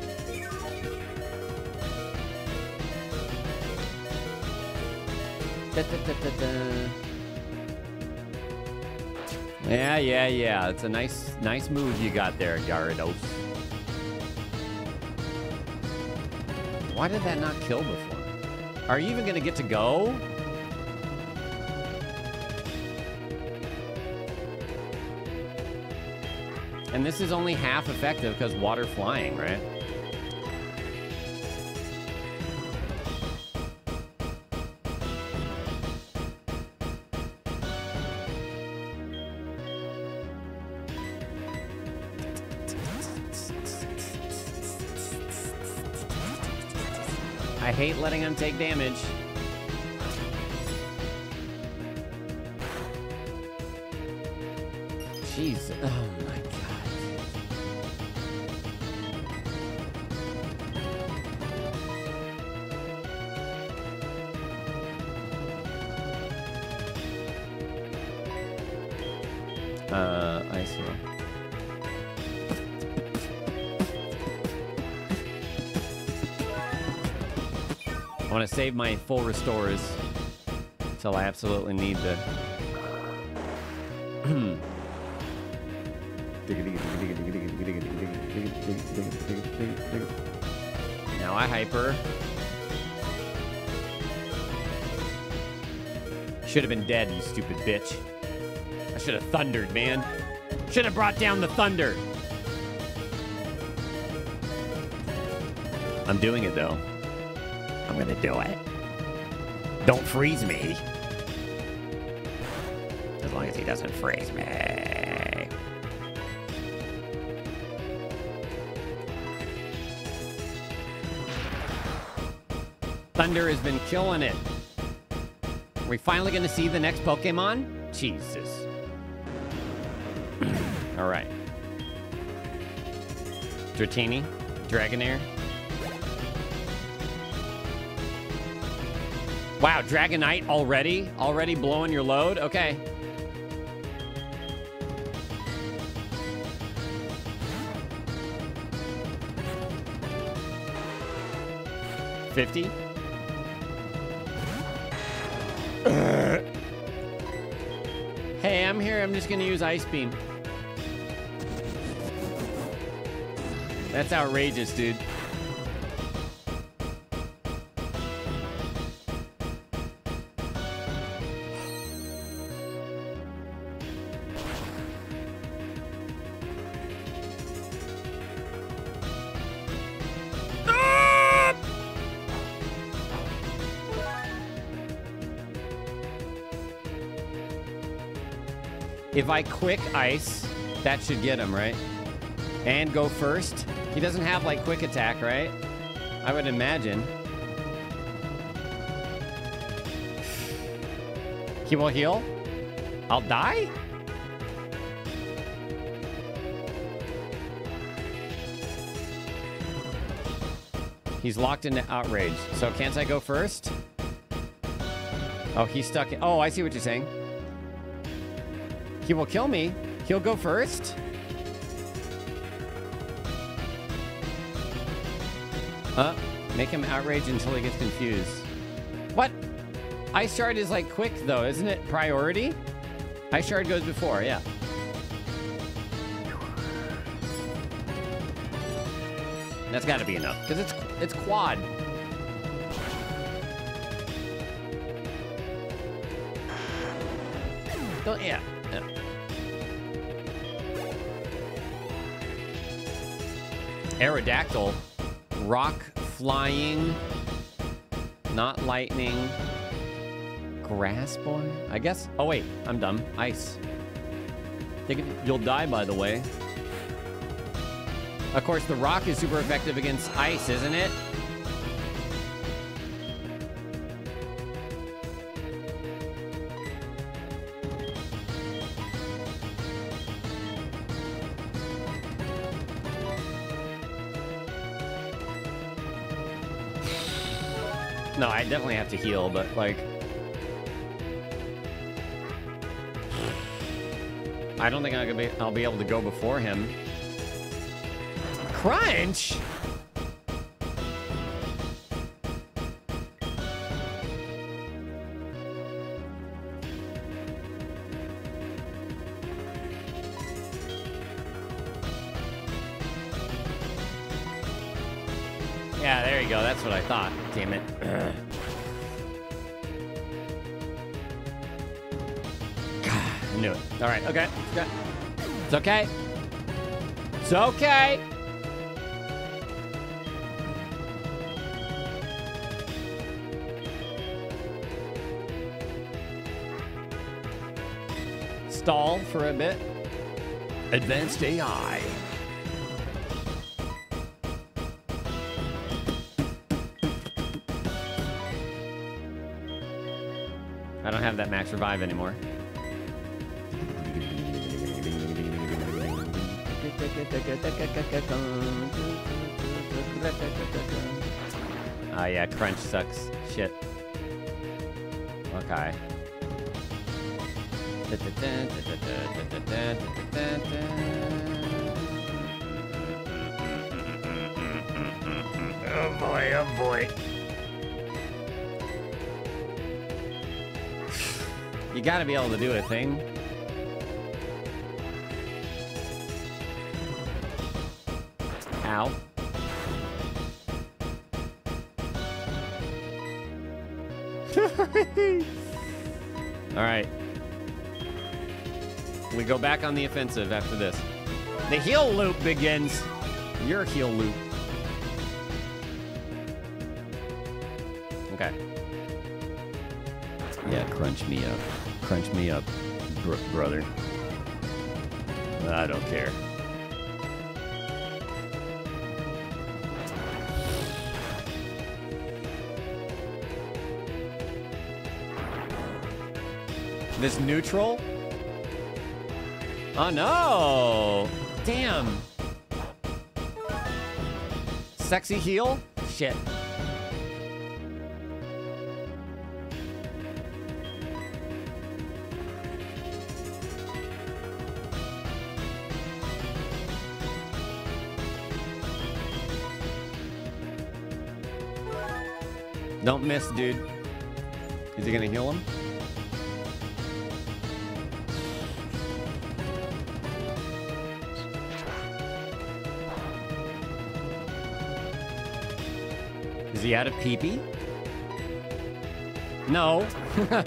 Da, da, da. Yeah, yeah, yeah. It's a nice, nice move you got there, Gyarados. Why did that not kill before? Are you even gonna get to go? And this is only half effective because water flying, right? Take damage. Save my full restores until I absolutely need to. now I hyper. Should have been dead, you stupid bitch. I should have thundered, man. Should have brought down the thunder. I'm doing it though. I'm gonna do it. Don't freeze me. As long as he doesn't freeze me. Thunder has been killing it. Are we finally gonna see the next Pokemon? Jesus. All right. Dratini, Dragonair. Wow, Dragonite already? Already blowing your load? Okay. Fifty. hey, I'm here. I'm just gonna use Ice Beam. That's outrageous, dude. If I quick ice, that should get him, right? And go first. He doesn't have like quick attack, right? I would imagine. He will heal? I'll die? He's locked into outrage. So can't I go first? Oh, he's stuck in. Oh, I see what you're saying. He will kill me. He'll go first. Uh, make him outrage until he gets confused. What? Ice Shard is like quick though, isn't it? Priority? Ice Shard goes before, yeah. That's got to be enough because it's it's quad. Don't yeah. Aerodactyl, rock flying, not lightning, grass boy. I guess. Oh wait, I'm dumb. Ice. You'll die, by the way. Of course, the rock is super effective against ice, isn't it? No, I definitely have to heal, but like. I don't think gonna be, I'll be able to go before him. Crunch? Knew it. All right. Okay. Okay. It's okay. It's okay. Stall for a bit. Advanced AI. I don't have that max revive anymore. Ah, yeah, crunch sucks. Shit. Okay. Oh boy, oh boy. You gotta be able to do a thing. We go back on the offensive after this. The heal loop begins. Your heal loop. Okay. Yeah, crunch me up. Crunch me up, br- brother. I don't care. This neutral? Oh no! Damn! Sexy heel? Shit. Don't miss, dude. Is he gonna heal him? Out of pee-pee? No.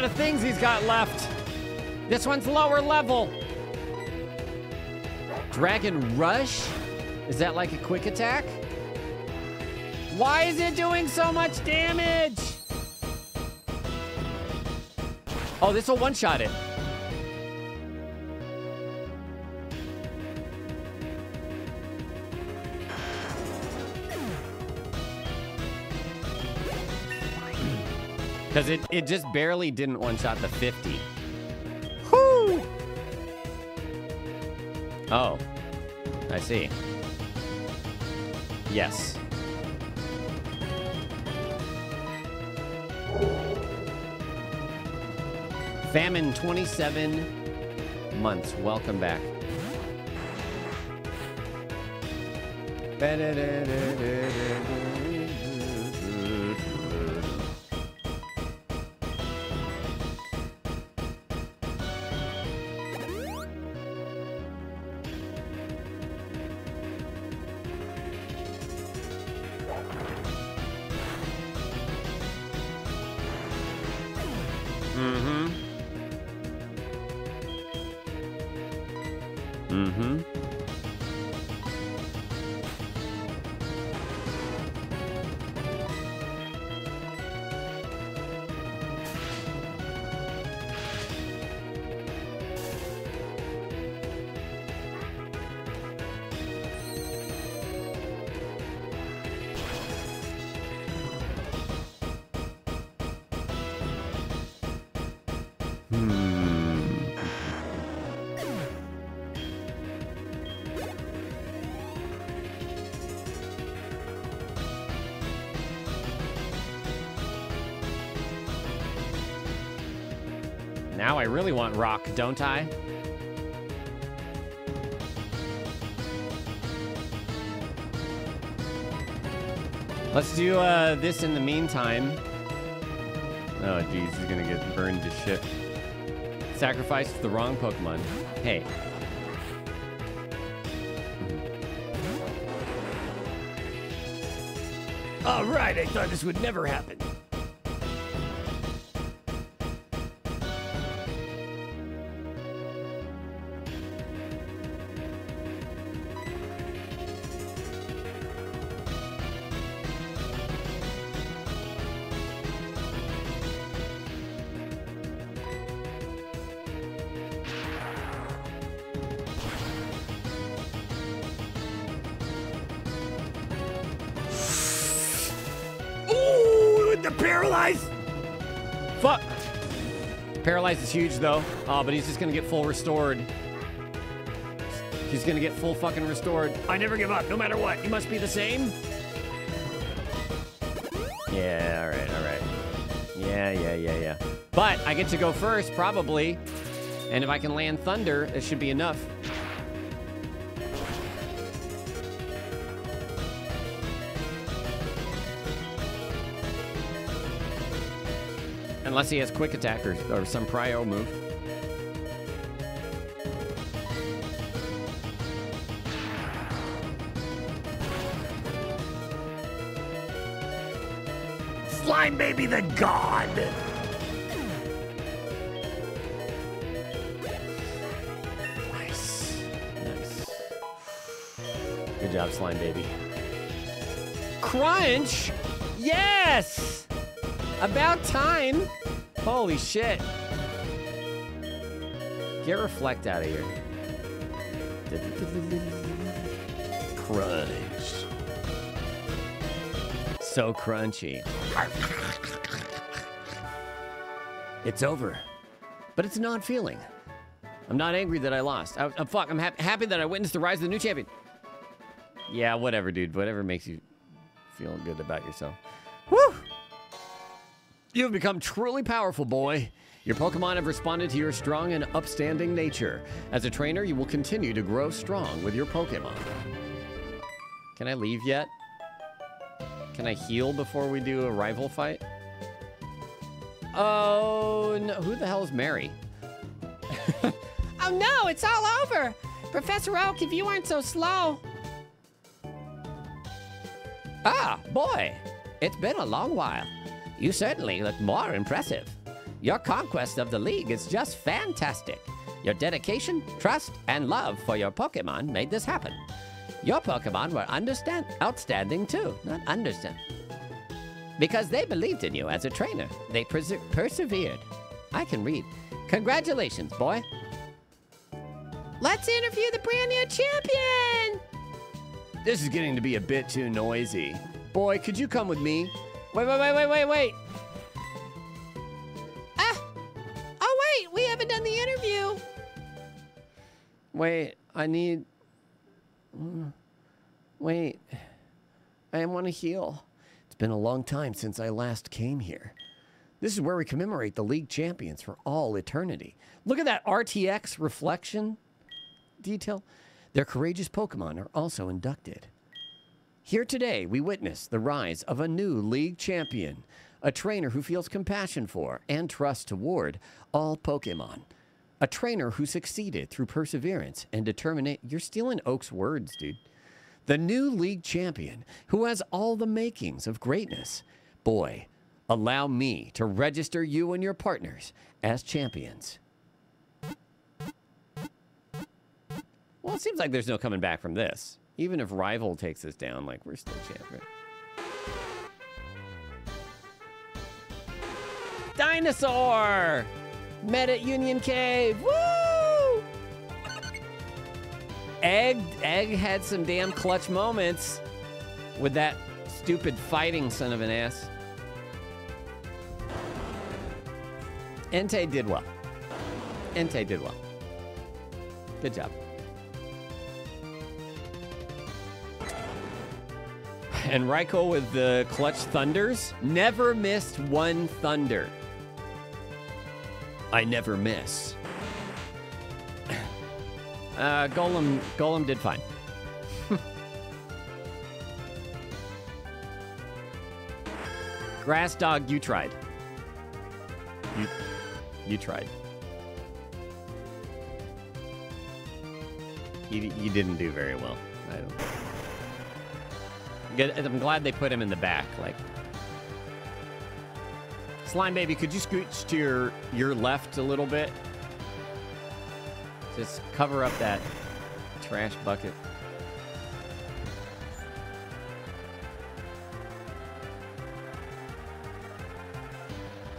lot of things he's got left. This one's lower level. Dragon Rush? Is that like a quick attack? Why is it doing so much damage? Oh, this will one-shot it. Because it, it just barely didn't one-shot the 50. Whoo! Oh. I see. Yes. Famine 27 months. Welcome back. Really want rock, don't I? Let's do uh, this in the meantime. Oh, geez, he's gonna get burned to shit. Sacrifice the wrong Pokemon. Hey. All right, I thought this would never happen. Is huge though. Oh, but he's just gonna get full restored. He's gonna get full fucking restored. I never give up, no matter what. You must be the same. Yeah, alright, alright. Yeah, yeah, yeah, yeah. But I get to go first, probably. And if I can land Thunder, it should be enough. Unless he has quick attack or, or some prio move. Slime baby the god. Nice. Nice. Good job, slime baby. Crunch! Yes! About time! Holy shit. Get reflect out of here. Crunch. So crunchy. It's over. But it's not feeling. I'm not angry that I lost. I, I'm fuck. I'm hap- happy that I witnessed the rise of the new champion. Yeah, whatever, dude. Whatever makes you feel good about yourself. You have become truly powerful, boy. Your Pokemon have responded to your strong and upstanding nature. As a trainer, you will continue to grow strong with your Pokemon. Can I leave yet? Can I heal before we do a rival fight? Oh, no. Who the hell is Mary? Oh no, it's all over. Professor Oak, if you weren't so slow. Ah, boy, it's been a long while. You certainly look more impressive. Your conquest of the league is just fantastic. Your dedication, trust, and love for your Pokemon made this happen. Your Pokemon were understand outstanding too, not understand. Because they believed in you as a trainer, they perse- persevered. I can read. Congratulations, boy. Let's interview the brand new champion. This is getting to be a bit too noisy. Boy, could you come with me? Wait, wait, wait, wait, wait, wait. Ah. Oh wait, we haven't done the interview. Wait, I need. Wait. I want to heal. It's been a long time since I last came here. This is where we commemorate the league champions for all eternity. Look at that RTX reflection detail. Their courageous Pokemon are also inducted. Here today, we witness the rise of a new league champion, a trainer who feels compassion for and trust toward all Pokemon. A trainer who succeeded through perseverance and determination. You're stealing Oak's words, dude. The new league champion who has all the makings of greatness. Boy, allow me to register you and your partners as champions. Well, it seems like there's no coming back from this. Even if rival takes us down, like we're still champion. Dinosaur! Met at Union Cave. Woo! Egg Egg had some damn clutch moments with that stupid fighting son of an ass. Entei did well. Entei did well. Good job. And Raikou with the clutch thunders never missed one thunder. I never miss. Uh, Golem, Golem did fine. Grass dog, you tried. You, you tried. You, you didn't do very well. I don't. Good. I'm glad they put him in the back. Like, slime baby, could you scooch to your your left a little bit? Just cover up that trash bucket.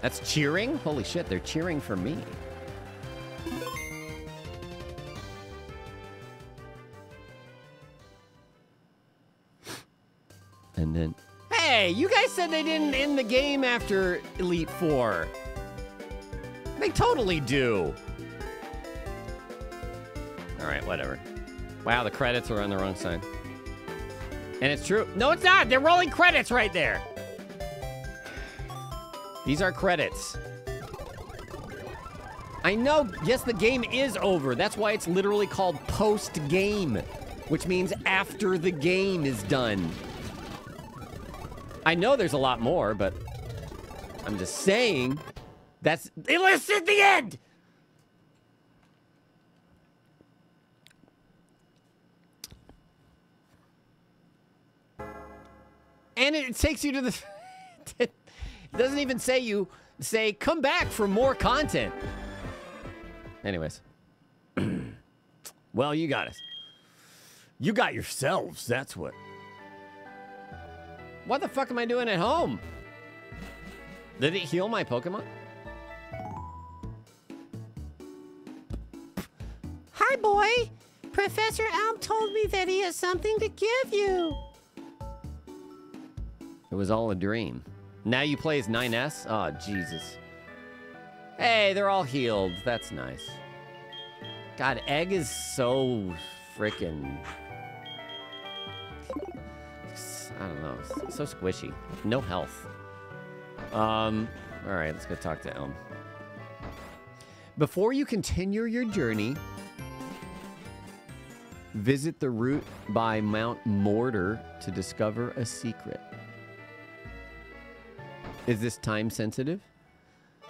That's cheering? Holy shit, they're cheering for me. And then, hey, you guys said they didn't end the game after Elite Four. They totally do. All right, whatever. Wow, the credits are on the wrong side. And it's true. No, it's not. They're rolling credits right there. These are credits. I know, yes, the game is over. That's why it's literally called post game, which means after the game is done. I know there's a lot more, but I'm just saying that's it lists at the end. And it takes you to the. it doesn't even say you say come back for more content. Anyways. well, you got it. You got yourselves, that's what. What the fuck am I doing at home? Did it heal my Pokemon? Hi, boy. Professor Elm told me that he has something to give you. It was all a dream. Now you play as 9S? Oh, Jesus. Hey, they're all healed. That's nice. God, Egg is so freaking. I don't know. it's So squishy. No health. Um, all right, let's go talk to Elm. Before you continue your journey, visit the route by Mount Mortar to discover a secret. Is this time sensitive?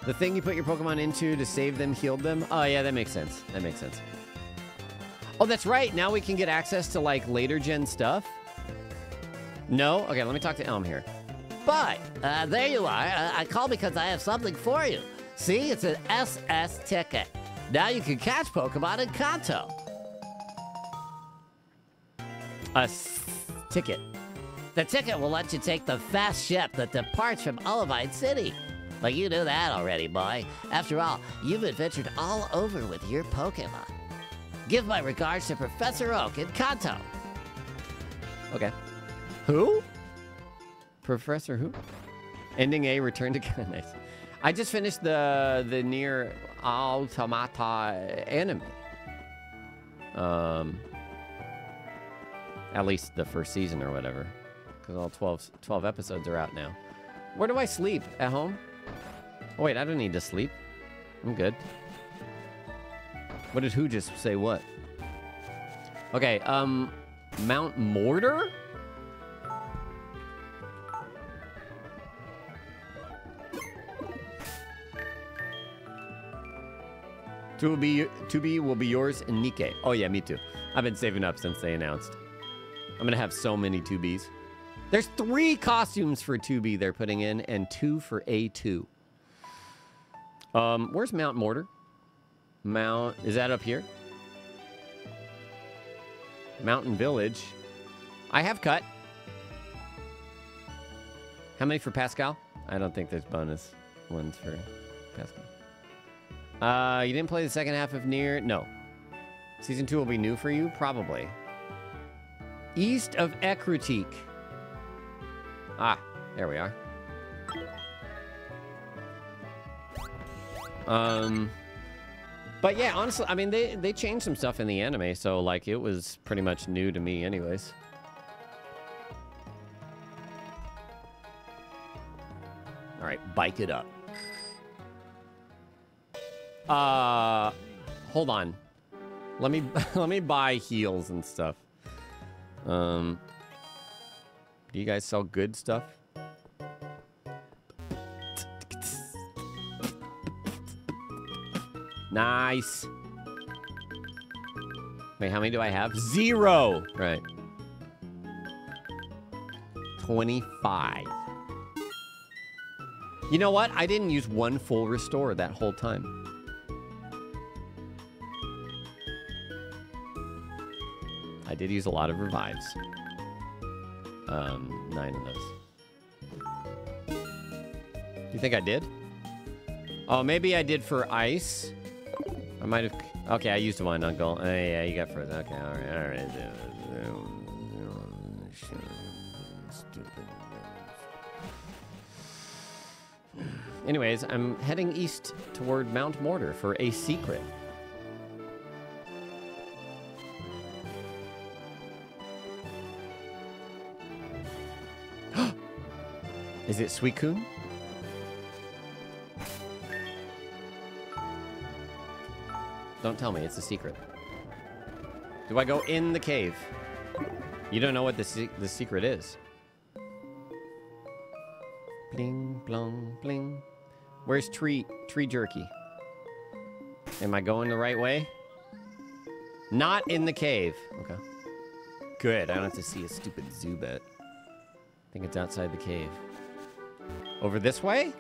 The thing you put your Pokemon into to save them healed them? Oh, yeah, that makes sense. That makes sense. Oh, that's right. Now we can get access to like later gen stuff. No? Okay, let me talk to Elm here. But uh, there you are. Uh, I called because I have something for you. See, it's an SS ticket. Now you can catch Pokemon in Kanto. A ticket. The ticket will let you take the fast ship that departs from Olivine City. But you knew that already, boy. After all, you've adventured all over with your Pokemon. Give my regards to Professor Oak in Kanto. Okay. Who? Professor who? Ending A, return to nice. I just finished the the NieR Automata anime. Um, at least the first season or whatever, because all 12, 12 episodes are out now. Where do I sleep? At home? Oh wait, I don't need to sleep. I'm good. What did who just say? What? Okay. Um, Mount Mortar. To will be to be will be yours in NIKKE. Oh yeah, me too. I've been saving up since they announced. I'm gonna have so many 2Bs. There's three costumes for 2B they're putting in, and two for A2. Um, where's Mount Mortar? Mount is that up here? Mountain Village. I have cut. How many for Pascal? I don't think there's bonus ones for Pascal. Uh, you didn't play the second half of NieR? No. Season two will be new for you? Probably. East of Ecruteak. Ah, there we are. Um, but yeah, honestly, I mean, they, they changed some stuff in the anime, so, like, it was pretty much new to me anyways. All right, bike it up. Uh, hold on. Let me let me buy heals and stuff. Um, do you guys sell good stuff? Nice. Wait, how many do I have? Zero. Right. 25. You know what? I didn't use one full restore that whole time. Did use a lot of revives. Um, nine of those. You think I did? Oh, maybe I did for ice. I might have. Okay, I used one on gold. Oh, yeah, you got further. Okay, all right, all right. Anyways, I'm heading east toward Mount Mortar for a secret. Is it Suicune? Don't tell me, it's a secret. Do I go in the cave? You don't know what the, se the secret is. Bling, blong, bling. Where's tree, tree jerky? Am I going the right way? Not in the cave. Okay. Good, I don't have to see a stupid Zubat. I think it's outside the cave. Over this way?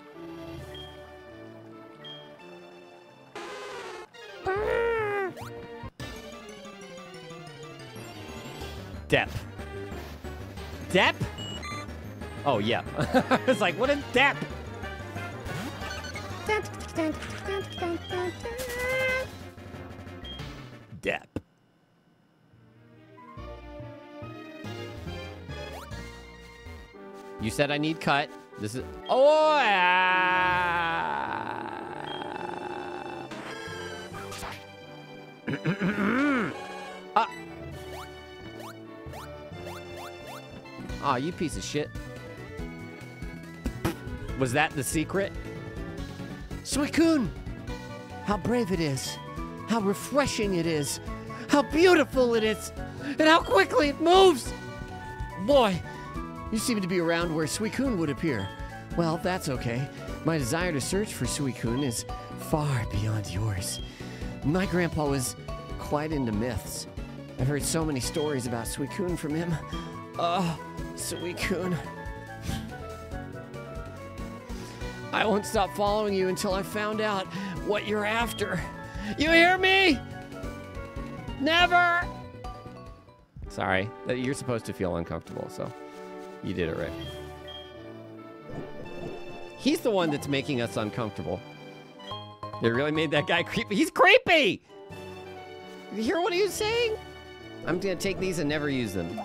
Dep. Dep? Oh, yeah. it's like, what is Dep? Dep. You said I need cut. This is. Oh! ah. ah. Aw, you piece of shit. Was that the secret? Suicune! How brave it is. How refreshing it is. How beautiful it is. And how quickly it moves. Boy, you seem to be around where Suicune would appear. Well, that's okay. My desire to search for Suicune is far beyond yours. My grandpa was quite into myths. I've heard so many stories about Suicune from him. Oh, Suicune. I won't stop following you until I found out what you're after. You hear me? Never! Sorry, that you're supposed to feel uncomfortable, so you did it right. He's the one that's making us uncomfortable. They really made that guy creepy. He's creepy! You hear what he was saying? I'm gonna take these and never use them.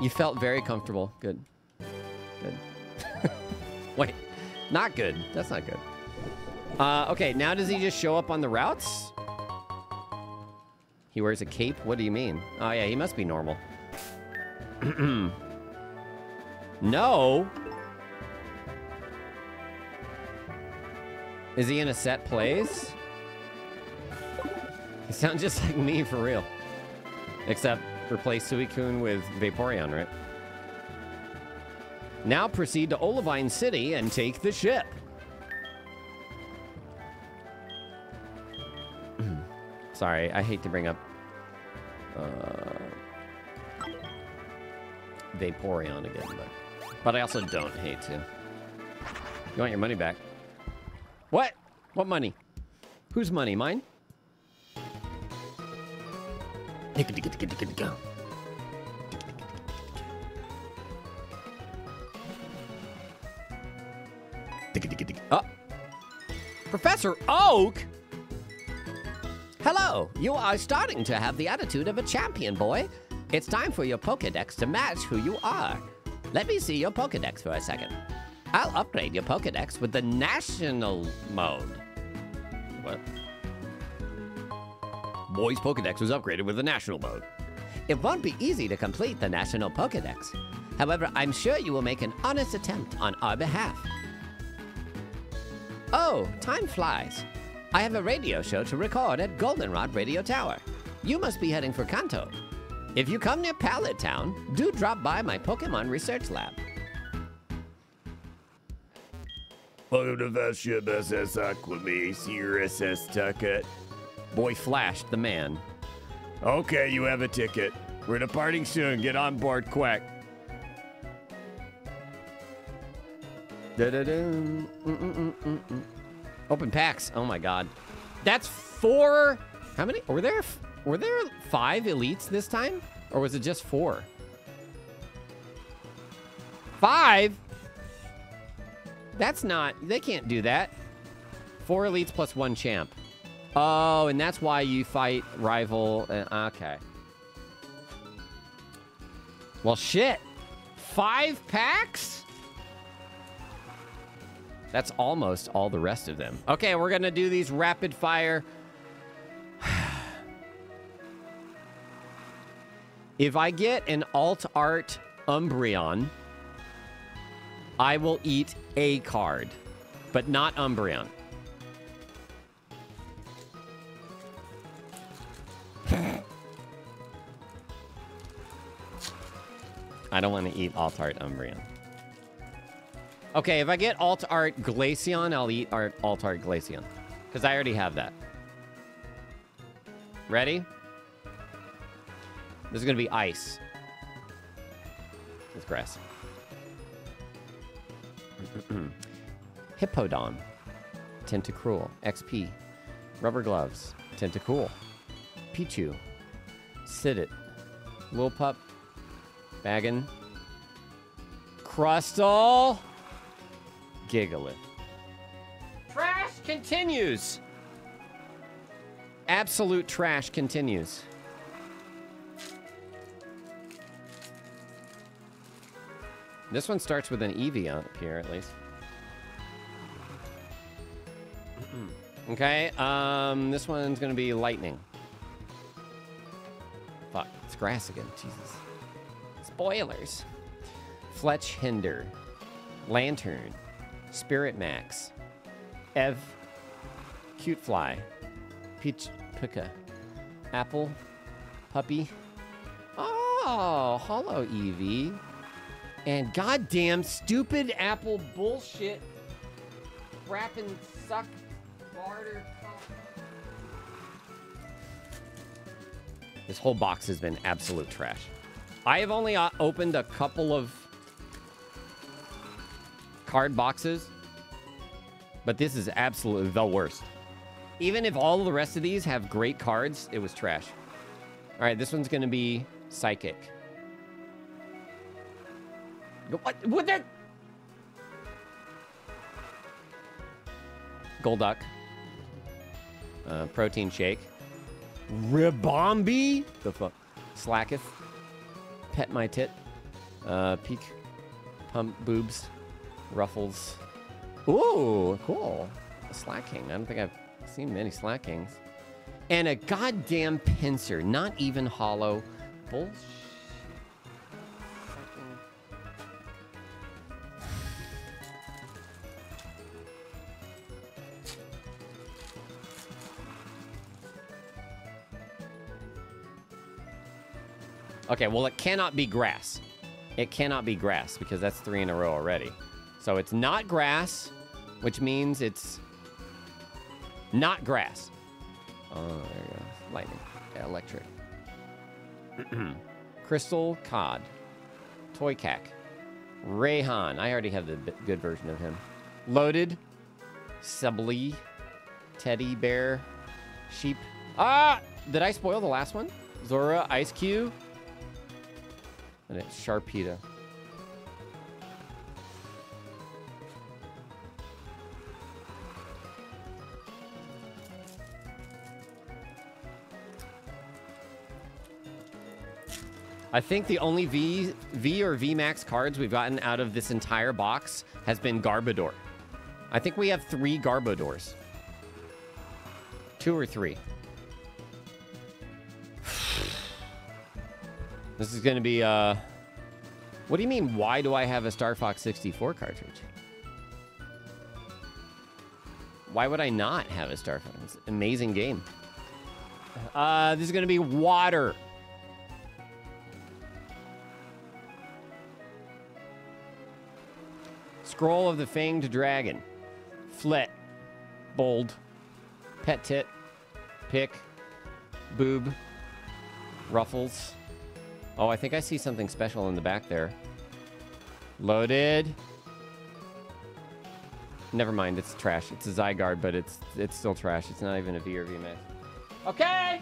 You felt very comfortable. Good. Good. Wait, not good. That's not good. Uh, okay, now does he just show up on the routes? He wears a cape? What do you mean? Oh, yeah, he must be normal. no! Is he in a set place? He sounds just like me for real. Except replace Suicune with Vaporeon, right? Now proceed to Olivine City and take the ship. Sorry, I hate to bring up uh, Vaporeon again, but but I also don't hate to. You want your money back? What? What money? Whose money? Mine? Oh. Professor Oak? Hello, you are starting to have the attitude of a champion, boy. It's time for your Pokedex to match who you are. Let me see your Pokedex for a second. I'll upgrade your Pokedex with the National mode. What? Boy's Pokedex was upgraded with the National mode. It won't be easy to complete the National Pokedex. However, I'm sure you will make an honest attempt on our behalf. Oh, time flies. I have a radio show to record at Goldenrod Radio Tower. You must be heading for Kanto. If you come near Pallet Town, do drop by my Pokemon Research Lab. Welcome to Vaship SS Aquame, CRSS Tucket. Boy Flash, the man. Okay, you have a ticket. We're departing soon. Get on board quick. Da-da-dum. Mm-mm-mm-mm-mm. Open packs. Oh my god. That's four. How many? Were there were there five elites this time? Or was it just four? Five? That's not. They can't do that. Four elites plus one champ. Oh, and that's why you fight rival. Uh, okay. Well, shit. Five packs? That's almost all the rest of them. Okay, we're gonna do these rapid fire. if I get an alt art Umbreon, I will eat a card, but not Umbreon. I don't want to eat alt art Umbreon. Okay, if I get alt art Glaceon, I'll eat alt art Glaceon. Because I already have that. Ready? This is going to be ice. It's grass. Hippowdon. Tentacruel. XP. Rubber gloves. Tentacool. Pichu. Sidit. Lillipup. Baggin. Crustle. Gigalith. Trash continues. Absolute trash continues. This one starts with an Eevee up here, at least. okay, um, this one's gonna be lightning. Fuck, it's grass again. Jesus. Spoilers. Fletch Hinder. Lanturn. Spirit Max. Ev. Cutiefly. Peach Pika. Apple. Puppy. Oh, Holo Eevee. And goddamn stupid Apple bullshit. Rapping suck barter. This whole box has been absolute trash. I have only uh, opened a couple of card boxes, but this is absolutely the worst. Even if all the rest of these have great cards, it was trash. All right, this one's going to be Psychic. What? What that? Golduck. Uh, protein shake. Ribombee? The fuck? Slakoth. Pet my tit. Uh, peak. Pump boobs. Ruffles. Ooh, cool. A Slaking. I don't think I've seen many Slakings. And a goddamn Pinsir. Not even holo. Bullshit. Okay, well, it cannot be grass. It cannot be grass because that's three in a row already. So it's not grass, which means it's not grass. Oh, there you go. Lightning. Yeah, electric. Crystal Cod. Toy Cack. Raihan. I already have the good version of him. Loaded. Sebly. Teddy Bear. Sheep. Ah! Did I spoil the last one? Zora, Ice Cube. And it's Sharpedo. I think the only V V or V Max cards we've gotten out of this entire box has been Garbodor. I think we have three Garbodors. Two or three. This is going to be, uh... What do you mean, why do I have a Star Fox 64 cartridge? Why would I not have a Star Fox? Amazing game. Uh, this is gonna be water. Scroll of the Fanged Dragon. Flet. Bold. Pet tit. Pick. Boob. Ruffles. Oh, I think I see something special in the back there. Loaded. Never mind, it's trash. It's a Zygarde, but it's it's still trash. It's not even a V or VMAX. Okay.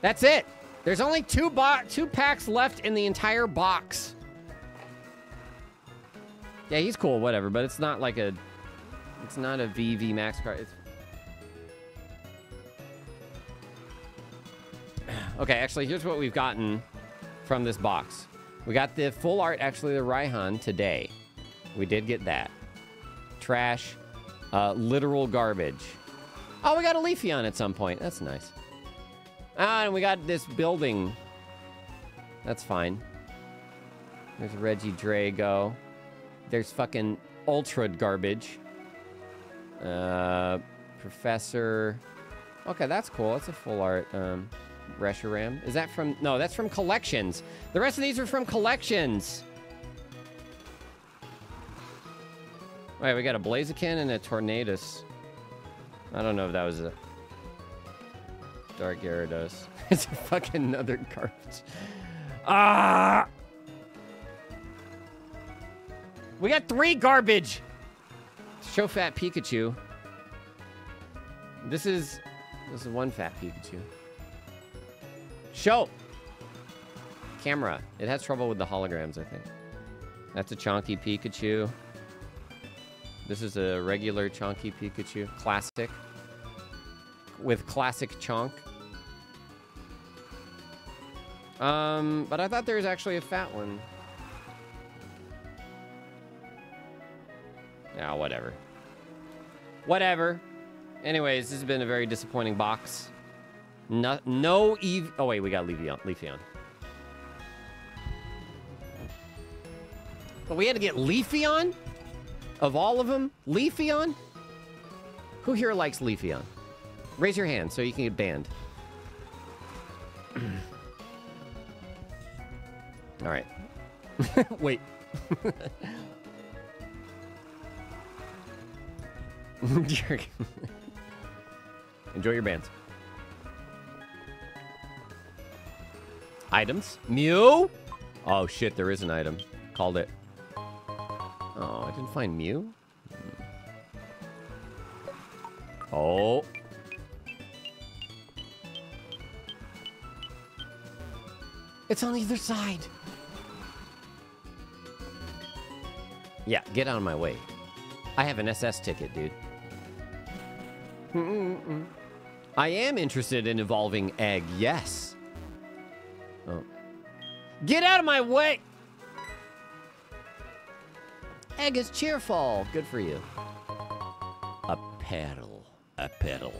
That's it. There's only two two packs left in the entire box. Yeah, he's cool, whatever, but it's not like a it's not a VV Max card. It's Okay, actually, here's what we've gotten from this box. We got the full art, actually, the Raihan today. We did get that. Trash. Uh, literal garbage. Oh, we got a Leafeon at some point. That's nice. Ah, and we got this building. That's fine. There's Regidrago. There's fucking ultra garbage. Uh, Professor. Okay, that's cool. That's a full art. Um, Reshiram. Is that from? No, that's from collections. The rest of these are from collections. Wait, we got a Blaziken and a Tornadus. I don't know if that was a Dark Gyarados. it's a fucking another garbage. Ah! We got three garbage. Show fat Pikachu. This is this is one fat Pikachu. Show. Camera. It has trouble with the holograms, I think. That's a chonky Pikachu. This is a regular chonky Pikachu. Classic. With classic chonk. Um, but I thought there was actually a fat one. Yeah, whatever. Whatever. Anyways, this has been a very disappointing box. No, no Eve. Oh wait, we got Leafeon. Leafeon. But we had to get Leafeon? Of all of them? Leafeon? Who here likes Leafeon? Raise your hand so you can get banned. all right. wait. Enjoy your bands. Items. Mew? Oh shit, there is an item. Called it. Oh, I didn't find Mew? Hmm. Oh. It's on either side. Yeah, get out of my way. I have an SS ticket, dude. I am interested in evolving egg, yes. Get out of my way! Egg is cheerful. Good for you. A pedal. A pedal.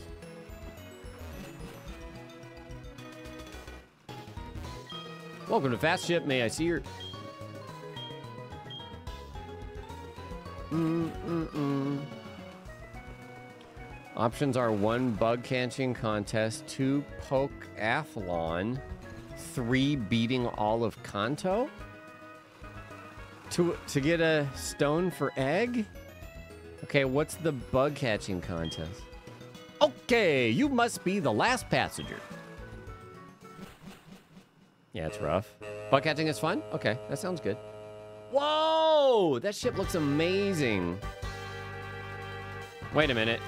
Welcome to Fast Ship. May I see your... Mm-mm-mm. Options are one bug catching contest, two poke athlon, three beating all of Kanto. To to get a stone for egg? Okay, what's the bug catching contest? Okay, you must be the last passenger. Yeah, it's rough. Bug catching is fun? Okay, that sounds good. Whoa! That ship looks amazing. Wait a minute.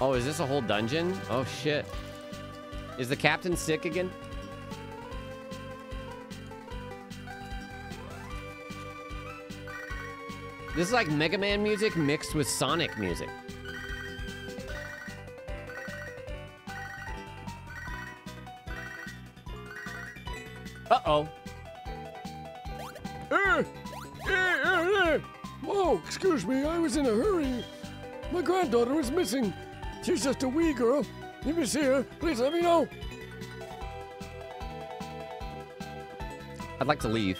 Oh, is this a whole dungeon? Oh, shit. Is the captain sick again? This is like Mega Man music mixed with Sonic music. Uh-oh. Eh, eh, eh, eh. Oh, excuse me, I was in a hurry. My granddaughter is missing. She's just a wee girl. If you see her, please let me know. I'd like to leave.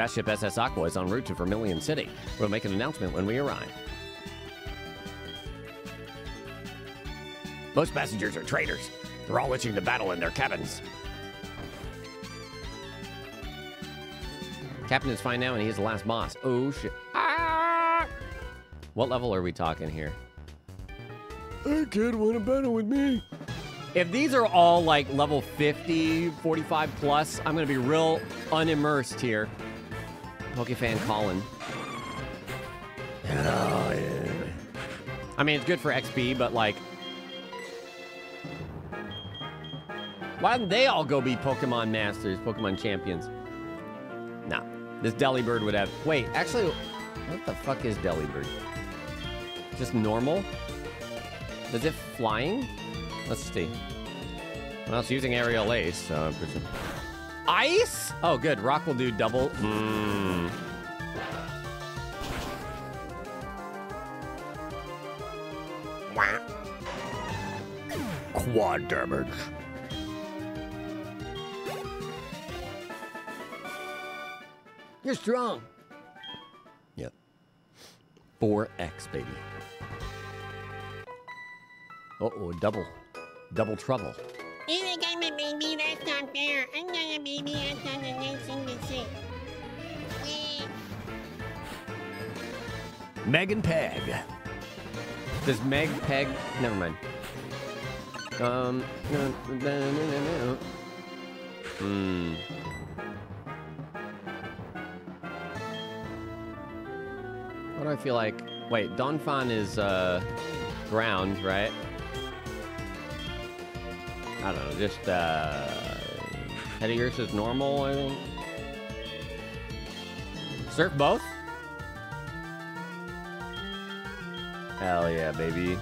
Fast ship SS Aqua is en route to Vermilion City. We'll make an announcement when we arrive. Most passengers are traitors. They're all itching to battle in their cabins. Captain is fine now, and he has the last boss. Oh, shit. Ah! What level are we talking here? Hey, kid, want to battle with me? If these are all, like, level 50, 45 plus, I'm going to be real unimmersed here. Pokefan Colin. Oh, yeah. I mean, it's good for XP, but like, why didn't they all go be Pokemon Masters, Pokemon Champions? Nah, this Delibird would have. Wait, actually, what the fuck is Delibird? Just normal? Is it flying? Let's see. Well, it's using aerial ace, so I presume. Ice? Oh, good. Rock will do double. Mm. Quad damage. You're strong. Yep. 4x, baby. Uh oh, double. Double trouble. I'm a baby? That's not fair. I'm not a baby. A nice thing to say. Megan Peg. Does Meg Peg? Never mind. Um. Hmm. What do I feel like? Wait, Donphan is uh, ground, right? I don't know, just uh, Teddiursa is normal, I think. Surf both? Hell yeah, baby.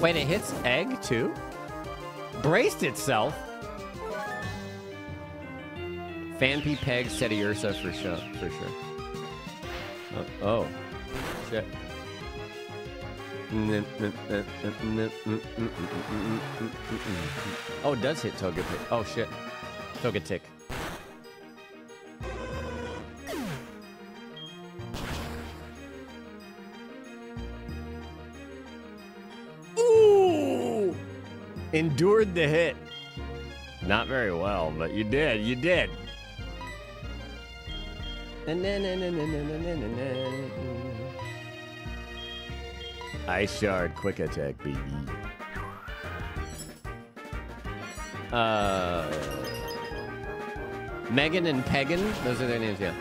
Wait, it hits egg too? Braced itself? Phanpy Peg Teddiursa for sure, for sure. Oh, oh. shit. Oh, it does hit Togetic. Oh shit. Togetic. Ooh! Endured the hit. Not very well, but you did. You did. Ice Shard Quick Attack, baby. Uh, Megan and Pegan? those are their names, yeah.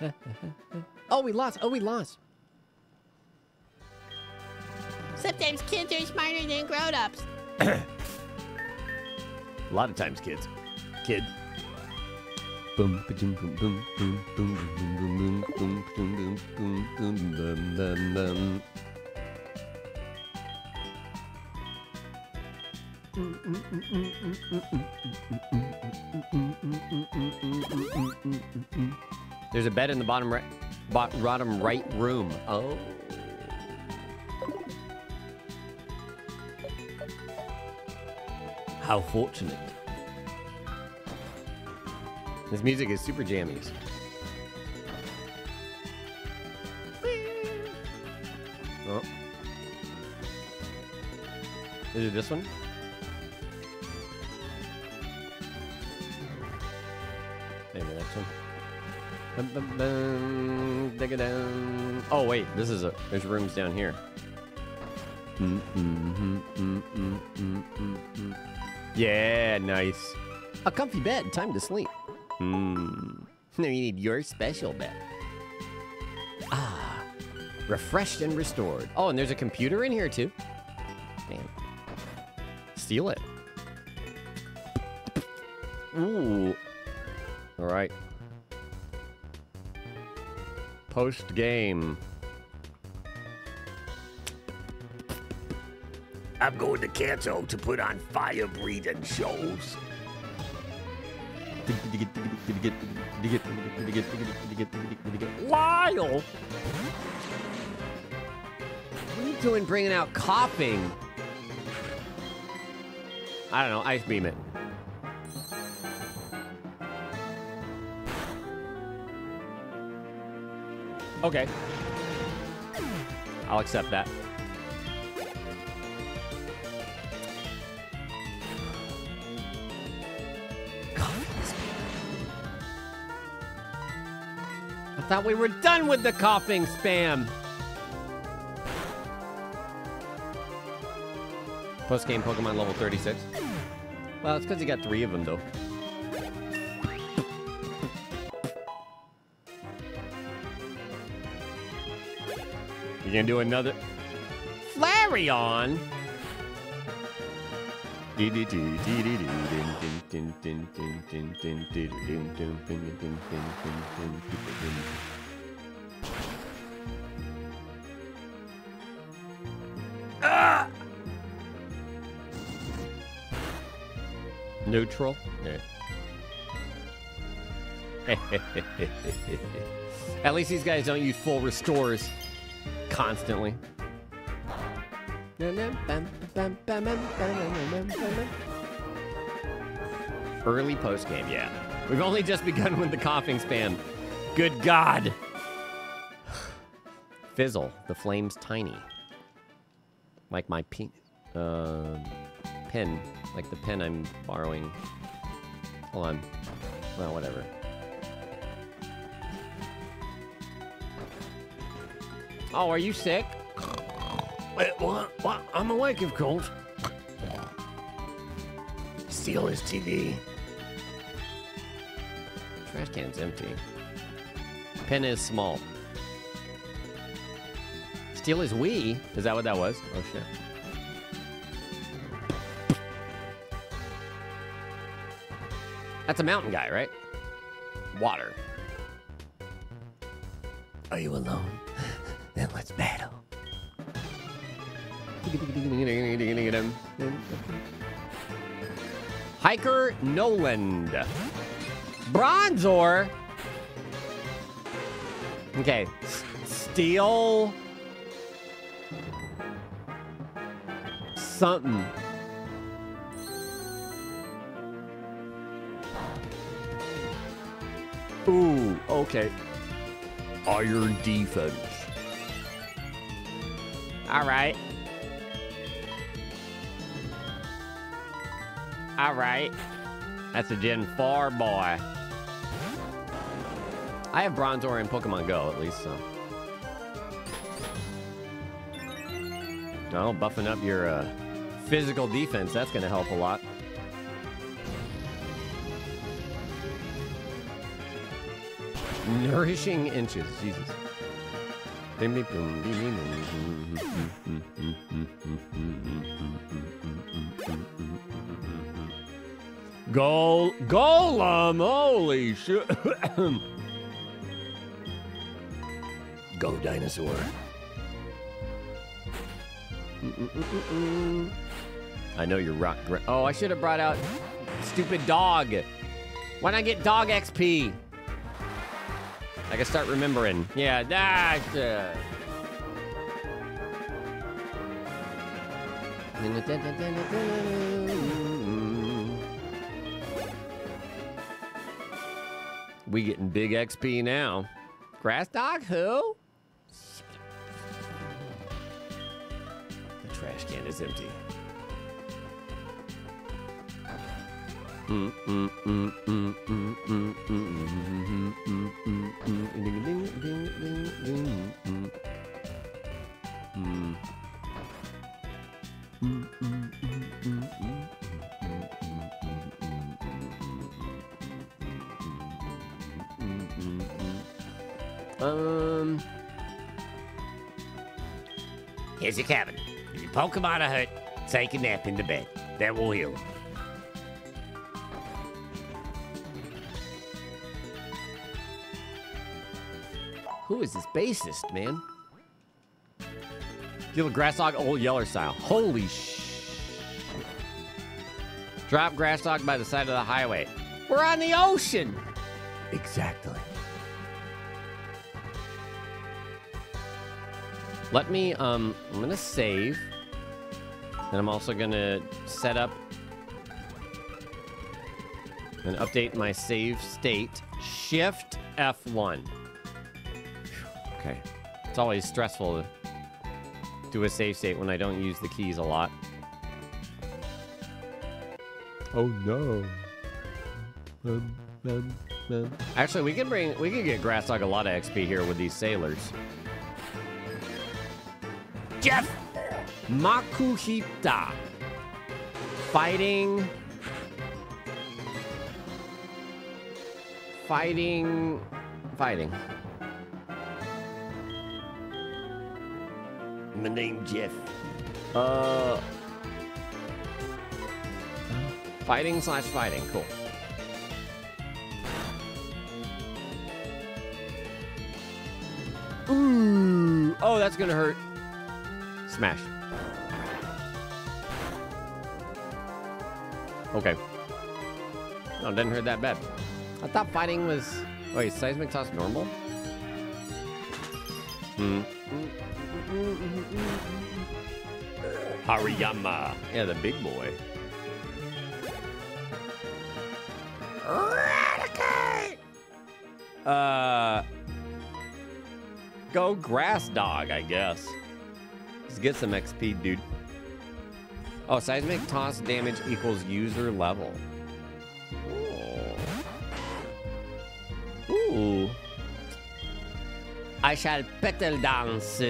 oh, we lost. Oh, we lost. Sometimes kids are smarter than grown-ups. A lot of times, kids. Kid. There's a bed in the bottom right, bottom right room. Oh. How fortunate. This music is super jammies. Oh. Is it this one? Maybe the next one. Oh wait, this is a. There's rooms down here. Mm, mm, mm. Yeah, nice. A comfy bed. Time to sleep. Hmm. Now you need your special bed. Ah, refreshed and restored. Oh, and there's a computer in here too. Man, steal it. Ooh. All right. Post game. I'm going to Kanto to put on fire breathing shows. Lyle! What are you doing bringing out Koffing? I don't know. Ice beam it. Okay. I'll accept that. Thought we were done with the Koffing spam. Post game Pokemon level 36. Well, it's because you got three of them, though. You gonna do another Flareon? Neutral? Yeah. At least these guys don't use full restores constantly. Early post game, yeah. We've only just begun with the Koffing spam. Good God. Fizzle, the flame's tiny. Like my pin, uh, pen, like the pen I'm borrowing. Hold on. Well, whatever. Oh, are you sick? Wait, what? What? I'm awake, of course. Steal his TV. Trash can's empty. Pen is small. Steal his Wii? Is that what that was? Oh shit. That's a mountain guy, right? Water. Are you alone? then let's battle. Hiker Noland. Bronzor. Okay. S- Steel. Something. Ooh, okay. Iron defense. All right. All right. That's a Gen 4 boy. I have Bronzor in Pokemon Go, at least, so. Oh, buffing up your uh, physical defense, that's going to help a lot. Nourishing inches, Jesus. Gol Golem, holy shit. Go, dinosaur. I know you're rock. Oh, I should have brought out stupid dog. Why not get dog XP? I can start remembering. Yeah, that. Uh... We getting big XP now. Grass dog who? The trash can is empty. Um, Here's your cabin. If your Pokemon are hurt, take a nap in the bed. That will heal. Who is this bassist, man? Give a grass dog old yeller style. Holy sh! Drop grass dog by the side of the highway. We're on the ocean. Exactly. Let me, um, I'm gonna save. And I'm also gonna set up and update my save state. Shift F1. Okay. It's always stressful to do a save state when I don't use the keys a lot. Oh no. Um, um, um. Actually, we can bring we can get Grass Dog a lot of XP here with these sailors. Jeff Makuhita fighting fighting fighting. My name Jeff. Uh fighting slash fighting. Cool. Ooh. Oh, that's gonna hurt. Smash. Okay. Oh, didn't hurt that bad. I thought fighting was. Wait, seismic toss normal? Hmm. Hariyama. Yeah, the big boy. Eradicate! Uh. Go grass dog, I guess. Let's get some XP, dude. Oh, seismic toss damage equals user level. Ooh. Ooh. I shall petal dance.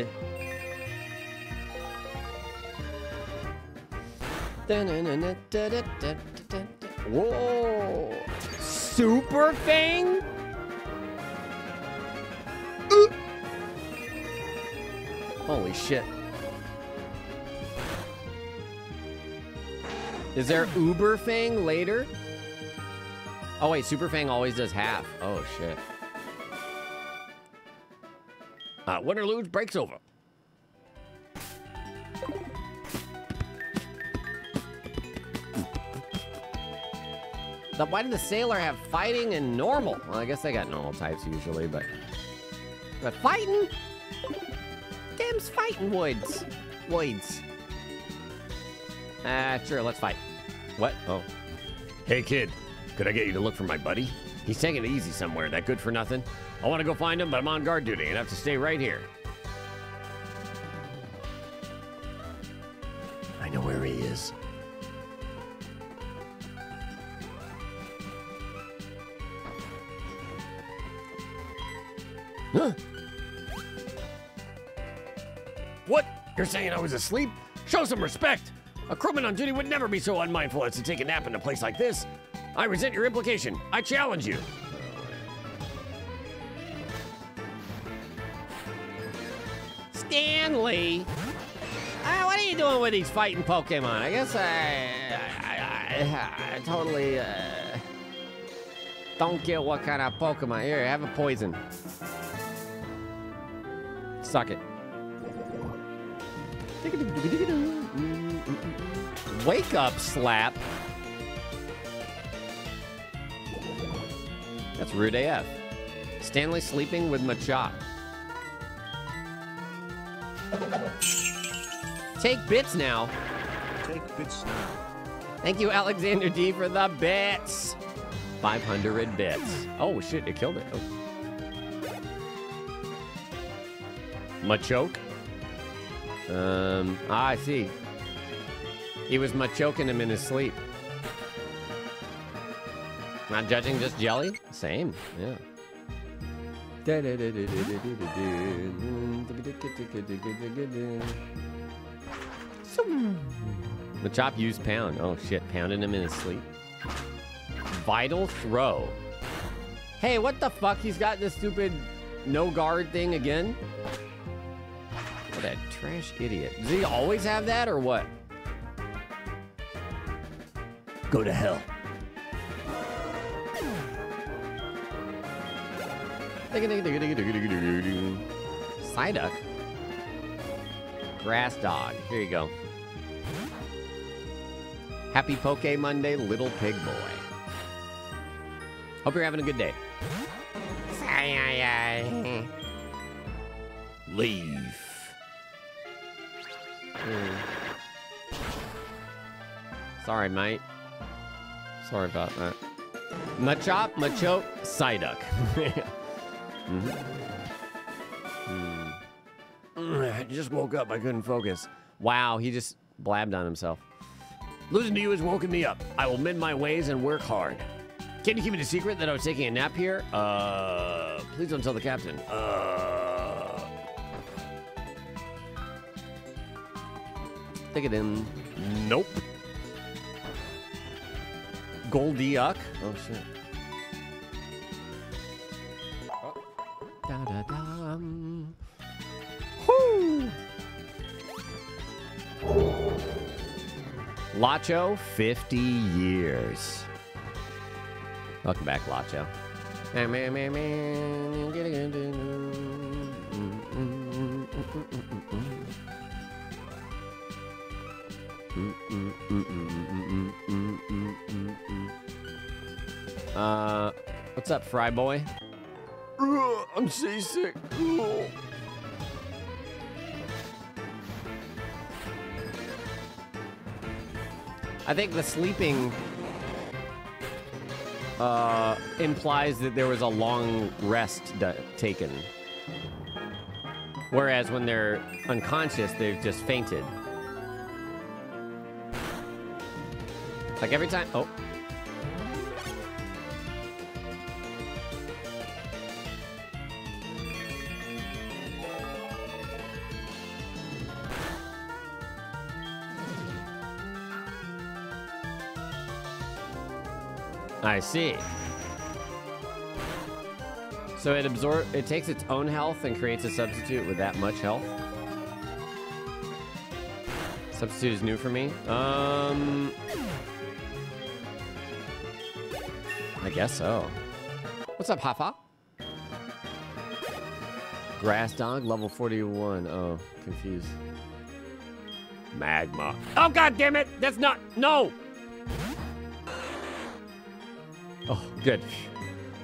Whoa! Super Fang? Holy shit. Is there Uber Fang later? Oh wait, Super Fang always does half. Oh shit. Uh, win or lose, breaks over. The, why did the sailor have fighting and normal? Well, I guess they got normal types usually, but but fighting. Them's fighting woods. Woods. Ah, uh, sure, let's fight. What? Oh. Hey, kid. Could I get you to look for my buddy? He's taking it easy somewhere, that good for nothing. I want to go find him, but I'm on guard duty and have to stay right here. I know where he is. Huh? What? You're saying I was asleep? Show some respect! A crewman on duty would never be so unmindful as to take a nap in a place like this. I resent your implication. I challenge you. Stanley! Uh, what are you doing with these fighting Pokemon? I guess I... I, I, I totally... Uh, don't get what kind of Pokemon. Here, have a poison. Suck it. Wake up, slap. That's rude AF. Stanley sleeping with Machop. Take bits now. Take bits now. Thank you, Alexander D, for the bits. 500 bits. Oh, shit, it killed it. Oh. Machoke? Um, ah, I see. He was machoking him in his sleep. Not judging, just jelly? Same, yeah. Machop used pound. Oh shit, pounding him in his sleep. Vital throw. Hey, what the fuck? He's got this stupid no guard thing again? What a trash idiot. Does he always have that or what? Go to hell. Psyduck. Grass dog. Here you go. Happy Poke Monday, little pig boy. Hope you're having a good day. Leave. Hmm. Sorry, mate. Sorry about that. Machop, Machoke, Psyduck. mm -hmm. mm. just woke up. I couldn't focus. Wow, he just blabbed on himself. Losing to you has woken me up. I will mend my ways and work hard. Can you keep it a secret that I was taking a nap here? Uh, please don't tell the captain. Uh, Stick it in. nope. Golduck. Oh shit. Da da dum. Lacho, 50 years. Welcome back, Lacho. Uh, what's up, Fry Boy? Ugh, I'm seasick. Ugh. I think the sleeping uh, implies that there was a long rest d- taken. Whereas when they're unconscious, they've just fainted. Like every time. Oh. I see. So it absor it takes its own health and creates a substitute with that much health. Substitute is new for me. Um I guess so. What's up, Hafa? Grass dog, level 41. Oh, confused. Magma. Oh god damn it! That's not no. Oh, good.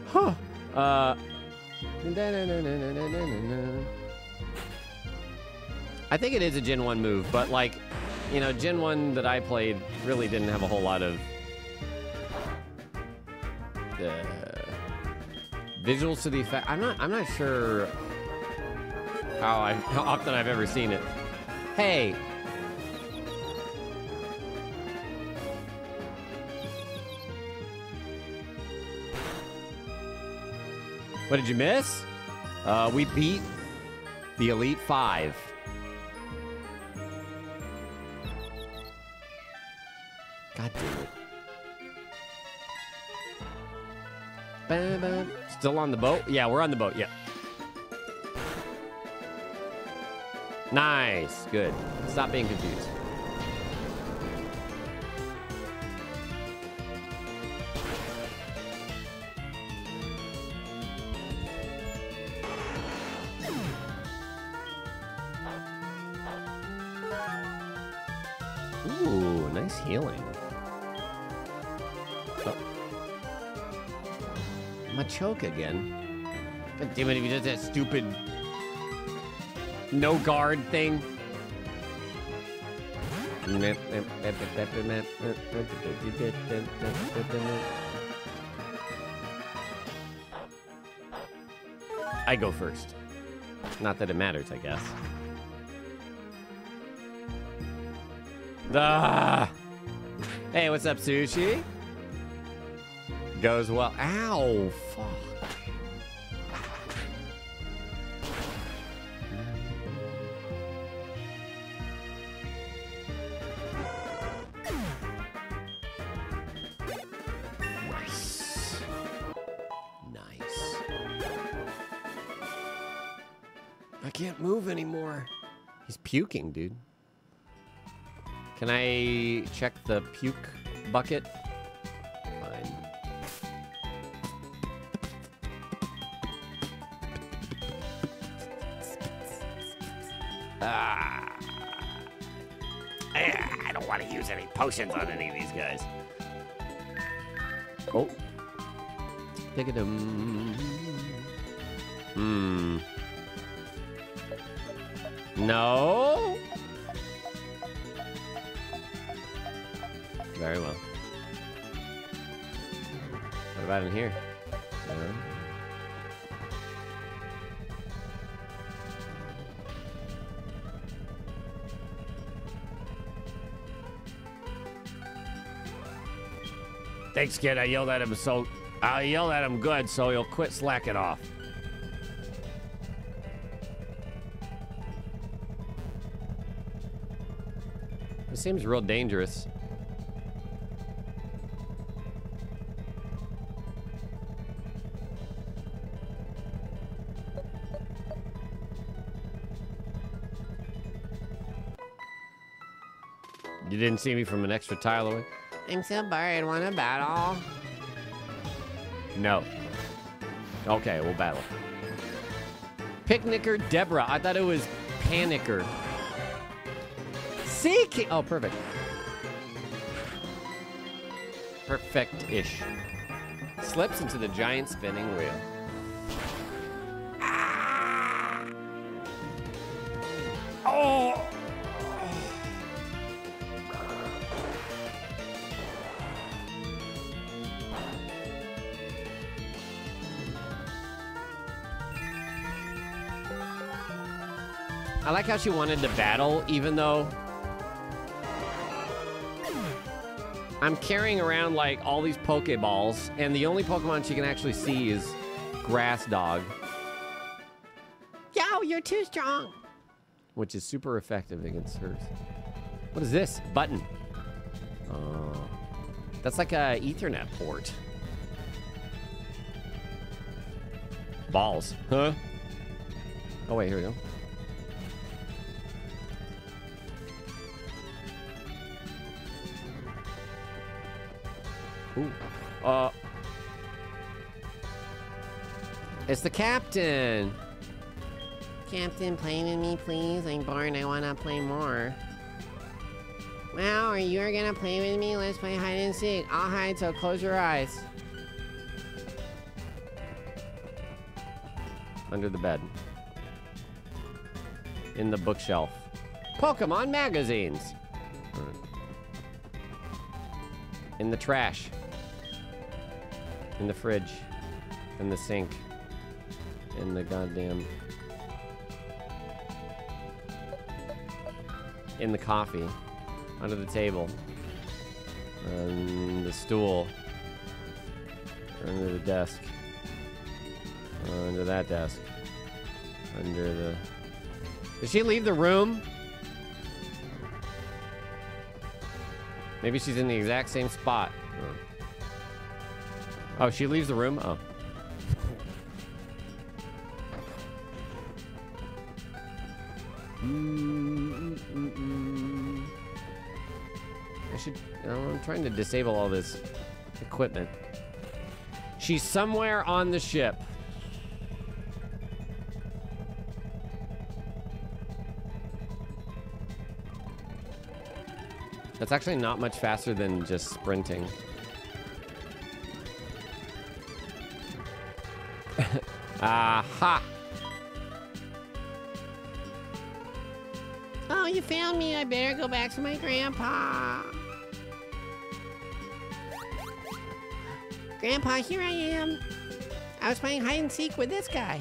Huh. Uh. I think it is a Gen 1 move, but like, you know, Gen 1 that I played really didn't have a whole lot of uh, visuals to the effect. I'm not. I'm not sure how I how often I've ever seen it. Hey. What did you miss? Uh, we beat the Elite Five. God damn it. Still on the boat? Yeah, we're on the boat. Yeah. Nice. Good. Stop being confused. Ooh, nice healing. Machoke again. God damn it, if he does that stupid no guard thing. I go first. Not that it matters, I guess. Ah. Hey, what's up, sushi? Goes well. Ow, fuck. Nice. Nice. I can't move anymore. He's puking, dude. Can I check the puke bucket? Ah. I don't want to use any potions on any of these guys. Oh. Pick it Hmm. No. Very well. What about in here? No? Thanks, kid. I yelled at him so I yelled at him good, so he'll quit slacking off. This seems real dangerous. You didn't see me from an extra tile away? I'm so bored. Want to battle? No. Okay, we'll battle. Picnicker Deborah. I thought it was Panicker. Seek. Oh, perfect. Perfect-ish. Slips into the giant spinning wheel. I like how she wanted to battle, even though I'm carrying around like all these Pokeballs, and the only Pokemon she can actually see is Grass Dog, Yo, you're too strong. which is super effective against hers. What is this? Button. Oh. That's like a Ethernet port. Balls. Huh? Oh, wait, here we go. Ooh. Uh. It's the captain. Captain, play with me, please. I'm bored. I want to play more. Well, are you gonna play with me? Let's play hide and seek. I'll hide, so close your eyes. Under the bed. In the bookshelf. Pokemon magazines. In the trash. In the fridge. In the sink. In the goddamn. In the coffee. Under the table. On the stool. Under the desk. Under that desk. Under the. Did she leave the room? Maybe she's in the exact same spot. Oh, Oh, she leaves the room? Oh. I should. oh, I'm trying to disable all this equipment. She's somewhere on the ship. That's actually not much faster than just sprinting. Aha! Oh, you found me. I better go back to my grandpa. Grandpa, here I am. I was playing hide and seek with this guy.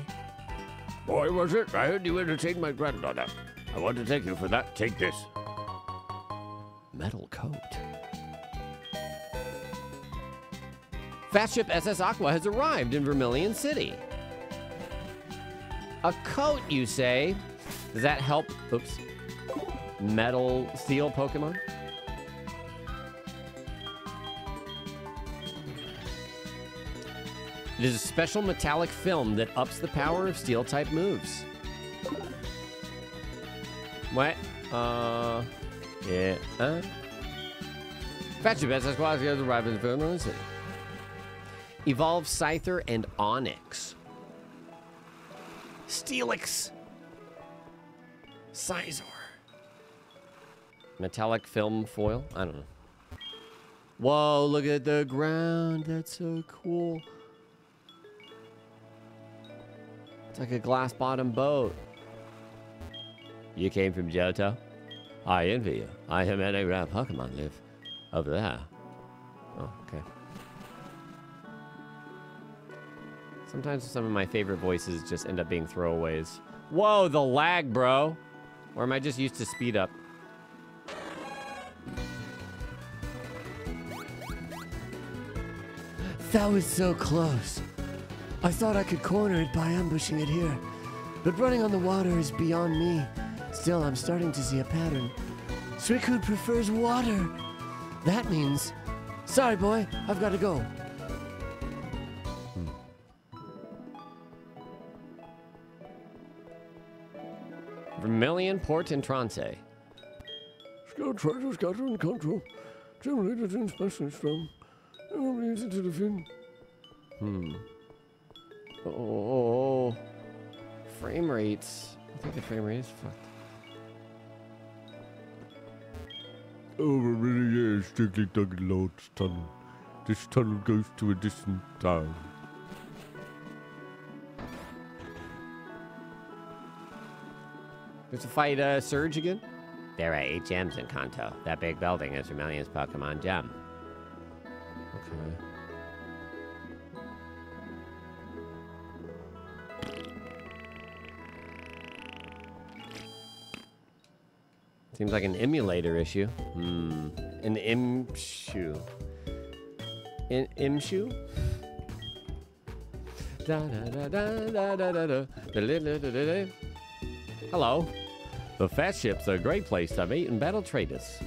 Boy, was it? I heard you entertained my granddaughter. I want to thank you for that. Take this. Metal coat. Fast ship SS Aqua has arrived in Vermilion City. A coat, you say? Does that help? Oops. Metal steel Pokemon? It is a special metallic film that ups the power of steel type moves. What? Uh. Yeah. Uh. Fetch best as quality has arrived in Vermilion City. Evolve Scyther and Onix. Steelix. Scizor. Metallic film foil? I don't know. Whoa, look at the ground. That's so cool. It's like a glass bottom boat. You came from Johto? I envy you. I am have many rare Pokemon live over there. Oh, okay. Sometimes some of my favorite voices just end up being throwaways. Whoa, the lag, bro. Or am I just used to speed up? That was so close. I thought I could corner it by ambushing it here. But running on the water is beyond me. Still, I'm starting to see a pattern. Suicune prefers water. That means. Sorry, boy, I've got to go. Vermilion Port and Trance. Scout treasures gathering control. Generated in specialist from. It will be easy to defend. Hmm. Oh, frame rates. I think the frame rate is fucked. Over many years, Stiggly dug a large tunnel. This tunnel goes to a distant town. We have to fight uh, Surge again? There are eight gems in Kanto. That big building is Vermilion's Pokemon gem. Okay. Seems like an emulator issue. Hmm. An imshoe. In imshoe? Da da da da da da da da da da da da da da. Hello. The fat ship's are a great place to meet and battle traders.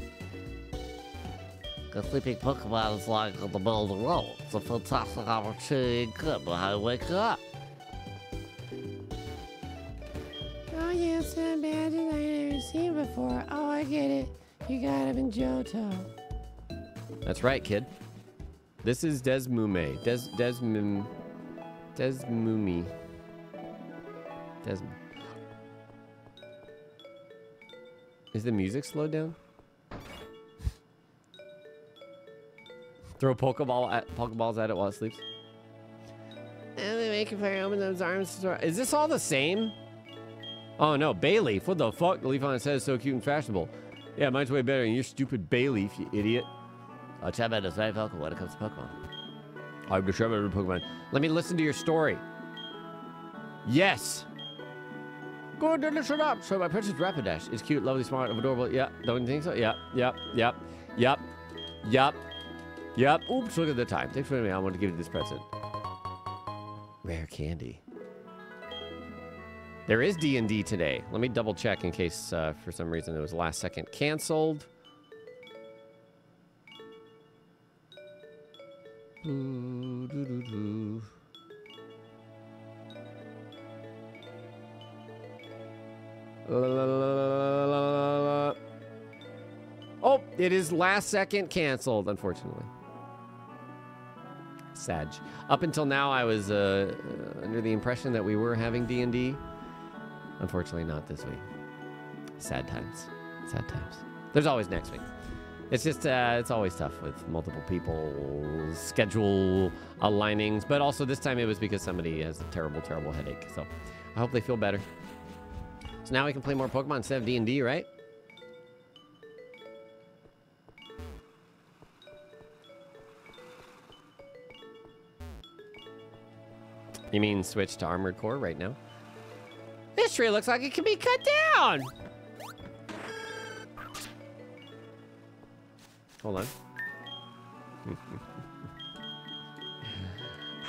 The sleeping Pokemon is lying in the middle of the road. It's a fantastic opportunity to get behind and wake up. Oh, yeah, it's not bad that I never seen before. Oh, I get it. You got him in Johto. That's right, kid. This is Desmume. Des Desmum Desmumi. Des Is the music slowed down? Throw Pokeball at Pokeballs at it while it sleeps. And they make it fire open those arms. Is this all the same? Oh no, Bayleef. What the fuck? The leaf on its head is so cute and fashionable. Yeah, mine's way better than your stupid Bayleef, you idiot. Oh, Charmander is very vocal when it comes to Pokemon. I'm the Charmander of Pokemon. Let me listen to your story. Yes. Go ahead and listen up. So my purchase Rapidash is cute, lovely, smart, adorable. Yeah, don't you think so? Yep, yep, yep, yep, yep, yep. Oops, look at the time. Thanks for me. I want to give you this present. Rare candy. There is D&D today. Let me double check in case uh, for some reason it was last second canceled. Ooh, doo, doo, doo. Oh, it is last second canceled, unfortunately. Sag. Up until now, I was uh, uh, under the impression that we were having D&D. Unfortunately, not this week. Sad times. Sad times. There's always next week. It's just, uh, it's always tough with multiple people, schedule alignings, but also this time it was because somebody has a terrible, terrible headache. So I hope they feel better. So now we can play more Pokemon instead of D&D, right? You mean switch to Armored Core right now? This tree looks like it can be cut down! Hold on.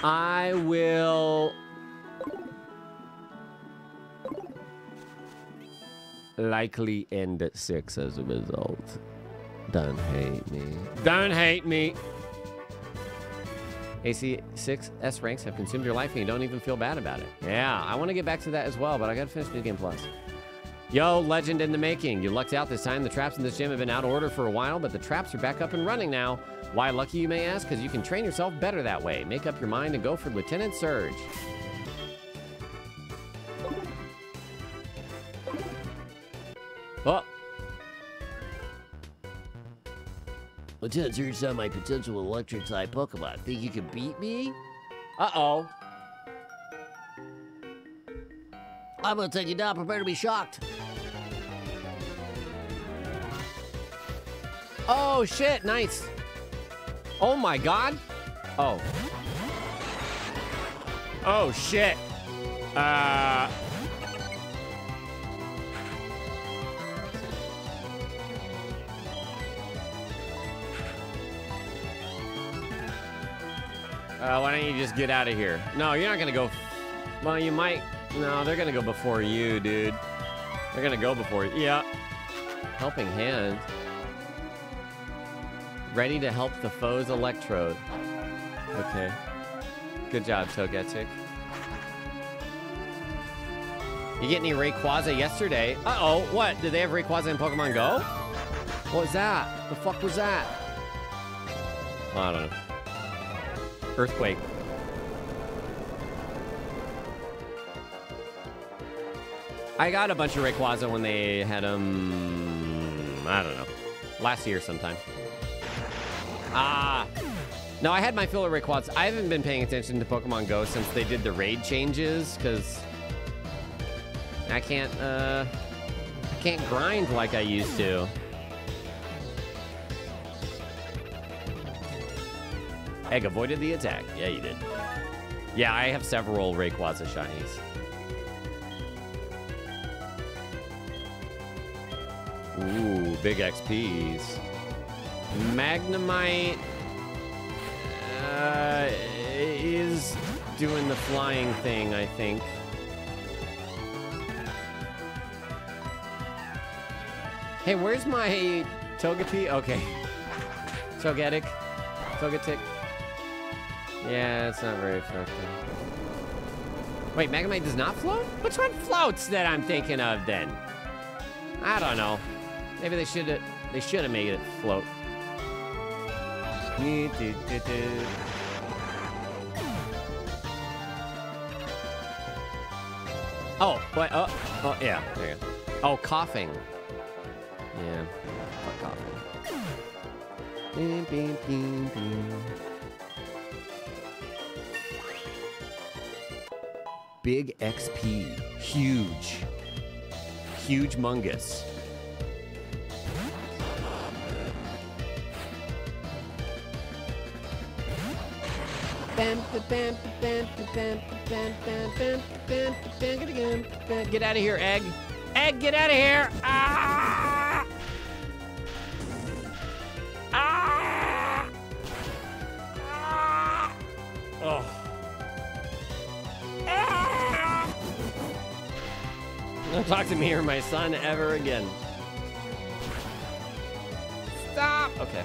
I will likely end at six as a result. Don't hate me. Don't hate me. AC6 S ranks have consumed your life and you don't even feel bad about it. Yeah, I want to get back to that as well, but I gotta finish New Game Plus. Yo, legend in the making. You lucked out this time. The traps in this gym have been out of order for a while, but the traps are back up and running now. Why lucky, you may ask? Because you can train yourself better that way. Make up your mind and go for Lieutenant Surge. Oh, Lieutenant Surge saw my potential electric type Pokemon. Think you can beat me? uh-oh. I'm gonna take you down. Prepare to be shocked. Oh, shit, nice. Oh my god. Oh. Oh, shit. Uh... Uh, why don't you just get out of here? No, you're not gonna go. Well, you might. No, they're gonna go before you, dude. They're gonna go before you. Yeah. Helping hand. Ready to help the foe's electrode. Okay. Good job, Togetic. You get any Rayquaza yesterday? Uh-oh, what? Did they have Rayquaza in Pokemon Go? What was that? The fuck was that? I don't know. Earthquake. I got a bunch of Rayquaza when they had them. I don't know. Last year sometime. Ah. No, I had my fill of Rayquaza. I haven't been paying attention to Pokemon Go since they did the raid changes because I can't. Uh, I can't grind like I used to. Egg avoided the attack. Yeah, you did. Yeah, I have several Rayquaza shinies. Ooh, big XPs. Magnemite uh, is doing the flying thing, I think. Hey, where's my Togepi? Okay. Togetic. Togetic. Yeah, it's not very effective. Wait, Magnemite does not float? Which one floats that I'm thinking of then? I don't know. Maybe they should have they should have made it float. Oh, wait, oh, oh, yeah, there you go. Oh, Koffing. Yeah, fuck Koffing. Big XP. Huge. Huge mungus. Get out of here, Egg. Egg, get out of here. Ah! Ah! Ah! Oh. Ah! Don't talk to me or my son ever again. Stop. Okay.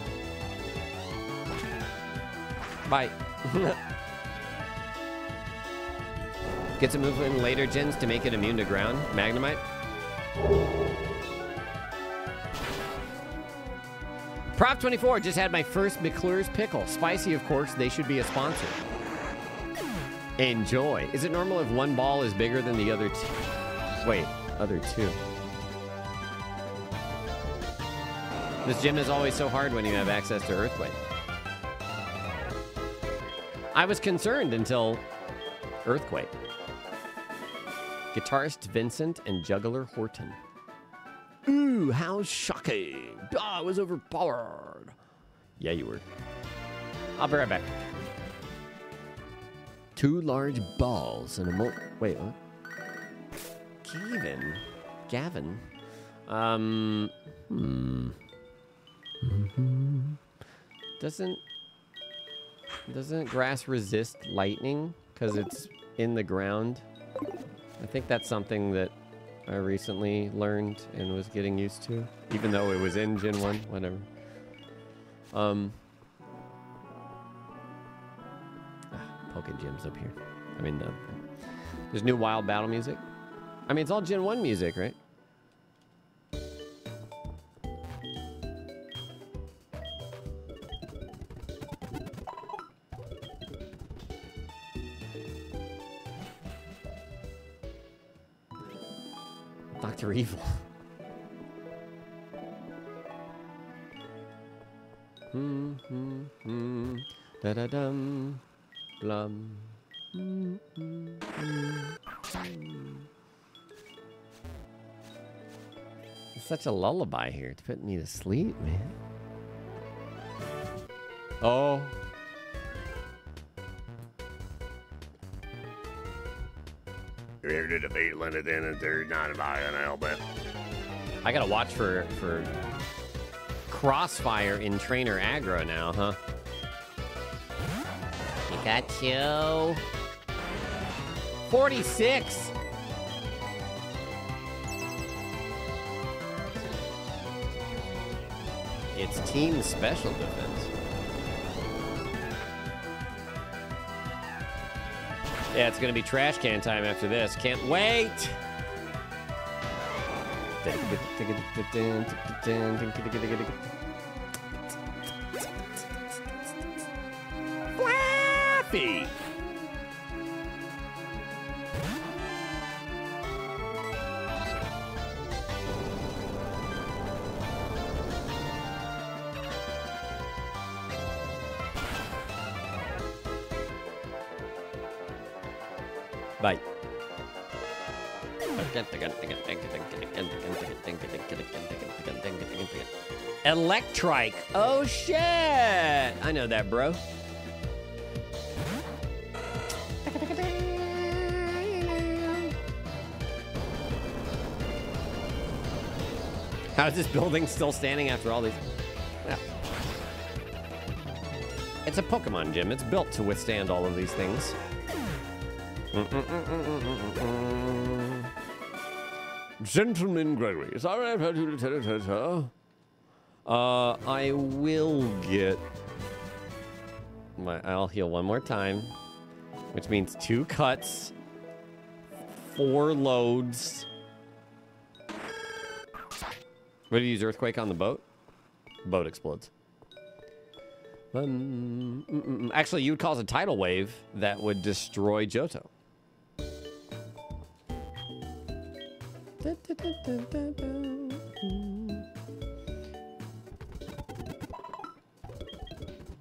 Bye. Get some movement in later gens to make it immune to ground. Magnemite. Prop 24 just had my first McClure's pickle. Spicy, of course. They should be a sponsor. Enjoy. Is it normal if one ball is bigger than the other two? Wait, other two. This gym is always so hard when you have access to Earthquake. I was concerned until Earthquake. Guitarist Vincent and juggler Horton. Ooh, how shocking. Ah, I was overpowered. Yeah, you were. I'll be right back. Two large balls and a mo- Wait, what? Gavin? Gavin? Um, hmm. Doesn't doesn't grass resist lightning because it's in the ground? I think that's something that I recently learned and was getting used to, even though it was in Gen 1, whatever. Um, ah, Gym's up here. I mean, uh, there's new Wild Battle music. I mean, it's all Gen 1 music, right? Dr. Evil. Hmm, hmm, hmm. Da da dum. Blum. Hmm, hmm, hmm, It's such a lullaby here It's putting me to sleep, man. Oh. Here to the feeling it in and there's not about an element. I gotta watch for for crossfire in trainer aggro now, huh? Pikachu. 46. It's team special defense. Yeah, it's gonna be trash can time after this. Can't wait. Flappy. Bye. Electrike. Oh shit! I know that, bro. How is this building still standing after all these? Yeah. It's a Pokemon gym. It's built to withstand all of these things. Gentleman Gregory, sorry I've had you to tell it, sir. Uh, I will get my. I'll heal one more time, which means two cuts, four loads. Ready to use earthquake on the boat? Boat explodes. Um, mm, mm. actually, you would cause a tidal wave that would destroy Johto.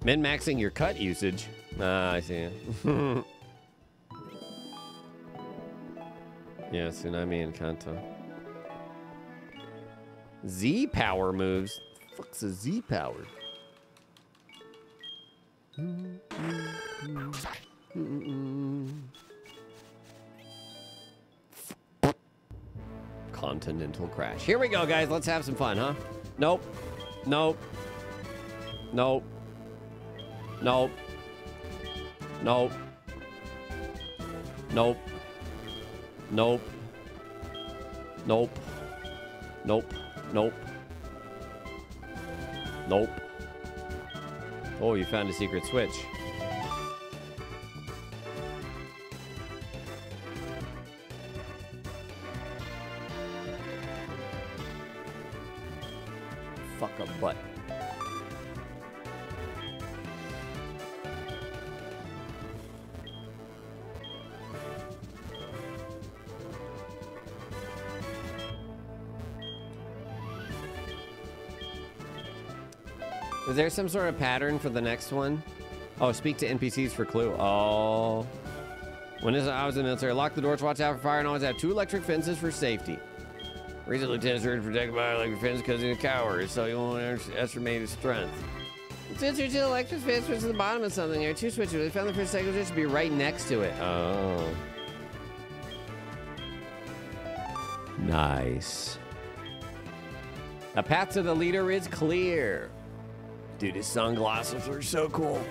Min-maxing your cut usage. Ah, I see. yeah, Tsunami and Kanto. Z power moves. Fuck's a Z power? Continental crash. Here we go, guys. Let's have some fun, huh? Nope. Nope. Nope. Nope. Nope. Nope. Nope. Nope. Nope. Nope. Nope. Oh, you found a secret switch. Fuck. Is there some sort of pattern for the next one? Oh, speak to NPCs for clue. Oh. When is, I was in the military, lock the doors, watch out for fire, and always have two electric fences for safety. Recent lieutenants are protected by electric fence because he's a coward, so you won't underestimate his strength. Since there's two electric fence switches at the bottom of something, there are two switches. They found the first second switch to be right next to it. Oh. Nice. The path to the leader is clear. Dude, his sunglasses are so cool.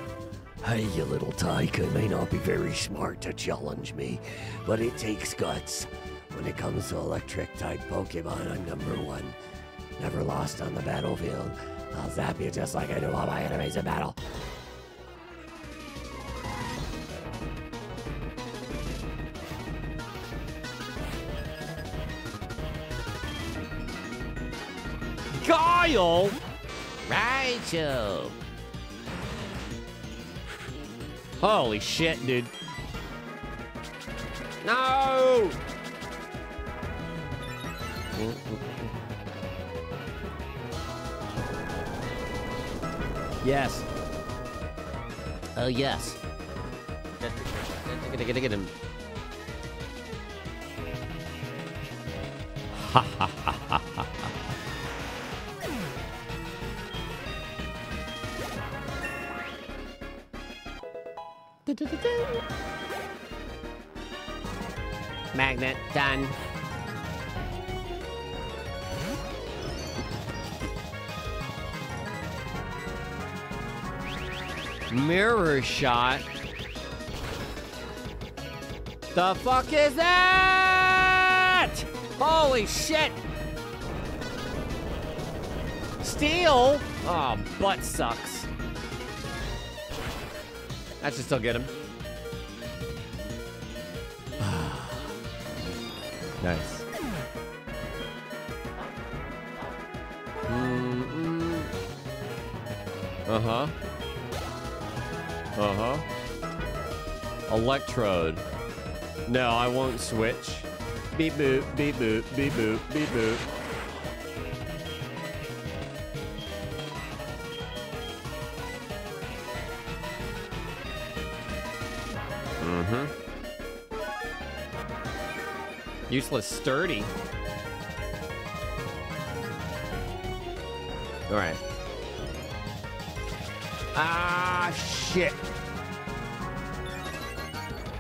Hey, you little tyke, I may not be very smart to challenge me, but it takes guts. When it comes to electric type Pokemon, I'm number one. Never lost on the battlefield. I'll zap you just like I do all my enemies in battle. Guile! Raichu. Holy shit, dude. No! Yes. Oh, yes. Get, get, get, get him. Ha ha ha ha ha. Magnet done. Mirror shot. The fuck is that? Holy shit! Steel? Oh, butt sucks. That should still get him. nice. Mm-mm. Uh-huh. Uh-huh. Electrode. No, I won't switch. Beep boop, beep boop, beep boop, beep boop. Mm-hmm. Useless sturdy. All right. Ah, shit.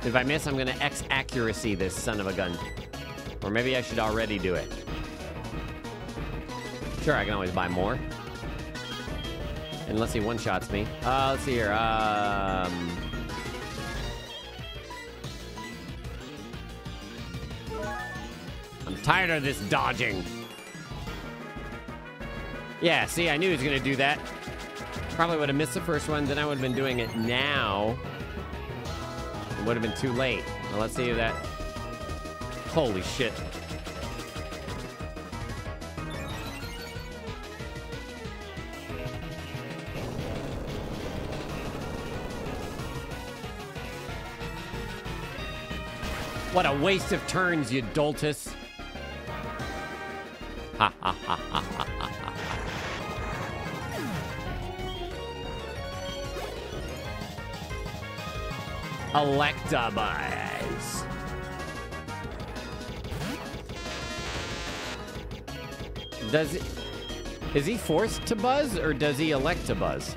If I miss, I'm gonna X accuracy this son of a gun. Or maybe I should already do it. Sure, I can always buy more. Unless he one-shots me. Uh, let's see here. Um... I'm tired of this dodging. Yeah, see, I knew he was gonna do that. Probably would have missed the first one, then I would have been doing it now. It would have been too late. Well, let's see that. Holy shit. What a waste of turns, you doltus. Electabuzz. Does it, is he forced to buzz or does he elect to buzz?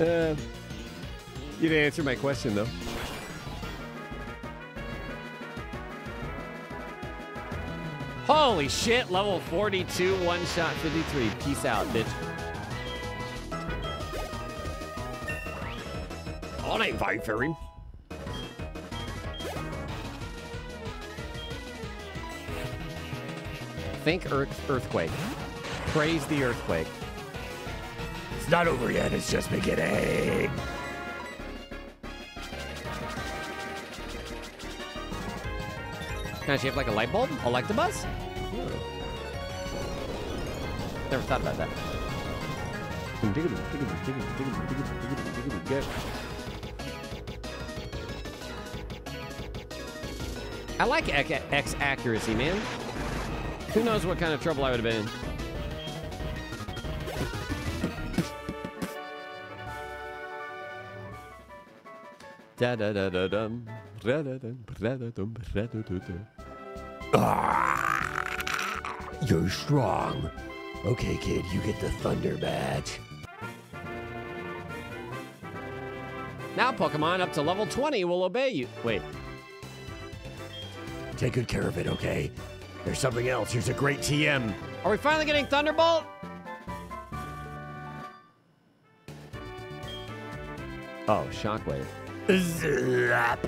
uh, you didn't answer my question though. Holy shit, level 42, one shot 53. Peace out, bitch. On for him. Think earth earthquake. Praise the earthquake. It's not over yet, it's just beginning. Can I shape like a light bulb? Electabuzz? Never thought about that. I like X accuracy, man. Who knows what kind of trouble I would have been in. Da da da dum. da da dum, da da dum, da da da da. You're strong. Okay, kid, you get the Thunder Badge. Now Pokemon up to level 20 will obey you. Wait, Take good care of it, okay? There's something else. Here's a great TM. are we finally getting Thunderbolt? Oh, Shockwave. Zap.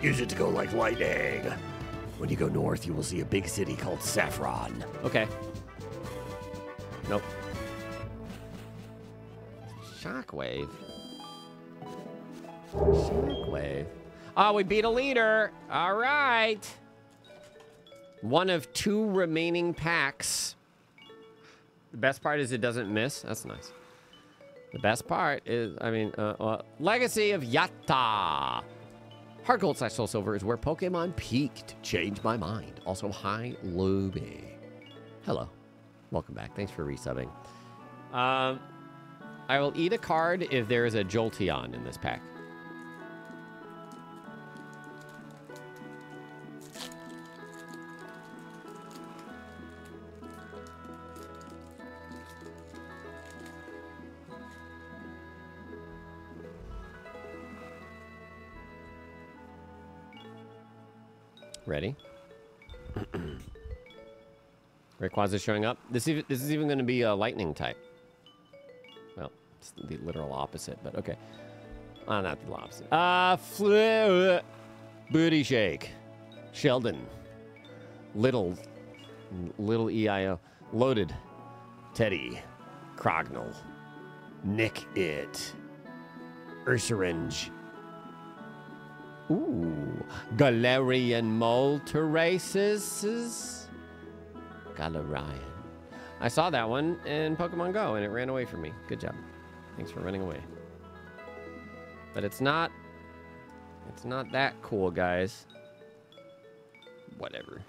Use it to go like lightning. When you go north, you will see a big city called Saffron. Okay. Nope. Shockwave. Shockwave. Oh, we beat a leader. All right. One of two remaining packs. The best part is it doesn't miss. That's nice. The best part is, I mean, uh, uh, Legacy of Yatta. Heart Gold slash Soul Silver is where Pokemon peaked. Change my mind. Also, hi, Luby. Hello. Welcome back. Thanks for resubbing. Um, I will eat a card if there is a Jolteon in this pack. Ready? Rayquaza showing up. This this is even going to be a lightning type. Well, it's the literal opposite, but okay. Uh, not the opposite. Uh, fl- booty shake. Sheldon. Little. Little EIO. Loaded. Teddy. Crognall. Nick It. Ursaringe. Ooh. Galarian Molteraces. Galarian. I saw that one in Pokemon Go and it ran away from me. Good job. Thanks for running away. But it's not it's not that cool, guys. Whatever.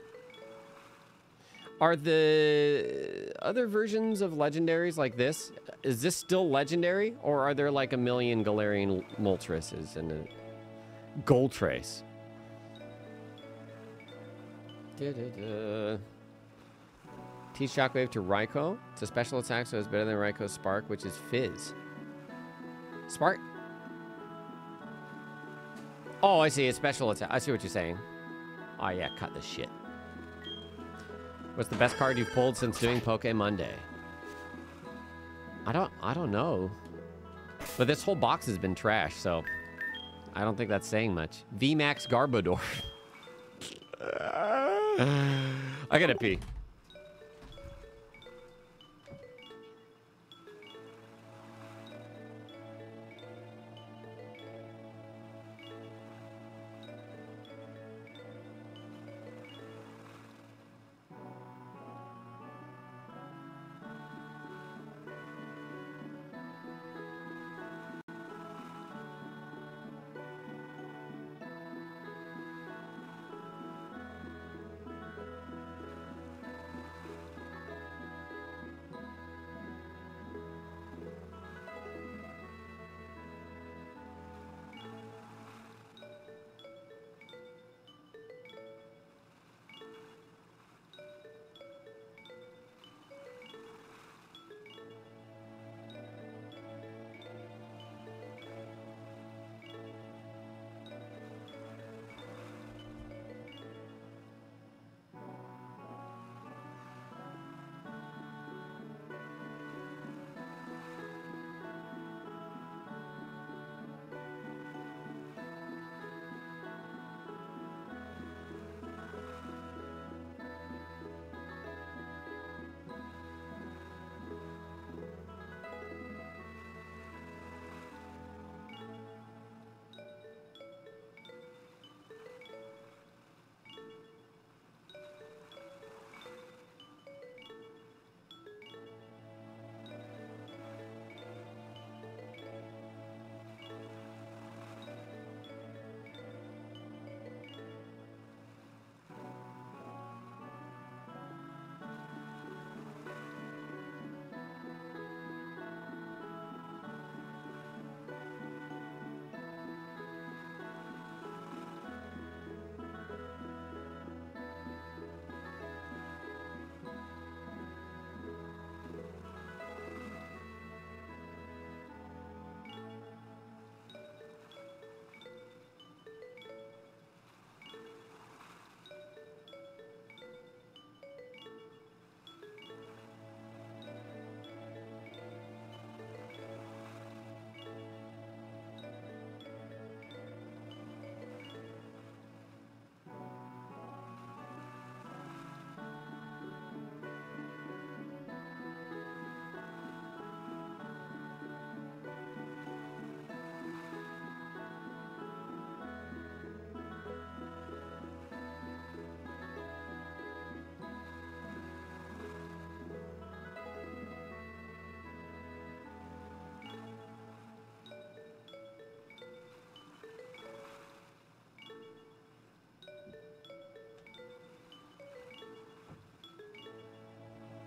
Are the other versions of legendaries like this? Is this still legendary, or are there like a million Galarian Moltres and a Goltrace? Da-da-da. Teach Shockwave to Raikou. It's a special attack, so it's better than Raikou's Spark, which is Fizz. Spark. Oh, I see. A special attack. I see what you're saying. Oh, yeah. Cut the shit. What's the best card you've pulled since doing Poke Monday? I don't. I don't know. But this whole box has been trash, so I don't think that's saying much. VMAX Garbodor. I gotta pee.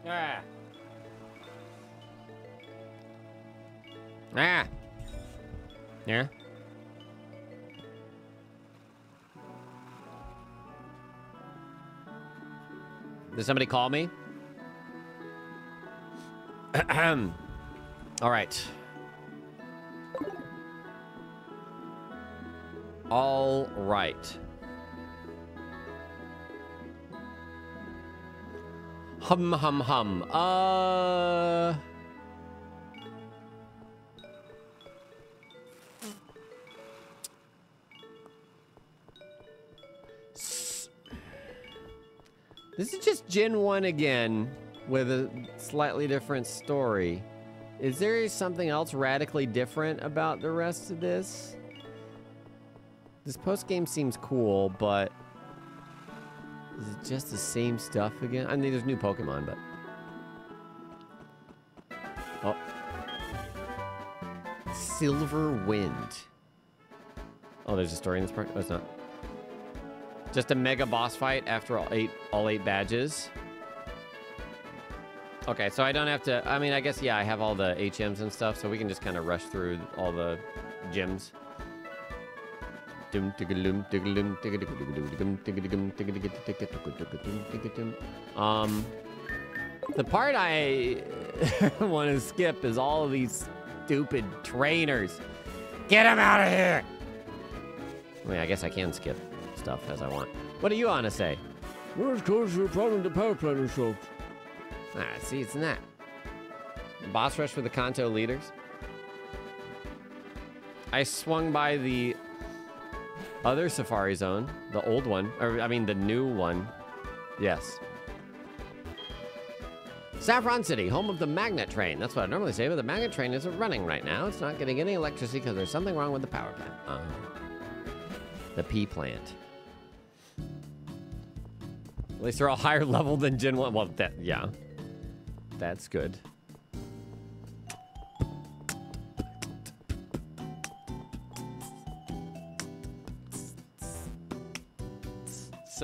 Ah. Ah. Yeah. Did somebody call me? All right. All right. Hum hum hum. Uh. This is just Gen 1 again with a slightly different story. Is there something else radically different about the rest of this? This post game seems cool, but just the same stuff again? I mean, there's new Pokemon, but. Oh. Silver Wind. Oh, there's a story in this part? Oh, it's not. Just a mega boss fight after all eight all eight badges. Okay, so I don't have to. I mean, I guess yeah, I have all the HMs and stuff, so we can just kind of rush through all the gyms. Um, the part I want to skip is all of these stupid trainers. Get them out of here! I mean, I guess I can skip stuff as I want. What do you want to say? Well, it's you're probably the power plant something. Ah, see, it's not. Boss rush for the Kanto leaders. I swung by the other Safari Zone, the old one, or I mean the new one. Yes. Saffron City, home of the magnet train. That's what I normally say, but the magnet train isn't running right now. It's not getting any electricity because there's something wrong with the power plant. Uh, the P plant. At least they're all higher level than Gen 1. Well, that, yeah. That's good.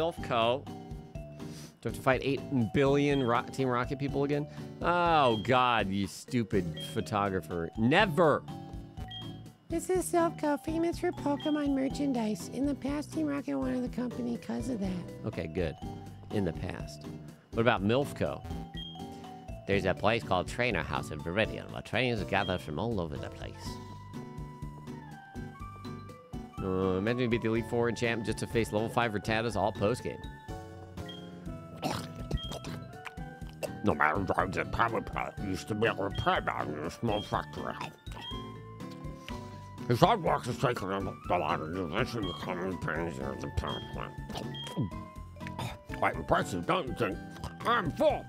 Silph Co. Do I have to fight 8 billion Ro- Team Rocket people again? Oh, God, you stupid photographer. Never! This is Silph Co, famous for Pokemon merchandise. In the past, Team Rocket wanted the company because of that. Okay, good. In the past. What about MILFCO? There's a place called Trainer House in Viridian where trainers gather from all over the place. Uh, imagine you beat the Elite Four and champ just to face level 5 Rattatas all post game. No matter what the power plant used to be a repair man in a small factory. His hard work has taken him a lot of eventually becoming manager of the power plant. Quite impressive, don't you think? I'm full.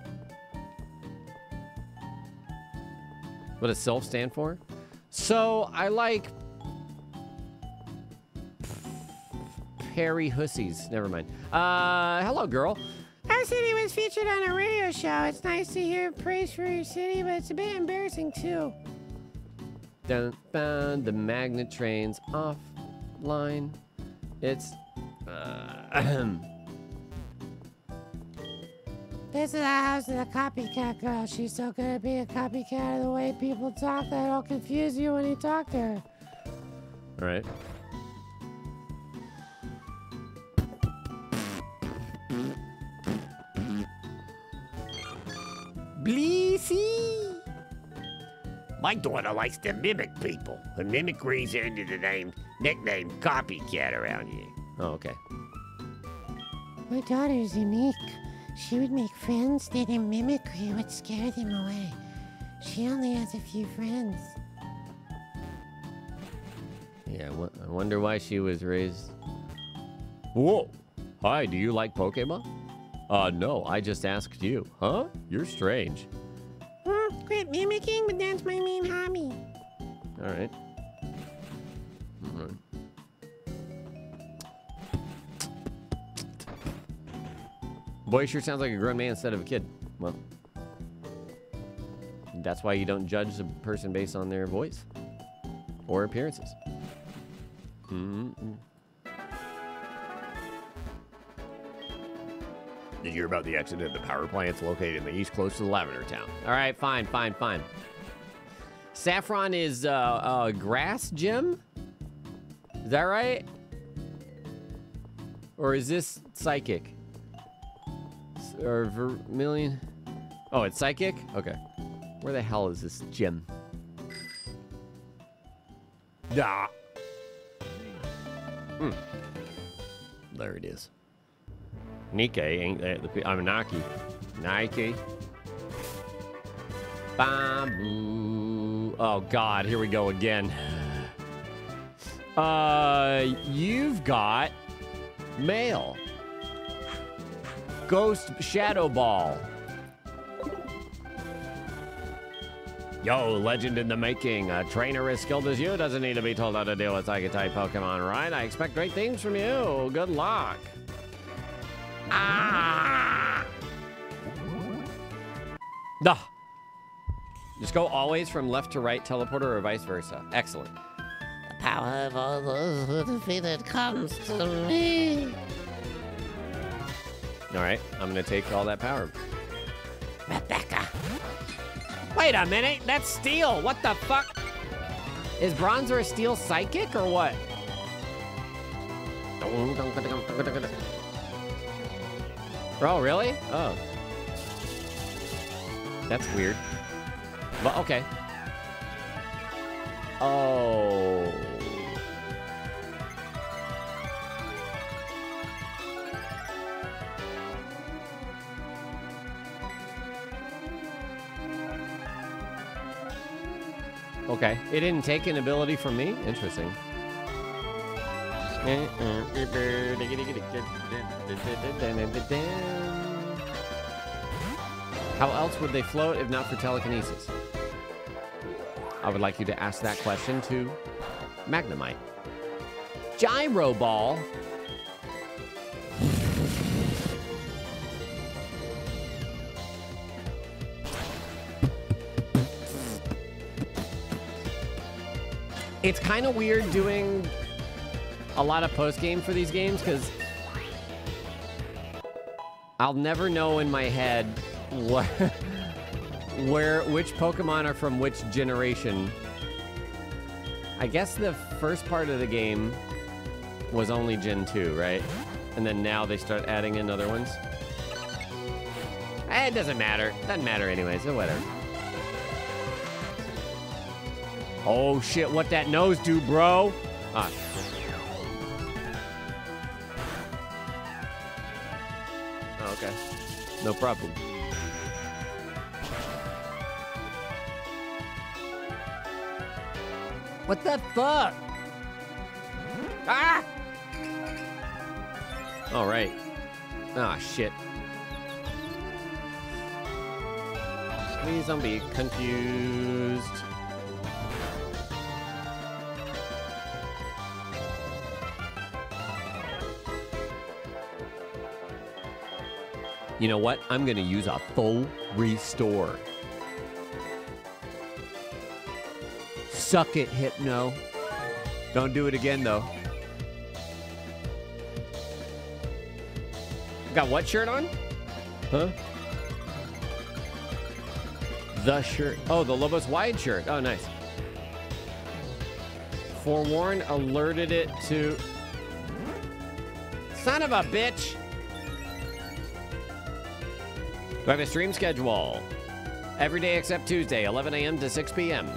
What does self stand for? So I like Perry Hussies. Never mind. Uh, hello, girl. Our city was featured on a radio show. It's nice to hear praise for your city, but it's a bit embarrassing too. Dun, dun, the magnet train's offline. It's. Uh, This is the house of the copycat girl. She's so good at being a copycat of the way people talk that it'll confuse you when you talk to her. all right. Bleesy. My daughter likes to mimic people. Her mimicry's earned the name, nickname Copycat around here. Oh, okay. My daughter's unique. She would make friends that in mimicry would scare them away. She only has a few friends. Yeah, I I wonder why she was raised. Whoa. Hi, do you like Pokemon? Uh, no, I just asked you. Huh? You're strange. Hmm, quit mimicking, but that's my main hobby. All right. All right. Boy, sure sounds like a grown man instead of a kid. Well, that's why you don't judge a person based on their voice or appearances. Mm-mm. Did you hear about the accident? The power plant's located in the east, close to the Lavender Town. All right, fine, fine, fine. Saffron is uh, uh, grass gym. Is that right? Or is this psychic? Or vermilion? Oh, it's psychic. Okay. Where the hell is this gym? Ah. Hmm. There it is. Nikkei ain't that the Amanaki. Nike. Bamboo. Oh God, here we go again. Uh, you've got mail. Ghost Shadow Ball. Yo, legend in the making. A trainer as skilled as you doesn't need to be told how to deal with psychic type Pokemon, right? I expect great things from you. Good luck. Ah! Duh. Just go always from left to right teleporter or vice versa. Excellent. The power of all those who defeated comes to me. All right, I'm gonna take all that power. Rebecca. Wait a minute, that's steel. What the fuck? Is Bronzor a steel psychic or what? Oh, really? Oh. That's weird. But okay. Oh. Okay. It didn't take an ability from me? Interesting. How else would they float if not for telekinesis? I would like you to ask that question to Magnemite. Gyro Ball. It's kind of weird doing a lot of post game for these games because I'll never know in my head what, where which Pokemon are from which generation. I guess the first part of the game was only Gen 2, right? And then now they start adding in other ones. Eh, It doesn't matter. Doesn't matter anyways. So whatever. Oh shit! What that nose do, bro? Ah. Okay. No problem. What the fuck? Ah! All right. Ah, shit. Please don't be confused. You know what? I'm going to use a full restore. Suck it, Hypno. Don't do it again, though. Got what shirt on? Huh? The shirt. Oh, the Lobos Wide shirt. Oh, nice. Forewarn alerted it to. Son of a bitch! Do I have a stream schedule? Every day except Tuesday, 11 a.m. to 6 p.m.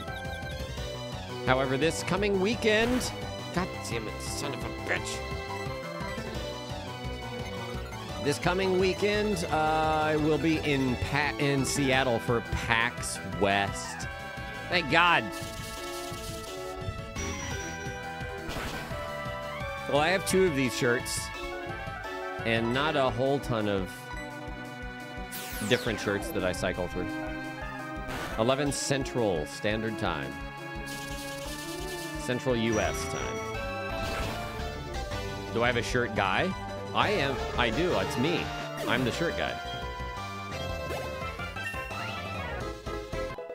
However, this coming weekend. God damn it, son of a bitch. This coming weekend, uh, I will be in pa- in Seattle for PAX West. Thank God. Well, I have two of these shirts, and not a whole ton of different shirts that I cycle through. 11 Central Standard Time. Central US time. Do I have a shirt guy? I am. I do. It's me. I'm the shirt guy.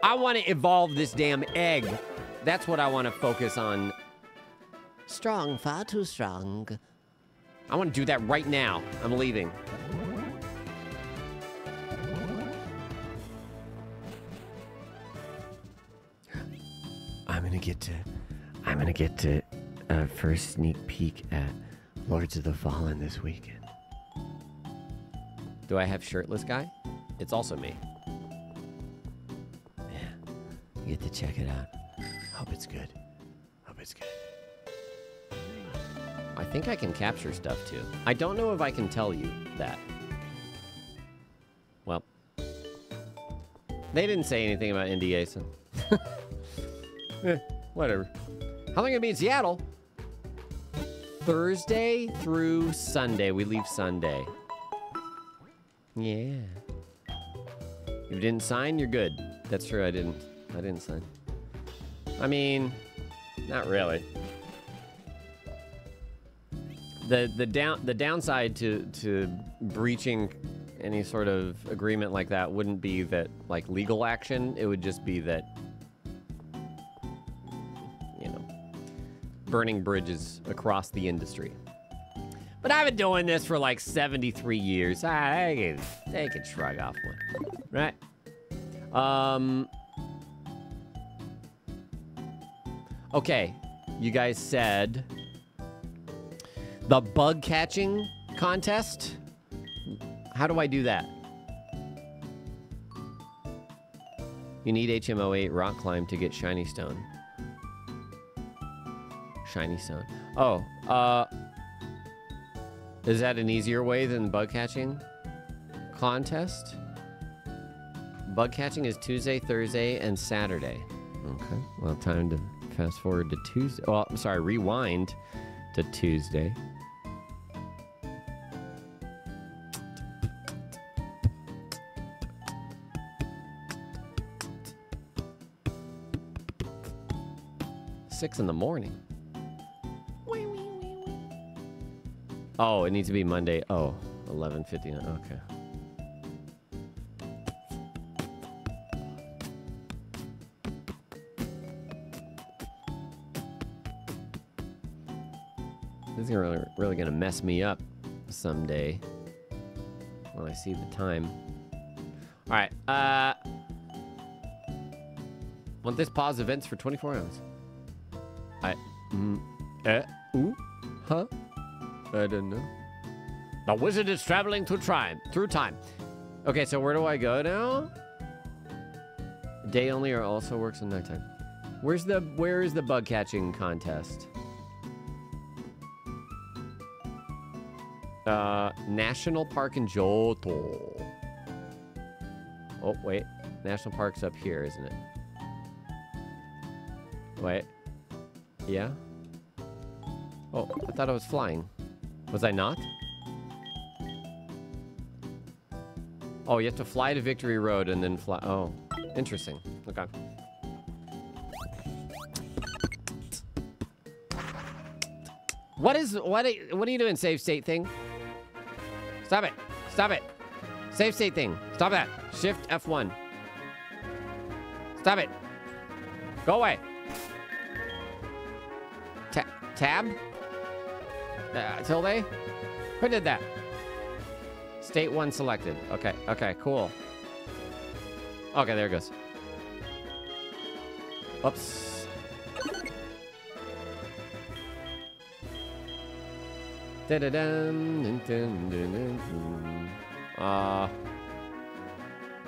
I want to evolve this damn egg. That's what I want to focus on. Strong, far too strong. I want to do that right now. I'm leaving. I'm gonna get to. I'm gonna get to a first sneak peek at Lords of the Fallen this weekend. Do I have shirtless guy? It's also me. Yeah, you get to check it out. Hope it's good. Hope it's good. I think I can capture stuff too. I don't know if I can tell you that. Well, They didn't say anything about NDA, so. eh, whatever. How long gonna be in Seattle? Thursday through Sunday. We leave Sunday. Yeah. If you didn't sign, you're good. That's true. I didn't. I didn't sign. I mean, not really. The the down the downside to to breaching any sort of agreement like that wouldn't be that like legal action. It would just be that burning bridges across the industry. But I've been doing this for like 73 years. I, I can, can shrug off one, right? Um. Okay, you guys said the bug catching contest. How do I do that? You need HMO8 rock climb to get shiny stone. Shiny stone. Oh, uh, is that an easier way than bug catching contest? Bug catching is Tuesday, Thursday, and Saturday. Okay. Well, time to fast forward to Tuesday. Well, I'm sorry, rewind to Tuesday. Six in the morning. Oh, it needs to be Monday. Oh, 11.59. Okay. This is really, really gonna mess me up someday when I see the time. All right. Uh, want this pause events for 24 hours? I, mm, eh, ooh, huh? I don't know. The wizard is traveling through time. Through time. Okay, so where do I go now? Day only or also works in nighttime. Where's the where is the bug catching contest? Uh, National Park in Johto. Oh wait, National Park's up here, isn't it? Wait. Yeah. Oh, I thought I was flying. Was I not? Oh, you have to fly to Victory Road and then fly. Oh, interesting. Okay. What is what? Are, what are you doing? Save state thing? Stop it! Stop it! Save state thing. Stop that. Shift F1. Stop it. Go away. Ta tab. Uh, tilde? Who did that? State one selected. Okay, okay, cool. Okay, there it goes. Oops. Uh,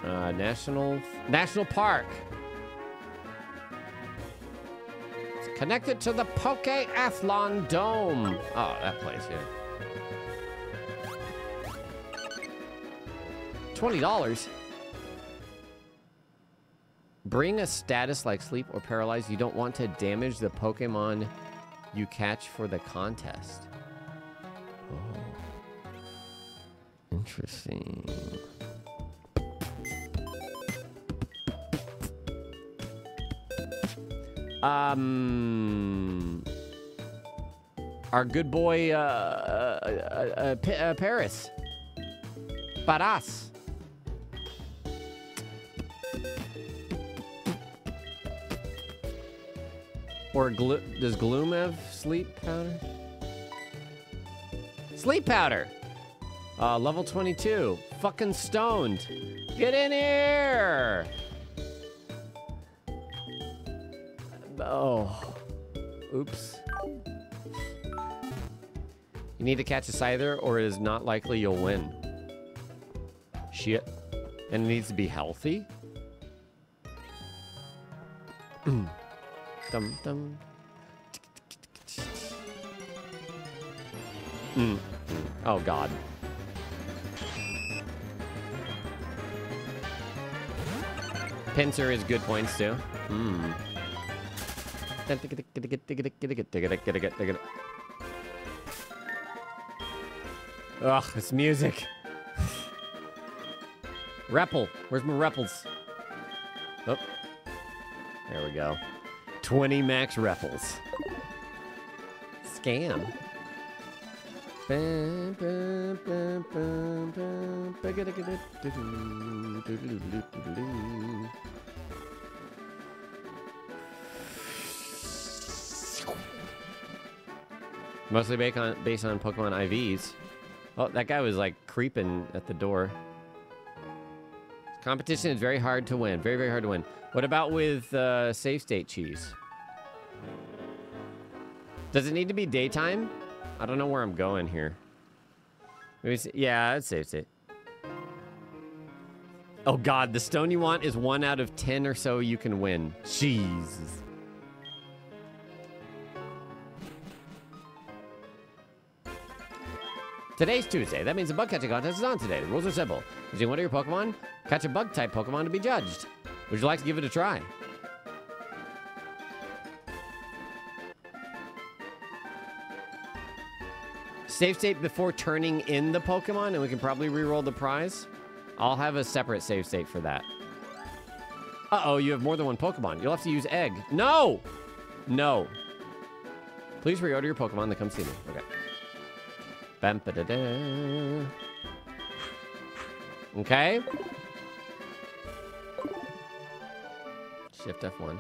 uh, National National Park. Connected to the Pokeathlon Dome. Oh, that place, yeah. Twenty dollars. Bring a status like sleep or paralyzed. You don't want to damage the Pokemon you catch for the contest. Oh. Interesting. Um, our good boy, uh, uh, uh, uh, uh, Paris. Paras. Or glo- does Gloom have sleep powder? Sleep powder. Uh, level 22. Fucking stoned. Get in here. Oh. Oops. You need to catch a Scyther or it is not likely you'll win. Shit. And it needs to be healthy? dum dum. Mm. Oh god. Pinsir is good points too. Hmm. Ugh, this music. Repel. Where's my Repels? Oh. There we go. 20 max Repels. Scam. Mostly based on, based on Pokemon IVs. Oh, that guy was like creeping at the door. Competition is very hard to win. Very, very hard to win. What about with uh, safe state cheese? Does it need to be daytime? I don't know where I'm going here. Maybe yeah, it's safe state. Oh god, the stone you want is one out of ten or so you can win. Jesus. Today's Tuesday. That means the bug catching contest is on today. The rules are simple. Using one of your Pokemon, catch a bug type Pokemon to be judged. Would you like to give it a try? Save state before turning in the Pokemon, and we can probably re-roll the prize. I'll have a separate save state for that. Uh-oh, you have more than one Pokemon. You'll have to use Egg. No! No. Please reorder your Pokemon, then come see me. Okay. Bam, ba-da-da. Okay. Shift F1.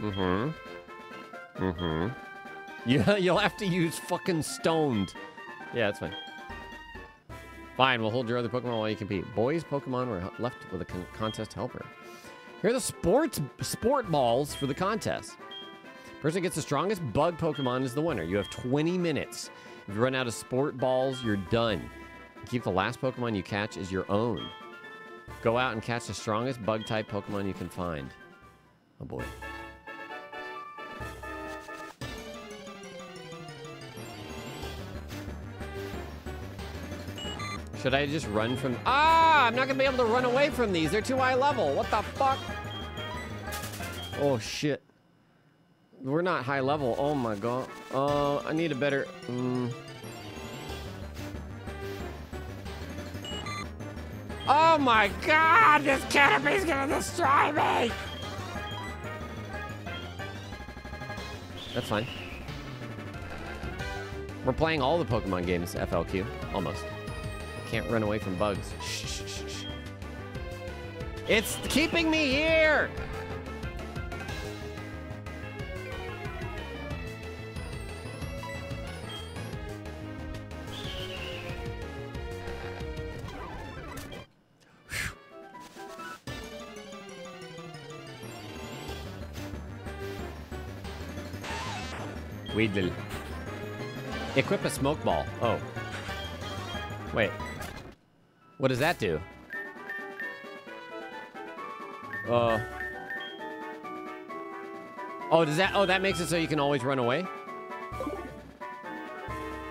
Mm-hmm. Mm-hmm. Yeah, you'll have to use fucking stoned. Yeah, that's fine. Fine, we'll hold your other Pokemon while you compete. Boys Pokemon were left with a con- contest helper. Here are the sports sport balls for the contest. Person gets the strongest bug Pokemon is the winner. You have 20 minutes. If you run out of sport balls, you're done. Keep the last Pokemon you catch as your own. Go out and catch the strongest bug type Pokemon you can find. Oh boy. Should I just run from... Ah! I'm not going to be able to run away from these. They're too high level. What the fuck? Oh, shit. We're not high level. Oh, my God. Oh, I need a better... Mm. Oh, my God! This going to destroy me! That's fine. We're playing all the Pokemon games, FLQ. Almost. Can't run away from bugs. Shh, shh, shh. It's keeping me here! Equip a smoke ball. Oh. Wait. What does that do? Uh. Oh, does that? Oh, that makes it so you can always run away.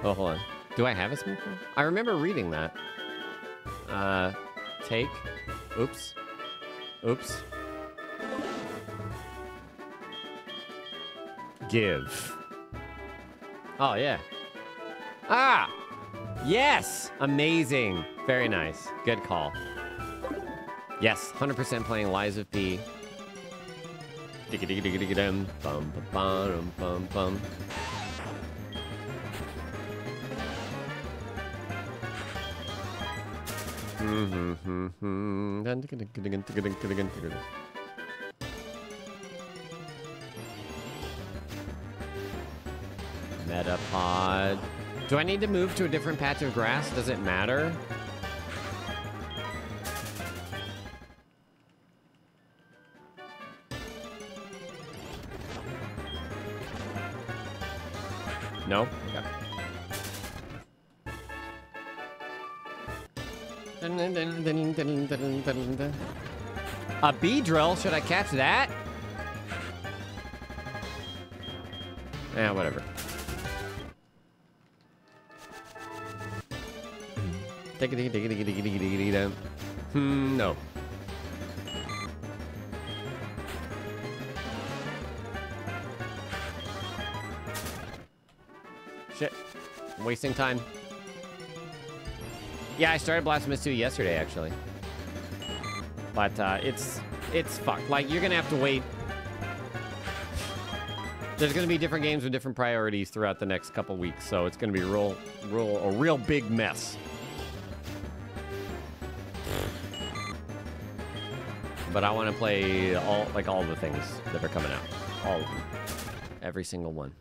Oh, hold on. Do I have a smoke ball? I remember reading that. Uh, take. Oops. Oops. Give. Oh yeah. Ah. Yes! Amazing. Very nice. Good call. Yes, 100% playing Lies of P. Mm-hmm. Metapod. Do I need to move to a different patch of grass? Does it matter? No? Okay. A Beedrill? Should I catch that? Yeah, whatever. Hmm, no. Shit. I'm wasting time. Yeah, I started Blasphemous 2 yesterday, actually. But uh, it's it's fucked. Like, you're gonna have to wait. There's gonna be different games with different priorities throughout the next couple weeks, so it's gonna be real, real, a real big mess. But I want to play all like all the things that are coming out, all of them, every single one.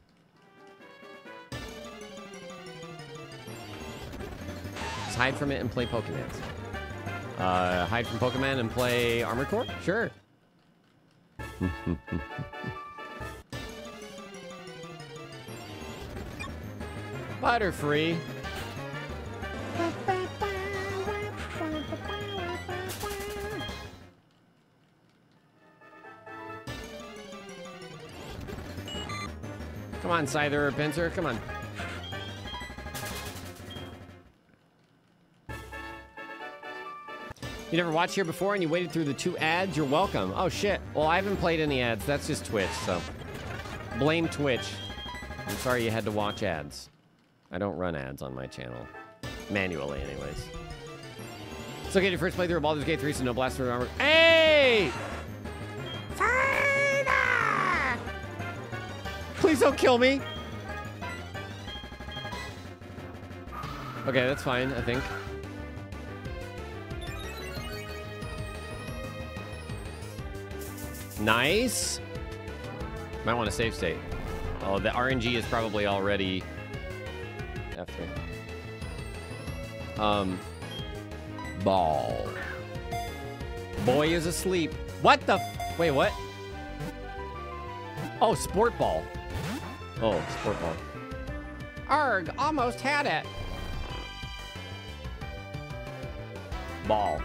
Just hide from it and play Pokemon. Uh, hide from Pokemon and play Armored Core? Sure. Butterfree. Come on, Scyther or Pinsir, come on. You never watched here before and you waited through the two ads? You're welcome. Oh, shit. Well, I haven't played any ads. That's just Twitch, so. Blame Twitch. I'm sorry you had to watch ads. I don't run ads on my channel. Manually, anyways. So, get your first playthrough of Baldur's Gate 3, so no blaster armor. Hey! Please don't kill me. Okay, that's fine, I think. Nice. Might want to save state. Oh, the RNG is probably already F3. Um, ball. Boy is asleep. What the? Wait, what? Oh, sport ball. Oh, sport ball. Arg, almost had it. Ball.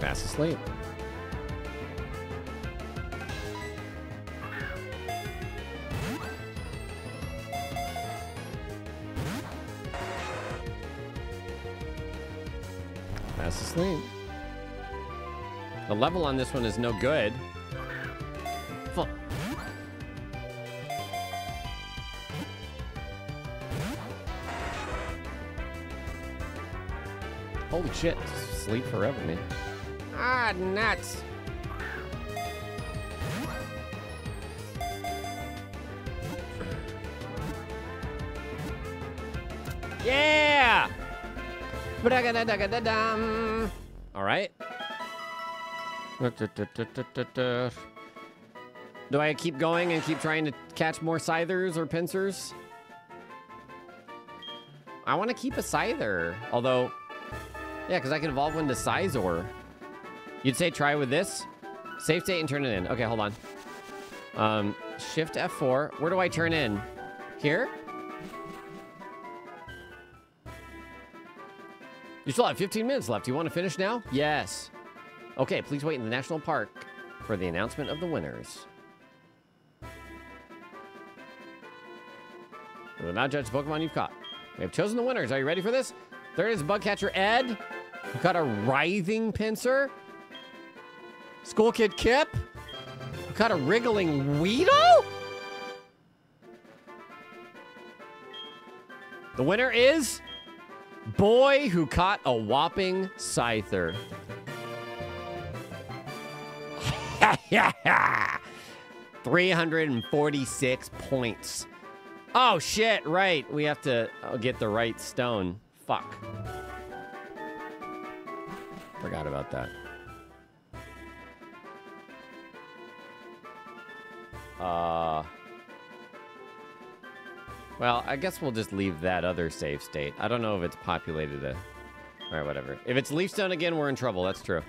Fast asleep. The level on this one is no good. Fu- Holy shit, sleep forever, man. Ah, nuts. Yeah! Ba-da-ga-da-da-ga-da-dum. Right. Do I keep going and keep trying to catch more Scythers or Pinsirs? I want to keep a Scyther. Although, yeah, because I can evolve one to Scizor. You'd say try with this? Save state and turn it in. Okay, hold on. Um, shift F4. Where do I turn in? Here? You still have 15 minutes left. You want to finish now? Yes. Okay, please wait in the national park for the announcement of the winners. We will now judge the Pokemon you've caught. We have chosen the winners. Are you ready for this? There is Bugcatcher Ed, who caught a writhing Pinsir. School Kid Kip, who caught a wriggling Weedle. The winner is Boy Who Caught a Whopping Scyther. 346 points. Oh shit, right. We have to uh, get the right stone. Fuck. Forgot about that. Uh Well, I guess we'll just leave that other safe state. I don't know if it's populated a All right, whatever. If it's leaf stone again, we're in trouble. That's true.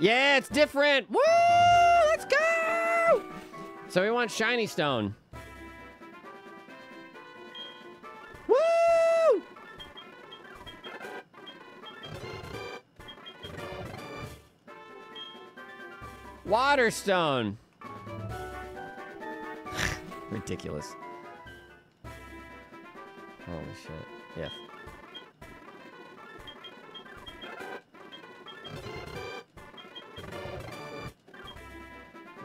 Yeah, it's different. Woo! Let's go! So we want shiny stone. Waterstone. Ridiculous. Holy shit. Yes.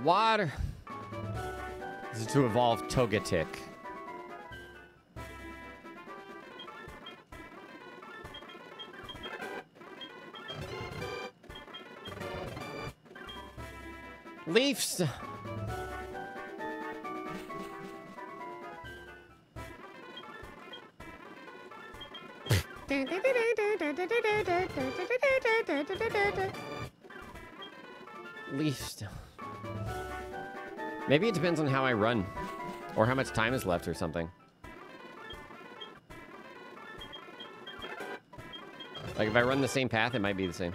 Water. This is to evolve Togetic. Leafs. Leafs. Maybe it depends on how I run. Or how much time is left or something. Like if I run the same path, it might be the same.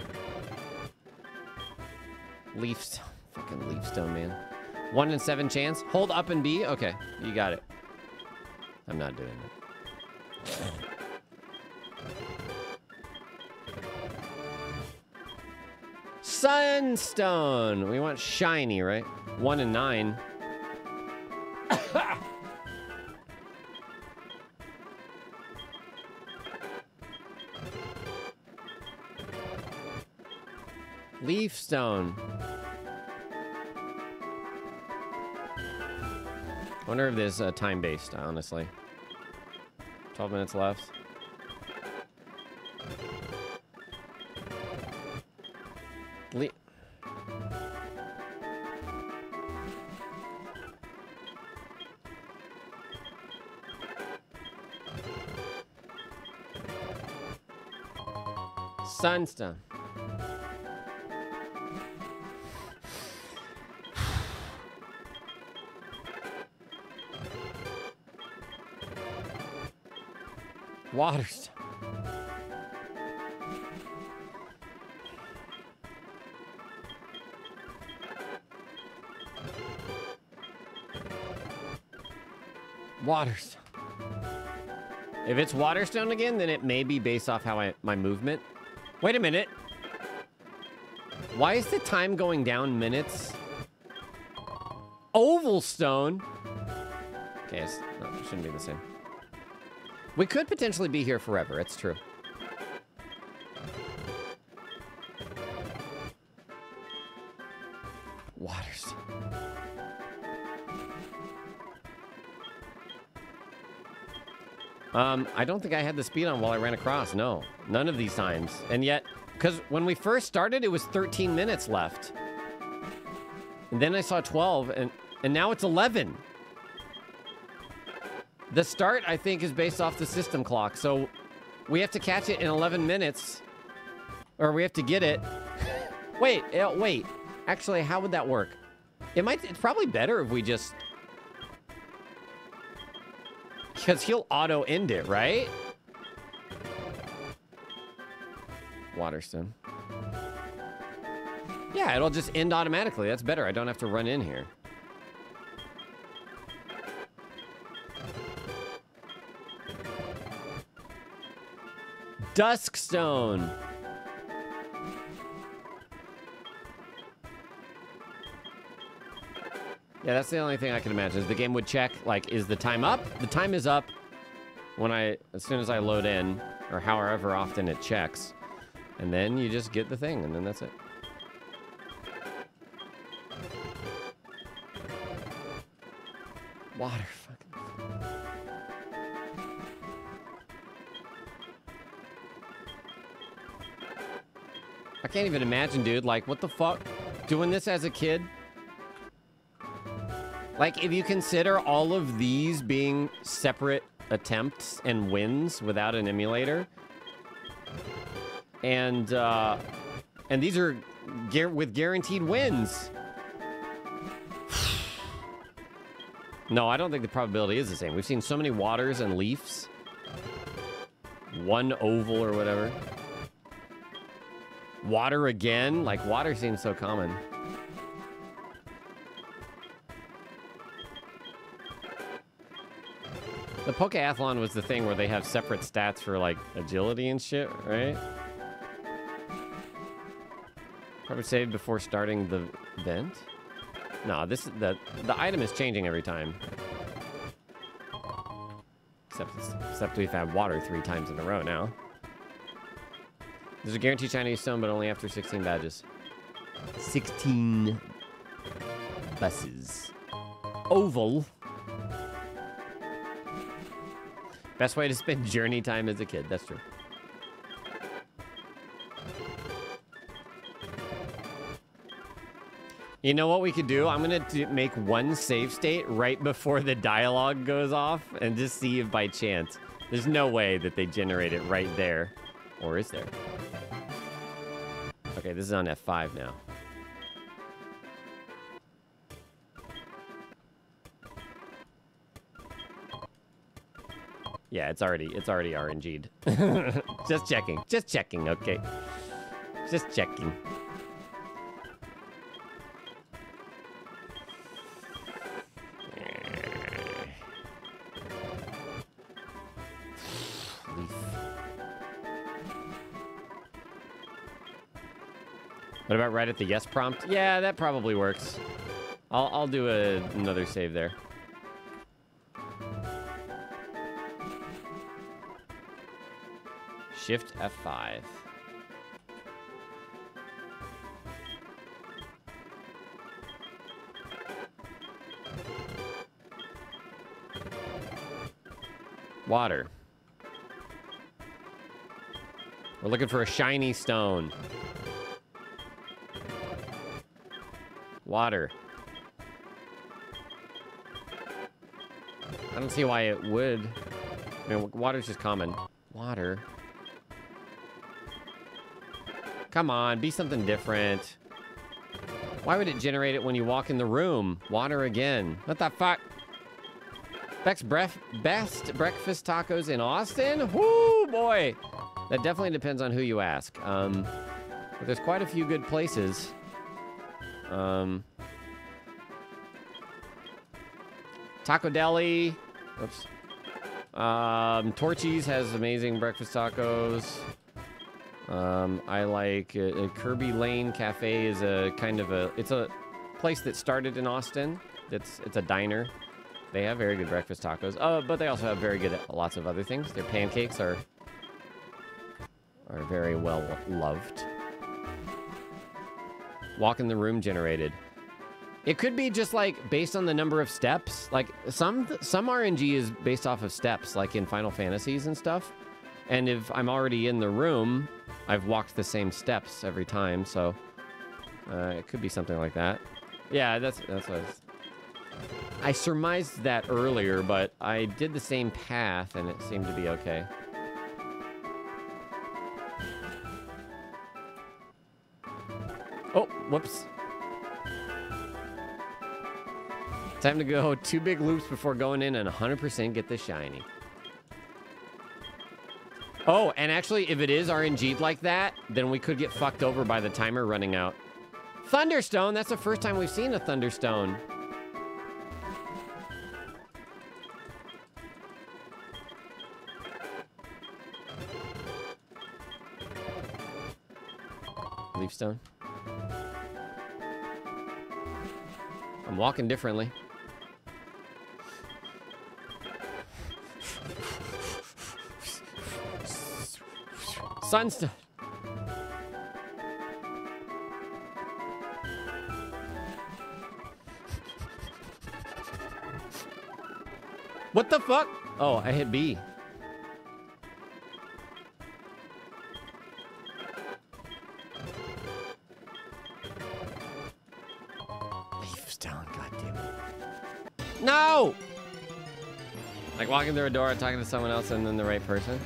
Leafs. Fucking leaf stone, man. One in seven chance. Hold up and B. Okay, you got it. I'm not doing it. Sunstone. We want shiny, right? One in nine. Leaf stone. Wonder if this uh, time based, honestly. 12 minutes left. Le- Sunstone. Waterstone. Waterstone. If it's Waterstone again, then it may be based off how I my movement. Wait a minute. Why is the time going down minutes? Oval stone. Okay, it shouldn't be the same. We could potentially be here forever. It's true. Waters. Um, I don't think I had the speed on while I ran across. No, none of these times. And yet, because when we first started, it was 13 minutes left. And then I saw 12, and, and now it's 11. The start, I think, is based off the system clock. So we have to catch it in 11 minutes, or we have to get it. wait, uh, wait. Actually, how would that work? It might. It's probably better if we just because he'll auto end it, right? Waterstone. Yeah, it'll just end automatically. That's better. I don't have to run in here. Duskstone. Yeah, that's the only thing I can imagine. Is the game would check, like, is the time up? The time is up when I, as soon as I load in, or however often it checks. And then you just get the thing, and then that's it. Water I can't even imagine, dude. Like, what the fuck? Doing this as a kid? Like, if you consider all of these being separate attempts and wins without an emulator, and uh, and these are with guaranteed wins. no, I don't think the probability is the same. We've seen so many waters and leafs. One oval or whatever. Water again? Like, water seems so common. The Pokeathlon was the thing where they have separate stats for, like, agility and shit, right? Probably saved before starting the event? No, this the the item is changing every time. Except, except we've had water three times in a row now. There's a guaranteed Chinese stone, but only after 16 badges. 16 buses. Oval. Best way to spend journey time as a kid. That's true. You know what we could do? I'm going to make one save state right before the dialogue goes off and just see if by chance. There's no way that they generate it right there. Or is there? Okay, this is on F5 now. Yeah, it's already it's already RNG'd. Just checking. Just checking, okay. Just checking. What about right at the yes prompt? Yeah, that probably works. I'll I'll do a, another save there. Shift F5. Water. We're looking for a shiny stone. Water. I don't see why it would. I mean, water's just common. Water. Come on, be something different. Why would it generate it when you walk in the room? Water again. What the fuck? Beck's bref- best breakfast tacos in Austin? Whoo, boy. That definitely depends on who you ask. Um, but there's quite a few good places. Um, Tacodeli. Oops. Um, Torchy's has amazing breakfast tacos. Um, I like uh, uh, Kerbey Lane Cafe is a kind of a it's a place that started in Austin. It's it's a diner. They have very good breakfast tacos. Uh, but they also have very good lots of other things. Their pancakes are are very well loved. Walk in the room generated. It could be just like based on the number of steps. Like some some RNG is based off of steps, like in Final Fantasies and stuff. And if I'm already in the room, I've walked the same steps every time, so uh, it could be something like that. Yeah, that's that's what I, was, I surmised that earlier, but I did the same path and it seemed to be okay. Oh, whoops. Time to go two big loops before going in and 100% get the shiny. Oh, and actually, if it is RNG'd like that, then we could get fucked over by the timer running out. Thunderstone, that's the first time we've seen a Thunderstone. Leafstone. I'm walking differently. Sunstone. What the fuck? Oh, I hit B. Like walking through a door, talking to someone else, and then the right person.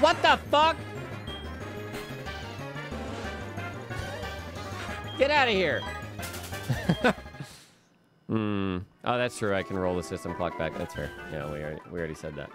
What the fuck? Get out of here. Hmm. Oh, that's true. I can roll the system clock back. That's fair. Yeah, we already, we already said that.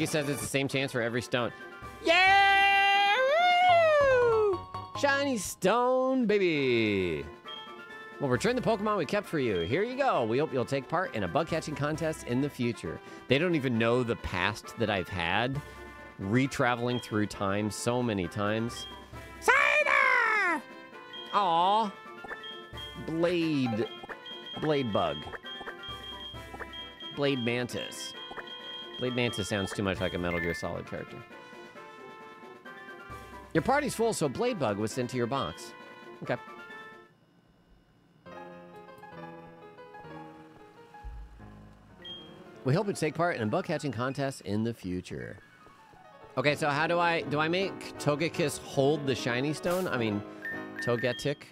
Wiki says it's the same chance for every stone. Yeah! Woo! Shiny stone, baby. We'll return the Pokemon we kept for you. Here you go. We hope you'll take part in a bug catching contest in the future. They don't even know the past that I've had, re-traveling through time so many times. Scyther! Aw. Blade. Blade bug. Blade mantis. Blade mantis sounds too much like a Metal Gear Solid character. Your party's full, so Blade bug was sent to your box. Okay. We hope you take part in a bug catching contest in the future. Okay, so how do I do I make Togekiss hold the shiny stone? I mean, Togetic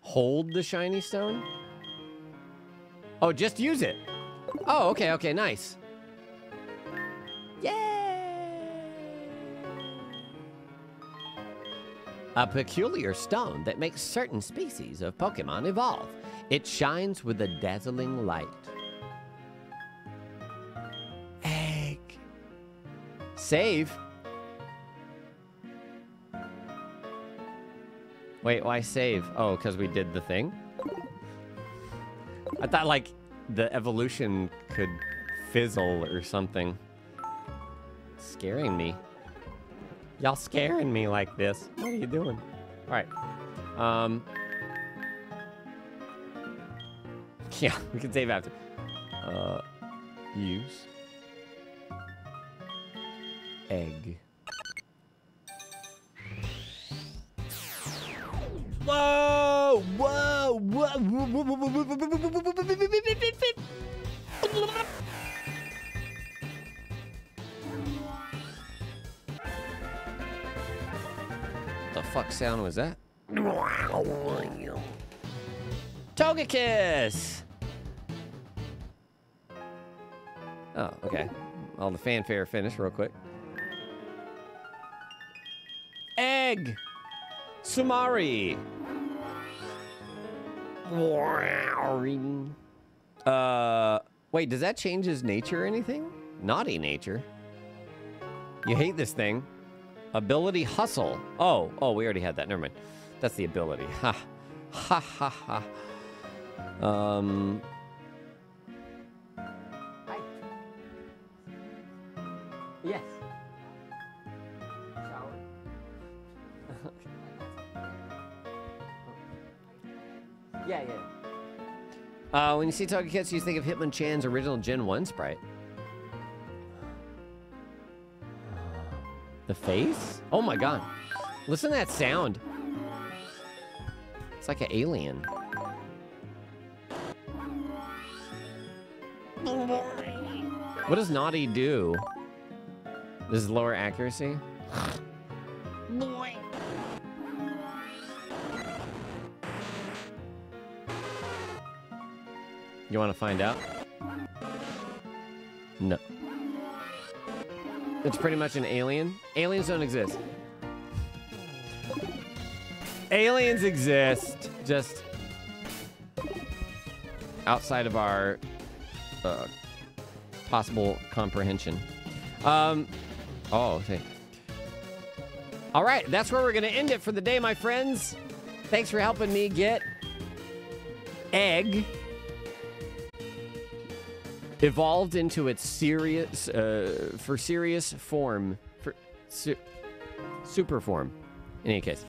hold the shiny stone? Oh, just use it. Oh, okay, okay, nice. A peculiar stone that makes certain species of Pokemon evolve. It shines with a dazzling light. Egg. Save. Wait, why save? Oh, because we did the thing? I thought, like, the evolution could fizzle or something. Scaring me. Y'all scaring me like this. What are you doing? All right. Um. Yeah, we can save after. Uh, use. Egg. Whoa! Whoa! Whoa! Fuck sound was that? Togekiss! Oh, okay. All the fanfare finished real quick. Egg! Sumari! Uh, wait, does that change his nature or anything? Naughty nature. You hate this thing. Ability hustle. Oh, oh, we already had that. Never mind. That's the ability. Ha. Ha ha ha. Um. Hi. Yes. Yeah, yeah. Uh, when you see Togekiss, you think of Hitmonchan's original Gen 1 sprite. The face? Oh my god. Listen to that sound. It's like an alien. What does Naughty do? This is lower accuracy? You want to find out? No. It's pretty much an alien. Aliens don't exist. Aliens exist, just outside of our uh, possible comprehension. Um, oh, okay. All right, that's where we're going to end it for the day, my friends. Thanks for helping me get egg evolved into its serious uh, for serious form for su- super form in any case